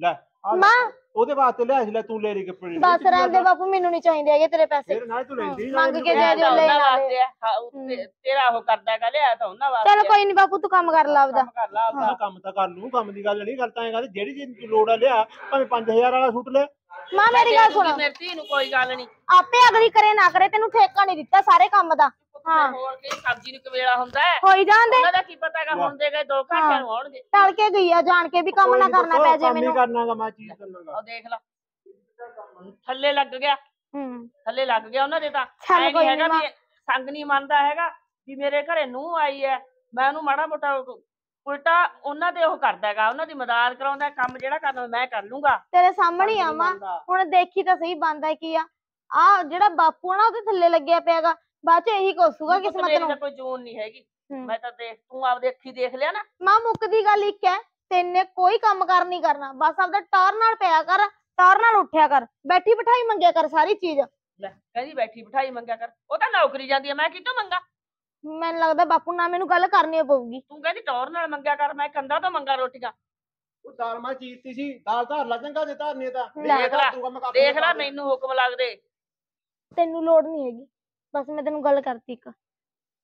ਲੈ ਆ ਲੈ, ਮਾਂ। ਉਹਦੇ ਵਾਸਤੇ ਲਿਆ ਸੀ ਲੈ ਤੂੰ ਲੈ ਰਹੀ ਕੱਪੜੇ ਬਸ ਰਹਿਣ ਦੇ ਬਾਪੂ ਮੈਨੂੰ ਨਹੀਂ ਚਾਹੀਦੇ ਹੈਗੇ ਤੇਰੇ ਪੈਸੇ। ਫਿਰ ਨਾਲ ਤੂੰ ਲੈਂਦੀ ਮੰਗ ਨਾਲੇ ਕੇ ਮੈਨੂੰ ਜਾ ਕਹਿ ਜੋ ਲੈ ਉਹਨਾਂ ਨਾਲੇ। ਵਾਸਤੇ ਆ, ਹਾਂ, ਉੱਤੇ- ਤੇਰਾ ਉਹ ਕਰਦਾਗਾ ਲਿਆ ਤਾਂ ਉਹਨਾਂ ਵਾਸਤੇ ਚਲ। ਕੋਈ ਨਹੀਂ ਬਾਪੂ ਤੂੰ ਕੰਮ ਕਰ ਲਾ ਆਪਦਾ। ਕੰਮ ਕਰ ਲਾ ਆਪਦਾ। ਮੈਂ ਕੰਮ ਤਾਂ ਕਰ ਲੂੰ ਕੰਮ ਦੀ ਗੱਲ ਨਹੀਂ ਗੱਲ ਤਾਂ ਇਹ ਗੱਲ ਜਿਹੜੀ ਚੀਜ਼ ਦੀ ਲੋੜ ਆ ਲਿਆ ਭਾਵੇਂ 5000 ਵਾਲਾ ਸੂਟ ਲੈ। ਮਾਂ ਮੇਰੀ ਗੱਲ ਦੇ ਸੁਣ। ਦੂੰਗੀ ਮੇਰੀ ਧੀ ਨੂੰ ਕੋਈ ਗੱਲ ਨਹੀਂ। ਆਪੇ ਅਗਲੀ ਕਰੇ ਨਾ ਕਰੇ ਤੈਨੂੰ ਠੇਕਾ ਨਹੀਂ ਦਿੱਤਾ ਸਾਰੇ ਕੰਮ ਦਾ। ਹਾਂ। ਹੋਰ ਕੀ ਸਬਜ਼ੀ ਨੂੰ ਕਵੇਲਾ ਹੁੰਦਾ ਹੈ। ਹੋਈ ਜਾਂਦੇ। ਉਹਨਾਂ ਦਾ ਕੀ ਪਤਾਗਾ ਹੁਣ ਦੇ ਗਏ 2 ਘੰਟੇ ਨੂੰ ਆਉਣਗੇ। ਟਲ ਕੇ ਗਈ ਆ ਜਾਣ ਕੇ ਵੀ ਕੰਮ ਨਾ ਕਰਨਾ ਪੈ ਜੇ ਕੰਮ ਹੀ ਮੈਨੂੰ। ਕਰਨਾਗਾ ਮੈਂ ਚੀਜ਼ ਕਰਨਾਗਾ। ਉਹ ਦੇਖ ਲਾ। ਥੱਲੇ ਲੱਗ ਗਿਆ। ਹੂੰ। ਥੱਲੇ ਲੱਗ ਗਿਆ ਉਹਨਾਂ ਦੇ ਤਾਂ। ਚੱਲ ਐ ਕੋਈ ਨਹੀਂ ਨੀ ਹੈਗਾ ਮਾਂ। ਵੀ ਸੰਗ ਨਹੀਂ ਮੰਨਦਾ ਹੈਗਾ ਵੀ ਮੇਰੇ ਘਰੇ ਨੂੰ ਆਈ ਹੈ। ਮੈਂ ਉਹਨੂੰ ਮਾੜਾ ਮੋਟਾ ਉਲਟਾ ਉਹਨਾਂ ਦੇ ਉਹ ਕਰਦਾ ਹੈਗਾ। ਉਹਨਾਂ ਦੀ ਮਦਦ ਕਰਾਉਂਦਾ ਕੰਮ ਜਿਹੜਾ ਕਰਨਾ ਮੈਂ ਕਰ ਲੂੰਗਾ। ਤੇਰੇ ਸਾਹਮਣੇ ਆ ਮਾਂ। ਹੁਣ ਦੇਖੀ ਤਾਂ ਸਹੀ ਬੰਦਾ ਕੀ ਆ। ਆ ਜਿਹੜਾ ਬਾਪੂ ਆ ਨਾ ਉਹਦੇ ਥੱਲੇ ਲੱਗਿਆ ਪਿਆਗਾ ਬਾਅਦ ਚ ਇਹੀ ਕੋਸੂਗਾ ਪੁੱਤ ਕਿਸਮਤ ਮੇਰੀ ਨੂੰ। ਤਾਂ ਕੋਈ ਜੂਨ ਨਹੀਂ ਹੈਗੀ। ਹੂੰ। ਮੈਂ ਤਾਂ ਦੇਖ ਤੂੰ ਆਪਦੇ ਅੱਖੀ ਦੇਖ ਲਿਆ ਨਾ। ਮਾਂ ਮੁੱਕਦੀ ਗੱਲ ਇੱਕ ਹੈ ਤੈਨੇ ਕੋਈ ਕੰਮ ਕਾਰ ਨਹੀਂ ਕਰਨਾ। ਬਸ ਆਪਦਾ ਟਾਰ ਨਾਲ ਪਿਆ ਕਰ ਟਾਰ ਨਾਲ ਉੱਠਿਆ ਕਰ ਬੈਠੀ ਬਿਠਾਈ ਮੰਗਿਆ ਕਰ ਸਾਰੀ ਚੀਜ਼। ਲੈ ਕਹਿੰਦੀ ਬੈਠੀ ਬਿਠਾਈ ਮੰਗਿਆ ਕਰ। ਉਹ ਤਾਂ ਨੌਕਰੀ ਜਾਂਦੀ ਆ ਮੈਂ ਕਿਤੋਂ ਮੰਗਾ? ਮੈਨੂੰ ਲੱਗਦਾ ਬਾਪੂ ਨਾਲ ਮੈਨੂੰ ਗੱਲ ਕਰਨੀ ਪਊਗੀ। ਤੂੰ ਕਹਿੰਦੀ ਟੌਰ ਨਾਲ ਮੰਗਿਆ ਕਰ ਮੈਂ ਕੰਦਾ ਤੋਂ ਮੰਗਾ ਰੋਟੀਆਂ। ਉਹ ਦਾਲ ਮੈਂ ਚੀਰਤੀ ਸੀ ਦਾਲ ਧਰ ਲਾ ਚੰਗਾ ਜੇ ਧਰਨੀ ਤਾਂ। ਲੈ। ਦੇਖ ਲੈ ਦੇਖ ਲੈ ਮੈਨੂੰ ਹੁਕਮ ਲੱਗਦੇ। ਤੈਨੂੰ ਲੋੜ ਨਹੀਂ ਹੈਗੀ। ਬਸ ਮੈਂ ਤੈਨੂੰ ਗੱਲ ਕਰਤੀ ਇੱਕ।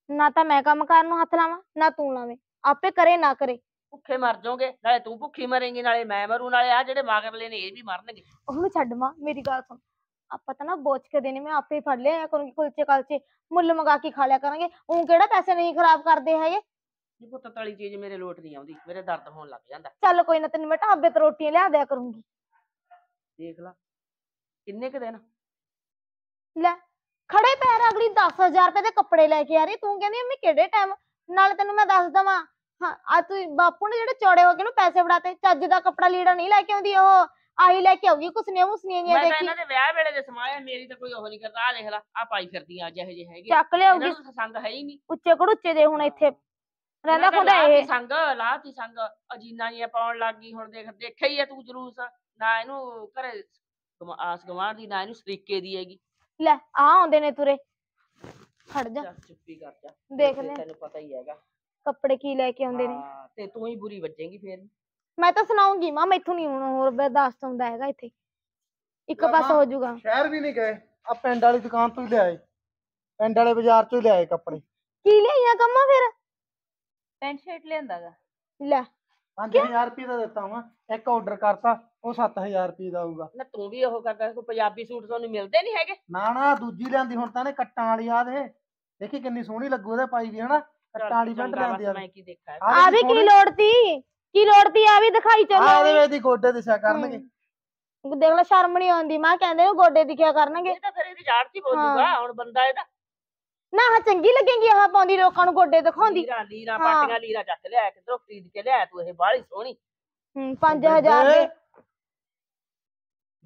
ਨਾ ਤਾਂ ਮੈਂ ਕੰਮ ਕਰਨ ਨੂੰ ਹੱਥ ਲਾਵਾਂ ਨਾ ਤੂੰ ਲਾਵੇਂ। ਆਪੇ ਕਰੇ ਨਾ ਕਰੇ। ਭੁੱਖੇ ਮਰ ਜਾਓਗੇ ਨਾਲੇ ਤੂੰ ਭੁੱਖੀ ਮਰੇਂਗੀ ਨਾਲੇ ਮੈਂ ਮਰੂ ਨਾਲੇ ਆ ਜਿਹੜੇ ਮਾਗਰਲੇ ਨੇ ਇਹ ਵੀ ਮਰਨਗੇ। ਉਹਨੂੰ ਛੱਡ ਮਾਂ ਮੇਰੀ ਗੱਲ ਸੁਣ। ਆਪਾਂ ਤਾਂ ਨਾ ਬੋਚ ਕੇ ਦੇਣੇ ਮੈਂ ਆਪੇ ਫੜ ਲਿਆ ਕਰੂੰਗੀ ਕੁਲਚੇ ਕਾਲਚੇ ਮੁੱਲ ਮੰਗਾ ਕੇ ਖਾ ਲਿਆ ਕਰਾਂਗੇ। ਉਹ ਕਿਹੜਾ ਪੈਸੇ ਨਹੀਂ ਖਰਾਬ ਕਰਦੇ ਹੈਗੇ? ਇਹ ਪੁੱਤ ਤਲੀ ਚੀਜ਼ ਮੇਰੇ ਲੋਟ ਨਹੀਂ ਆਉਂਦੀ ਮੇਰੇ ਦਰਦ ਹੋਣ ਲੱਗ ਜਾਂਦਾ। ਚੱਲ ਕੋਈ ਨਾ ਤੈਨੂੰ ਮੈਂ ਢਾਬੇ ਤੇ ਰੋਟੀਆਂ ਲਿਆ ਦਿਆ ਕਰੂੰਗੀ। ਦੇਖ ਲੈ ਕਿੰਨੇ ਕ ਦਿਨ? ਲੈ ਖੜੇ ਪੈਰ ਅਗਲੀ 10000 ਰੁਪਏ ਦੇ ਕੱਪੜੇ ਲੈ ਕੇ ਆ ਰਹੀ ਤੂੰ ਕਹਿੰਦੀ ਮੈਂ ਕਿਹੜੇ ਟਾਈਮ ਨਾਲੇ ਤੈਨੂੰ ਮੈਂ ਦੱਸ ਦਵਾਂ ਹਾਂ ਆ ਤੂੰ ਬਾਪੂ ਨੇ ਜਿਹੜੇ ਚੌੜੇ ਹੋ ਕੇ ਨੂੰ ਪੈਸੇ ਫੜਾਤੇ ਚੱਜ ਦਾ ਕੱਪੜਾ ਲੀੜਾ ਨਹੀਂ ਲੈ ਕੇ ਆਉਂਦੀ ਉਹ ਆਹੀ ਲੈ ਕੇ ਆਉਗੀ ਕੁਸਨੀਆਂ ਮੁਸਨੀਆਂ ਮੈਂ ਜੀਆਂ ਤਾਂ ਦੇਖੀ। ਇਹਨਾਂ ਦੇ ਵਿਆਹ ਵੇਲੇ ਦੇ ਸਮਾਇਆ ਮੇਰੀ ਤਾਂ ਕੋਈ ਉਹ ਨਹੀਂ ਕਰਦਾ ਆ ਦੇਖ ਲੈ ਆ ਪਾਈ ਫਿਰਦੀਆਂ ਅੱਜ ਇਹੋ ਜਿਹੇ ਹੈਗੇ ਚੱਕ ਇਹਨਾਂ ਲਿਆਉਗੀ ਨੂੰ ਤਾਂ ਸੰਗ ਹੈ ਹੀ ਨਹੀਂ। ਉੱਚੇ ਕੜੂਚੇ ਦੇ ਹੁਣ ਇੱਥੇ। ਰਹਿੰਦਾ ਖੁੰਦਾ ਇਹ। ਸੰਗ ਲਾਤੀ ਸੰਗ। ਅਜੀਨਾ ਜੀਆਂ ਪਾਉਣ ਲੱਗ ਗਈ ਹੁਣ ਦੇਖ ਦੇਖਿਆ ਹੀ ਆ ਤੂੰ ਜਲੂਸ। ਨਾ ਇਹਨੂੰ ਘਰੇ ਆਸ ਗਵਾਂਢ ਦੀ ਨਾ ਇਹਨੂੰ ਸਰੀਕੇ ਦੀ ਹੈਗੀ। ਲੈ ਆ ਆਉਂਦੇ ਨੇ ਤੁਰੇ। ਖੜ ਜਾ। ਚੱਲ ਚੁੱਪੀ ਕਰ ਜਾ। ਦੇਖ ਫਿਰ ਲੈ। ਤੈਨੂੰ ਪਤਾ ਹੀ ਹੈਗਾ। ਕੱਪੜੇ ਕੀ ਲੈ ਕੇ ਆਉਂਦੇ ਨੇ। ਹਾਂ, ਤੇ ਤੂੰ ਹੀ ਬੁਰੀ ਵੱਜੇਂਗੀ ਫੇਰ। ਮੈਂ ਤਾਂ ਸੁਣਾਉਂਗੀ ਮਾਂ ਮੈਥੋਂ ਨਹੀਂ ਹੁਣ ਹੋਰ ਬਰਦਾਸ਼ਤ ਹੁੰਦਾ ਹੈਗਾ ਇੱਥੇ। ਇੱਕ ਲੈ ਪਾਸੇ ਮਾਂ, ਹੋ ਜਾਊਗਾ ਸ਼ਹਿਰ ਵੀ ਨਹੀਂ ਗਏ। ਆ ਪਿੰਡ ਵਾਲੀ ਦੁਕਾਨ ਤੋਂ ਹੀ ਲਿਆਏ। ਪਿੰਡ ਵਾਲੇ ਬਾਜ਼ਾਰ ਚੋਂ ਹੀ ਲਿਆਏ ਕੱਪੜੇ। ਕੀ ਲਿਆਈਆਂ ਕੰਮਾਂ ਫਿਰ? ਪੈਂਟ ਸ਼ਰਟ ਲਿਆਂਦਾਗਾ ਲੈ। 5000 ਰੁਪਏ ਦਾ ਦਿੱਤਾ ਵਾ ਇੱਕ ਆਰਡਰ ਕਰਤਾ ਉਹ 7000 ਰੁਪਏ ਦਾ ਆਊਗਾ। ਨਾ ਤੂੰ ਵੀ ਉਹ ਕਰਦਾ ਕੋਈ ਪੰਜਾਬੀ ਸੂਟ ਤੁਹਾਨੂੰ ਮਿਲਦੇ ਨਹੀਂ ਹੈਗੇ? ਨਾ ਨਾ ਦੂਜੀ ਲਿਆਂਦੀ ਹੁਣ ਤਾਂ ਨੇ ਕੱਟਾਂ ਵਾਲੀ ਆ ਦੇ ਦੇਖੀ ਕਿੰਨੀ ਸੋਹਣੀ ਲੱਗੂ ਉਹਦੇ ਪਾਈ ਵੀ ਹਨਾ? ਕੱਟਾਂ ਵਾਲੀ ਪੈਂਟ ਲਿਆਂਦੀ ਆ। ਮੈਂ ਕੀ ਦੇਖਾ। ਹੈ। ਆ ਵੀ ਕੀ ਲੋੜ ਤੀ? ਕੀ ਲੋੜ ਤੀ? ਆ ਵੀ ਦਿਖਾਈ ਆ ਇਹਦੇ ਚਲੋ ਵਿੱਚ ਦੀ ਗੋਡੇ ਦਿਸ਼ਾ ਕਰਨਗੇ। ਦੇਖ ਲੈ ਸ਼ਰਮ ਨਹੀਂ ਆਉਂਦੀ। ਮਾਂ ਕਹਿੰਦੇ ਗੋਡੇ ਦਿਖਿਆ ਕਰਨਗੇ। ਇਹ ਤਾਂ ਫਿਰ ਇਹਦੀ ਚ ਹੀ ਬੋਲੂਗਾ ਹੁਣ ਬੰਦਾ ਇਹਦਾ ਨਾ ਆਹ ਚੰਗੀ ਲੱਗੇਗੀ ਆਹ ਪਾਉਂਦੀ ਲੋਕਾਂ ਨੂੰ ਗੋਡੇ ਦਿਖਾਉਂਦੀ ਲੀਰਾ ਲੀਰਾ ਹਾਂ। ਪਾਟੀਆਂ ਲੀਰਾ ਚੱਕ ਲਿਆ ਕਿਧਰੋਂ ਖਰੀਦ ਕੇ ਲਿਆ ਤੂੰ ਇਹ ਬਾਹਲੀ ਸੋਹਣੀ ਹੂੰ 5000 ਦੇ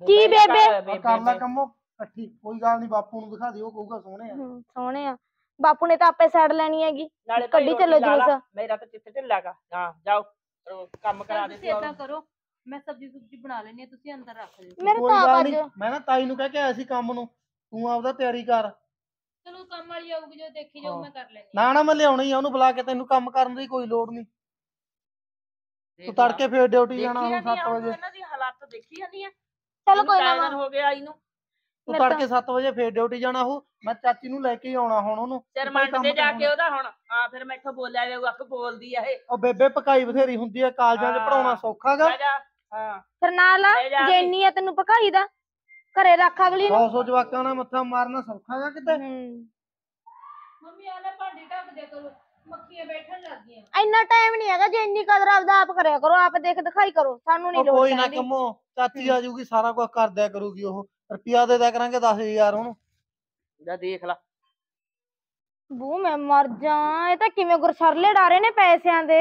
ਕੀ ਬੇਬੇ ਬੇਬੇ? ਘਰ ਆ ਬੇਬੇ ਕਰ ਲੈ ਨੇ। ਕੰਮੋ ਇਕੱਠੀ ਕੋਈ ਗੱਲ ਨਹੀਂ ਬਾਪੂ ਨੂੰ ਦਿਖਾ ਦਿਓ ਉਹ ਕਹੂਗਾ ਸੋਹਣੇ ਆ ਹੂੰ ਸੋਹਣੇ ਆ ਬਾਪੂ ਨੇ ਤਾਂ ਆਪੇ ਸਾਈਡ ਲੈਣੀ ਹੈਗੀ ਨਾਲੇ ਭਾਈ ਕੱਢੀ ਰੋਟੀ ਚੱਲੋ ਲਾ ਲਾ। ਜਲੂਸ। ਮੇਰਾ ਤਾਂ ਚਿੱਤ ਢਿੱਲਾਗਾ ਹਾਂ ਜਾਓ ਕੰਮ ਕਰਾ ਦੇ ਤੁਸੀਂ ਏਦਾਂ ਕਰੋ ਮੈਂ ਸਬਜ਼ੀ ਸੁਬਜ਼ੀ ਬਣਾ ਲੈਣੀ ਆ ਤੁਸੀਂ ਅੰਦਰ ਰੱਖ ਦਿਓ ਮੇਰੇ ਕੋਈ ਤਾਂ ਗੱਲ ਆਪ ਨਹੀਂ ਅੱਜ ਮੈਂ ਨਾ ਤਾਈ ਨੂੰ ਕਹਿ ਕੇ ਆਇਆ ਸੀ ਕੰਮ ਨੂੰ ਤੂੰ ਆਪਦਾ ਤਿਆਰੀ ਕਰ ਚਲੋ ਕੰਮ ਵਾਲੀ ਆਊਗੀ ਜੋ ਦੇਖੀ ਜਾਊ ਹਾਂ। ਮੈਂ ਕਰ ਲੈਣੀ ਨਾ ਨਾ ਮੈਂ ਲਿਆਉਣਾ ਹੀ ਆ ਉਹਨੂੰ ਬੁਲਾ ਕੇ ਤੈਨੂੰ ਕੰਮ ਕਰਨ ਦੀ ਕੋਈ ਲੋੜ ਨਹੀਂ। ਤੂੰ ਤੜਕੇ ਫੇਰ ਡਿਊਟੀ ਜਾਣਾ ਹੁਣ 7 ਵਜੇ। ਇਹਨਾਂ ਦੀ ਹਾਲਾਤ ਦੇਖੀ ਜਾਂਦੀ ਆ। ਚਲੋ ਕੋਈ ਨਾ ਹੋ ਗਿਆ ਆਈ ਨੂੰ। ਤੂੰ ਤੜਕੇ 7 ਵਜੇ ਫੇਰ ਡਿਊਟੀ ਜਾਣਾ ਹੋ ਮੈਂ ਚਾਚੀ ਨੂੰ ਲੈ ਕੇ ਆਉਣਾ ਹੁਣ ਉਹਨੂੰ। ਸਿਰ ਮੰਡ ਤੇ ਜਾ। ਕੇ ਉਹਦਾ ਹੁਣ। ਹਾਂ ਫਿਰ ਮੈਥੋਂ ਬੋਲਿਆ ਜਾਊ ਅੱਖ ਬੋਲਦੀ ਆ ਇਹ। ਉਹ ਬੇਬੇ ਪਕਾਈ ਬਥੇਰੀ ਹੁੰਦੀ ਆ ਕਾਲਜਾਂ 'ਚ। ਪੜਾਉਣਾ ਸੌਖਾ ਗਾ। ਬਹਿ ਜਾ। ਹਾਂ। ਫਿਰ ਨਾਲ ਜਾ। ਇੰਨੀ ਆ ਤੈਨੂੰ ਪਕਾਈ ਦਾ। ਘਰੇ ਰੱਖ ਅਗਲੀ ਨੂੰ। 100 ਜਵਾਕਾਂ ਨਾਲ ਮੱਥਾ ਮਾਰਨਾ ਸੌਖਾ ਗਾ ਕਿਤੇ? ਹੂੰ। ਮੰਮੀ ਆ ਲੈ ਭਾਂਡੇ ਢੱਕ ਦਿਆ ਕਰੋ। ਮੱਖੀਆਂ ਬੈਠਣ ਲੱਗ ਗਈਆਂ। ਇੰਨਾ ਟਾਈਮ ਨਹੀਂ ਹੈਗਾ ਜੇ ਇੰਨੀ ਕਦਰ ਆਪਦਾ ਆਪ ਕਰਿਆ ਕਰੋ ਆਪ ਦੇਖ ਦਿਖਾਈ ਕਰੋ ਸਾਨੂੰ ਨਹੀਂ ਉਹ ਲੋੜ ਕੋਈ ਨਾ। ਕੰਮੋ ਚਾਚੀ ਆ ਜਾਊਗੀ ਸਾਰਾ ਕੁਝ ਕਰ ਦਿਆ ਕਰੂਗੀ ਉਹ। ਰੁਪਿਆ ਦੇ ਦਿਆ ਕਰਾਂਗੇ 10000 ਉਹਨੂੰ ਜਾ ਦੇਖ ਲਾ। ਬੂ ਮੈਂ ਮਰ ਜਾ ਇਹ ਤਾਂ ਕਿਵੇਂ ਗੁਰਸਰਲੇ ਡਾਰੇ ਨੇ ਪੈਸਿਆਂ ਦੇ।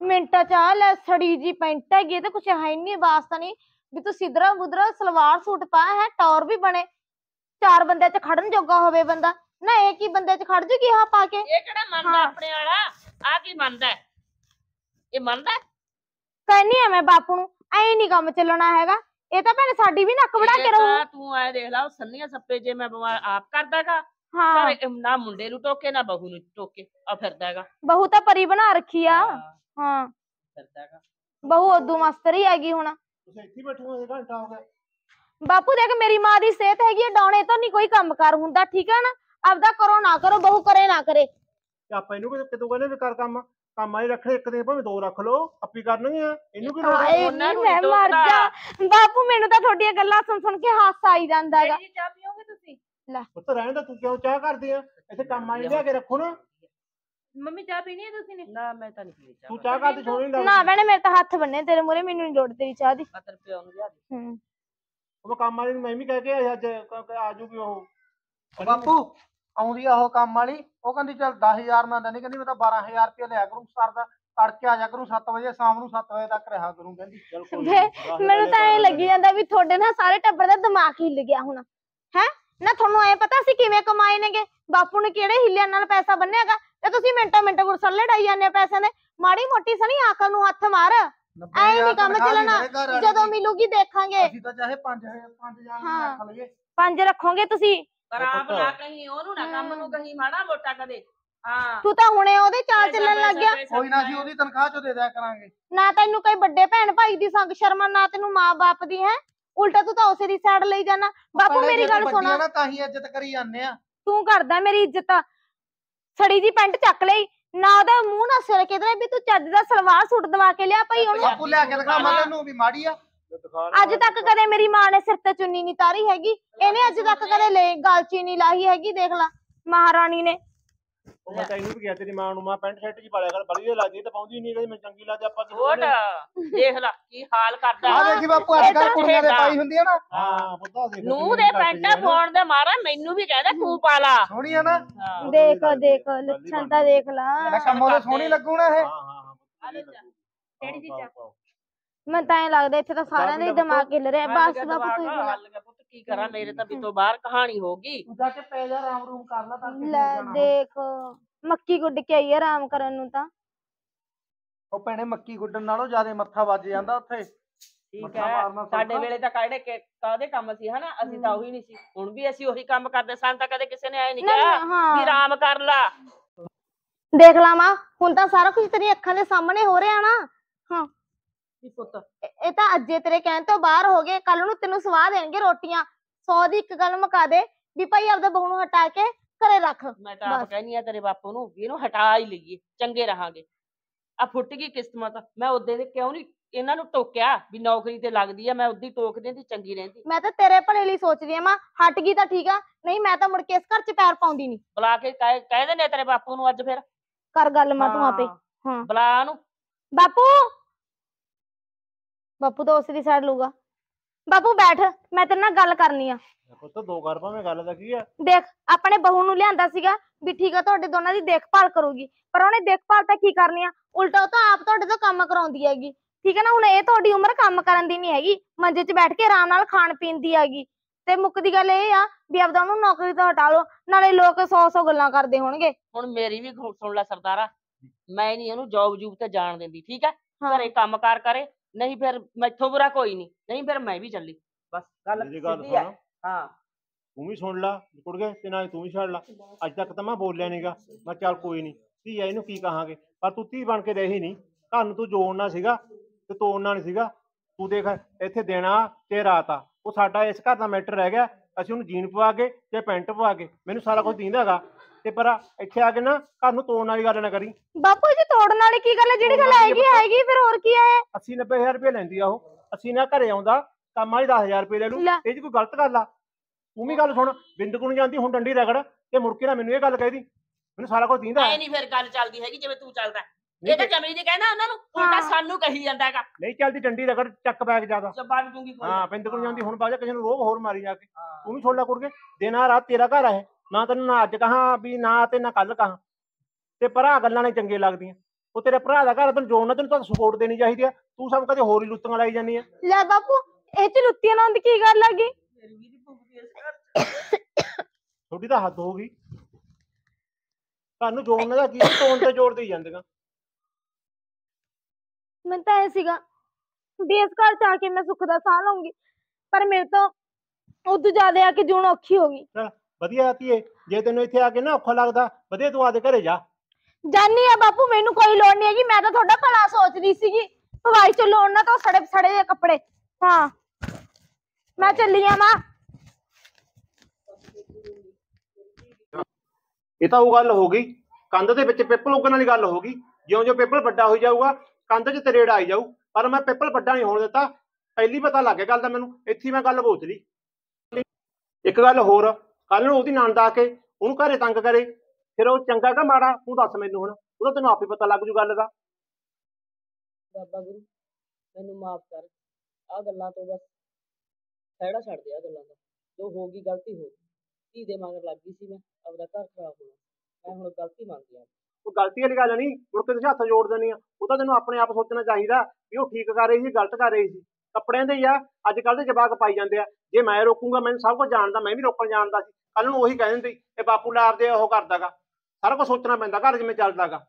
ਮਿੰਟਾਂ ਚ ਆ ਲੈ ਸੜੀ ਜੀ ਪੈਂਟ ਹੈਗੀ ਇਹ ਤਾਂ ਕੁਛ ਹੈ ਹੀ ਨਹੀਂ ਵਾਸਤਾ ਨਹੀਂ ਵੀ ਤੂੰ ਸਿੱਧਰਾ ਬੁਧਰਾ ਸਲਵਾਰ ਸੂਟ ਪਾ ਹੈ ਟੌਰ ਵੀ ਬਣੇ। ਚਾਰ ਬੰਦਿਆਂ ਚ ਖੜਨ ਜੋਗਾ ਹੋਵੇ ਬੰਦਾ। ਨਾ ਇਹ ਕੀ ਬੰਦੇ ਚ ਖੜ ਜੂਗੀ ਆਹ ਪਾ ਕੇ? ਇਹ ਕਿਹੜਾ ਮੰਨਦਾ। ਆਪਣੇ ਵਾਲਾ? ਆ ਕੀ ਮੰਨਦਾ? ਇਹ ਮੰਨਦਾ? ਕਹਿੰਨੀ ਆ ਮੈਂ ਬਾਪੂ ਨੂੰ ਐ ਨਹੀਂ ਕੰਮ ਚੱਲਣਾ ਹੈਗਾ। ਇਹ ਤਾਂ ਭੈਣੇ ਸਾਡੀ ਵੀ ਨੱਕ ਵੜਾ ਕੇ ਰਹੂ ਤਾਂ ਐ ਦੇਖ ਲਾ ਉਹ ਸੰਨੀਆਂ ਸੱਪੇ ਜੇ ਮੈਂ ਬਿਮਾਰ ਆਪ ਕਰਦਾਗਾ। ਹਾਂ। ਨਾ ਮੁੰਡੇ ਨੂੰ ਟੋਕੇ ਨਾ ਬਹੂ ਨੂੰ ਟੋਕੇ ਆ ਫਿਰਦਾਗਾ। ਬਹੂ ਤਾਂ ਪਰੀ ਬਣਾ ਰੱਖੀ ਆ। ਹਾਂ। ਫਿਰਦਾਗਾ। ਬਹੂ ਉਦੋਂ ਮਸਤਰ ਹੈਗੀ ਹੁਣ। ਤੁਸੀਂ ਇੱਥੇ ਹੀ ਬੈਠੇ ਹੋ ਇੱਕ ਘੰਟਾ ਹੋ ਗਿਆ। ਬਾਪੂ ਦੇਖ ਮੇਰੀ ਮਾਂ ਦੀ ਸਿਹਤ ਹੈਗੀ ਆ ਡਾਉਣੇ ਤੋਂ ਨਹੀਂ ਕੋਈ ਕੰਮ ਕਰ ਹੁੰਦਾ ਠੀਕ ਹੈ ਨਾ? ਆਪਦਾ ਕਰੋ ਨਾ ਕਰੋ ਬਹੂ ਕਰੇ ਨਾ ਕਰੇ। ਤੇ ਆਪਾਂ ਇਹਨੂੰ ਕਿਤੇ ਕਿਤੋਂ ਕਹਿੰਦੇ ਵੀ ਕਰ ਕੰਮ ਕੰਮ ਆਈ ਰੱਖੇ ਇੱਕ ਦਿਨ ਭਾਵੇਂ ਦੋ ਰੱਖ ਲਓ ਆਪੀ ਕਰਨਗੇ ਆ ਇਹਨੂੰ ਕੀ ਲੋੜ ਆ? ਹਾਏ ਉਹਨਾਂ ਨੀ ਨੂੰ ਮੈਂ ਮਰ। ਜਾ। ਬਾਪੂ ਮੈਨੂੰ ਤਾਂ ਤੁਹਾਡੀਆਂ ਗੱਲਾਂ ਸੁਣ ਸੁਣ ਕੇ ਹਾਸਾ ਆਈ ਜਾਂਦਾ ਹੈਗਾ। ਜੀ ਚਾਹ ਪੀਓਗੇ ਤੁਸੀਂ? ਪੁੱਤ ਰਹਿਣ ਦਾ ਤੂੰ ਕਿਉਂ ਚਾਹ ਕਰਦੀ ਆ? ਇੱਥੇ ਕੰਮ ਆਈ ਲਿਆ ਕੇ ਰੱਖੋ ਨਾ। ਮੰਮੀ ਚਾਹ ਪੀਣੀ ਹੈ ਤੁਸੀਂ ਨੇ? ਨਾ ਮੈਂ ਤਾਂ ਨਹੀਂ ਪੀਣੀ ਚਾਹ। ਤੂੰ ਚਾਹ ਕਰਦੀ ਸੋਹਣੀ ਨੀ ਨਾ ਲੱਗਦੀ ਭੈਣੇ ਮੇਰੇ ਤਾਂ ਹੱਥ ਬੰਨੇ ਤੇਰੇ ਮੂਰੇ ਮੈਨੂੰ ਨਹੀਂ ਲੋੜ ਤੇਰੀ ਚਾਹ ਦੀ। ਪੱਤਰ ਪਿਓ ਨੂੰ ਲਿਆ ਦੇ। ਹੂੰ। ਉਹ ਕੰਮ ਵਾਲੀ ਨੂੰ ਮੈਂ ਵੀ ਕਹਿ ਕੇ ਆਇਆ ਅੱਜ ਕ- ਕ- ਆ ਜੂਗੀ ਉਹ। ਉਹ ਬਾਪੂ ਆਉਂਦੀ ਆ ਉਹ ਕੰਮ ਵਾਲੀ ਉਹ ਕਹਿੰਦੀ ਚੱਲ 10000 ਮੈਂ ਦਿੰਦੀ ਕਹਿੰਦੀ ਮੈਂ ਤਾਂ 12000 ਰੁਪਏ ਲਿਆ ਕਰੂੰ ਸਰ ਦਾ ਤੜਕੇ ਆ ਜਾ ਕਰੂੰ 7 ਵਜੇ ਸ਼ਾਮ ਨੂੰ 7 ਵਜੇ ਤੱਕ ਰਿਹਾ ਕਰੂੰ ਕਹਿੰਦੀ। ਚੱਲ ਕੋਈ ਵੇ, ਨੀ, ਦਸ ਮੈਨੂੰ ਤਾਂ ਐ ਲੱਗੀ ਜਾਂਦਾ ਵੀ ਤੁਹਾਡੇ ਨਾ ਸਾਰੇ ਟੱਬਰ ਦਾ ਦਿਮਾਗ ਹਿੱਲ ਗਿਆ ਹੁਣ ਹੈ? ਨਾ ਤੁਹਾਨੂੰ ਐ ਪਤਾ ਸੀ ਕਿਵੇਂ ਕਮਾਏ ਨੇਗੇ? ਬਾਪੂ ਨੇ ਕਿਹੜੇ ਹਿੱਲਿਆਂ ਨਾਲ ਪੈਸਾ ਬੰਨਿਆਗਾ? ਤੇ ਤੁਸੀਂ ਮਿੰਟੋ ਮਿੰਟ ਗੁਰਸਲ ਲੜਾਈ ਜਾਂਦੇ ਹੋ ਪੈਸਿਆਂ ਦੇ। ਮਾੜੀ ਮੋਟੀ ਸਣੀ ਅਕਲ ਨੂੰ ਹੱਥ ਮਾਰ। ਨੱਬੇ ਐਂ ਹਜ਼ਾਰ ਨਹੀਂ ਕੰਮ ਤਨਖਾਹ ਚੱਲਣਾ। ਮੇਰੇ ਘਰ ਵਾਲੀ ਜਦੋਂ ਦੀ। ਮਿਲੂਗੀ ਦੇਖਾਂਗੇ। ਅਸੀਂ ਤਾਂ ਚਾਹੇ 5 5 ਜਾਣ ਹਾਂ। ਰੱਖ ਲਈਏ। ਪੰਜ ਰੱਖੋਗੇ ਤੁਸੀਂ? ਪਰ ਆਪ ਨਾ ਕਹੀਂ ਉਹਨੂੰ ਨਾ ਕੰਮ ਨੂੰ ਕਹੀਂ ਮਾੜਾ ਮੋਟਾ ਕਦੇ। ਹਾਂ। ਤੂੰ ਤਾਂ ਹੁਣੇ ਉਹਦੇ ਚਾਲ ਚੱਲਣ ਲੱਗ ਗਿਆ। ਕੋਈ ਨਾ ਅਸੀਂ। ਉਹਦੀ ਤਨਖਾਹ ਚੋਂ ਦੇ ਦਿਆ ਕਰਾਂਗੇ। ਨਾ ਤੈਨੂੰ ਕੋਈ ਵੱਡੇ ਭੈਣ ਭਾਈ ਦੀ ਸੰਗ ਸ਼ਰਮ ਨਾ ਤੈਨੂੰ ਮਾਂ-ਬਾਪ ਦੀ ਹੈ? ਉਲਟਾ ਤੂੰ ਤਾਂ ਉਸੇ ਦੀ ਸਾਈਡ ਲਈ ਜਾਣਾ। ਬਾਪੂ ਮੇਰੀ ਗੱਲ ਸੁਣ। ਨਾ ਤਾਂ ਹੀ ਇੱਜ਼ਤ ਕਰੀ ਜਾਂਦੇ ਆ। ਤੂੰ ਕਰਦਾ ਮੇਰੀ ਇੱਜ਼ਤ। ਸੜੀ ਜੀ ਪੈਂਟ ਚੱਕ ਲਈ। ਨਾ ਉਹਦਾ ਮੂੰਹ ਨਾ ਸਿਰ ਕਿਧਰੇ ਵੀ। ਤੂੰ ਚੱਜ ਦਾ ਸਲਵਾਰ ਸੂਟ ਦਵਾ ਕੇ ਲਿਆ ਭਾਈ ਉਹਨੂੰ। ਬਾਪੂ ਲਿਆ ਕੇ ਦਿਖਾ ਮੈਂ ਤੈਨੂੰ ਵੀ ਮਾੜੀ ਆ। ਅੱਜ ਤੱਕ ਕਦੇ ਮੇਰੀ ਮਾਂ ਨੇ ਸਿਰ ਤੇ ਚੁੰਨੀ ਨਹੀਂ ਤਾਰੀ ਹੈਗੀ। ਇਹਨੇ ਅੱਜ ਤੱਕ ਕਦੇ ਲੈ ਗਲਚੀ ਨਹੀਂ ਲਾਹੀ ਹੈਗੀ ਦੇਖ ਲਾ। ਮਹਾਰਾਣੀ ਨੇ। ਉਹ ਮੈਂ ਤੈਨੂੰ ਵੀ ਕਿਹਾ ਤੇਰੀ ਮਾਂ ਨੂੰ ਮਾਂ ਪੈਂਟ ਸ਼ਰਟ ਜੀ ਪਾ ਲਿਆ ਕਰ ਬੜੀ ਲੱਗਦੀ ਤਾਂ ਪਾਉਂਦੀ ਨਹੀਂ ਕਦੇ ਮੈਂ ਚੰਗੀ ਲੱਗਦੀ ਆਪਾਂ ਕਹਿੰਦੇ? ਦੇਖ ਲੈ ਕੀ ਹਾਲ ਕਰਦਾ। ਆ ਦੇਖੀ ਬਾਪੂ ਅੱਜ ਕੱਲ ਕੁੜੀਆਂ ਦੇ ਪਾਈ ਹੁੰਦੀ ਆ ਨਾ। ਹਾਂ ਪੁੱਤਾ ਦੇਖ ਨੂੰ ਦੇ ਪੈਂਟਾ ਪਾਉਣ ਦੇ ਮਾਰਾ ਮੈਨੂੰ ਵੀ ਕਹਿੰਦਾ ਤੂੰ ਪਾ ਲਾ। ਸੋਹਣੀ ਆ ਨਾ। ਦੇਖ ਦੇਖ ਲੱਛਣ ਤਾਂ। ਦੇਖ। ਲਾ। ਮੈਂ ਕੰਮ ਉਹਦੇ ਸੋਹਣੀ ਲੱਗੂ ਨਾ ਇਹ। ਹਾਂ ਹਾਂ ਹਾਂ ਆ ਲੈ ਜਾ। ਕਿਹੜੀ ਚੀਜ਼ ਮੈਨੂੰ ਤਾਂ ਐ ਲੱਗਦਾ ਇੱਥੇ ਤਾਂ ਸਾਰਿਆਂ ਦਾ ਹੀ ਦਿਮਾਗ ਹਿੱਲ ਰਿਹਾ ਬਸ ਬਾਪੂ ਤੂੰ ਹੀ ਕੀ ਕਰਾਂ ਮੇਰੇ ਤਾਂ ਵੀ ਤੋਂ ਬਾਹਰ ਕਹਾਣੀ ਹੋਗੀ ਤੂੰ ਜਾ ਕੇ ਪੈ ਜਾ ਰਾਮ ਰੂਮ ਕਰ ਲੈ ਤਾਂ ਲੈ। ਦੇਖ ਮੱਕੀ ਗੁੱਡ ਕੇ ਆਈ ਆ ਆਰਾਮ ਕਰਨ ਨੂੰ ਤਾਂ। ਉਹ ਭੈਣੇ ਮੱਕੀ ਗੁੱਡਣ ਨਾਲੋਂ ਜ਼ਿਆਦਾ ਮੱਥਾ ਵੱਜ ਜਾਂਦਾ ਉੱਥੇ। ਠੀਕ ਮੱਥਾ ਹੈ ਮਾਰਨਾ ਸਾਡੇ ਸੌਖਾ। ਵੇਲੇ ਤਾਂ ਕਾਹਦੇ ਕਿ- ਕਾਹਦੇ ਕੰਮ ਸੀ ਹਨਾ? ਅਸੀਂ ਤਾਂ ਉਹੀ ਨਹੀਂ ਸੀ। ਹੁਣ ਵੀ ਅਸੀਂ ਉਹੀ ਕੰਮ ਕਰਦੇ ਸਾਨੂੰ ਤਾਂ ਕਦੇ ਕਿਸੇ ਨੇ ਐ ਨਹੀਂ ਨਾ ਕਿਹਾ ਨਾ ਵੀ ਹਾਂ ਆਰਾਮ ਕਰ ਲਾ। ਦੇਖ ਲਾ ਮਾਂ ਹੁਣ ਤਾਂ ਸਾਰਾ ਕੁਝ ਤੇਰੀ ਅੱਖਾਂ ਦੇ ਸਾਹਮਣੇ ਹੋ ਰਿਹਾ ਨਾ। ਵੀ ਪੁੱਤ। ਇਹ- ਤਾਂ ਅੱਜੇ ਤੇਰੇ ਕਹਿਣ ਤੋਂ ਬਾਹਰ ਹੋ ਗਏ। ਕੱਲ ਨੂੰ ਤੈਨੂੰ ਸਵਾਹ ਦੇਣਗੇ ਰੋਟੀਆਂ। ਸੌ ਦੀ ਇੱਕ ਗੱਲ ਮੁਕਾ ਦੇ ਵੀ ਭਾਈ ਆਪਦੇ ਬਹੂ ਨੂੰ ਹਟਾ ਕੇ ਘਰੇ ਰੱਖ। ਮੈਂ ਤਾਂ ਆਪ ਬਸ। ਕਹਿੰਦੀ ਆ ਤੇਰੇ ਬਾਪੂ ਨੂੰ ਵੀ ਇਹਨੂੰ ਹਟਾ ਹੀ ਲਈਏ ਚੰਗੇ ਰਹਾਂਗੇ। ਆ ਫੁੱਟ ਗਈ ਕਿਸਮਤ। ਮੈਂ ਉਹਦੇ ਦੇ ਕਿਉਂ ਨਹੀਂ ਇਹਨਾਂ ਨੂੰ ਟੋਕਿਆ ਵੀ ਨੌਕਰੀ ਤੇ ਲੱਗਦੀ ਆ ਮੈਂ ਉਦੀ ਟੋਕ ਦਿੰਦੀ ਚੰਗੀ ਰਹਿੰਦੀ। ਮੈਂ ਤਾਂ ਤੇਰੇ ਭਲੇ ਲਈ ਸੋਚਦੀ ਆ ਮਾਂ ਹਟ ਗਈ ਤਾਂ ਠੀਕ ਆ ਨਹੀਂ ਮੈਂ ਤਾਂ ਮੁੜ ਕੇ ਇਸ ਘਰ 'ਚ ਪੈਰ ਪਾਉਂਦੀ ਨਹੀਂ ਬੁਲਾ ਕੇ ਕਹਿ ਕਹਿ ਦਿੰਦੇ ਆ ਤੇਰੇ ਬਾਪੂ ਨੂੰ ਅੱਜ ਫਿਰ। ਕਰ ਗੱਲ ਮਾਂ ਤੂੰ ਆਪੇ। ਹਾਂ। ਬੁਲਾ ਉਹਨੂੰ। ਬਾਪੂ! ਬਾਪੂ ਤਾਂ ਉਸੇ ਦੀ ਸਾਈਡ ਲਊਗਾ। ਬਾਪੂ ਬੈਠ ਮੈਂ ਤੇਰੇ ਨਾਲ ਗੱਲ ਕਰਨੀ ਆ। ਪੁੱਤ ਦੋ ਕਰ ਭਾਵੇਂ ਗੱਲ ਦਾ ਕੀ ਆ? ਦੇਖ ਆਪਣੇ ਬਹੂ ਨੂੰ ਲਿਆਂਦਾ ਸੀਗਾ ਵੀ ਠੀਕ ਆ ਤੁਹਾਡੇ ਦੋਨਾਂ ਦੀ ਦੇਖਭਾਲ ਕਰੂਗੀ। ਪਰ ਉਹਨੇ ਦੇਖਭਾਲ ਤਾਂ ਕੀ ਕਰਨੀ ਆ? ਉਲਟਾ ਉਹ ਤਾਂ ਆਪ ਤੁਹਾਡੇ ਤੋਂ ਕੰਮ ਕਰਾਉਂਦੀ ਹੈਗੀ। ਠੀਕ ਹੈ ਨਾ ਹੁਣ ਇਹ ਤੁਹਾਡੀ ਉਮਰ ਕੰਮ ਕਰਨ ਦੀ ਨਹੀਂ ਹੈਗੀ। ਮੰਜੇ 'ਚ ਬੈਠ ਕੇ ਆਰਾਮ ਨਾਲ ਖਾਣ ਪੀਣ ਦੀ ਹੈਗੀ। ਤੇ ਮੁੱਕਦੀ ਗੱਲ ਇਹ ਆ ਵੀ ਆਪਦਾ ਉਹਨੂੰ ਨੌਕਰੀ ਤੋਂ ਹਟਾ ਲਓ ਨਾਲੇ ਲੋਕ ਸੌ ਸੌ ਗੱਲਾਂ ਕਰਦੇ ਹੋਣਗੇ। ਹੁਣ ਮੇਰੀ ਵੀ ਸੁਣ ਲੈ ਸਰਦਾਰਾ ਮੈਂ ਨਹੀਂ ਉਹਨੂੰ ਜੌਬ ਜੂਬ ਤੇ ਜਾਣ ਦਿੰਦੀ ਠੀਕ ਹਾਂ। ਘਰੇ ਕੰਮਕਾਰ ਕਰੇ ਨਹੀਂ ਫਿਰ ਮੈਥੋਂ ਬੁਰਾ ਕੋਈ ਨਹੀਂ ਨਹੀਂ ਫਿਰ ਮੈਂ ਵੀ ਚੱਲੀ ਬਸ ਗੱਲ ਮੇਰੀ ਗੱਲ ਸਿੱਧੀ ਸੁਣ। ਹਾਂ। ਤੂੰ ਵੀ ਸੁਣ ਲਾ ਕੁੜ ਗਏ ਤੇ ਨਾਲ ਤੂੰ ਵੀ ਛੱਡ ਲਾ। ਅੱਜ ਤੱਕ ਤਾਂ ਮੈਂ ਬੋਲਿਆ ਨਹੀਂਗਾ ਮੈਂ ਚੱਲ ਕੋਈ ਨਹੀਂ ਧੀਆ ਇਹਨੂੰ ਕੀ ਕਹਾਂਗੇ? ਪਰ ਤੂੰ ਧੀ ਬਣ ਕੇ ਰਹੀ ਨਹੀਂ ਘਰ ਨੂੰ ਤੂੰ ਜੋੜਨਾ ਸੀਗਾ ਤੇ ਤੋੜਨਾ ਨਹੀਂ ਸੀਗਾ। ਤੂੰ ਦੇਖ ਇੱਥੇ ਦੇਣਾ ਤੇ ਰਾਤ ਆ। ਉਹ ਸਾਡਾ ਇਸ ਘਰ ਦਾ ਮੈਟਰ ਰਹਿ ਗਿਆ। ਅਸੀਂ ਉਹਨੂੰ ਜੀਨ ਪਵਾ ਕੇ ਤੇ ਪੈਂਟ ਪਵਾ ਕੇ। ਮੈਨੂੰ ਸਾਰਾ ਕੁਝ ਦਿੰਦਾ ਹੈਗਾ ਤੇ ਪਰ ਇੱਥੇ ਆ ਕੇ ਨਾ ਘਰ ਨੂੰ ਤੋੜਨ ਵਾਲੀ ਗੱਲ ਨਾ ਕਰੀ। ਬਾਪੂ ਜੀ ਤੋੜਨ ਵਾਲੀ ਕੀ ਗੱਲ ਹੈ? ਜਿਹੜੀ ਗੱਲ ਹੈਗੀ ਹੈਗੀ ਫਿਰ ਹੋਰ ਕੀ ਹੈ 80 90000 ਰੁਪਏ ਲੈਂਦੀ ਆ ਉਹ। ਅਸੀਂ ਨਾ ਘਰੇ ਆਉਂਦਾ ਕੰਮ ਵਾਲੀ 10000 ਰੁਪਏ ਲੈ ਲੂ ਲੈ। ਇਹ 'ਚ ਕੋਈ ਗਲਤ ਗੱਲ ਆ। ਤੂੰ ਵੀ ਗੱਲ ਸੁਣ ਬਿੰਦਕ ਨੂੰ ਜਾਂਦੀ ਹੁਣ ਡੰਡੀ ਰਗੜ ਤੇ ਮੁੜ ਕੇ ਨਾ ਮੈਨੂੰ ਇਹ ਗੱਲ ਕਹਿਦੀ ਮੈਨੂੰ ਸਾਰਾ ਕੁਝ ਦਿੰਦਾ ਐ ਨਹੀਂ ਫਿਰ ਗੱਲ ਚੱਲਦੀ ਹੈਗੀ ਜਿਵੇਂ ਤੂੰ ਚੱਲਦਾ। ਨਹੀਂ ਇਹ ਤਾਂ ਚਮੜੀ ਨਹੀਂ ਕਹਿੰਦਾ ਉਹਨਾਂ ਨੂੰ ਉਲਟਾ ਹਾਂ। ਸਾਨੂੰ ਕਹੀ ਜਾਂਦਾ ਹੈਗਾ। ਨਹੀਂ ਚੱਲਦੀ ਡੰਡੀ ਰਗੜ ਚੱਕ ਬੈਗ ਜ਼ਿਆਦਾ। ਜ਼ਬਾਨ ਦੂੰਗੀ ਕੋਈ। ਹਾਂ ਬਿੰਦਕ ਨੂੰ ਜਾਂਦੀ ਹੁਣ ਬਾਜਾ ਕਿਸੇ ਨੂੰ ਰੋਬ ਹੋਰ ਮਾਰੀ ਜਾ ਕੇ। ਤੂੰ ਵੀ ਛੋੜ ਲੈ ਕੁੜ ਕੇ ਦਿਨ ਆ ਰਾਤ ਤੇਰਾ ਘਰ ਹੈ ਨਾ ਤੈਨੂੰ ਨਾ ਅੱਜ ਕਹਾਂ ਵੀ ਨਾ ਤੇ ਨਾ ਕੱਲ ਕਹਾਂ। ਤੇ ਭਰਾ ਗੱਲਾਂ ਨੇ ਚੰਗੇ ਲੱਗਦੀਆਂ। ਉਹ ਤੇਰੇ ਭਰਾ ਦਾ ਘਰ ਤੈਨੂੰ ਜੋੜਨਾ ਤੈਨੂੰ ਤਾਂ ਸਪੋਰਟ ਦੇਣੀ ਚਾਹੀਦੀ ਆ। ਤੂੰ ਸਭ ਕਦੇ ਹੋਰ ਹੀ ਲੁੱਤੀਆਂ ਲਾਈ ਜਾਂਦੀ ਆ। ਲੈ ਬਾਪੂ ਇਹ ਚ ਲੁੱਤੀਆਂ ਨਾਲ ਦੀ ਕੀ ਗੱਲ ਮੇਰੀ ਵੀ ਇਸ ਘਰ ਚ। ਤੁਹਾਡੀ ਤਾਂ ਹੱਦ ਹੋ ਗਈ। ਤੁਹਾਨੂੰ ਜੋੜਨ ਦਾ ਕੀ ਤੋਣ ਤੇ ਜੋੜ ਦੇਈ ਜਾਂਦੀਆਂ। ਮੈਨੂੰ ਤਾਂ ਇਹ ਸੀਗਾ ਵੀ ਇਸ ਘਰ ਚ ਆ ਕੇ ਮੈਂ ਸੁੱਖ ਦਾ ਸਾਹ ਲਵਾਂਗੀ ਪਰ ਮੇਰੇ ਤੋਂ ਉਦੋਂ ਜ਼ਿਆਦਾ ਆ ਕੇ ਜੂਣ ਔਖੀ ਹੋ ਗਈ। ਵਧੀਆ ਧੀਏ ਜੇ ਤੈਨੂੰ ਇੱਥੇ ਆ ਕੇ ਨਾ ਔਖਾ ਲੱਗਦਾ ਵਧੀਆ ਤੂੰ ਆਦੇ ਘਰੇ ਜਾ। ਜਾਨੀ ਆ ਬਾਪੂ ਮੈਨੂੰ ਕੋਈ ਲੋੜ ਨਹੀਂ ਹੈਗੀ ਮੈਂ ਤਾਂ ਤੁਹਾਡਾ ਭਲਾ ਸੋਚਦੀ ਸੀਗੀ। ਭਵਾਈ ਚ ਲੋੜ ਨਾ ਤਾਂ ਸੜੇ ਸੜੇ ਜਿਹੇ ਕੱਪੜੇ। ਹਾਂ। ਮੈਂ ਚੱਲੀ ਆ ਮਾਂ ਇਹ ਤਾਂ ਉਹ ਗੱਲ ਹੋ ਗਈ। ਕੰਧ ਦੇ ਵਿੱਚ ਪਿੱਪਲ ਉੱਗਣ ਵਾਲੀ ਗੱਲ ਹੋ ਗਈ। ਜਿਉਂ-ਜਿਉਂ ਪਿੱਪਲ ਵੱਡਾ ਹੋਈ ਜਾਊਗਾ ਕੰਧ 'ਚ ਤਰੇੜ ਆਈ ਜਾਊ। ਪਰ ਮੈਂ ਪਿੱਪਲ ਵੱਡਾ ਨਹੀਂ ਹੋਣ ਦਿੱਤਾ। ਪਹਿਲੀ ਪਤਾ ਲੱਗ ਗਿਆ ਗੱਲ ਦਾ ਮੈਨੂੰ। ਇੱਥੇ ਹੀ ਮੈਂ ਗੱਲ ਬੋਚ ਲਈ। ਇੱਕ ਗੱਲ ਹੋਰ। ਕੱਲ ਨੂੰ ਉਹਦੀ ਨਣਦ ਆ ਕੇ ਉਹਨੂੰ ਘਰੇ ਤੰਗ ਕਰੇ ਫਿਰ ਉਹ ਚੰਗਾ ਕਿ ਮਾੜਾ ਤੂੰ ਦੱਸ ਮੈਨੂੰ ਹੁਣ ਉਹਦਾ ਤੈਨੂੰ ਆਪੇ ਪਤਾ ਲੱਗ ਜੂ ਗੱਲ ਦਾ। ਬਾਬਾ ਗੁਰੂ ਮੈਨੂੰ ਮਾਫ ਕਰ ਆ ਗੱਲਾਂ ਤੋਂ ਬਸ ਖਹਿੜਾ ਛੱਡ ਦੇ ਆ ਗੱਲਾਂ ਦਾ ਜੋ ਹੋ ਗਈ ਗਲਤੀ ਹੋ ਗਈ। ਧੀ ਦੇ ਮਗਰ ਲੱਗ ਗਈ ਸੀ ਮੈਂ ਆਪਦਾ ਘਰ ਖਰਾਬ ਹੋਣਾ। ਮੈਂ ਹੁਣ ਗਲਤੀ ਮੰਨਦੀ ਆ ਉਹ ਗਲਤੀ ਵਾਲੀ ਗੱਲ ਨਹੀਂ ਮੁੜ ਕੇ ਤੁਸੀਂ ਹੱਥ ਜੋੜ ਦੇਣੀ ਆ ਉਹ ਤਾਂ ਤੈਨੂੰ ਆਪਣੇ ਆਪ ਸੋਚਣਾ ਚਾਹੀਦਾ ਵੀ ਉਹ ਠੀਕ ਕਰ ਰਹੀ ਸੀ ਗਲਤ ਕਰ ਰਹੀ ਸੀ। ਕੱਪੜਿਆਂ ਦੇ ਹੀ ਆ ਅੱਜ ਕੱਲ ਦੇ ਜਵਾਕ ਪਾਈ ਜਾਂਦੇ ਆ। ਜੇ ਮੈਂ ਰੋਕੂੰਗਾ ਮੈਨੂੰ ਸਭ ਕੁਝ ਜਾਣਦਾ ਮੈਂ ਵੀ ਰੋਕਣ ਜਾਣਦਾ ਸੀ। ਕੱਲ ਨੂੰ ਉਹੀ ਕਹਿ ਦਿੰਦੀ ਇਹ ਬਾਪੂ ਲਾ ਆਪਦੇ ਉਹ ਕਰਦਾਗਾ। ਸਾਰਾ ਕੁਝ ਸੋਚਣਾ ਪੈਂਦਾ ਘਰ ਜਿਵੇਂ ਚੱਲਦਾਗਾ।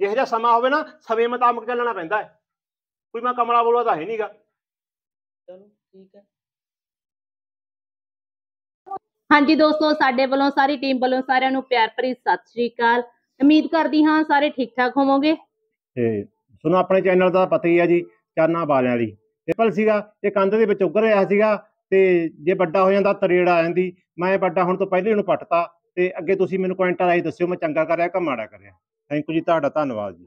ਜਿਹੋ ਜਿਹਾ ਸਮਾਂ ਹੋਵੇ ਨਾ ਸਮੇਂ ਮੁਤਾਬਕ ਚੱਲਣਾ ਪੈਂਦਾ ਹੈ। ਕੋਈ ਮੈਂ ਕਮਲਾ ਬੋਲਵਾ ਤਾਂ ਹੈ ਨਹੀਂਗਾ ਚਲੋ ਠੀਕ ਹੈ। ਹਾਂਜੀ ਦੋਸਤੋ ਸਾਡੇ ਵੱਲੋਂ ਸਾਰੀ ਟੀਮ ਵੱਲੋਂ ਸਾਰਿਆਂ ਨੂੰ ਪਿਆਰ ਭਰੀ ਸਤਿ ਸ਼੍ਰੀ ਅਕਾਲ। ਉਮੀਦ ਕਰਦੀ ਹਾਂ ਸਾਰੇ ਠੀਕ ਠਾਕ ਹੋਵੋਗੇ। ਤੇ ਤੁਹਾਨੂੰ ਆਪਣੇ ਚੈਨਲ ਦਾ ਪਤਾ ਹੀ ਆ ਜੀ ਚਾਨਾ ਵਾਲਿਆਂ ਵਾਲੀ ਟਿਪਲ ਸੀਗਾ ਇਹ ਕੰਧ ਦੇ ਵਿੱਚ ਉੱਗਰ ਰਿਹਾ ਸੀਗਾ। ਤੇ ਜੇ ਵੱਡਾ ਹੋ ਜਾਂਦਾ ਤਰੇੜ ਆ ਜਾਂਦੀ, ਮੈਂ ਵੱਡਾ ਹੋਣ ਤੋਂ ਪਹਿਲੇ ਇਹਨੂੰ ਪੱਟਤਾ ਤੇ ਅੱਗੇ ਤੁਸੀਂ ਮੈਨੂੰ ਕਮੈਂਟਾਂ ਰਾਹੀਂ ਦੱਸਿਓ, ਮੈਂ ਚੰਗਾ ਕਰਿਆ ਕਿ ਮਾੜਾ ਕਰਿਆ ਥੈਂਕ ਯੂ ਜੀ, ਤੁਹਾਡਾ ਧੰਨਵਾਦ ਜੀ।